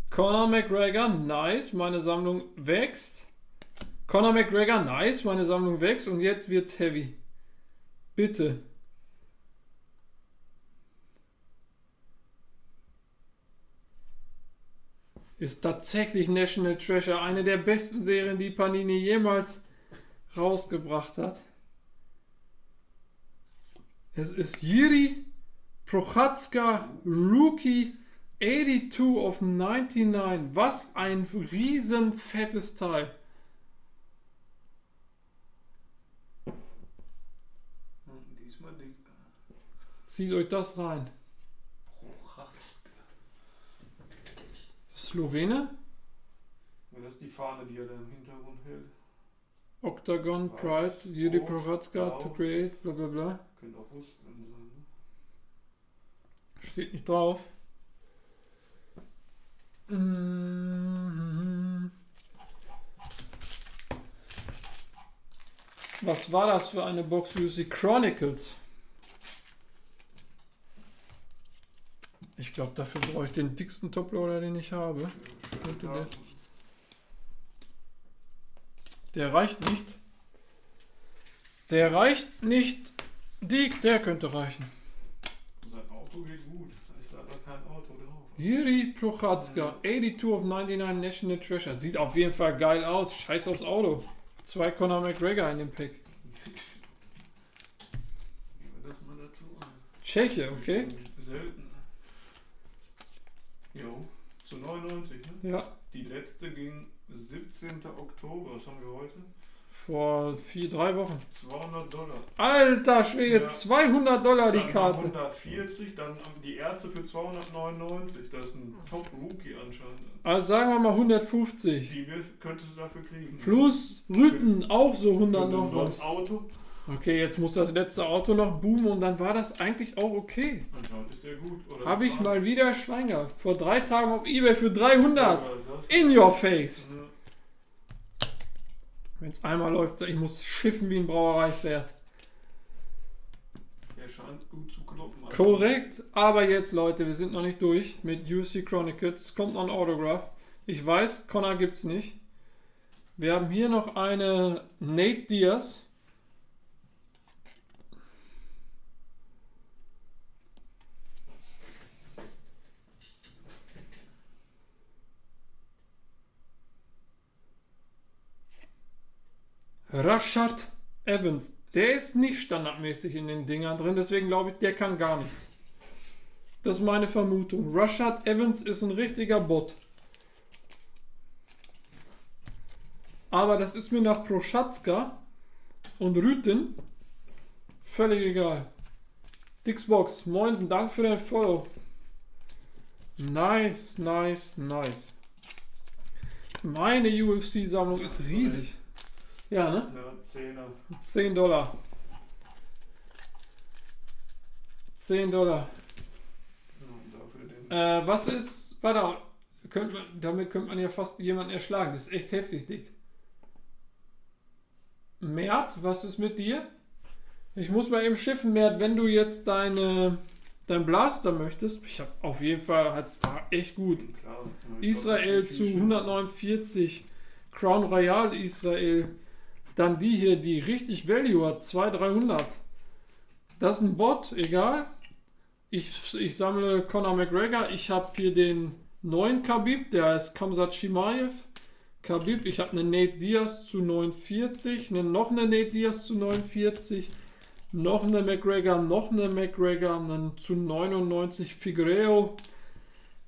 Conor McGregor, nice, meine Sammlung wächst. Conor McGregor, nice, meine Sammlung wächst und jetzt wird's heavy. Bitte. Ist tatsächlich National Treasure, eine der besten Serien, die Panini jemals rausgebracht hat. Es ist Jiri Prochatzka Rookie 82 of 99. Was ein riesen fettes Teil. Und diesmal dick. Zieht euch das rein. Prochaska. Slowene? Ja, das ist die Fahne, die er da im Hintergrund hält. Octagon, Weiß, Pride, Juri Rot, Prochatzka, to create, bla bla bla. Könnte auch Russland sein. Ne? Steht nicht drauf. Was war das für eine Box UC Chronicles? Ich glaube, dafür brauche ich den dicksten Toploader, den ich habe. Könnte der- Der reicht nicht. Der reicht nicht. Dick, der könnte reichen. Sein Auto geht gut. Da ist leider kein Auto drauf. Juri Prochatzka, 82 of 99 National Treasure. Sieht auf jeden Fall geil aus. Scheiß aufs Auto. Zwei Conor McGregor in dem Pack. Nehmen wir das mal dazu an. Tscheche, okay? Selten. Jo, zu 99, ne? Ja, Die letzte ging 17. Oktober. Was haben wir heute? vor vier, drei Wochen. 200 Dollar. Alter Schwede, Ja. 200 Dollar die Dann Karte. 140, dann die erste für 299. Das ist ein Top-Rookie anscheinend. Also sagen wir mal 150. Die könntest du dafür kriegen. Plus Rüten auch so Für 100 ein noch was. Auto. Okay, jetzt muss das letzte Auto noch boomen und dann war das eigentlich auch okay. Anscheinend ist der gut. Habe ich mal wieder Schwein gehabt. Vor drei Tagen auf Ebay für 300. Ja, das- In your face. Wenn es einmal läuft, ich muss schiffen wie ein Brauereipferd. Der scheint gut zu kloppen. Also, Korrekt, aber jetzt Leute, wir sind noch nicht durch mit UC Chronicles. Es kommt noch ein Autograph. Ich weiß, Connor gibt's nicht. Wir haben hier noch eine Nate Diaz. Rashad Evans. Der ist nicht standardmäßig in den Dingern drin, deswegen glaube ich, der kann gar nichts. Das ist meine Vermutung. Rashad Evans ist ein richtiger Bot. Aber das ist mir nach Prochatzka und Rüten völlig egal. Dixbox, moinsen, danke für dein Follow. Nice, nice, nice. Meine UFC-Sammlung ist riesig. Ja, ne? Zehner. 10 Dollar. 10 Dollar. Ja. Äh, was ist. Warte, könnt man, damit könnte man ja fast jemanden erschlagen. Das ist echt heftig dick. Mert, was ist mit dir? Ich muss mal eben schiffen, Mert, wenn du jetzt deine, dein Blaster möchtest. Ich habe auf jeden Fall, hat, war echt gut. Klar. Israel zu wird viel schöner. 149. Crown Royal Israel. Dann die hier, die richtig Value hat. 200, 300. Das ist ein Bot, egal. Ich, ich sammle Conor McGregor. Ich habe hier den neuen Khabib, der heißt Kamsat Chimaev. Khabib, ich habe eine Nate Diaz zu 49, eine, noch eine Nate Diaz zu 49, noch eine McGregor, noch eine McGregor, einen zu 99 Figueiredo,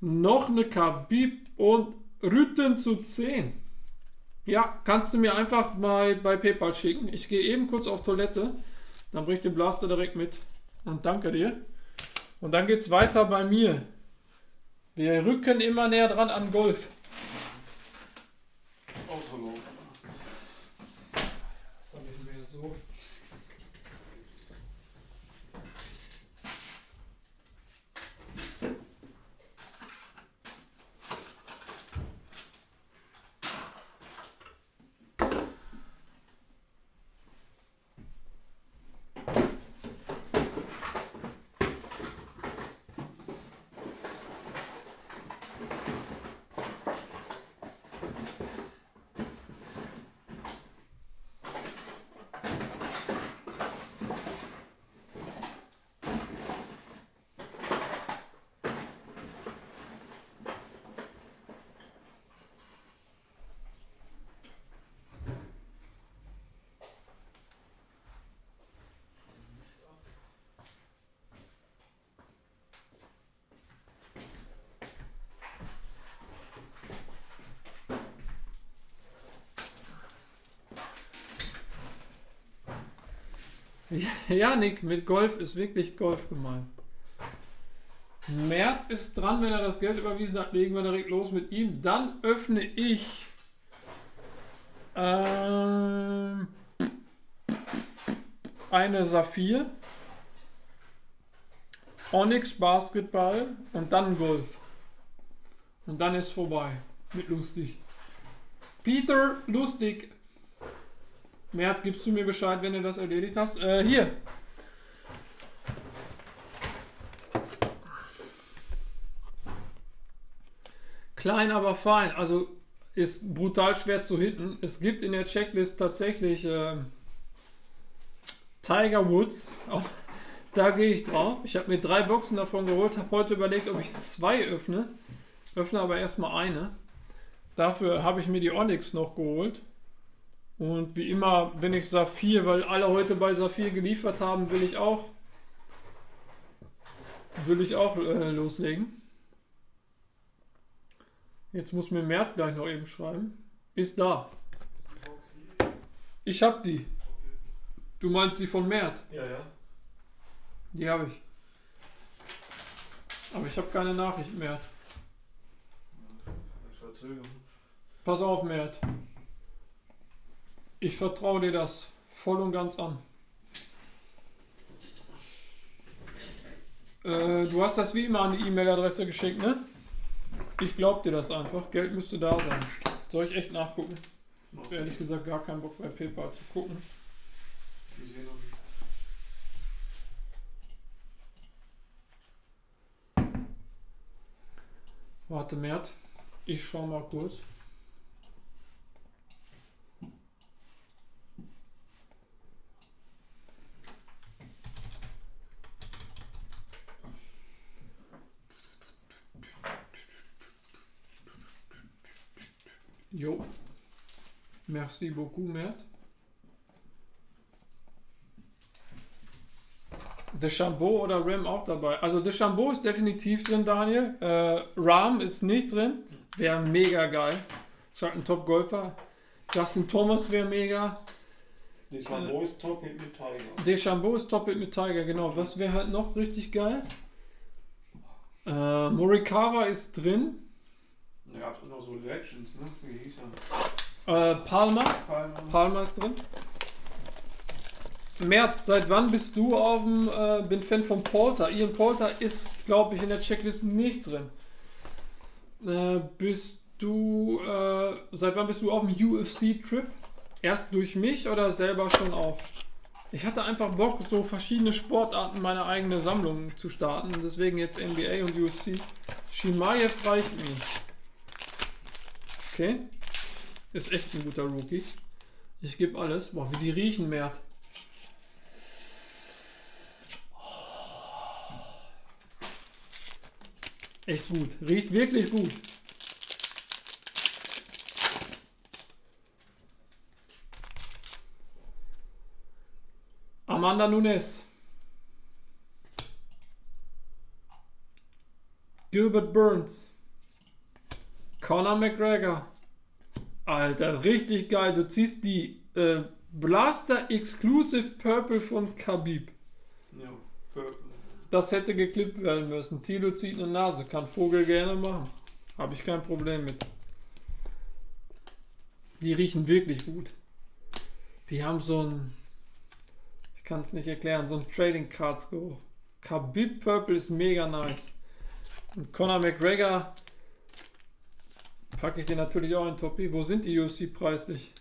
noch eine Khabib und Rüten zu 10. Ja, kannst du mir einfach mal bei PayPal schicken. Ich gehe eben kurz auf Toilette, dann bring ich den Blaster direkt mit. Und danke dir. Und dann geht's weiter bei mir. Wir rücken immer näher dran an Golf. Ja, Nick, mit Golf ist wirklich Golf gemeint. Mert ist dran, wenn er das Geld überwiesen hat, legen wir direkt los mit ihm. Dann öffne ich ähm, eine Saphir, Onyx Basketball und dann Golf. Und dann ist vorbei mit lustig. Peter Lustig. Mert, gibst du mir Bescheid, wenn du das erledigt hast? Äh, hier. Klein, aber fein. Also ist brutal schwer zu hitten. Es gibt in der Checklist tatsächlich äh, Tiger Woods. Auf, da gehe ich drauf. Ich habe mir drei Boxen davon geholt. Habe heute überlegt, ob ich zwei öffne. Öffne aber erstmal eine. Dafür habe ich mir die Onyx noch geholt. Und wie immer bin ich Saphir, weil alle heute bei Saphir geliefert haben, will ich auch will ich auch äh, loslegen. Jetzt muss mir Mert gleich noch eben schreiben. Ist da. Ich hab die. Du meinst die von Mert? Ja, ja. Die habe ich. Aber ich habe keine Nachricht verzögere. Pass auf, Mert. Ich vertraue dir das voll und ganz an. Äh, du hast das wie immer an die E-Mail-Adresse geschickt, ne? Ich glaub dir das einfach. Geld müsste da sein. Soll ich echt nachgucken? Ich habe ehrlich gesagt gar keinen Bock bei PayPal zu gucken. Warte, Mert. Ich schau mal kurz. Jo. Merci beaucoup, Mert. Deschambeau oder Ram auch dabei. Also Deschambeau ist definitiv drin, Daniel. Äh, Ram ist nicht drin. Wäre mega geil. Ist halt ein Top-Golfer. Justin Thomas wäre mega. Die Chambo ist top hit mit Tiger. Deschambeau ist Top-Hit mit Tiger, genau. Was wäre halt noch richtig geil? Äh, Morikawa ist drin. Ja, es noch so Legends, ne? Wie hieß er? Äh, Palmer. Palmer. Palmer ist drin. Mert, seit wann bist du auf dem, äh, bin Fan von Porter? Ian Porter ist, glaube ich, in der Checklist nicht drin. Äh, bist du, äh, seit wann bist du auf dem UFC-Trip? Erst durch mich oder selber schon auch? Ich hatte einfach Bock, so verschiedene Sportarten meine eigene Sammlung zu starten. Deswegen jetzt NBA und UFC. Shimaev reicht mir. Okay. Ist echt ein guter Rookie. Ich gebe alles. Boah, wie die riechen, Mert. Echt gut. Riecht wirklich gut. Amanda Nunes. Gilbert Burns. Conor McGregor. Alter, richtig geil. Du ziehst die äh, Blaster Exclusive Purple von Khabib. Ja, Purple. Das hätte geklippt werden müssen. Tilo zieht eine Nase. Kann Vogel gerne machen. Habe ich kein Problem mit. Die riechen wirklich gut. Die haben so ein. Ich kann es nicht erklären. So ein Trading Cards Geruch. Khabib Purple ist mega nice. Und Conor McGregor packe ich den natürlich auch in Topi. Wo sind die UFC preislich?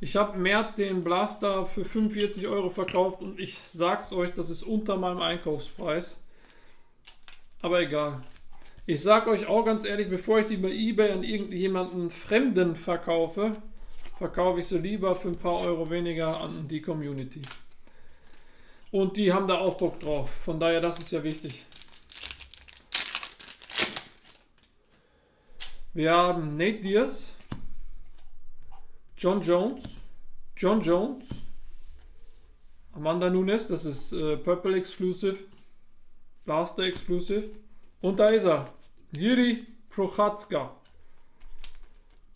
Ich habe Mert den Blaster für 45 Euro verkauft und ich sag's euch, das ist unter meinem Einkaufspreis. Aber egal. Ich sag euch auch ganz ehrlich, bevor ich die bei eBay an irgendjemanden Fremden verkaufe, verkaufe ich sie lieber für ein paar Euro weniger an die Community. Und die haben da auch Bock drauf. Von daher, das ist ja wichtig. Wir haben Nate Diaz, John Jones, John Jones, Amanda Nunes, das ist äh, Purple Exclusive, Blaster Exclusive. Und da ist er, Jiri Prochatzka.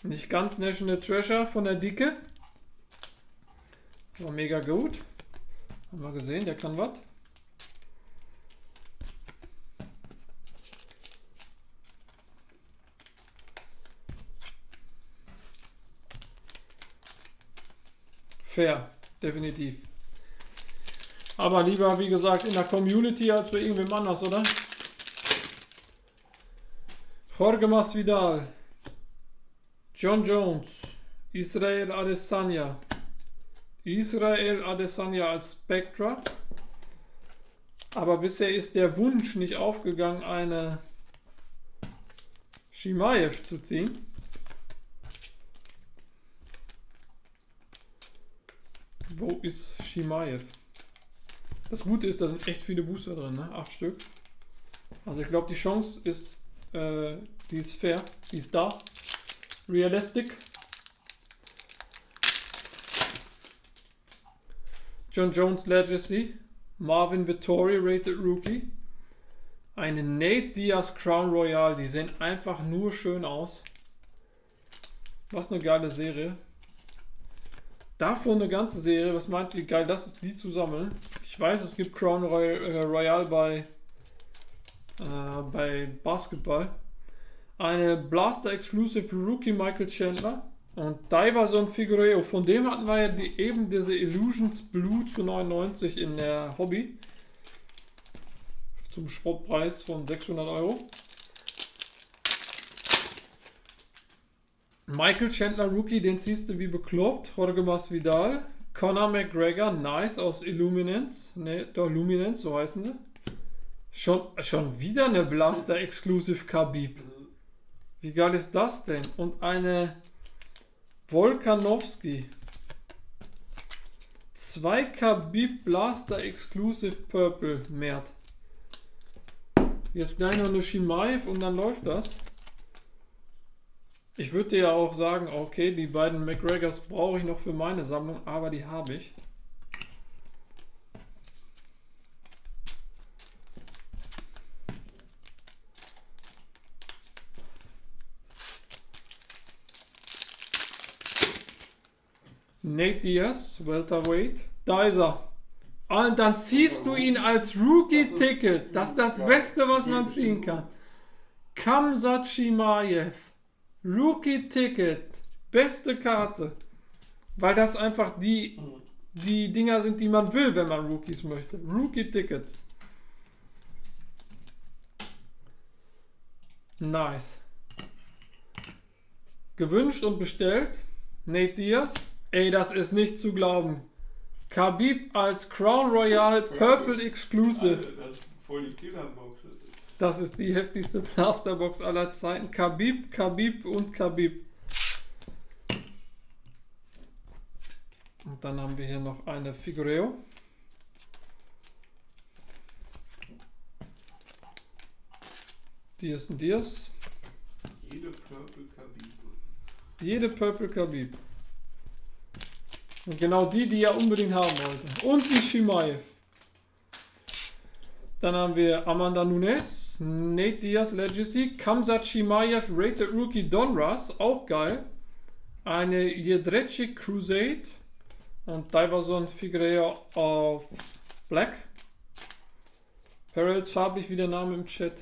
Nicht ganz National Treasure von der Dicke. War mega gut. Haben wir gesehen, der kann was. Fair, definitiv. Aber lieber, wie gesagt, in der Community als bei irgendwem anders, oder? Jorge Masvidal, John Jones, Israel Adesanya, Israel Adesanya als Spectra. Aber bisher ist der Wunsch nicht aufgegangen, eine Shimaev zu ziehen. Wo ist Shimaev? Das Gute ist, da sind echt viele Booster drin, ne? Acht Stück. Also ich glaube, die Chance ist, äh, die ist fair, die ist da. Realistic. John Jones Legacy. Marvin Vittori Rated Rookie. Eine Nate Diaz Crown Royale. Die sehen einfach nur schön aus. Was eine geile Serie. Davon eine ganze Serie. Was meinst du, wie geil das ist, die zu sammeln? Ich weiß, es gibt Crown äh, Royale bei, äh, bei Basketball. Eine Blaster Exclusive Rookie Michael Chandler. Und Diverson Figueiredo. Von dem hatten wir ja die, eben diese Illusions Blue zu 99 in der Hobby. Zum Sportpreis von 600 Euro. Michael Chandler Rookie, den ziehst du wie bekloppt. Jorge Masvidal. Conor McGregor, nice aus Illuminance. Ne, doch Luminance, so heißen sie. Schon, schon wieder eine Blaster Exclusive Khabib. Wie geil ist das denn? Und eine Volkanovski. Zwei Khabib Blaster Exclusive Purple Mert. Jetzt gleich noch eine Shimaev und dann läuft das. Ich würde dir ja auch sagen, okay, die beiden McGregors brauche ich noch für meine Sammlung, aber die habe ich. Nate Diaz, Welterweight. Da ist er. Und dann ziehst du ihn als Rookie-Ticket. Das ist das Beste, was man ziehen kann. Kamsat Shimaev. Rookie-Ticket. Beste Karte. Weil das einfach die, die Dinger sind, die man will, wenn man Rookies möchte. Rookie-Tickets. Nice. Gewünscht und bestellt. Nate Diaz. Ey, das ist nicht zu glauben. Khabib als Crown Royal Purple Exclusive. Alter, das ist voll die Killerbox. Das ist die heftigste Plasterbox aller Zeiten. Khabib, Khabib und Khabib. Und dann haben wir hier noch eine Figureo. Dias und Dias. Jede Purple Khabib. Jede Purple Khabib. Und genau die, die er unbedingt haben wollte. Und die Shimaev. Dann haben wir Amanda Nunes, Nate Diaz Legacy, Kamsat Shimaev Rated Rookie Donruss, auch geil. Eine Jedrzejczyk Crusade und Diverson Figueroa auf Black. Parallels farblich wie der Name im Chat.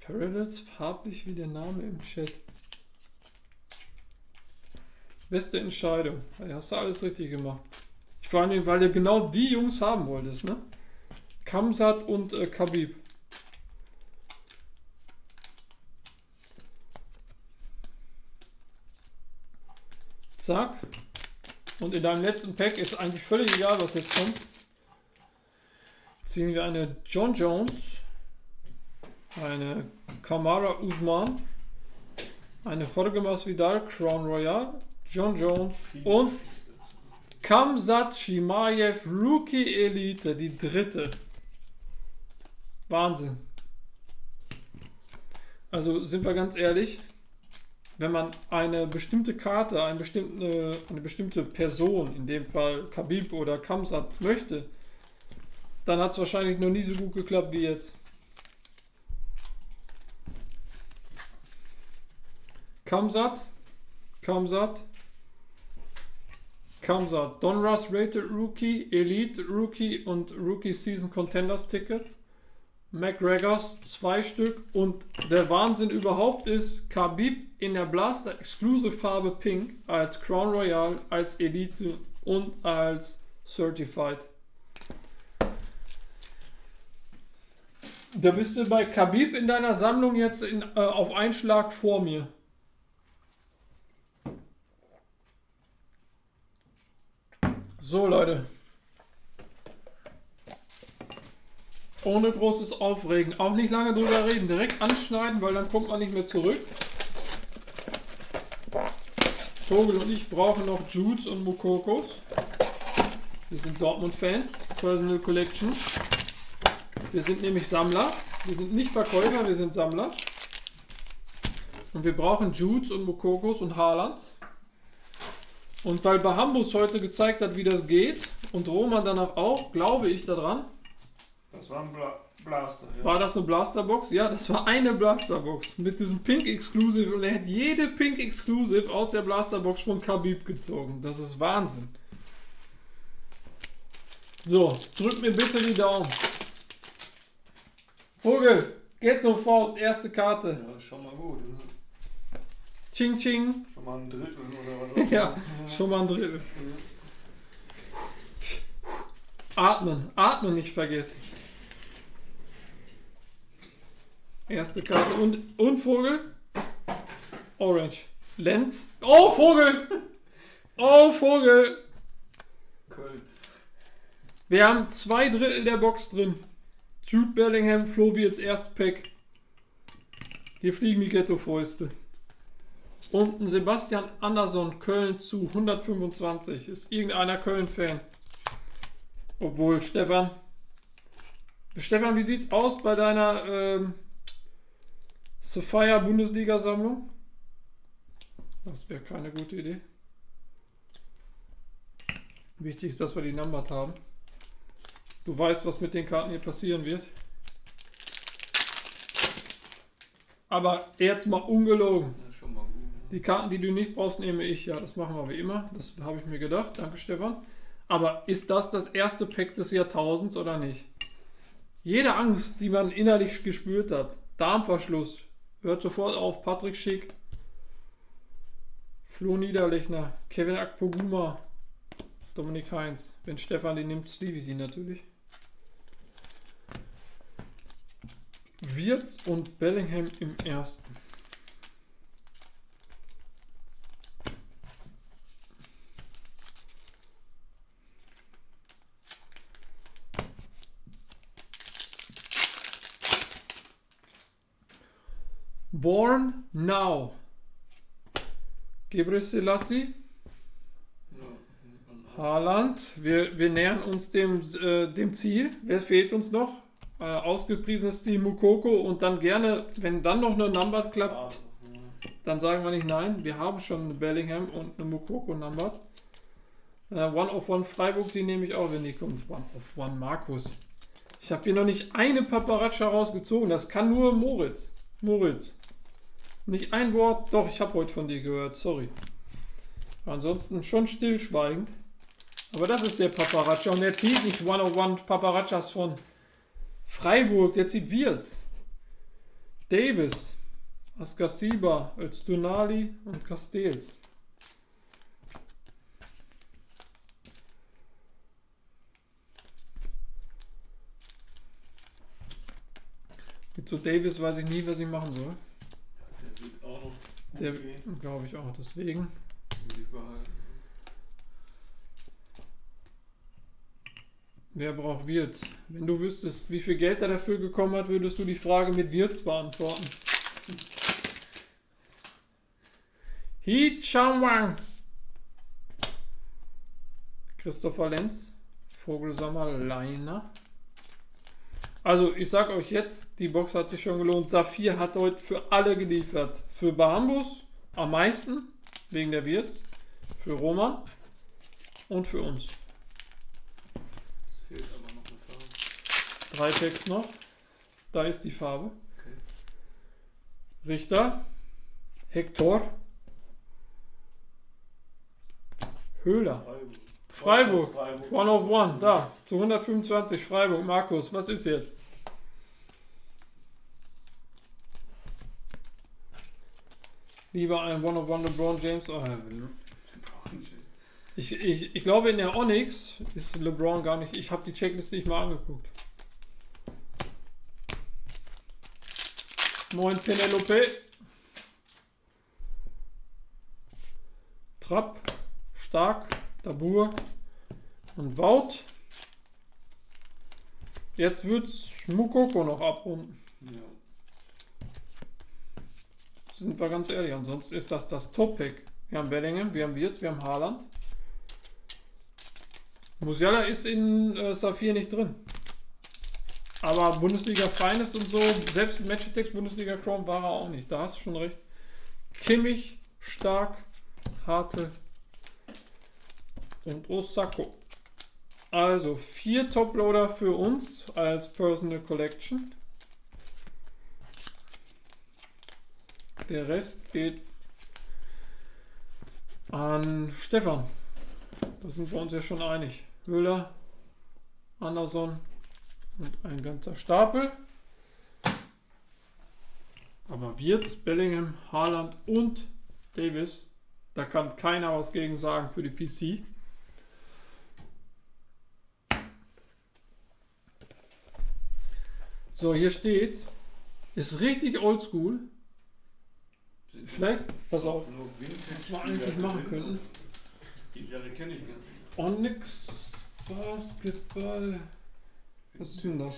Parallels farblich wie der Name im Chat. Beste Entscheidung. Hast du alles richtig gemacht. Vor allem, weil du genau die Jungs haben wolltest, ne? Kamsat und äh, Khabib. Zack. Und in deinem letzten Pack ist eigentlich völlig egal, was jetzt kommt. Ziehen wir eine John Jones, eine Kamara Usman, eine Jorge Masvidal Crown Royal, John Jones und Kamsat Shimaev Rookie Elite, die dritte. Wahnsinn. Also sind wir ganz ehrlich, wenn man eine bestimmte Karte, eine bestimmte, eine bestimmte Person, in dem Fall Khabib oder Kamsat, möchte, dann hat es wahrscheinlich noch nie so gut geklappt wie jetzt. Kamsat, Kamsat, Kamsa, Donruss Rated Rookie, Elite Rookie und Rookie Season Contenders Ticket. McGregors zwei Stück und der Wahnsinn überhaupt ist Khabib in der Blaster Exclusive Farbe Pink als Crown Royal, als Elite und als Certified. Da bist du bei Khabib in deiner Sammlung jetzt in, äh, auf einen Schlag vor mir. So Leute. Ohne großes Aufregen. Auch nicht lange drüber reden. Direkt anschneiden, weil dann kommt man nicht mehr zurück. Vogel und ich brauchen noch Judes und Mokokos. Wir sind Dortmund-Fans. Personal Collection. Wir sind nämlich Sammler. Wir sind nicht Verkäufer, wir sind Sammler. Und wir brauchen Judes und Mokokos und Haalands. Und weil Bahambus heute gezeigt hat, wie das geht, und Roman danach auch, glaube ich daran, Das war ein Bla Blaster, ja. war das eine Blasterbox? Ja, das war eine Blasterbox mit diesem Pink Exclusive und er hat jede Pink Exclusive aus der Blasterbox von Khabib gezogen. Das ist Wahnsinn. So, drück mir bitte die Daumen. Vogel, Ghetto Faust, erste Karte. Ja, ist schon mal gut. Ne? Ching Ching. Schon mal ein Drittel oder was auch Ja, schon mal ein Drittel. Atmen, atmen nicht vergessen. Erste Karte und, und Vogel. Orange. Lenz. Oh, Vogel! Oh, Vogel! Köln. Wir haben zwei Drittel der Box drin. Jude Bellingham, Flo wie jetzt erst Pack. Hier fliegen die Ghetto-Fäuste. Und ein Sebastian Andersson, Köln zu 125. Ist irgendeiner Köln-Fan? Obwohl, Stefan. Stefan, wie sieht's aus bei deiner ähm, Sophia Bundesliga-Sammlung? Das wäre keine gute Idee. Wichtig ist, dass wir die Numbered haben. Du weißt, was mit den Karten hier passieren wird. Aber jetzt mal ungelogen. Mal gut. Ne? Die Karten, die du nicht brauchst, nehme ich. Ja, das machen wir wie immer. Das habe ich mir gedacht. Danke, Stefan. Aber ist das das erste Pack des Jahrtausends oder nicht? Jede Angst, die man innerlich gespürt hat. Darmverschluss. Hört sofort auf. Patrick Schick. Flo Niederlechner. Kevin Akpoguma. Dominik Heinz. Wenn Stefan die nimmt, Stevie die natürlich. Wirtz und Bellingham im ersten. Born Now. Gebre. Haaland, wir, wir nähern uns dem, äh, dem Ziel. Wer fehlt uns noch? Äh, ausgepriesenes Team Mukoko und dann gerne, wenn dann noch eine Number klappt, dann sagen wir nicht nein. Wir haben schon eine Bellingham und eine Mukoko Number. Äh, one of One Freiburg, die nehme ich auch, wenn die kommt. One of One Markus. Ich habe hier noch nicht eine Paparazza rausgezogen. Das kann nur Moritz. Moritz. Nicht ein Wort. Doch, ich habe heute von dir gehört. Sorry. Ansonsten schon stillschweigend. Aber das ist der Paparazza. Und er zieht nicht One-on-One Paparazzas von Freiburg. Der zieht Wirtz. Davis. Askasiba. Öztunali und Castells. Mit so Davis weiß ich nie, was ich machen soll. Der wird auch noch gut Der glaube ich auch. Deswegen. Wer braucht Wirtz? Wenn du wüsstest, wie viel Geld er dafür gekommen hat, würdest du die Frage mit Wirtz beantworten. He Changwang. Christopher Lenz. Vogelsammer Leiner. Also, ich sag euch jetzt, die Box hat sich schon gelohnt. Saphir hat heute für alle geliefert. Für Bahambus am meisten, wegen der Wirtz. Für Roman und für uns. Es fehlt aber noch eine Farbe. Drei Packs noch. Da ist die Farbe. Okay. Richter. Hector. Höhler. Freiburg. Freiburg. One of one. Da. Zu 125 Freiburg. Markus, was ist jetzt? Lieber ein One of One LeBron James. Oh, ich, ich, ich glaube, in der Onyx ist LeBron gar nicht. Ich habe die Checkliste nicht mal angeguckt. Moin Penelope. Trapp, Stark, Dabur und Wout. Jetzt wird's Mukoko noch abrunden. Ja. Sind wir ganz ehrlich. Ansonsten ist das das Top-Pick. Wir haben Bellingham, wir haben Wirt, wir haben Haaland. Musiala ist in äh, Saphir nicht drin. Aber Bundesliga Feines und so, selbst im Match Bundesliga Chrome war er auch nicht. Da hast du schon recht. Kimmich, stark, harte und Osako. Also vier Toploader für uns als Personal Collection. Der Rest geht an Stefan. Da sind wir uns ja schon einig. Müller, Anderson und ein ganzer Stapel. Aber Wirtz, Bellingham, Haaland und Davis, da kann keiner was gegen sagen für die PC. So, hier steht, ist richtig oldschool. Vielleicht, pass auf, was wir eigentlich machen könnten. Die Serie kenne ich gar nicht. Onyx Basketball. Was ist denn das?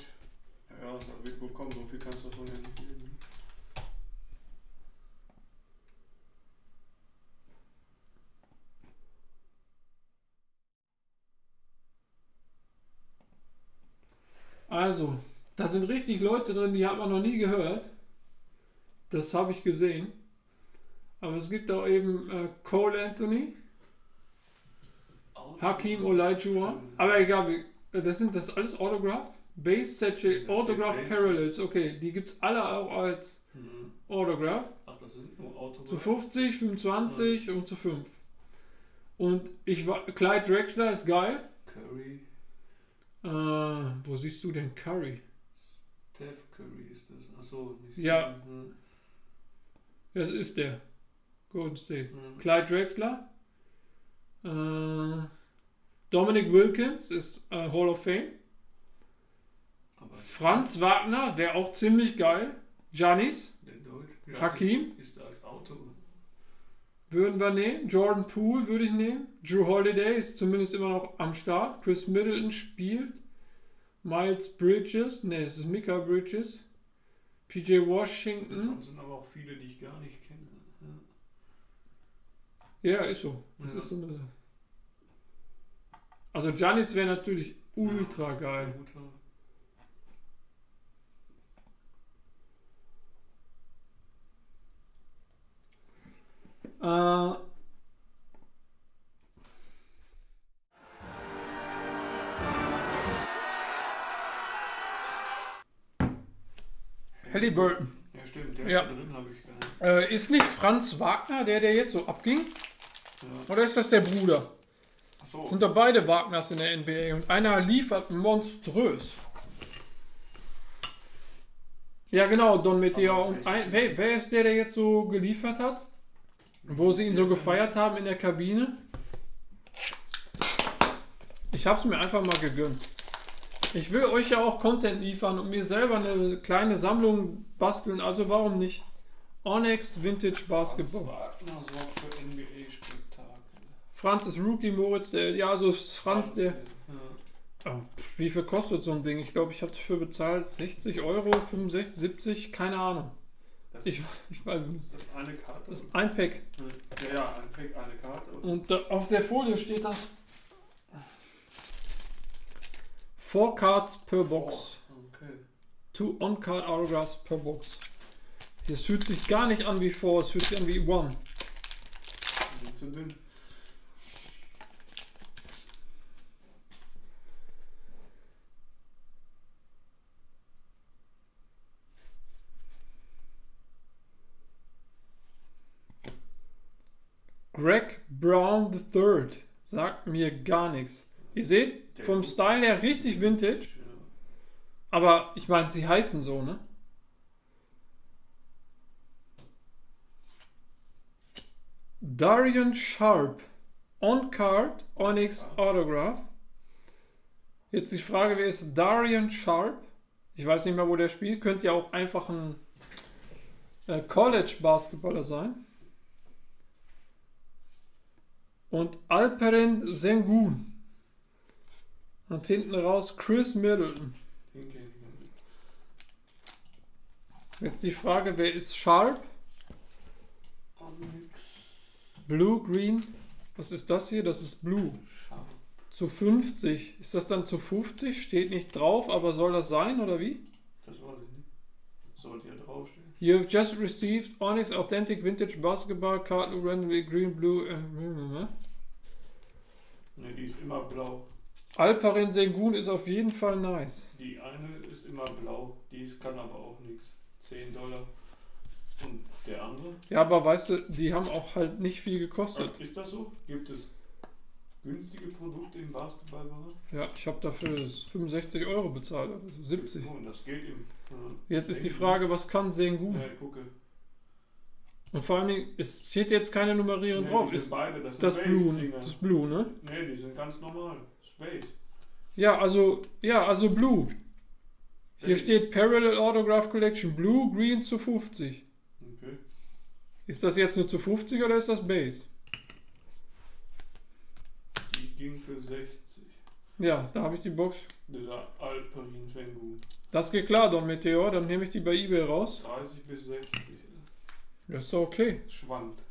Ja, da wird wohl kommen, so viel kannst du davon ja nicht leben. Also, da sind richtig Leute drin, die hat man noch nie gehört. Das habe ich gesehen. Aber es gibt auch eben äh, Cole Anthony, Hakim Olajuwon. Aber egal, wie- das sind das alles Autograph. Base Satchel, Autograph. Parallels. Okay, die gibt es alle auch als Mhm. Autograph. Ach, das sind nur Autos. Zu 50, 25 und zu 5. Und ich war, Clyde Drexler ist geil. Curry. Äh, wo siehst du denn Curry? Steph Curry ist das. Achso, nicht Ja. Stephen. Hm. Das ist der. Golden State. Hm. Clyde Drexler. Äh, Dominic Wilkins ist äh, Hall of Fame. Aber Franz Wagner wäre auch ziemlich geil. Janis. Ja, Hakim? Ist als Auto. würden wir nehmen. Jordan Poole würde ich nehmen. Drew Holiday ist zumindest immer noch am Start. Chris Middleton spielt. Miles Bridges. Ne, es ist Mika Bridges. PJ Washington. Sonst sind aber auch viele, die ich gar nicht kenne. Ja, ist so. Das Ja. ist so eine. Also Janis wäre natürlich ultra Ja, geil. Äh, Halliburton. Ja, stimmt. Der Ja. ist da drin, habe ich. Äh, ist nicht Franz Wagner, der, der jetzt so abging? Ja. Oder ist das der Bruder? Achso. Sind doch beide Wagners in der NBA und einer liefert monströs. Ja, genau, Don Meteor. Und ein, wer, wer ist der, der jetzt so geliefert hat? Wo sie ihn so gefeiert haben in der Kabine? Ich hab's mir einfach mal gegönnt. Ich will euch ja auch Content liefern und mir selber eine kleine Sammlung basteln, also warum nicht? Onyx Vintage Basketball. Wagner sorgt für NBA-Spektakel. Franz ist Rookie, Moritz, der, ja, also ist Franz, der, Ja. Oh, Wie viel kostet so ein Ding? Ich glaube, ich habe dafür bezahlt 60 Euro, 65, 70, keine Ahnung. Das Ich, ich weiß nicht. ist das eine Karte. Das ist ein Pack. ja, ja, ein Pack, eine Karte. Und auf der Folie steht das. Four cards per box. Okay. Two on-card autographs per box. Hier, fühlt sich gar nicht an wie Four, es fühlt sich an wie One. Zu dünn. Greg Brown III. Sagt mir gar nichts. Ihr seht, vom Style her richtig Vintage, aber ich meine, sie heißen so, ne? Darian Sharp. On Card, Onyx Autograph. Jetzt die Frage, wer ist Darian Sharp? Ich weiß nicht mehr, wo der spielt. Könnte ja auch einfach ein äh, College-Basketballer sein. Und Alperen Sengun. Und hinten raus Chris Middleton. Jetzt die Frage, wer ist Sharp? Onyx Blue, Green. Was ist das hier? Das ist Blue. Zu 50. Ist das dann zu 50? Steht nicht drauf, aber soll das sein oder wie? Das weiß ich nicht. Sollte ja draufstehen. You have just received Onyx Authentic Vintage Basketball Card randomly Green, Blue. Äh, Ne, die ist immer blau. Alperen Sengun ist auf jeden Fall nice. Die eine ist immer blau. Die ist- kann aber auch nichts. 10 Dollar. Und der andere? Ja, aber weißt du, die haben auch halt nicht viel gekostet. Ach, ist das so? Gibt es günstige Produkte im Basketballbereich? Ja, ich habe dafür 65 Euro bezahlt, also 70. Oh, und das geht im. Äh, Jetzt ist die. Frage, was kann Sengun? Ja, gucke. Und vor allen Dingen, es steht jetzt keine Nummerierung Nee, drauf. die Ist sind beide, das sind das Blue, das Blue, ne? Nee, die sind ganz normal. Space. Ja, also, ja, also Blue. Hier steht Parallel Autograph Collection Blue, Green zu 50. Okay. Ist das jetzt nur zu 50 oder ist das Base? Die ging für 60. Ja, da habe ich die Box. Dieser Alperin Sengun. Das geht klar, Don Meteor. Dann nehme ich die bei eBay raus. 30 bis 60. Das ist doch okay. Schwankt.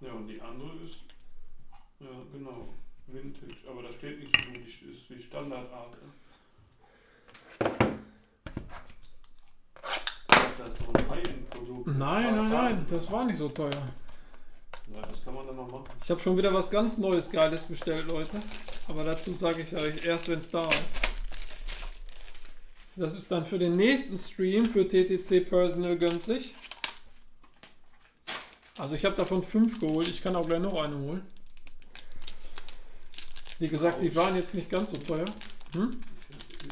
Ja, und die andere ist. Ja, genau. Vintage. Aber da steht nichts zu. Die ist wie Standardart. Das ist so ein High-End-Produkt. Nein, nein, nein, das war nicht so teuer. Ja, das kann man dann noch machen. Ich habe schon wieder was ganz Neues, Geiles bestellt, Leute. Aber dazu sage ich euch erst, wenn es da ist. Das ist dann für den nächsten Stream für TTC Personal günstig. Also ich habe davon fünf geholt. Ich kann auch gleich noch eine holen. Wie gesagt, die waren jetzt nicht ganz so teuer. Hm?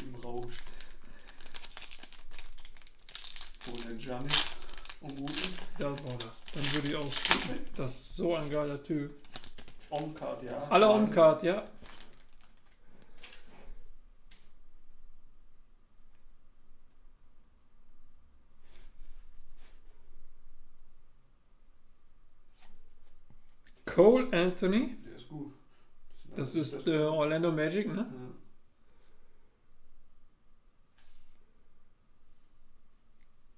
Im Rausch. Der Gianni und Guten. Da war das. Dann würde ich auch. Das ist so ein geiler Typ. On-Card, ja. Alle on-card, ja. Cole Anthony. Das ist äh, Orlando Magic, ne? Ja.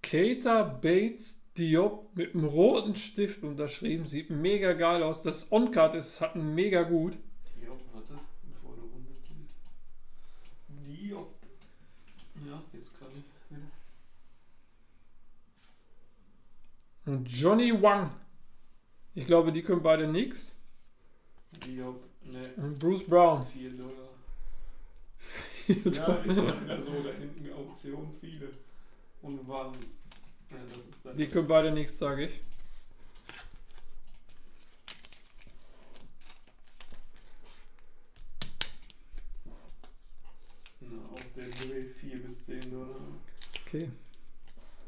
Keita Bates Diop mit einem roten Stift unterschrieben. Sieht mega geil aus. Das On-Card ist hat mega gut. Diop, warte, bevor du runterziehst. Diop. Ja, jetzt kann ich wieder. Und Johnny Wang. Ich glaube, die können beide nix. Diop, ne, Und Bruce Brown. 4 Dollar. Ja, ist ja wieder so, da hinten Auktion viele. Und wann. Ja, das ist dann. Die können beide nichts, sage ich. Na, auf der Dreh 4 bis 10 Dollar. Okay.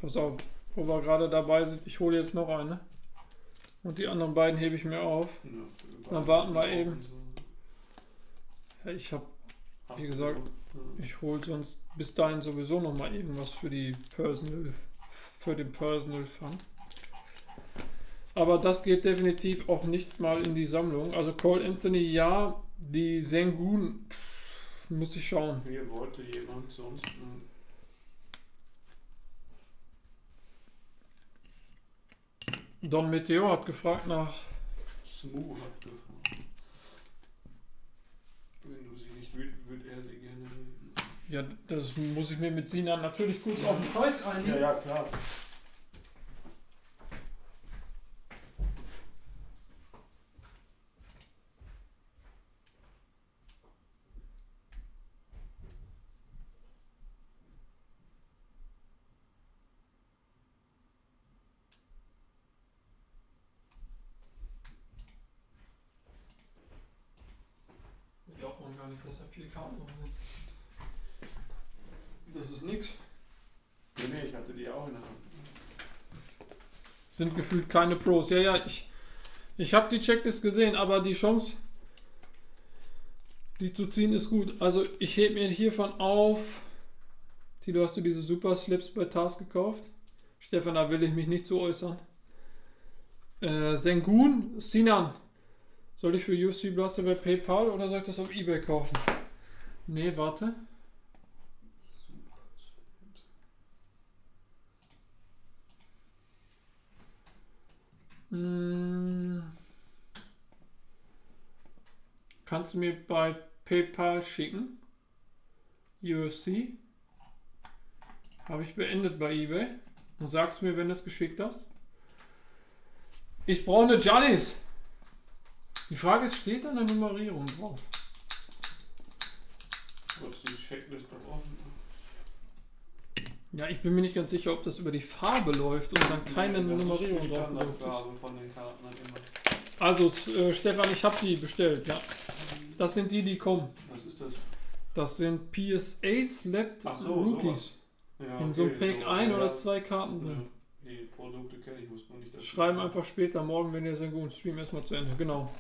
Pass auf, wo wir gerade dabei sind, ich hole jetzt noch eine. Und die anderen beiden hebe ich mir auf. Ja, Dann warten wir eben. so. Ich habe, Wie gesagt, ich hole sonst bis dahin sowieso noch mal irgendwas für die Personal, für den Personal Fun. Aber das geht definitiv auch nicht mal in die Sammlung. Also Cole Anthony, ja, die Sengun muss ich schauen. Hier wollte jemand sonst. Don Meteor hat gefragt nach Smooth hat gefragt. Wenn du sie nicht willst, würde er sie gerne nehmen. Ja, das muss ich mir mit Sinan natürlich kurz auf den Preis einigen. ja, klar. Keine Pros. Ja, ja, ich, ich habe die Checklist gesehen, aber die Chance, die zu ziehen, ist gut. Also ich hebe mir hiervon auf. Tilo, hast du diese Super Slips bei Tars gekauft? Stefan, da will ich mich nicht zu äußern. Äh, Sengun, Sinan. Soll ich für UC Blaster bei PayPal oder soll ich das auf Ebay kaufen? Nee, warte. Super Slips. Hm. Kannst du mir bei PayPal schicken? UFC. Habe ich beendet bei eBay. Und sagst mir, wenn du es geschickt hast. Ich brauche eine Janis. Die Frage ist, steht da eine Nummerierung drauf? Hast die Checkliste. Ja, ich bin mir nicht ganz sicher, ob das über die Farbe läuft und dann keine ist Nummerierung drauf läuft. Also, äh, Stefan, ich habe die bestellt, ja. Das sind die, die kommen. Was ist das? Das sind PSA Slapped so, Rookies. Ja, In so einem okay, Pack ein ja. oder zwei Karten drin. Ja, die Produkte kenne ich, wusste nur nicht, dass Schreiben einfach später, morgen, wenn ihr Sengun Stream erstmal zu Ende. Genau.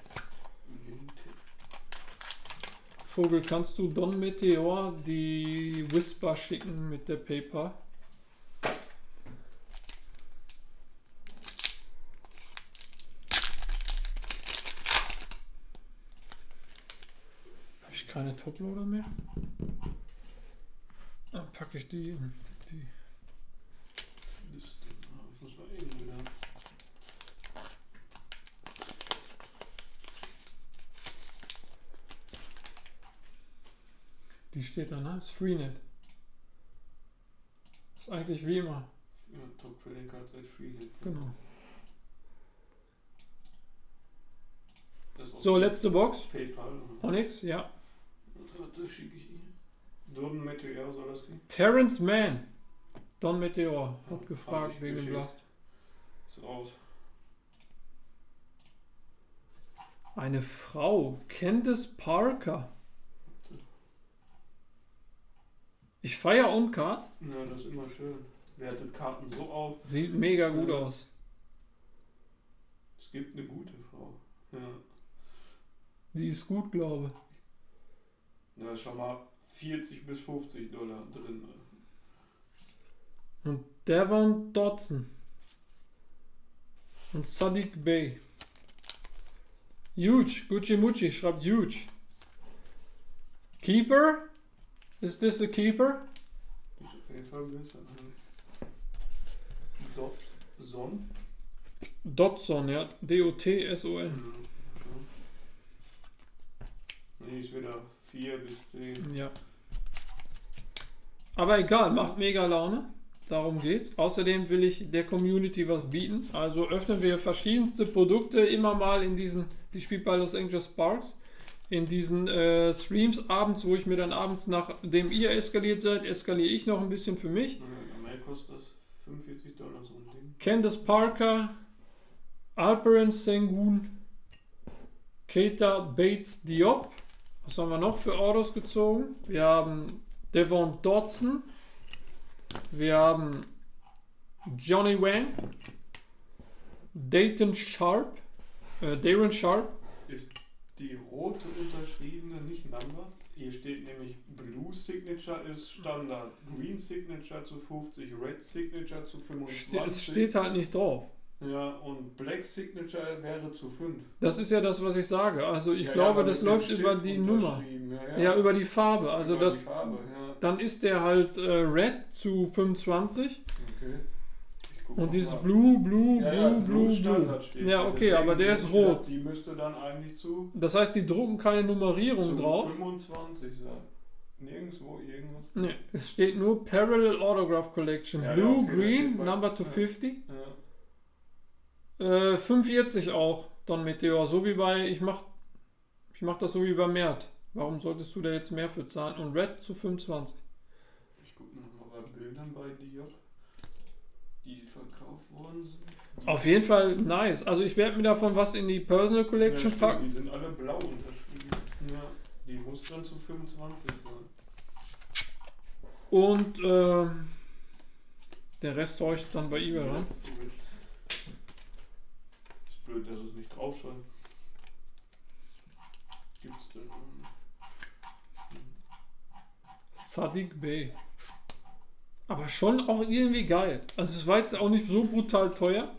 Vogel, kannst du Don Meteor die Whisper schicken mit der Paper? Toploader mehr? Dann packe ich die in die. Liste. Ah, Ich muss mal eben wieder. Die steht da, ne? Ist Freenet. Ist eigentlich wie immer. Ja, Top Trading Cards at Free. Genau. So, letzte Box. PayPal. Onyx, ja. Das schicke ich Ihnen. Durden Meteor soll das gehen? Terrence Mann. Don Meteor hat Hab gefragt ich wegen dem geschickt. Blast. Ist raus. Eine Frau. Candice Parker. Ich feiere On-Card. Ja, das ist immer schön. Wertet Karten so auf. Sieht mega gut Ja. aus. Es gibt eine gute Frau. Ja. Die ist gut, glaube Da ist schon mal 40 bis 50 Dollar drin. Und Devon Dodson. Und Sadiq Bey. Huge. Gucci Mucci schreibt huge. Keeper? Is this a keeper? Ist auf jeden Fall besser. Dot Son. Dodson, ja. D-O-T-S-O-N. Nee, ist wieder 4 bis 10. Ja. Aber egal, macht mega Laune. Darum geht's. Außerdem will ich der Community was bieten. Also öffnen wir verschiedenste Produkte immer mal in diesen, die spielt bei Los Angeles Sparks, in diesen äh, Streams abends, wo ich mir dann abends, nachdem ihr eskaliert seid, eskaliere ich noch ein bisschen für mich. Am Ende kostet das 45 Dollar so ein Ding. Candace Parker, Alperen Sengun, Keita Bates Diop. Was haben wir noch für Autos gezogen? Wir haben Devon Dodson. Wir haben Johnny Wang. Dayton Sharp. Äh, Darren Sharp. Ist die rote unterschriebene nicht Number? Hier steht nämlich Blue Signature ist Standard, Green Signature zu 50, Red Signature zu 25. Ste es steht halt nicht drauf. Ja, und Black Signature wäre zu 5. Das ist ja das, was ich sage. Also ich ja, glaube, aber das läuft über die Nummer. Ja, Ja, über die Farbe. Also über das, Die Farbe, ja. dann ist der halt äh, Red zu 25. Okay. Und dieses mal. Blue, Blue, ja, Blue, ja, Blue, Blue. Steht Ja, okay, Deswegen aber der ist gedacht, rot. Die müsste dann eigentlich zu, Das heißt, die drucken keine Nummerierung drauf. 25 sein. Nirgendwo irgendwas. Ne, es steht nur Parallel Autograph Collection. Ja, ja, Blue, okay, Green, Number to ja. 50. Ja. Äh, 45 auch, Don Meteor. So wie bei, ich mach, ich mach das so wie bei Mert. Warum solltest du da jetzt mehr für zahlen? Und Red zu 25. Ich gucke nochmal bei Bildern bei Diop, die verkauft worden sind. Auf jeden Fall nice. Also ich werde mir davon was in die Personal ja, Collection stimmt, packen. Die sind alle blau unterschrieben. Ja. Die muss dann zu 25 sein. Und äh, der Rest haue ich dann bei eBay Ja, rein. Blöd, dass es nicht draufschreibt. Gibt's denn? Sadiq Bey. Aber schon auch irgendwie geil. Also es war jetzt auch nicht so brutal teuer.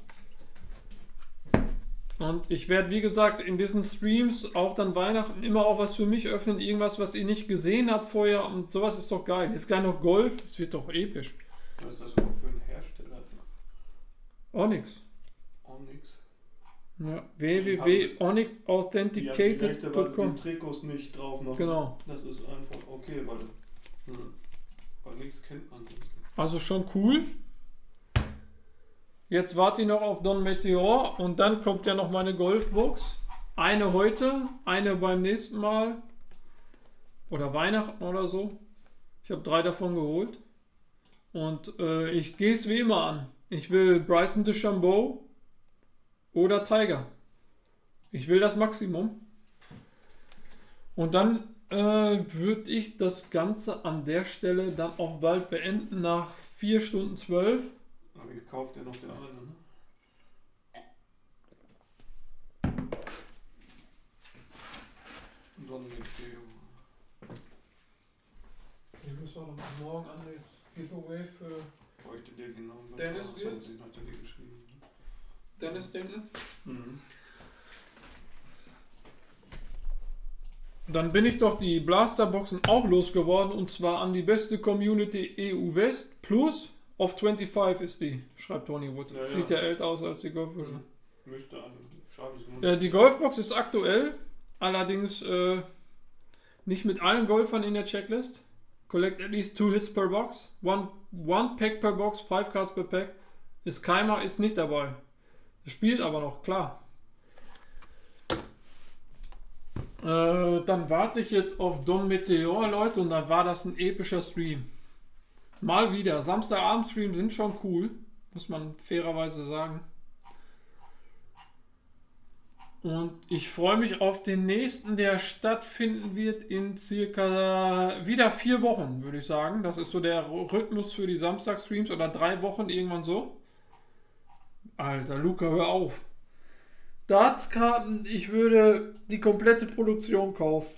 Und ich werde, wie gesagt, in diesen Streams auch dann Weihnachten immer auch was für mich öffnen. Irgendwas, was ihr nicht gesehen habt vorher. Und sowas ist doch geil. Jetzt gleich noch Golf. Das wird doch episch. Was ist das überhaupt für ein Hersteller? Auch nix. Ja. Haben die Trikots nicht drauf machen. Genau. Das ist einfach okay, warte. Hm. Onyx kennt man sonst. Also schon cool. Jetzt warte ich noch auf Don Meteor und dann kommt ja noch meine Golfbox. Eine heute, eine beim nächsten Mal. Oder Weihnachten oder so. Ich habe drei davon geholt. Und äh, ich gehe es wie immer an. Ich will Bryson DeChambeau oder Tiger. Ich will das Maximum. Und dann äh, würde ich das Ganze an der Stelle dann auch bald beenden nach 4 Stunden 12. Aber ihr kauft ja noch der eine, ne? Und dann mit Theo. Ich muss auch noch morgen an das Giveaway für Bräuchte der genau Dennis jetzt? also den hat er dir geschrieben. Dennis denken. Mhm. Dann bin ich doch die Blasterboxen auch losgeworden und zwar an die beste Community EU West plus auf 25 ist die, schreibt Tony Wood. Ja, ja. Sieht ja älter aus als die Golfbox. Müsste an. Äh, die Golfbox ist aktuell, allerdings äh, nicht mit allen Golfern in der Checklist. Collect at least two hits per box. One, one pack per box, five cards per pack. Ist Keimer, ist nicht dabei. Spielt aber noch, klar. Äh, dann warte ich jetzt auf Don Meteor, Leute, und dann war das ein epischer Stream. Mal wieder. Samstagabend-Stream sind schon cool, muss man fairerweise sagen. Und ich freue mich auf den nächsten, der stattfinden wird in circa wieder vier Wochen, würde ich sagen. Das ist so der Rhythmus für die Samstagstreams oder drei Wochen irgendwann so. Alter, Luca, hör auf. Dartskarten, ich würde die komplette Produktion kaufen.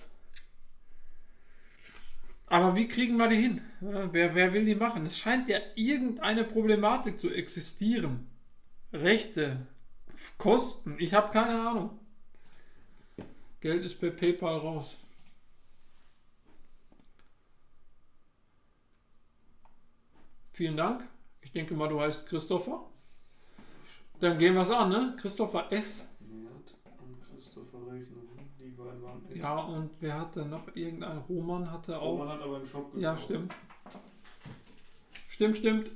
Aber wie kriegen wir die hin? Wer, wer will die machen? Es scheint ja irgendeine Problematik zu existieren. Rechte, Kosten, ich habe keine Ahnung. Geld ist per PayPal raus. Vielen Dank. Ich denke mal, du heißt Christopher. Dann gehen wir es an, ne? Christopher S. Und Christopher Rechnung. Die beiden waren. Ja, und wer hatte noch irgendein Roman hatte auch. man hat aber im Shop gekauft. Ja, stimmt. Stimmt, stimmt.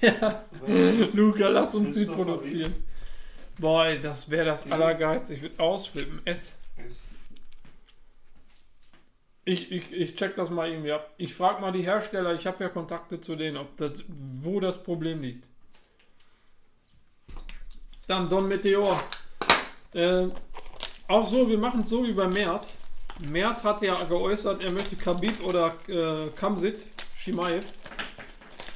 Ja, Luca, lass uns die produzieren. Boah, das wäre das Allergeilste. Ich würde ausflippen. S. Ich, ich, ich check das mal irgendwie ab. Ich frage mal die Hersteller, ich habe ja Kontakte zu denen, ob das, wo das Problem liegt. Dann Don Meteor. Äh, auch so, wir machen es so wie bei Mert. Mert hat ja geäußert, er möchte Khabib oder äh, Kamsit, Shimaev.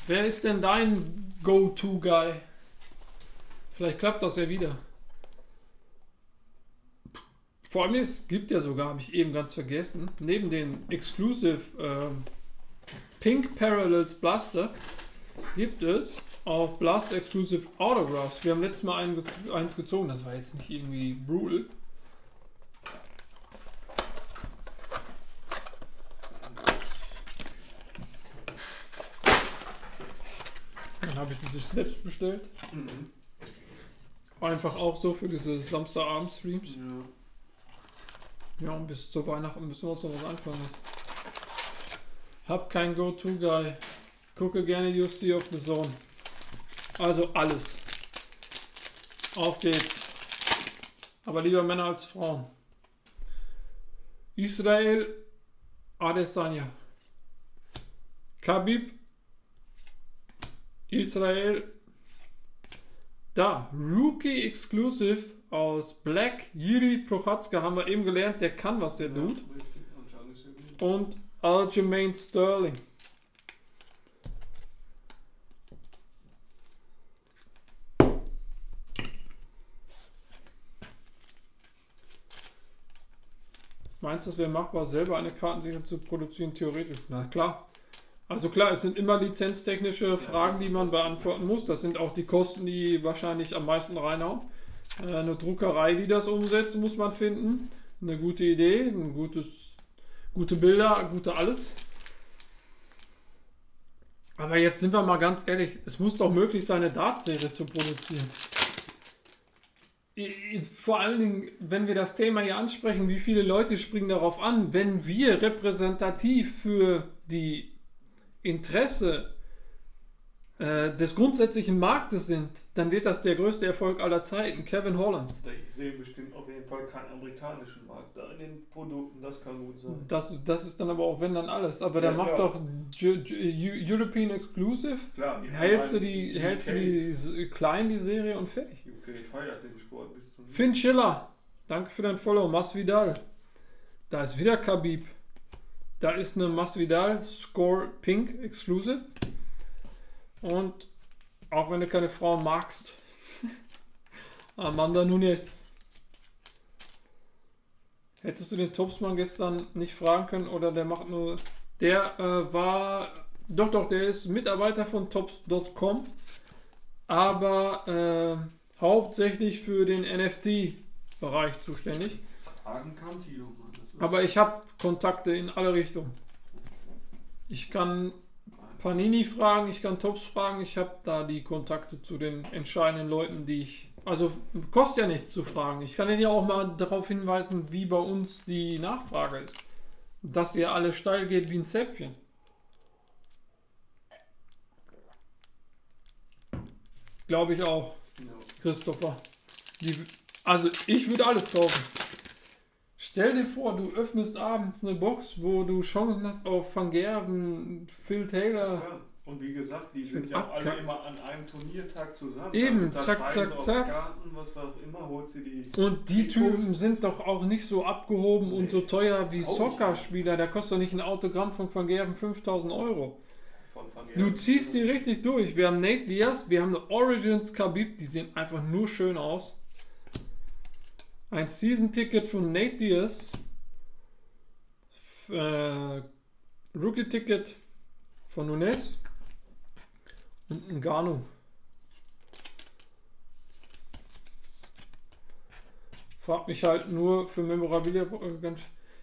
Wer ist denn dein Go-To-Guy? Vielleicht klappt das ja wieder. Vor allem, es gibt ja sogar, habe ich eben ganz vergessen, neben den Exclusive ähm, Pink Parallels Blaster gibt es auch Blast Exclusive Autographs. Wir haben letztes Mal einen, eins gezogen, das war jetzt nicht irgendwie brutal. Dann habe ich diese Snaps bestellt. Mhm. Einfach auch so für diese Samstagabend-Streams. Ja. Ja, und bis zu Weihnachten müssen wir uns noch was lassen. Hab kein Go-To-Guy. Gucke gerne UFC auf The Zone. Also alles. Auf geht's. Aber lieber Männer als Frauen. Israel Adesanya. Khabib. Israel. Da. Rookie Exclusive aus Black. Jiri Prochatzka haben wir eben gelernt, der kann was, der Dude. Er gut. Und Aljamain Sterling. Meinst du, es wäre machbar, selber eine Kartensicherung zu produzieren? Theoretisch. Na klar. Also klar, es sind immer lizenztechnische Fragen, die man beantworten muss. Das sind auch die Kosten, die wahrscheinlich am meisten reinhauen. Äh, Eine Druckerei, die das umsetzt, muss man finden. Eine gute Idee, ein gutes, gute Bilder, gute alles. Aber jetzt sind wir mal ganz ehrlich, es muss doch möglich sein, eine Dartserie zu produzieren. Vor allen Dingen, wenn wir das Thema hier ansprechen, wie viele Leute springen darauf an, wenn wir repräsentativ für die Interesse äh, des grundsätzlichen Marktes sind, dann wird das der größte Erfolg aller Zeiten. Kevin Holland. Ich sehe bestimmt auf jeden Fall keinen amerikanischen Markt da in den Produkten, das kann gut sein. Das, das ist dann aber auch wenn dann alles. Aber der Ja, macht klar. doch European Exclusive. Klar, die Hältst du die, halt hältst du UK die klein, die Serie und fertig. UK feiert den Sport bis zum Finn Schiller, danke für dein Follow. Masvidal. Da ist wieder Khabib. Da ist eine Masvidal Score Pink Exclusive. Und auch wenn du keine Frau magst, Amanda Nunes. Hättest du den Topsmann gestern nicht fragen können oder der macht nur. Der äh, war. Doch, doch, der ist Mitarbeiter von tops.com. Aber äh, hauptsächlich für den NFT-Bereich zuständig. Fragen kann Tilo, Mann. Aber ich habe Kontakte in alle Richtungen. Ich kann Panini fragen, ich kann Tops fragen, ich habe da die Kontakte zu den entscheidenden Leuten, die ich. Also kostet ja nichts zu fragen. Ich kann Ihnen ja auch mal darauf hinweisen, wie bei uns die Nachfrage ist. Dass ihr alle steil geht wie ein Zäpfchen. Glaube ich auch. Christopher. Die, also ich würde alles kaufen. Stell dir vor, du öffnest abends eine Box, wo du Chancen hast auf Van Gerben, Phil Taylor. Ja, Und wie gesagt, die sind ja alle abkack- immer an einem Turniertag zusammen. Eben, Da zack, zack, zack. Auf Karten, was auch immer, holt sie die. Und die. Typen sind doch auch nicht so abgehoben und so Nee. teuer wie Auch. Soccer-Spieler. Der kostet doch nicht ein Autogramm von Van Gerben 5000 Euro. Du ziehst die richtig durch. Wir haben Nate Diaz, wir haben eine Origins Khabib, die sehen einfach nur schön aus. Ein Season-Ticket von Nate Diaz. Äh, Rookie-Ticket von Nunes. Und ein Gano. Frag mich halt nur für Memorabilia. äh,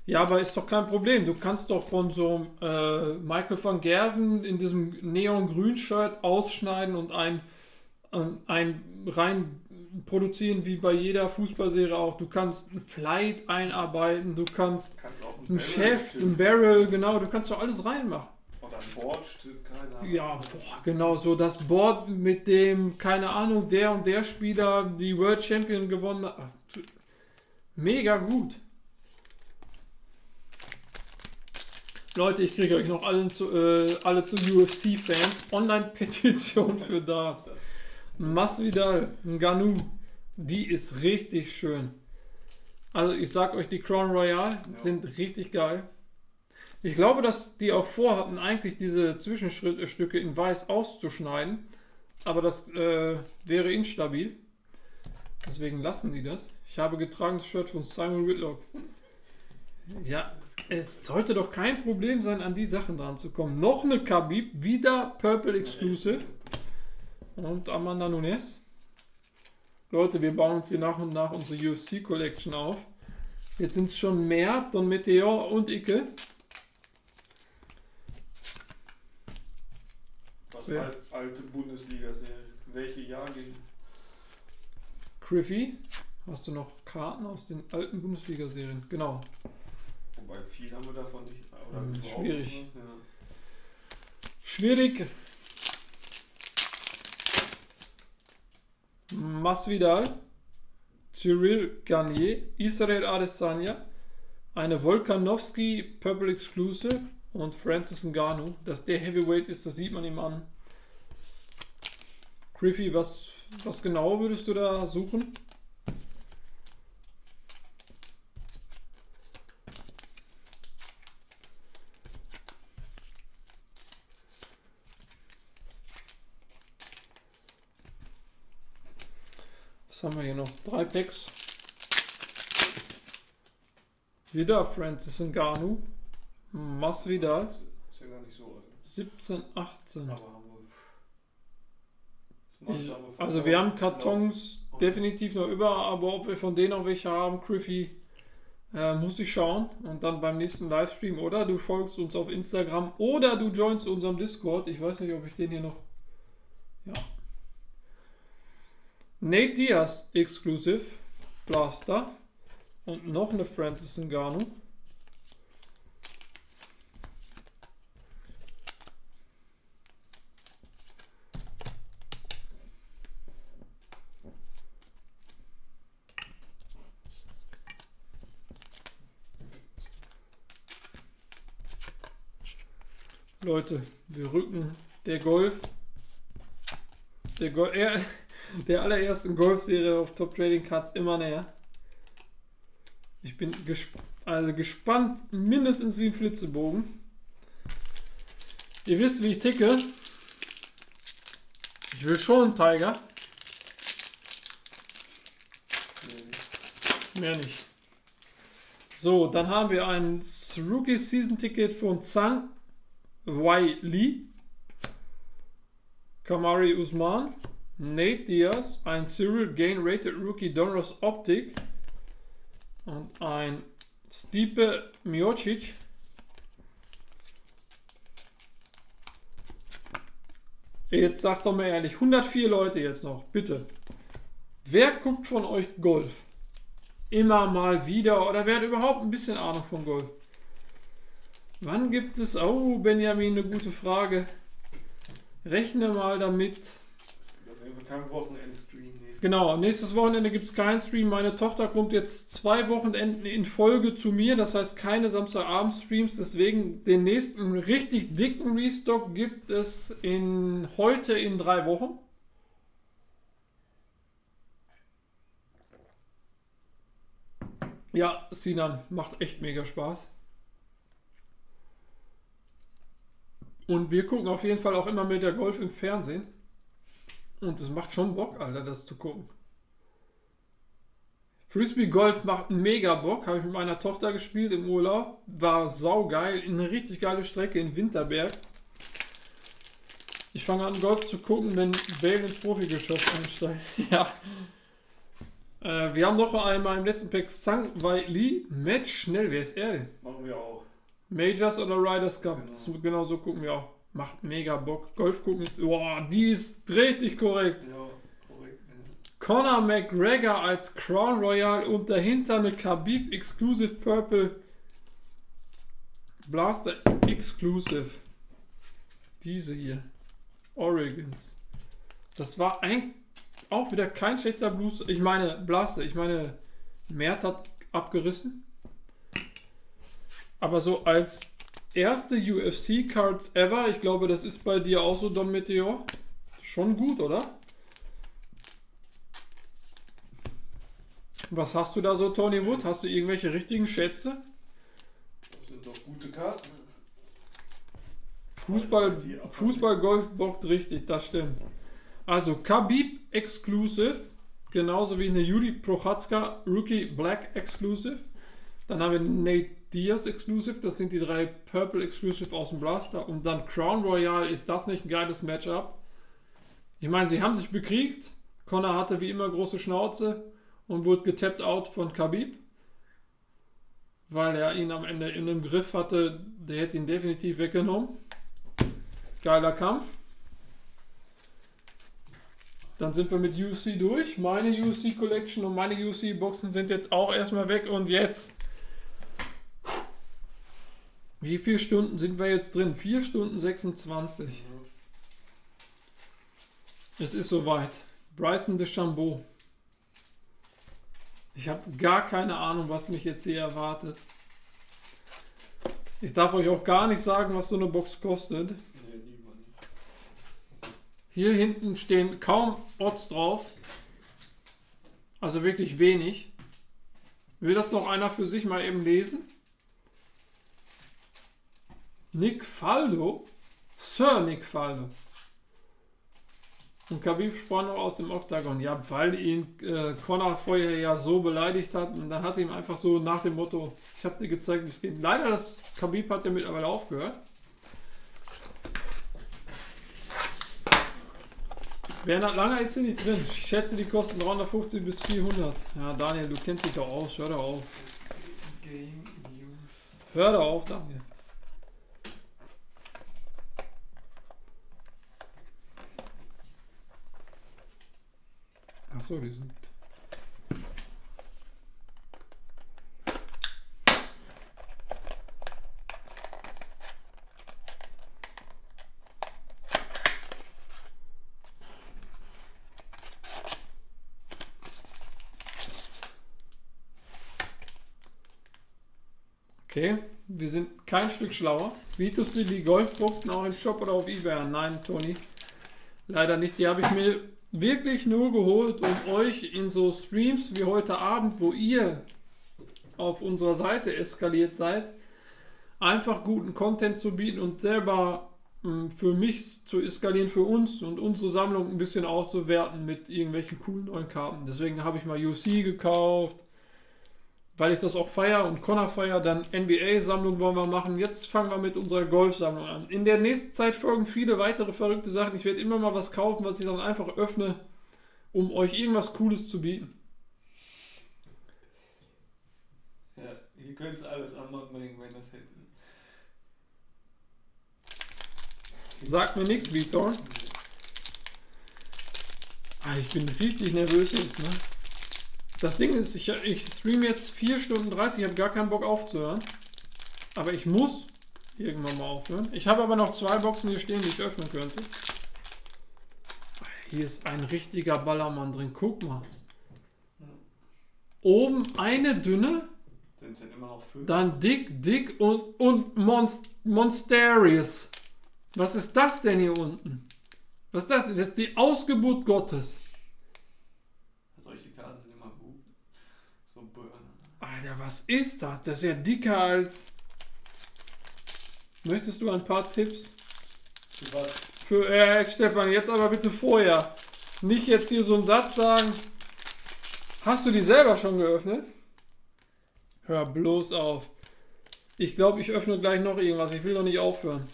Ja, aber ist doch kein Problem. Du kannst doch von so äh, Michael van Gerven in diesem Neon-Grün-Shirt ausschneiden und ein, ein rein produzieren wie bei jeder Fußballserie auch. Du kannst ein Flight einarbeiten, du kannst Kannst auch Chef, ein Barrel, genau, du kannst doch alles reinmachen. Oder ein Boardstück, keine Ahnung. Ja, boah, genau so. Das Board mit dem, keine Ahnung, der und der Spieler die World Champion gewonnen hat. Mega gut. Leute, ich kriege euch noch allen zu, äh, alle zu UFC-Fans. Online-Petition für Darts. Masvidal, Ngannou. Die ist richtig schön. Also ich sag euch, die Crown Royale Ja. sind richtig geil. Ich glaube, dass die auch vorhatten, eigentlich diese Zwischenstücke in weiß auszuschneiden. Aber das äh, wäre instabil. Deswegen lassen die das. Ich habe getragen das Shirt von Simon Whitlock. Ja, es sollte doch kein Problem sein, an die Sachen dran zu kommen. Noch eine Khabib, wieder Purple Exclusive. Und Amanda Nunes. Leute, wir bauen uns hier nach und nach unsere UFC Collection auf. Jetzt sind es schon mehr, Don Meteor und Icke. Was Sehr. heißt alte Bundesliga-Serie? Welche Jahrgänge? Griffey. Hast du noch Karten aus den alten Bundesliga-Serien? Genau. Wobei viel haben wir davon nicht. Oder Hm, schwierig. nicht, Ja. Schwierig. Masvidal, Cyril Garnier, Israel Adesanya, eine Volkanovski Purple Exclusive und Francis Ngannou. Dass der Heavyweight ist, das sieht man ihm an. Griffey, was, was genau würdest du da suchen? Haben wir hier noch? Drei Packs. Wieder Francis Ngannou. Masvidal. Ist ja gar nicht so alt. 17, 18. Aber haben wir. Das macht Ich, also wir haben Kartons definitiv noch über, aber ob wir von denen noch welche haben, Griffy, äh, muss ich schauen. Und dann beim nächsten Livestream oder du folgst uns auf Instagram oder du joinst unserem Discord. Ich weiß nicht, ob ich den hier noch. Ja. Nate Diaz Exclusive Blaster. Und noch eine Francis Ngannou. Leute, wir rücken. Der Golf, der, Go er, der allerersten Golf-Serie auf Top Trading Cards immer näher. Ich bin gesp also gespannt, mindestens wie ein Flitzebogen. Ihr wisst, wie ich ticke. Ich will schon einen Tiger, mehr nicht. So, dann haben wir ein Rookie Season Ticket von Zhang Wai Lee, Kamari Usman, Nate Diaz, ein Cyril Gain Rated Rookie Donruss Optik und ein Stipe Miocic. Jetzt sagt doch mal ehrlich, 104 Leute jetzt noch, bitte. Wer guckt von euch Golf? Immer mal wieder oder wer hat überhaupt ein bisschen Ahnung von Golf? Wann gibt es, oh Benjamin, eine gute Frage. Rechne mal damit. Keinen Wochenendstream nächstes Genau, nächstes Wochenende gibt es keinen Stream. Meine Tochter kommt jetzt zwei Wochenenden in Folge zu mir, das heißt keine Samstagabend-Streams. Deswegen den nächsten richtig dicken Restock gibt es in heute in drei Wochen. Ja, Sinan, macht echt mega Spaß. Und wir gucken auf jeden Fall auch immer mit der Golf im Fernsehen. Und es macht schon Bock, Alter, das zu gucken. Frisbee Golf macht mega Bock. Habe ich mit meiner Tochter gespielt im Urlaub. War saugeil. Eine richtig geile Strecke in Winterberg. Ich fange an, Golf zu gucken, wenn Bale ins Profigeschäft einsteigt. ja. Äh, wir haben noch einmal im letzten Pack Sang Wei Li. Match schnell. Wer ist er denn? Machen wir auch. Majors oder Riders Cup. Genau. Genau so gucken wir auch. Macht mega Bock. Golf gucken ist. Boah, die ist richtig korrekt. Ja, korrekt. ja. Conor McGregor als Crown Royal und dahinter eine Khabib Exclusive Purple Blaster Exclusive. Diese hier. Oregons. Das war ein, auch wieder kein schlechter Blues. Ich meine, Blaster. Ich meine, Mert hat abgerissen. Aber so als erste UFC Cards ever, ich glaube, das ist bei dir auch so, Don Meteor. Schon gut, oder? Was hast du da so, Tony Wood? Hast du irgendwelche richtigen Schätze? Das sind doch gute Karten. Fußball, Fußball Golf bockt richtig, das stimmt. Also Khabib Exclusive, genauso wie eine Juri Prochazka Rookie Black Exclusive. Dann haben wir Nate Diaz Exclusive, das sind die drei Purple Exclusive aus dem Blaster. Und dann Crown Royal, ist das nicht ein geiles Matchup? Ich meine, sie haben sich bekriegt. Connor hatte wie immer große Schnauze und wurde getappt out von Khabib. Weil er ihn am Ende in einem Griff hatte, der hätte ihn definitiv weggenommen. Geiler Kampf. Dann sind wir mit UC durch. Meine UC Collection und meine UC Boxen sind jetzt auch erstmal weg. Und jetzt. Wie viele Stunden sind wir jetzt drin? 4 Stunden 26. Es ist soweit. Bryson DeChambeau. Ich habe gar keine Ahnung, was mich jetzt hier erwartet. Ich darf euch auch gar nicht sagen, was so eine Box kostet. Hier hinten stehen kaum Odds drauf. Also wirklich wenig. Will das noch einer für sich mal eben lesen? Nick Faldo? Sir Nick Faldo. Und Khabib sprang noch aus dem Oktagon. Ja, weil ihn äh, Conor vorher ja so beleidigt hat. Und dann hat er ihm einfach so nach dem Motto, ich habe dir gezeigt, wie es geht. Leider, das Khabib hat ja mittlerweile aufgehört. Bernhard Langer ist hier nicht drin. Ich schätze, die kosten 350 bis 400. Ja, Daniel, du kennst dich doch aus. Hör doch auf. Hör doch auf, Daniel. Achso, die sind. Okay, wir sind kein Stück schlauer. Bietest du die Golfboxen auch im Shop oder auf Ebay an? Nein, Toni. Leider nicht. Die habe ich mir wirklich nur geholt, um euch in so Streams wie heute Abend, wo ihr auf unserer Seite eskaliert seid, einfach guten Content zu bieten und selber mh, für mich zu eskalieren, für uns und unsere Sammlung ein bisschen auszuwerten mit irgendwelchen coolen neuen Karten. Deswegen habe ich mal UC gekauft, weil ich das auch feier und Connor feier, dann NBA-Sammlung wollen wir machen. Jetzt fangen wir mit unserer Golf-Sammlung an. In der nächsten Zeit folgen viele weitere verrückte Sachen. Ich werde immer mal was kaufen, was ich dann einfach öffne, um euch irgendwas Cooles zu bieten. Ja, ihr könnt es alles an Mann bringen, wenn das hätten. Sagt mir nichts, Victor. Ah, ich bin richtig nervös jetzt, ne? Das Ding ist, ich, ich streame jetzt 4 Stunden 30, ich habe gar keinen Bock aufzuhören. Aber ich muss irgendwann mal aufhören. Ich habe aber noch zwei Boxen hier stehen, die ich öffnen könnte. Hier ist ein richtiger Ballermann drin. Guck mal. Oben eine dünne, Sind sind immer noch fünf. dann dick, dick und, und Monst Monstarius. Was ist das denn hier unten? Was ist das denn? Das ist die Ausgeburt Gottes. Solche Karten sind immer gut. So Burner. Alter, was ist das? Das ist ja dicker als. Möchtest du ein paar Tipps? Für was? Für, äh, Stefan, jetzt aber bitte vorher. Nicht jetzt hier so einen Satz sagen. Hast du die selber schon geöffnet? Hör bloß auf. Ich glaube, ich öffne gleich noch irgendwas. Ich will noch nicht aufhören.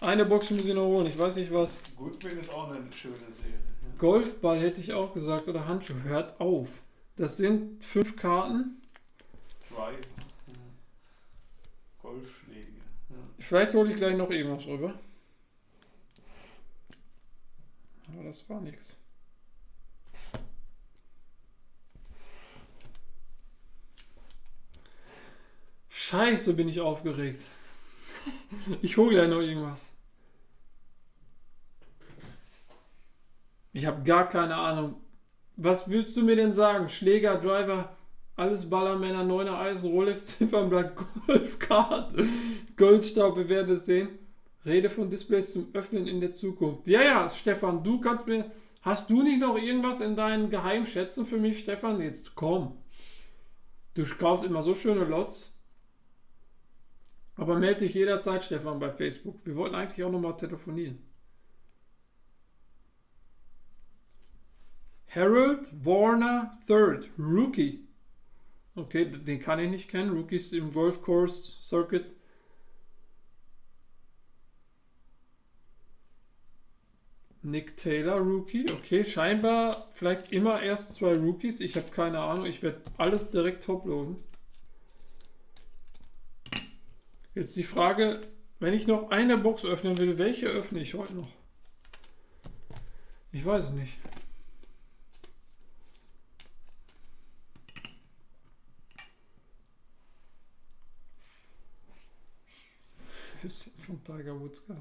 Eine Box muss ich noch holen. Ich weiß nicht was. Goodwin ist auch eine schöne Serie. Ja. Golfball hätte ich auch gesagt. Oder Handschuh. Hört auf. Das sind fünf Karten. Ja. Golfschläge. Ja. Vielleicht hole ich gleich noch irgendwas rüber. Aber das war nichts. Scheiße, bin ich aufgeregt. Ich hole gleich noch irgendwas. Ich habe gar keine Ahnung. Was willst du mir denn sagen? Schläger, Driver, alles Ballermänner, Neuner Eisen, Rolex, Ziffernblatt, Golfkart, Goldstaub, wir werden es sehen. Rede von Displays zum Öffnen in der Zukunft. Ja, ja, Stefan, du kannst mir. Hast du nicht noch irgendwas in deinen Geheimschätzen für mich, Stefan? Jetzt komm. Du kaufst immer so schöne Lots. Aber melde dich jederzeit, Stefan, bei Facebook. Wir wollten eigentlich auch nochmal telefonieren. Harold Warner III, Rookie. Okay, den kann ich nicht kennen. Rookies im Golf Course Circuit. Nick Taylor, Rookie. Okay, scheinbar vielleicht immer erst zwei Rookies. Ich habe keine Ahnung. Ich werde alles direkt toploaden. Jetzt die Frage, wenn ich noch eine Box öffnen will, welche öffne ich heute noch? Ich weiß es nicht. Bisschen von Tiger Woods geil.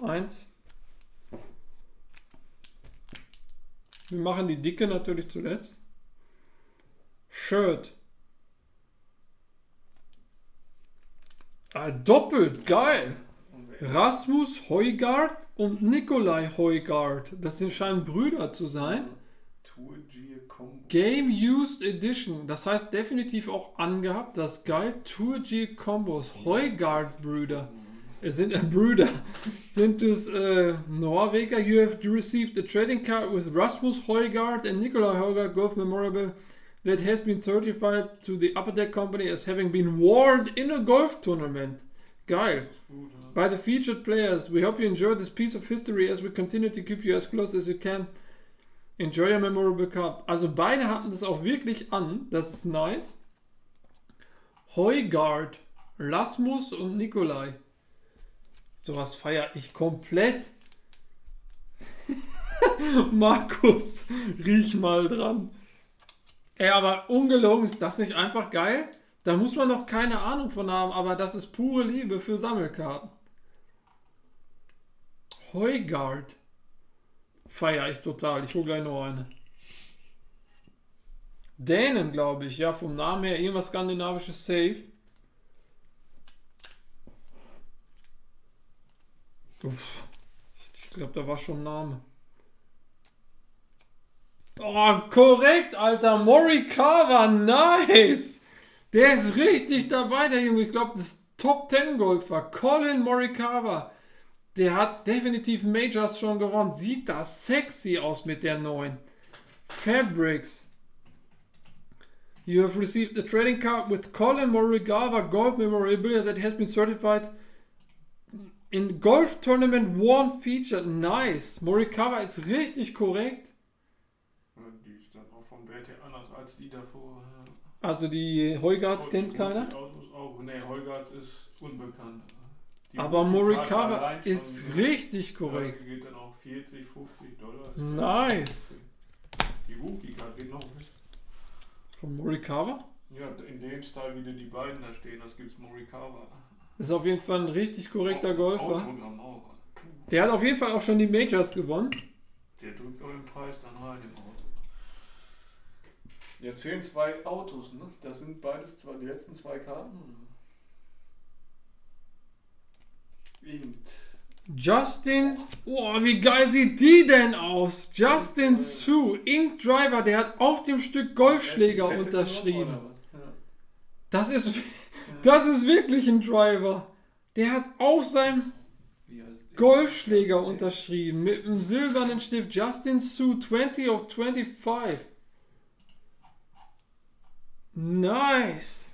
Eins. Wir machen die dicke natürlich zuletzt. Shirt. Ah, doppelt, geil. Rasmus Heugard und Nikolai Heugard. Das sind scheinen Brüder zu sein. Game Used Edition. Das heißt definitiv auch angehabt. Das geil. Tour G Combos. Heugard Brüder. Es sind äh, Brüder. Sind es äh, Norweger? You have received a trading card with Rasmus Heugard and Nikolai Heugard Golf Memorable that has been certified to the Upper Deck Company as having been worn in a golf tournament. Geil. By the featured players, we hope you enjoy this piece of history as we continue to keep you as close as you can. Enjoy your memorable card. Also beide hatten das auch wirklich an. Das ist nice. Heugard, Rasmus und Nikolai. Sowas feiere ich komplett. Markus, riech mal dran. Ey, aber ungelogen, ist das nicht einfach geil? Da muss man doch keine Ahnung von haben, aber das ist pure Liebe für Sammelkarten. Heugard. Feier ich total. Ich hole gleich noch eine. Dänen, glaube ich, ja, vom Namen her irgendwas skandinavisches Safe. Uff. Ich glaube, da war schon ein Name. Oh, korrekt, Alter. Morikawa, nice. Der ist richtig dabei, der Junge. Ich glaube, das Top 10 Golfer. Colin Morikawa. Der hat definitiv Majors schon gewonnen. Sieht das sexy aus mit der neuen. Fabrics. You have received a trading card with Colin Morikawa Golf Memorabilia that has been certified in Golf Tournament One Featured. Nice. Morikawa ist richtig korrekt. Die ist dann auch vom Wert her anders als die davor. Also die Heugards kennt keiner. auch. Nee, Heugard ist unbekannt. Die Aber Morikawa ist richtig korrekt. geht dann auch 40, 50 Dollar. Nice. Die Rookie-Card geht noch nicht. Von Morikawa. Ja, in dem Style, wie die beiden da stehen, das gibt's Morikawa. Ist auf jeden Fall ein richtig korrekter Golfer. Der hat auf jeden Fall auch schon die Majors gewonnen. Der drückt euren Preis dann rein im Auto. Jetzt fehlen zwei Autos, ne? Das sind beides zwei, die letzten zwei Karten. Irgend. Justin, oh, wie geil sieht die denn aus? Justin Sue, Ink Driver, der hat auf dem Stück Golfschläger unterschrieben. Das ist, das ist wirklich ein Driver. Der hat auf seinem? Golfschläger unterschrieben mit einem silbernen Stift. Justin Sue 20 of 25. Nice.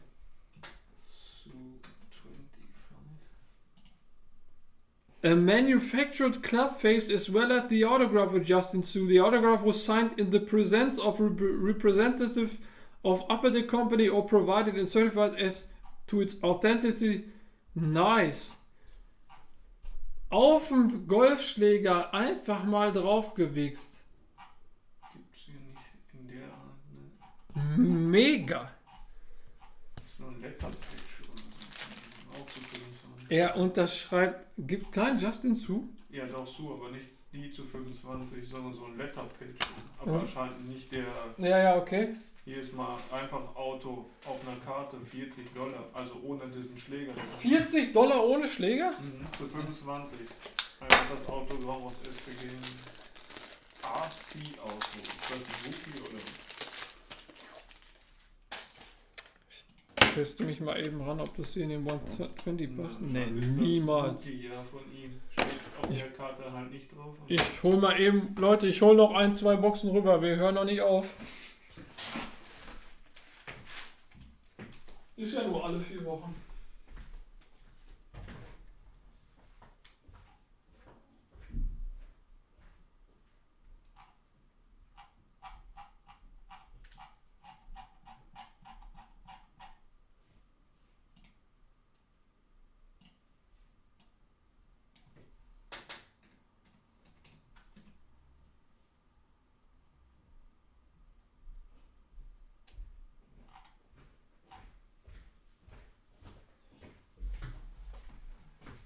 25. A manufactured club face as well as the autograph of Justin. The autograph was signed in the presence of rep- representative of Upper Deck Company or provided and certified as to its authenticity. Nice. Auf dem Golfschläger einfach mal draufgewichst. 25. Er unterschreibt, gibt kein Justin Sue. Ja, doch so, aber nicht die zu 25, sondern so ein Letterpage. Aber Ja. anscheinend nicht der. Ja, ja, okay. Hier ist mal einfach Auto auf einer Karte 40 Dollar, also ohne diesen Schläger. 40 Dollar ohne Schläger? Mhm, zu 25. Einfach das Autogramm aus SPG. AC Auto. Ist das ein Wookie oder? Teste mich mal eben ran, ob das hier in den 120 passt. Nee, das niemals. Ich- halt. Ich hol mal eben, Leute, ich hol noch ein, zwei Boxen rüber. Wir hören noch nicht auf. Ist ja nur alle vier Wochen.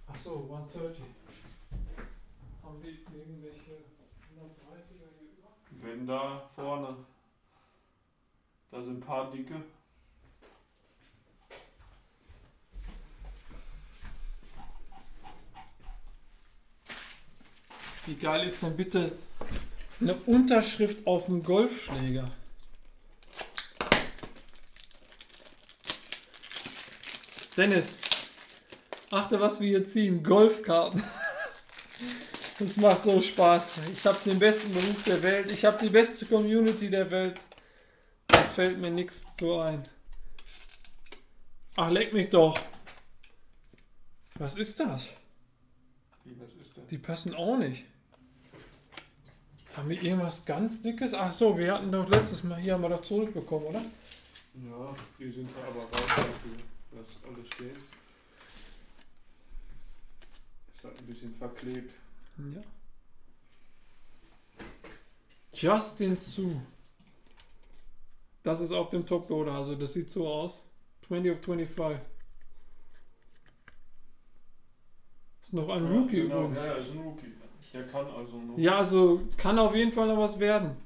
Achso, 130. Haben wir irgendwelche 130er hier über? Wenn da vorne, da sind ein paar dicke. Wie geil ist denn bitte Eine Unterschrift auf dem Golfschläger. Dennis, achte, was wir hier ziehen. Golfkarten. Das macht so Spaß. Ich habe den besten Beruf der Welt. Ich habe die beste Community der Welt. Da fällt mir nichts zu ein. Ach, leck mich doch. Was ist das? Wie, was ist das? Die passen auch nicht. Haben wir irgendwas ganz Dickes? Ach so, wir hatten doch letztes Mal hier haben wir das zurückbekommen, oder? Ja, die sind da aber raus dafür, was alles steht. Ist halt ein bisschen verklebt. Ja. Justin Sue. Das ist auf dem Toploader, also das sieht so aus. 20 of 25. Ist noch ein Rookie ja, genau, übrigens. Ja, ja, ist ein Rookie. Der kann also noch. Ja, also kann auf jeden Fall noch was werden.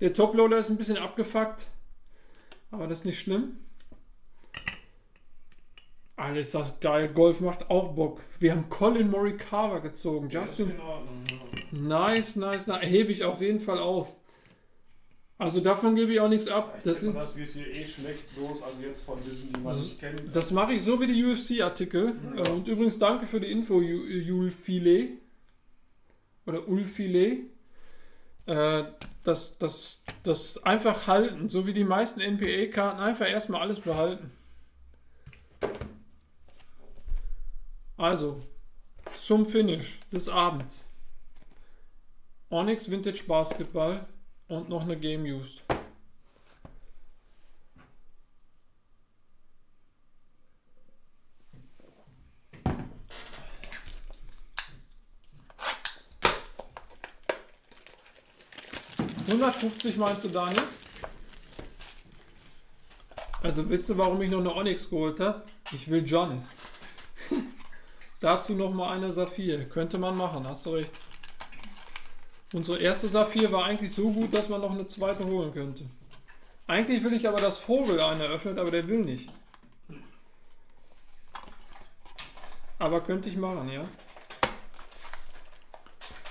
Der Toploader ist ein bisschen abgefuckt. Aber das ist nicht schlimm. Alter, ist das geil. Golf macht auch Bock. Wir haben Colin Morikawa gezogen. Ist Justin. ja. Nice, nice, nice. Hebe ich auf jeden Fall auf. Also davon gebe ich auch nichts ab. Ich Das, sind, das wird hier eh schlecht los, also jetzt von diesen, die man nicht kennt. das mache ich so wie die UFC-Artikel. Ja. Äh, Und übrigens danke für die Info, Ju- Jul Filet. Oder Ulfilet. Äh, das, das, das einfach halten, so wie die meisten NPA-Karten, einfach erstmal alles behalten. Also, zum Finish des Abends. Onyx Vintage Basketball und noch eine Game Used. ...150 meinst du, Daniel? Also wisst ihr, warum ich noch eine Onyx geholt habe? Ich will Johnny's. Dazu noch mal eine Saphir. Könnte man machen, hast du recht. Unsere erste Saphir war eigentlich so gut, dass man noch eine zweite holen könnte. Eigentlich will ich aber, dass Vogel eine öffnet, aber der will nicht. Aber könnte ich machen, ja.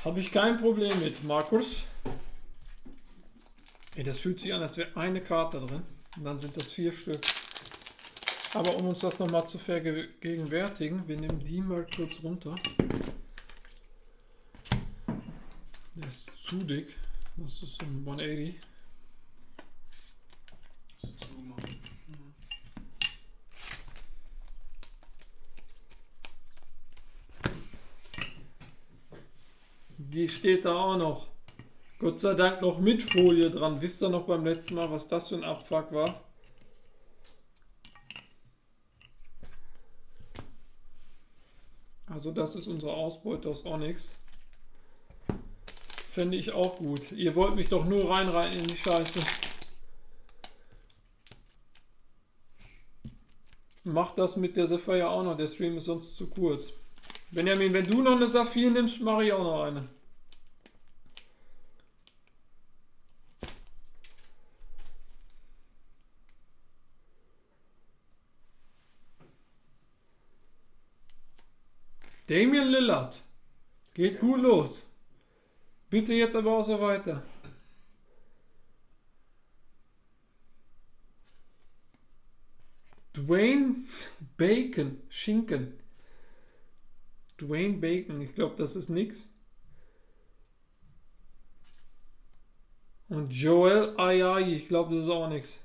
Habe ich kein Problem mit. Markus. Ey, das fühlt sich an, als wäre eine Karte drin. Und dann sind das vier Stück. Aber um uns das nochmal zu vergegenwärtigen, wir nehmen die mal kurz runter. Der ist zu dick. Das ist so ein 180. Zumachen. Die steht da auch noch. Gott sei Dank noch mit Folie dran. Wisst ihr noch beim letzten Mal, was das für ein Abfuck war? Also das ist unsere Ausbeute aus Onyx. Fände ich auch gut. Ihr wollt mich doch nur reinreiten in die Scheiße. Macht das mit der Sapphire auch noch. Der Stream ist sonst zu kurz. Benjamin, wenn du noch eine Saphir nimmst, mache ich auch noch eine. Damian Lillard. Geht gut los. Bitte jetzt aber auch so weiter. Dwayne Bacon. Schinken. Dwayne Bacon. Ich glaube, das ist nix. Und Joel Ayayi. Ich glaube, das ist auch nix.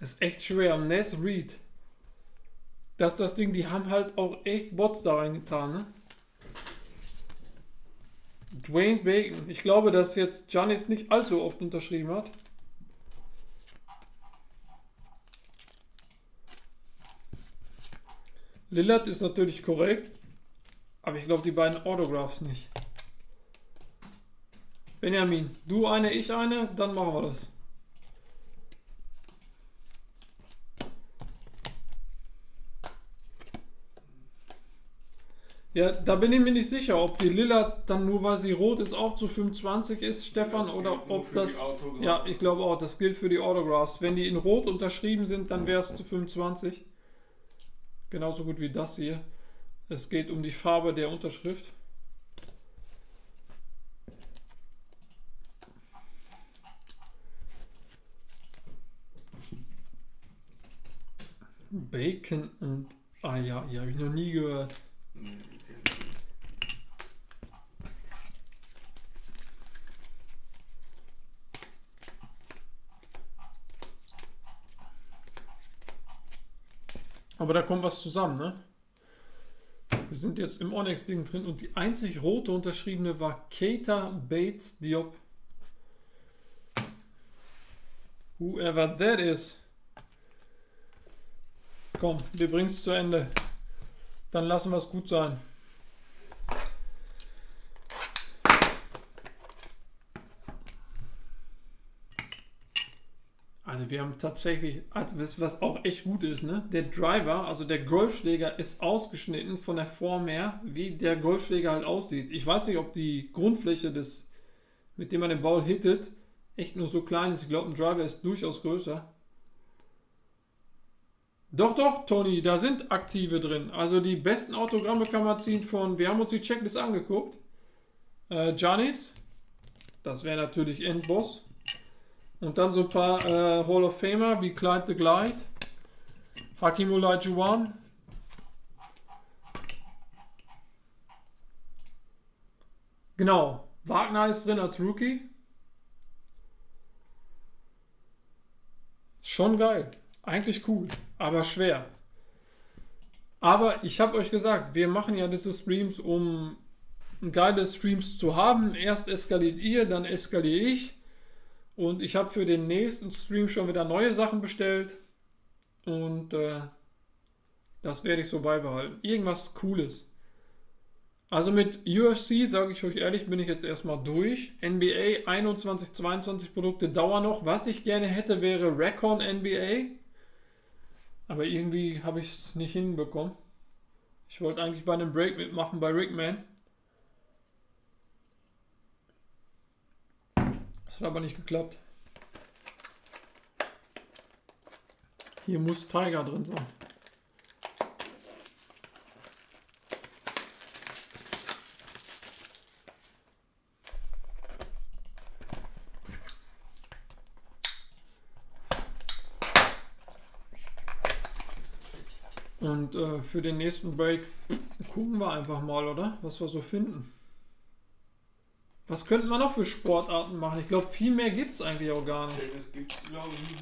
Ist echt schwer. Ness Reed. Das ist das Ding, die haben halt auch echt Bots da reingetan, ne? Dwayne Bacon. Ich glaube, dass jetzt Janis nicht allzu oft unterschrieben hat. Lillard ist natürlich korrekt. Aber ich glaube, die beiden Autographs nicht. Benjamin, du eine, ich eine, dann machen wir das. Ja, da bin ich mir nicht sicher, ob die Lilla dann nur, weil sie rot ist, auch zu 25 ist, Stefan, das oder ob das. Ja, ich glaube auch, das gilt für die Autographs. Wenn die in rot unterschrieben sind, dann wäre es zu 25. Genauso gut wie das hier. Es geht um die Farbe der Unterschrift. Bacon und Eier, ah, ja, die habe ich noch nie gehört. Nee. Aber da kommt was zusammen, ne? Wir sind jetzt im Onyx-Ding drin und die einzig rote unterschriebene war Keita Bates Diop. Whoever that is. Komm, wir bringen es zu Ende. Dann lassen wir es gut sein. Also wir haben tatsächlich, also was auch echt gut ist, ne? Der Driver, also der Golfschläger ist ausgeschnitten von der Form her, wie der Golfschläger halt aussieht. Ich weiß nicht, ob die Grundfläche des, mit dem man den Ball hittet, echt nur so klein ist. Ich glaube, ein Driver ist durchaus größer. Doch, doch, Tony, da sind aktive drin. Also die besten Autogramme kann man ziehen von, wir haben uns die Checklist angeguckt. Äh, Giannis, das wäre natürlich Endboss. Und dann so ein paar äh, Hall of Famer wie Clyde the Glide, Hakim Olajuwon. Genau, Wagner ist drin als Rookie. Schon geil. Eigentlich cool, aber schwer. Aber ich habe euch gesagt, wir machen ja diese Streams, um geile Streams zu haben. Erst eskaliert ihr, dann eskaliere ich. Und ich habe für den nächsten Stream schon wieder neue Sachen bestellt. Und äh, das werde ich so beibehalten. Irgendwas Cooles. Also mit UFC, sage ich euch ehrlich, bin ich jetzt erstmal durch. NBA 21, 22 Produkte dauern noch. Was ich gerne hätte, wäre Recon NBA. Aber irgendwie habe ich es nicht hinbekommen. Ich wollte eigentlich bei einem Break mitmachen bei Rickman. Das hat aber nicht geklappt. Hier muss Tiger drin sein. Und äh, für den nächsten Break gucken wir einfach mal, oder? Was wir so finden. Was könnten wir noch für Sportarten machen? Ich glaube, viel mehr gibt es eigentlich auch gar nicht. Tennis gibt's,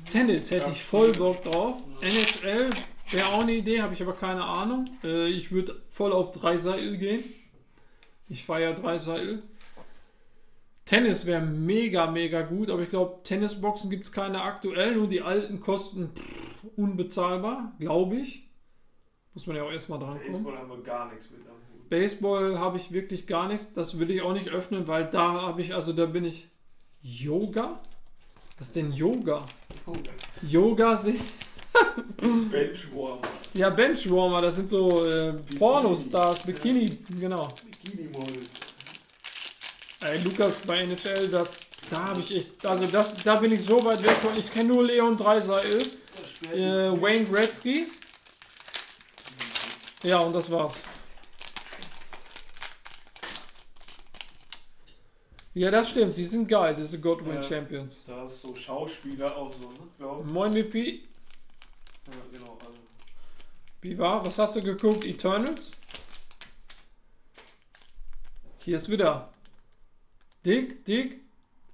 ich. Tennis hätte Ja. ich voll Bock drauf. NHL wäre auch eine Idee, habe ich aber keine Ahnung. Äh, ich würde voll auf Dreiseil gehen. Ich feiere Dreiseil. Tennis wäre mega, mega gut, aber ich glaube, Tennisboxen gibt es keine aktuell, nur die alten kosten pff, unbezahlbar, glaube ich. Muss man ja auch erstmal dran kommen. Baseball haben wir gar nichts mit. Baseball habe ich wirklich gar nichts. Das will ich auch nicht öffnen, weil da habe ich, also da bin ich. Yoga? Was ist denn Yoga? Yoga sehe Benchwarmer. Ja, Benchwarmer, das sind so äh, Pornostars, Bikini, genau. Bikini-Model. Ey, Lukas bei NHL, das, da habe ich echt, also das, da bin ich so weit weg von, ich kenne nur Leon Dreiseil, äh, Wayne Gretzky. Ja, und das war's. Ja, das stimmt, die sind geil, diese Godwin Ja. Champions. Da ist so Schauspieler auch so, ne? Glaub. Moin, VP. Ja, genau. Also, Wie war? Was hast du geguckt? Eternals? Hier ist wieder. Dick, dick.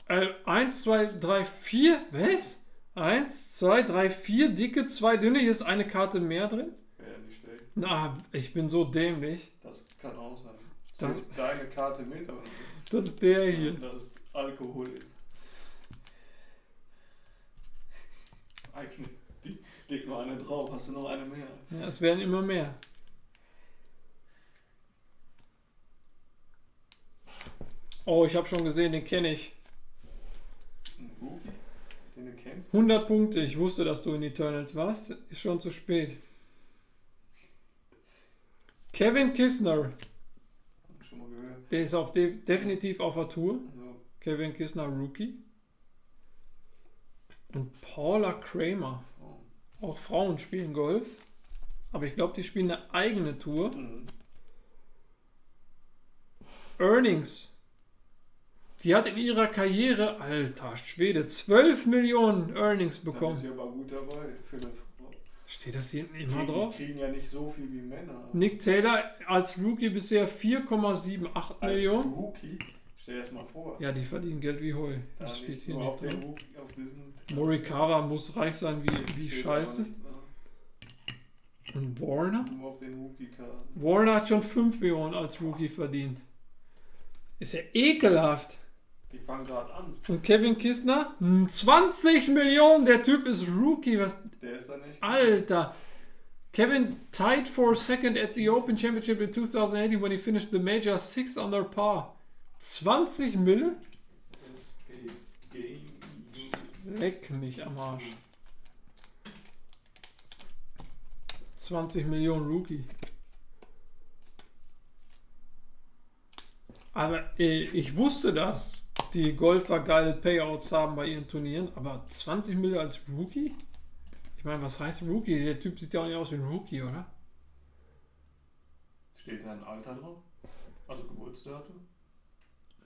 Äh, 1, 2, 3, 4. Was? 1, 2, 3, 4 dicke, zwei dünne. Hier ist eine Karte mehr drin. wäre nicht schlecht. Na, ich bin so dämlich. Das kann auch sein. Das- Das ist deine Karte mit, aber Das ist der hier. das ist Alkohol. Eigentlich, die, leg nur eine drauf, hast du noch eine mehr. Ja, es werden immer mehr. Oh, ich habe schon gesehen, den kenne ich. Den du kennst. 100 Punkte. Ich wusste, dass du in Eternals warst. Ist schon zu spät. Kevin Kistner. Hab ich schon mal gehört. Der ist auf de definitiv auf der Tour. Ja, Kevin Kistner Rookie. Und Paula Kramer. oh. Auch Frauen spielen Golf. Aber ich glaube, die spielen eine eigene Tour. Mhm. Earnings. Die hat in ihrer Karriere, alter Schwede, 12 Millionen Earnings bekommen. ist sie aber gut dabei für eine Frau. Steht das hier immer Die drauf? kriegen ja nicht so viel wie Männer. Nick Taylor als Rookie bisher 4,78 Als Millionen. Rookie, stell dir das mal vor. Ja, die verdienen Geld wie Heu. Da Das steht nicht hier nicht drin. Rookie. Morikawa muss reich sein wie, wie Steht scheiße. Und Warner? Warner hat schon 5 Millionen als Rookie verdient. Ist ja ekelhaft. Die fangen gerade an. Und Kevin Kistner? Hm, 20 Millionen, der Typ ist Rookie. Was? Der ist da nicht. Alter. Kevin tied for second at the Open Championship in 2018 when he finished the major 6 under par. 20 Mille? Leck mich am Arsch. 20 Millionen Rookie. Aber äh, ich wusste, dass die Golfer geile Payouts haben bei ihren Turnieren, aber 20 Millionen als Rookie? Ich meine, was heißt Rookie? Der Typ sieht ja auch nicht aus wie ein Rookie, oder? Steht da ein Alter drauf? Also Geburtsdatum?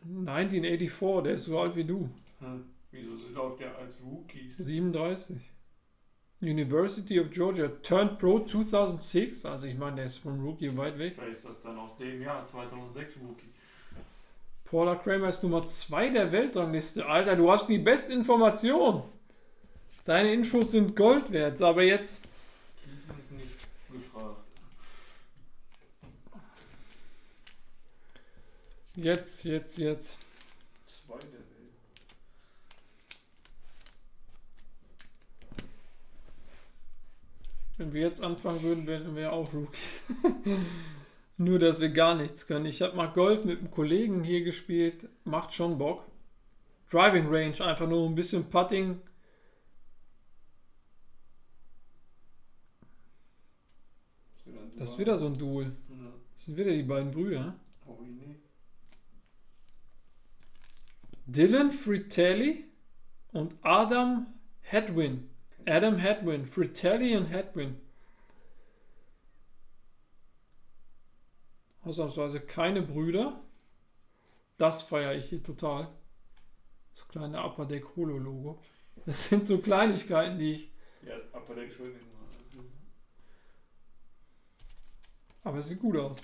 1984, der ist so alt wie du. Hm. Wieso läuft der als Rookie? 37. University of Georgia, turned pro 2006. Also ich meine, der ist vom Rookie weit weg. Vielleicht ist das dann aus dem Jahr 2006 Rookie. Paula Kramer ist Nummer 2 der Weltrangliste. Alter, du hast die beste Information. Deine Infos sind Gold wert, aber jetzt. Gießen ist nicht gefragt. Jetzt, jetzt, jetzt. Zwei der Welt. Wenn wir jetzt anfangen würden, wären wir auch Rookie. Nur, dass wir gar nichts können. Ich habe mal Golf mit einem Kollegen hier gespielt. Macht schon Bock. Driving Range, einfach nur ein bisschen Putting. Das ist wieder so ein Duel. Das sind wieder die beiden Brüder. Oh, nee. Dylan Fritelli und Adam Hedwin. Adam Hedwin. Fritelli und Hedwin. Ausnahmsweise keine Brüder. Das feiere ich hier total. Das kleine Upper Deck Holo Logo. Das sind so Kleinigkeiten, die ich. Ja, Upper Deck schön. Aber es sieht gut aus.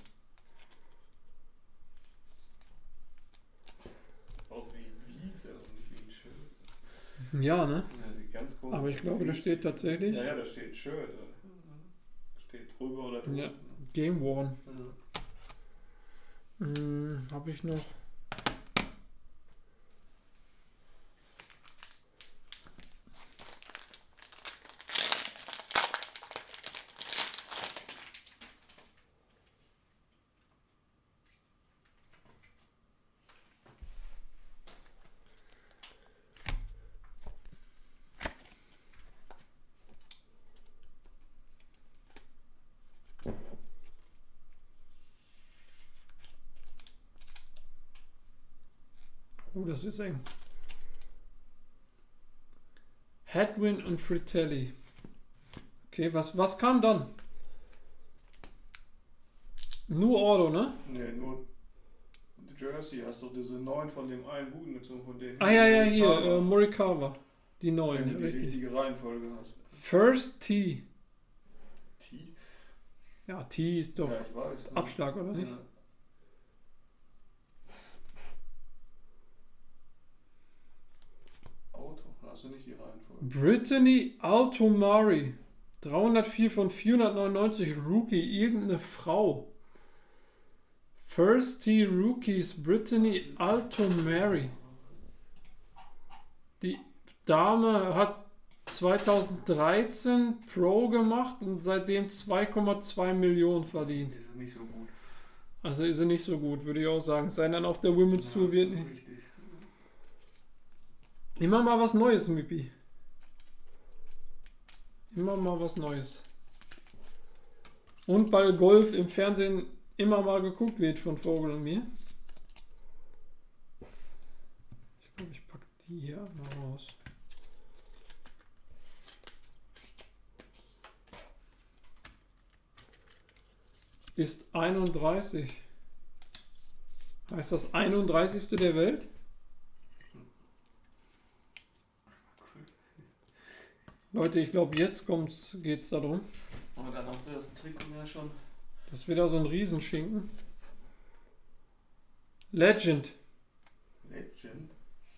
Aus wie Wiese und nicht wie ein Schild. Ja, ne? Ja, sieht ganz komisch Aber ich glaube, da steht tatsächlich Ja, ja, da steht Shirt. Steht drüber oder drunter. Ja. Game Worn. Ja. Hm, Habe ich noch. Oh, das ist eng. Hedwin und Fritelli. Okay, was, was kam dann? Nur Auto, ne? Nee, nur Jersey hast doch diese neun von dem einen guten gezogen, von denen. Ah ja, ja, hier, äh, Morikawa. Die Wenn neuen, du die richtig. richtige Reihenfolge hast. First T. T? Ja, T ist doch Ja, weiß. ne? Abschlag, oder nicht? Ja. Auto, hast du nicht die Reihenfolge? Brittany Altomari. 304 von 499 Rookie, irgendeine Frau. First T Rookies, Brittany Altomari. Die Dame hat 2013 Pro gemacht und seitdem 2,2 Millionen verdient. Die nicht so gut. Also ist sie nicht so gut, würde ich auch sagen. Sein dann auf der Women's Tour wird nicht. Richtig. Immer mal was Neues, Mippi. Immer mal was Neues. Und weil Golf im Fernsehen immer mal geguckt wird von Vogel und mir. Ich glaube, ich packe die hier mal raus. Ist 31. Heißt das 31. der Welt? Leute, ich glaube, jetzt kommt's, geht's darum. Aber dann hast du das Trikot ja schon. Das ist wieder so ein Riesenschinken. Legend. Legend.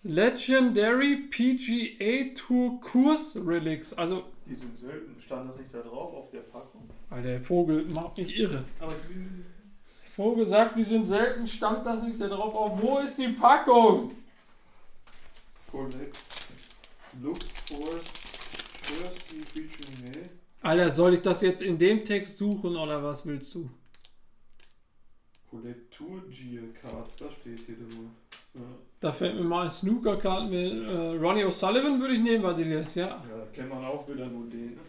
Legendary PGA Tour Kurs Relics. Also, Die sind selten. Stand das nicht da drauf auf der Packung? Alter, der Vogel macht mich irre. Aber Der Vogel sagt, die sind selten, stammt das nicht da drauf auf. Wo ist die Packung? Collect. Look for. Alter, soll ich das jetzt in dem Text suchen oder was willst du? Collector Gear Cards, das steht hier drin. Ja. Da fällt mir mal ein Snooker-Karten mit äh, Ronnie O'Sullivan würde ich nehmen, Vadilias, ja. ja, kennt man auch wieder nur den.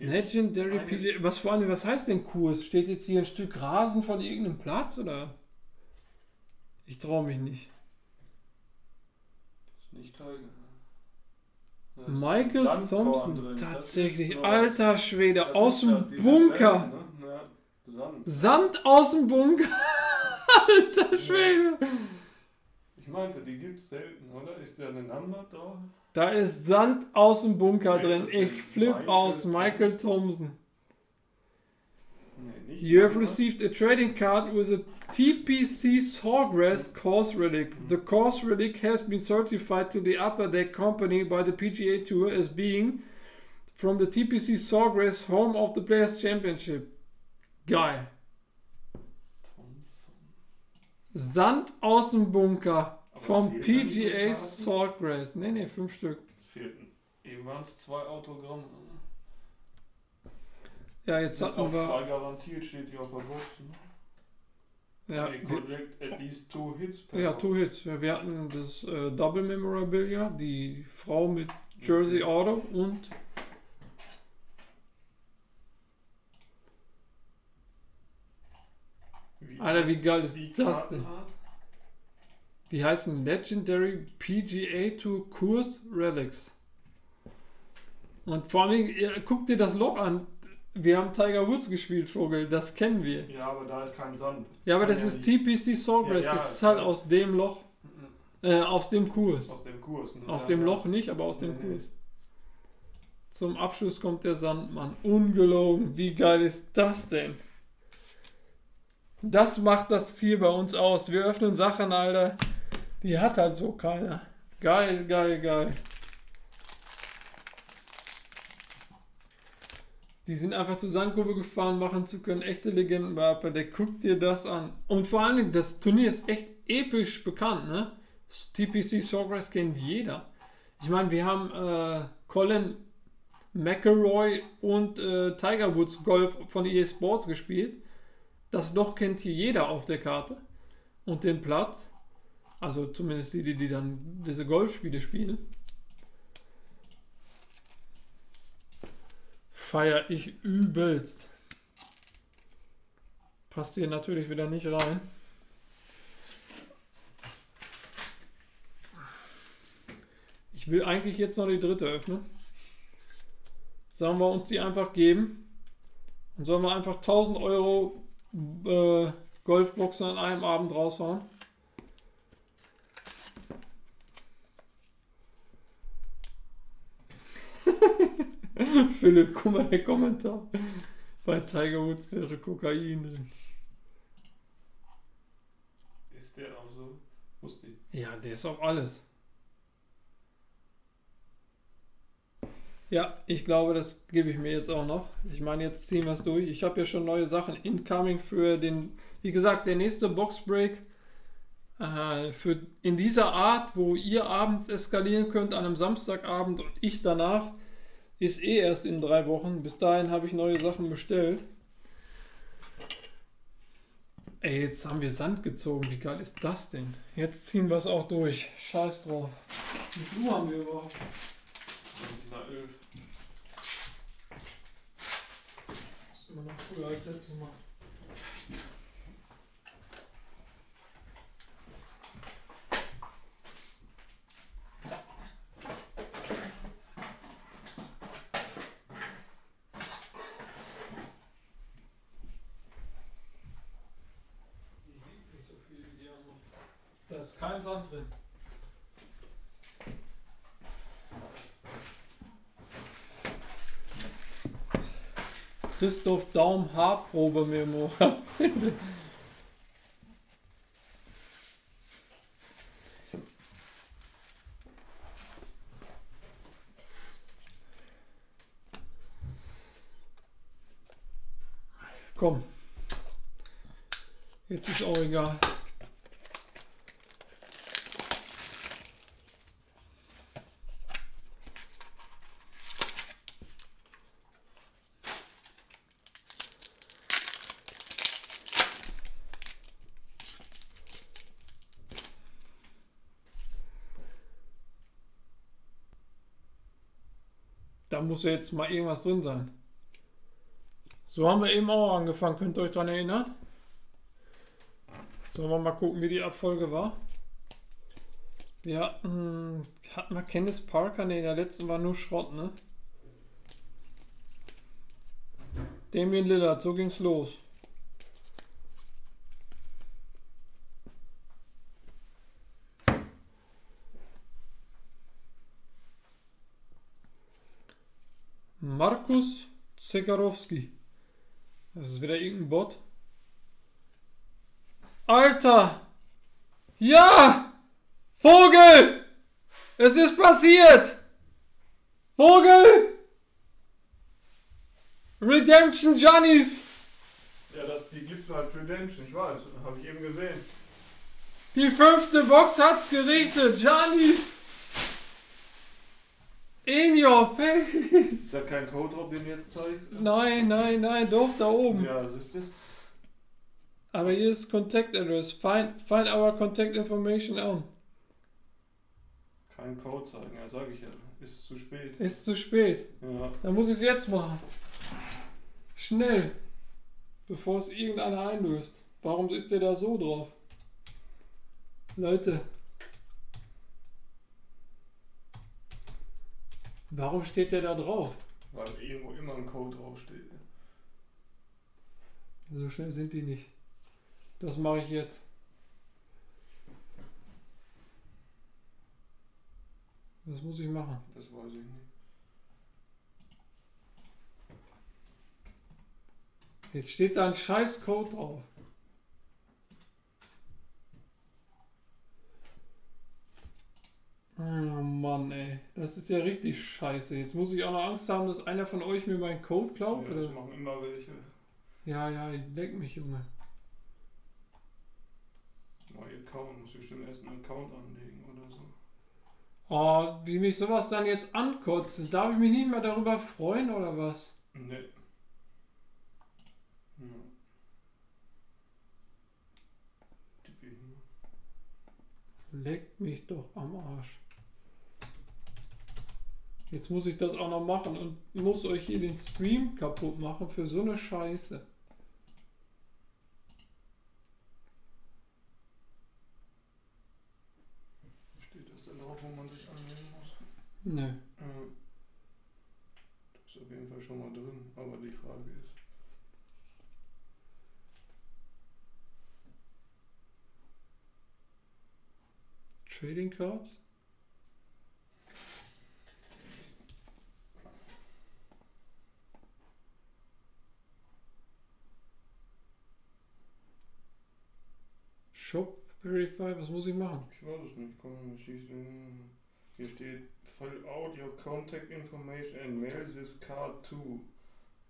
Legendary PGA. Was vor allem, was heißt denn Kurs? Steht jetzt hier ein Stück Rasen von irgendeinem Platz oder? Ich traue mich nicht. Das ist nicht Tiger. Da Michael Thompson, drin. Tatsächlich, alter Schwede, aus dem Bunker. selten, ne? Ja, Sand. Sand aus dem Bunker. alter Schwede. Ich meinte, die gibt's selten, oder? Ist da eine Number drauf? Da ist Sand aus dem Bunker drin. Ich flipp Michael aus. Michael Thompson. You have received a trading card with a TPC Sawgrass course relic. The course relic has been certified to the Upper Deck Company by the PGA Tour as being from the TPC Sawgrass home of the Players Championship. Geil. Thompson. Sand aus dem Bunker Aber vom fehlen da nicht so PGA Sawgrass. Ne, ne, fünf Stück. Es fehlten. Eben waren es zwei Autogramme. Ja, jetzt hatten auch wir. zwei garantiert, steht hier auf der Box. Ne? Ja, wir, collect at least two hits ja, two hits. Wir hatten das äh, Double Memorabilia, die Frau mit Jersey Auto und Wie Alter, wie geil ist die das denn? Kartenart? Die heißen Legendary PGA Tour Kurs Relics. Und vor allem, guck dir das Loch an. Wir haben Tiger Woods gespielt, Vogel, das kennen wir. Ja, aber da ist kein Sand. Ja, aber Kann das ja ist nicht- TPC Sawgrass, Ja, ja, das ist halt ja. aus dem Loch, äh, aus dem Kurs. Aus dem Kurs. Ne? Aus dem. Loch nicht, aber aus dem Nee, nee. Kurs. Zum Abschluss kommt der Sandmann. Ungelogen, wie geil ist das denn? Das macht das Ziel bei uns aus. Wir öffnen Sachen, Alter. Die hat halt so keiner. Geil, geil, geil. Die sind einfach zur Sandkurve gefahren, machen zu können. Echte Legenden bei Upper Deck. Guck dir das an. Und vor allen Dingen, das Turnier ist echt episch bekannt, ne? Das TPC Sawgrass kennt jeder. Ich meine, wir haben äh, Colin McElroy und äh, Tiger Woods Golf von EA Sports gespielt. Das Loch kennt hier jeder auf der Karte. Und den Platz. Also zumindest die, die, die dann diese Golfspiele spielen. Feier ich übelst. Passt hier natürlich wieder nicht rein. Ich will eigentlich jetzt noch die dritte öffnen. Sollen wir uns die einfach geben? Und sollen wir einfach 1000 Euro äh, Golfboxen an einem Abend raushauen? Philipp, guck mal der Kommentar. Bei Tiger Woods wäre Kokain drin. Ist der auch so? Wusste ich. Ja, der ist auf alles. Ja, ich glaube, das gebe ich mir jetzt auch noch. Ich meine, jetzt ziehen wir es durch. Ich habe ja schon neue Sachen incoming für den, wie gesagt, der nächste Boxbreak. Äh, für in dieser Art, wo ihr abends eskalieren könnt an einem Samstagabend und ich danach, ist eh erst in drei Wochen. Bis dahin habe ich neue Sachen bestellt. Ey, jetzt haben wir Sand gezogen. Wie geil ist das denn? Jetzt ziehen wir es auch durch. Scheiß drauf. Wie viel Uhr haben wir überhaupt? 20 nach 11. Das ist immer noch früher als letztes Mal. kein Sand drin. Christoph Daum Haarprobe Memo. Komm. Jetzt ist auch egal. Muss ja jetzt mal irgendwas drin sein. So haben wir eben auch angefangen. Könnt ihr euch daran erinnern? Sollen wir mal gucken, wie die Abfolge war? Wir hatten, hatten wir Kenneth Parker? Ne, der letzten war nur Schrott, ne? Damien Lillard, so ging's los. Markus Zegarowski. Das ist wieder irgendein Bot. Alter! Ja! Vogel! Es ist passiert! Vogel! Redemption Johnnies! Ja, das, die gibt's halt Redemption, ich weiß, habe ich eben gesehen. Die fünfte Box hat's gerichtet! Johnnies! In your face! Ist da kein Code drauf, den du jetzt zeigst? Nein, nein, nein, doch, da oben. Ja, siehst du? Aber hier ist Contact Address. Find, find our contact information on. Kein Code zeigen, ja, sag ich ja. Ist zu spät. Ist zu spät. Ja. Dann muss ich es jetzt machen. Schnell. Bevor es irgendeiner einlöst. Warum ist der da so drauf? Leute. Warum steht der da drauf? Weil irgendwo immer ein Code draufsteht. So schnell sind die nicht. Das mache ich jetzt. Was muss ich machen? Das weiß ich nicht. Jetzt steht da ein scheiß Code drauf. Oh Mann, ey. Das ist ja richtig scheiße. Jetzt muss ich auch noch Angst haben, dass einer von euch mir meinen Code klaut. Ja, das machen immer welche. Ja, ja, leck mich, Junge. Neuer Account, muss ich bestimmt erst einen Account anlegen oder so. Oh, wie mich sowas dann jetzt ankotzt. Darf ich mich nicht mehr darüber freuen oder was? Ne. Ich nur. Leck mich doch am Arsch. Jetzt muss ich das auch noch machen und muss euch hier den Stream kaputt machen für so eine Scheiße. Steht das denn drauf, wo man sich anmelden muss? Nö. Ja. Das ist auf jeden Fall schon mal drin, aber die Frage ist. Trading Cards? Shop Verify, was muss ich machen? Ich weiß es nicht, komm, schieß den. Hier steht Fill out your contact information and mail this card to.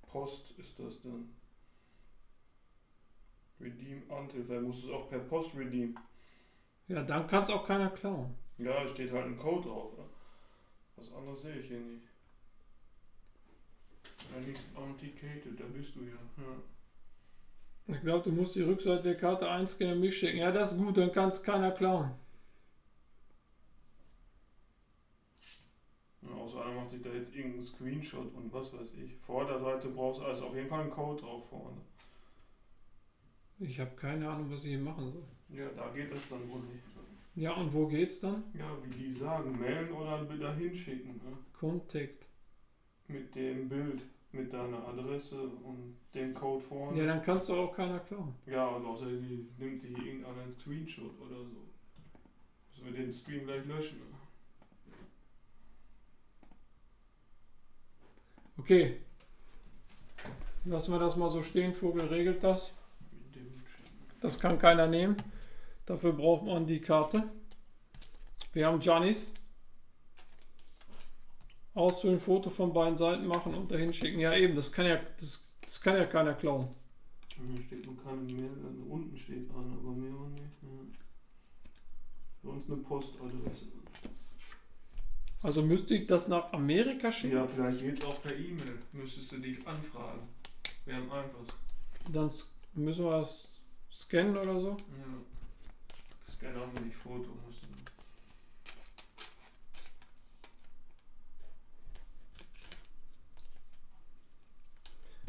Post ist das dann. Redeem until, vielleicht musst du es auch per Post redeem. Ja, dann kann es auch keiner klauen. Ja, es steht halt ein Code drauf. Was anderes sehe ich hier nicht. Authenticated, da bist du ja. ja. Ich glaube, du musst die Rückseite der Karte einscannen und mich schicken. Ja, das ist gut, dann kann es keiner klauen. Ja, außer einer macht sich da jetzt irgendeinen Screenshot und was weiß ich. Vor der Seite brauchst du also auf jeden Fall einen Code drauf vorne. Ich habe keine Ahnung, was ich hier machen soll. Ja, da geht es dann wohl nicht. Ja, und wo geht's dann? Ja, wie die sagen, mailen oder wieder hinschicken. Ne? Contact. Mit dem Bild, mit deiner Adresse und dem Code vorne. Ja, dann kannst du auch keiner klauen. Ja, und außer die nimmt sich irgendeiner einen Screenshot oder so. Müssen wir den Stream gleich löschen. Ne? Okay. Lassen wir das mal so stehen. Vogel regelt das. Das kann keiner nehmen. Dafür braucht man die Karte. Wir haben Giannis. Ausfüllen, Foto von beiden Seiten machen und dahin schicken. Ja, eben, das kann ja, das, das kann ja keiner klauen. Hier steht nur keine Mail, also unten steht an, aber mehr auch nicht. Ja. Für uns eine Postadresse. Also müsste ich das nach Amerika schicken? Ja, vielleicht geht's auch per E-Mail. Müsstest du dich anfragen. Wäre am einfachsten. Dann müssen wir das scannen oder so. Ja. Haben wir nicht Foto, musst du.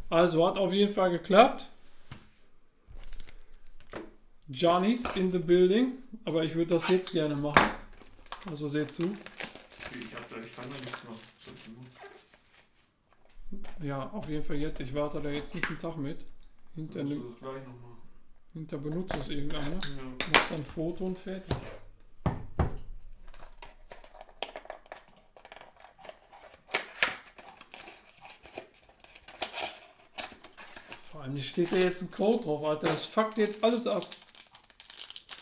Also hat auf jeden Fall geklappt. Johnny's in the building. Aber ich würde das jetzt gerne machen. Also seht zu. Ich, hab da, ich kann da nichts machen. Ja, auf jeden Fall jetzt. Ich warte da jetzt nicht einen Tag mit. Hinter, ne, hinter benutzt es irgendeiner. Ja. Macht dann Foto und fertig. Allem, hier steht ja jetzt ein Code drauf, Alter. Das fuckt jetzt alles ab.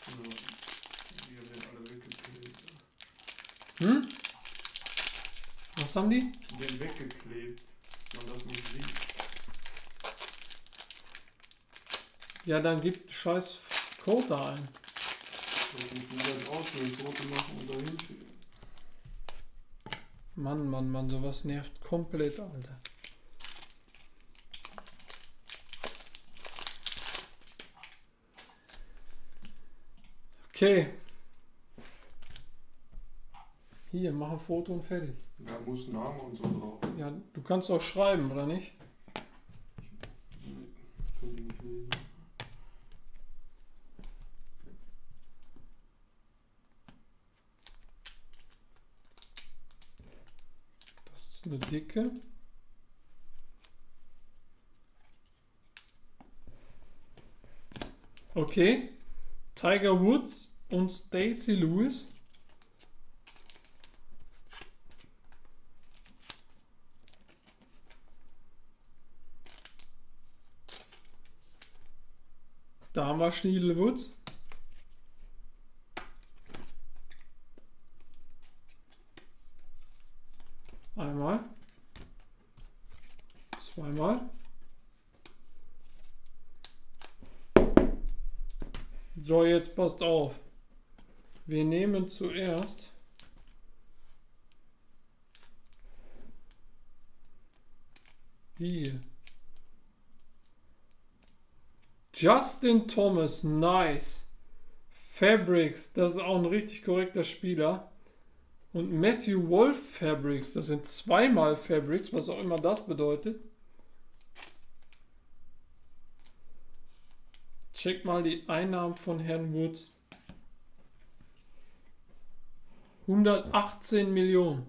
Die haben den alle weggeklebt. Hm? Was haben die? Die werden weggeklebt. Man das nicht sieht. Ja, dann gibt scheiß Code da ein. Das muss man auswählen, Foto machen und dahin schicken. Mann, Mann, Mann, sowas nervt komplett, Alter. Okay. Hier, mach ein Foto und fertig. Da muss Name und so drauf. Ja, du kannst auch schreiben, oder nicht? Nee, Könnte ich nicht lesen. Das ist eine dicke. Okay. Tiger Woods und Stacy Lewis. Da haben wir Schniedel Woods. Einmal. Zweimal. So, jetzt passt auf. Wir nehmen zuerst die. Justin Thomas, nice. Fabrics, das ist auch ein richtig korrekter Spieler. Und Matthew Wolf Fabrics, das sind zweimal Fabrics, was auch immer das bedeutet. Check mal die Einnahmen von Herrn Woods. 118 Millionen.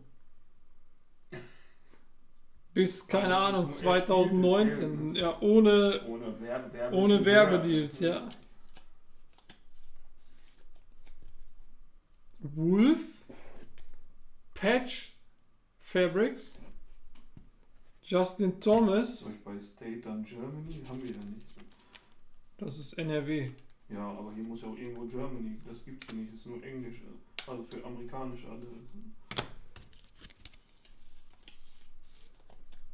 Bis, keine das Ahnung, ist nur erspieltes 2019. Geld, Ja, ohne, Ohne, Werbe, Werbe ohne Werbedeals, ja. Wolf, Patch, Fabrics, Justin Thomas, bei State dann Germany? Haben wir da nicht. Das ist NRW. Ja, aber hier muss ja auch irgendwo Germany. Das gibt's hier nicht. Das ist nur Englisch. Also für amerikanische Adressen.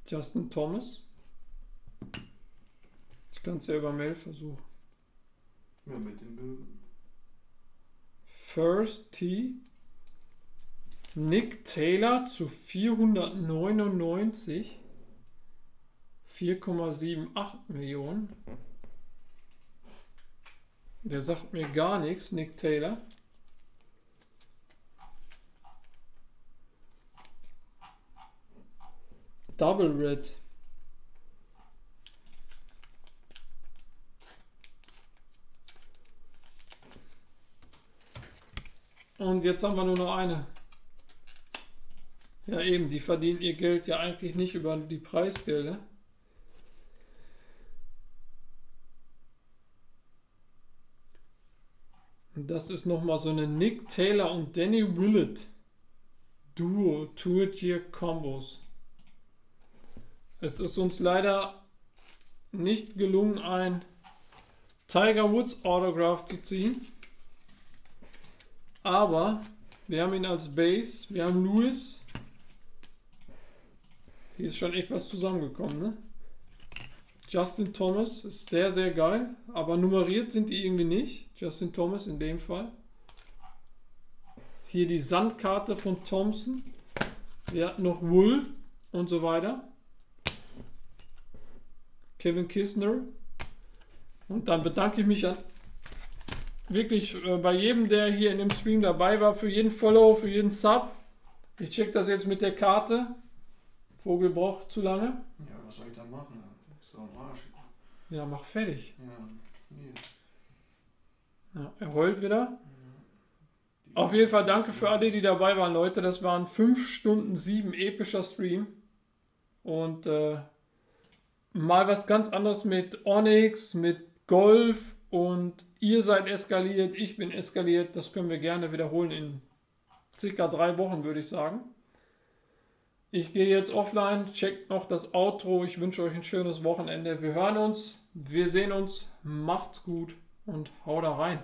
Justin Thomas. Ich kann es ja über Mail versuchen. Ja, mit den Bildern. First T. Nick Taylor zu 499. 4,78 Millionen. Der sagt mir gar nichts, Nick Taylor. Double Red. Und jetzt haben wir nur noch eine. Ja, eben, die verdienen ihr Geld ja eigentlich nicht über die Preisgelder. Das ist nochmal so eine Nick Taylor und Danny Willett Duo Tour Gear Combos. Es ist uns leider nicht gelungen, ein Tiger Woods Autograph zu ziehen. Aber wir haben ihn als Base. Wir haben Lewis. Hier ist schon echt was zusammengekommen, ne? Justin Thomas ist sehr, sehr geil. Aber nummeriert sind die irgendwie nicht. Justin Thomas in dem Fall. Hier die Sandkarte von Thompson. Wir hatten noch Wolf und so weiter. Kevin Kistner. Und dann bedanke ich mich an wirklich äh, bei jedem, der hier in dem Stream dabei war, für jeden Follow, für jeden Sub. Ich check das jetzt mit der Karte. Vogel braucht zu lange. Ja, was soll ich da machen? So am Arsch. Ja, mach fertig. Ja, hier. Ja, er heult wieder. Auf jeden Fall danke für alle, die dabei waren, Leute. Das waren 5 Stunden 7 epischer Stream. Und äh, mal was ganz anderes mit Onyx, mit Golf und ihr seid eskaliert, ich bin eskaliert. Das können wir gerne wiederholen in circa drei Wochen, würde ich sagen. Ich gehe jetzt offline, checkt noch das Outro. Ich wünsche euch ein schönes Wochenende. Wir hören uns, wir sehen uns. Macht's gut und haut da rein.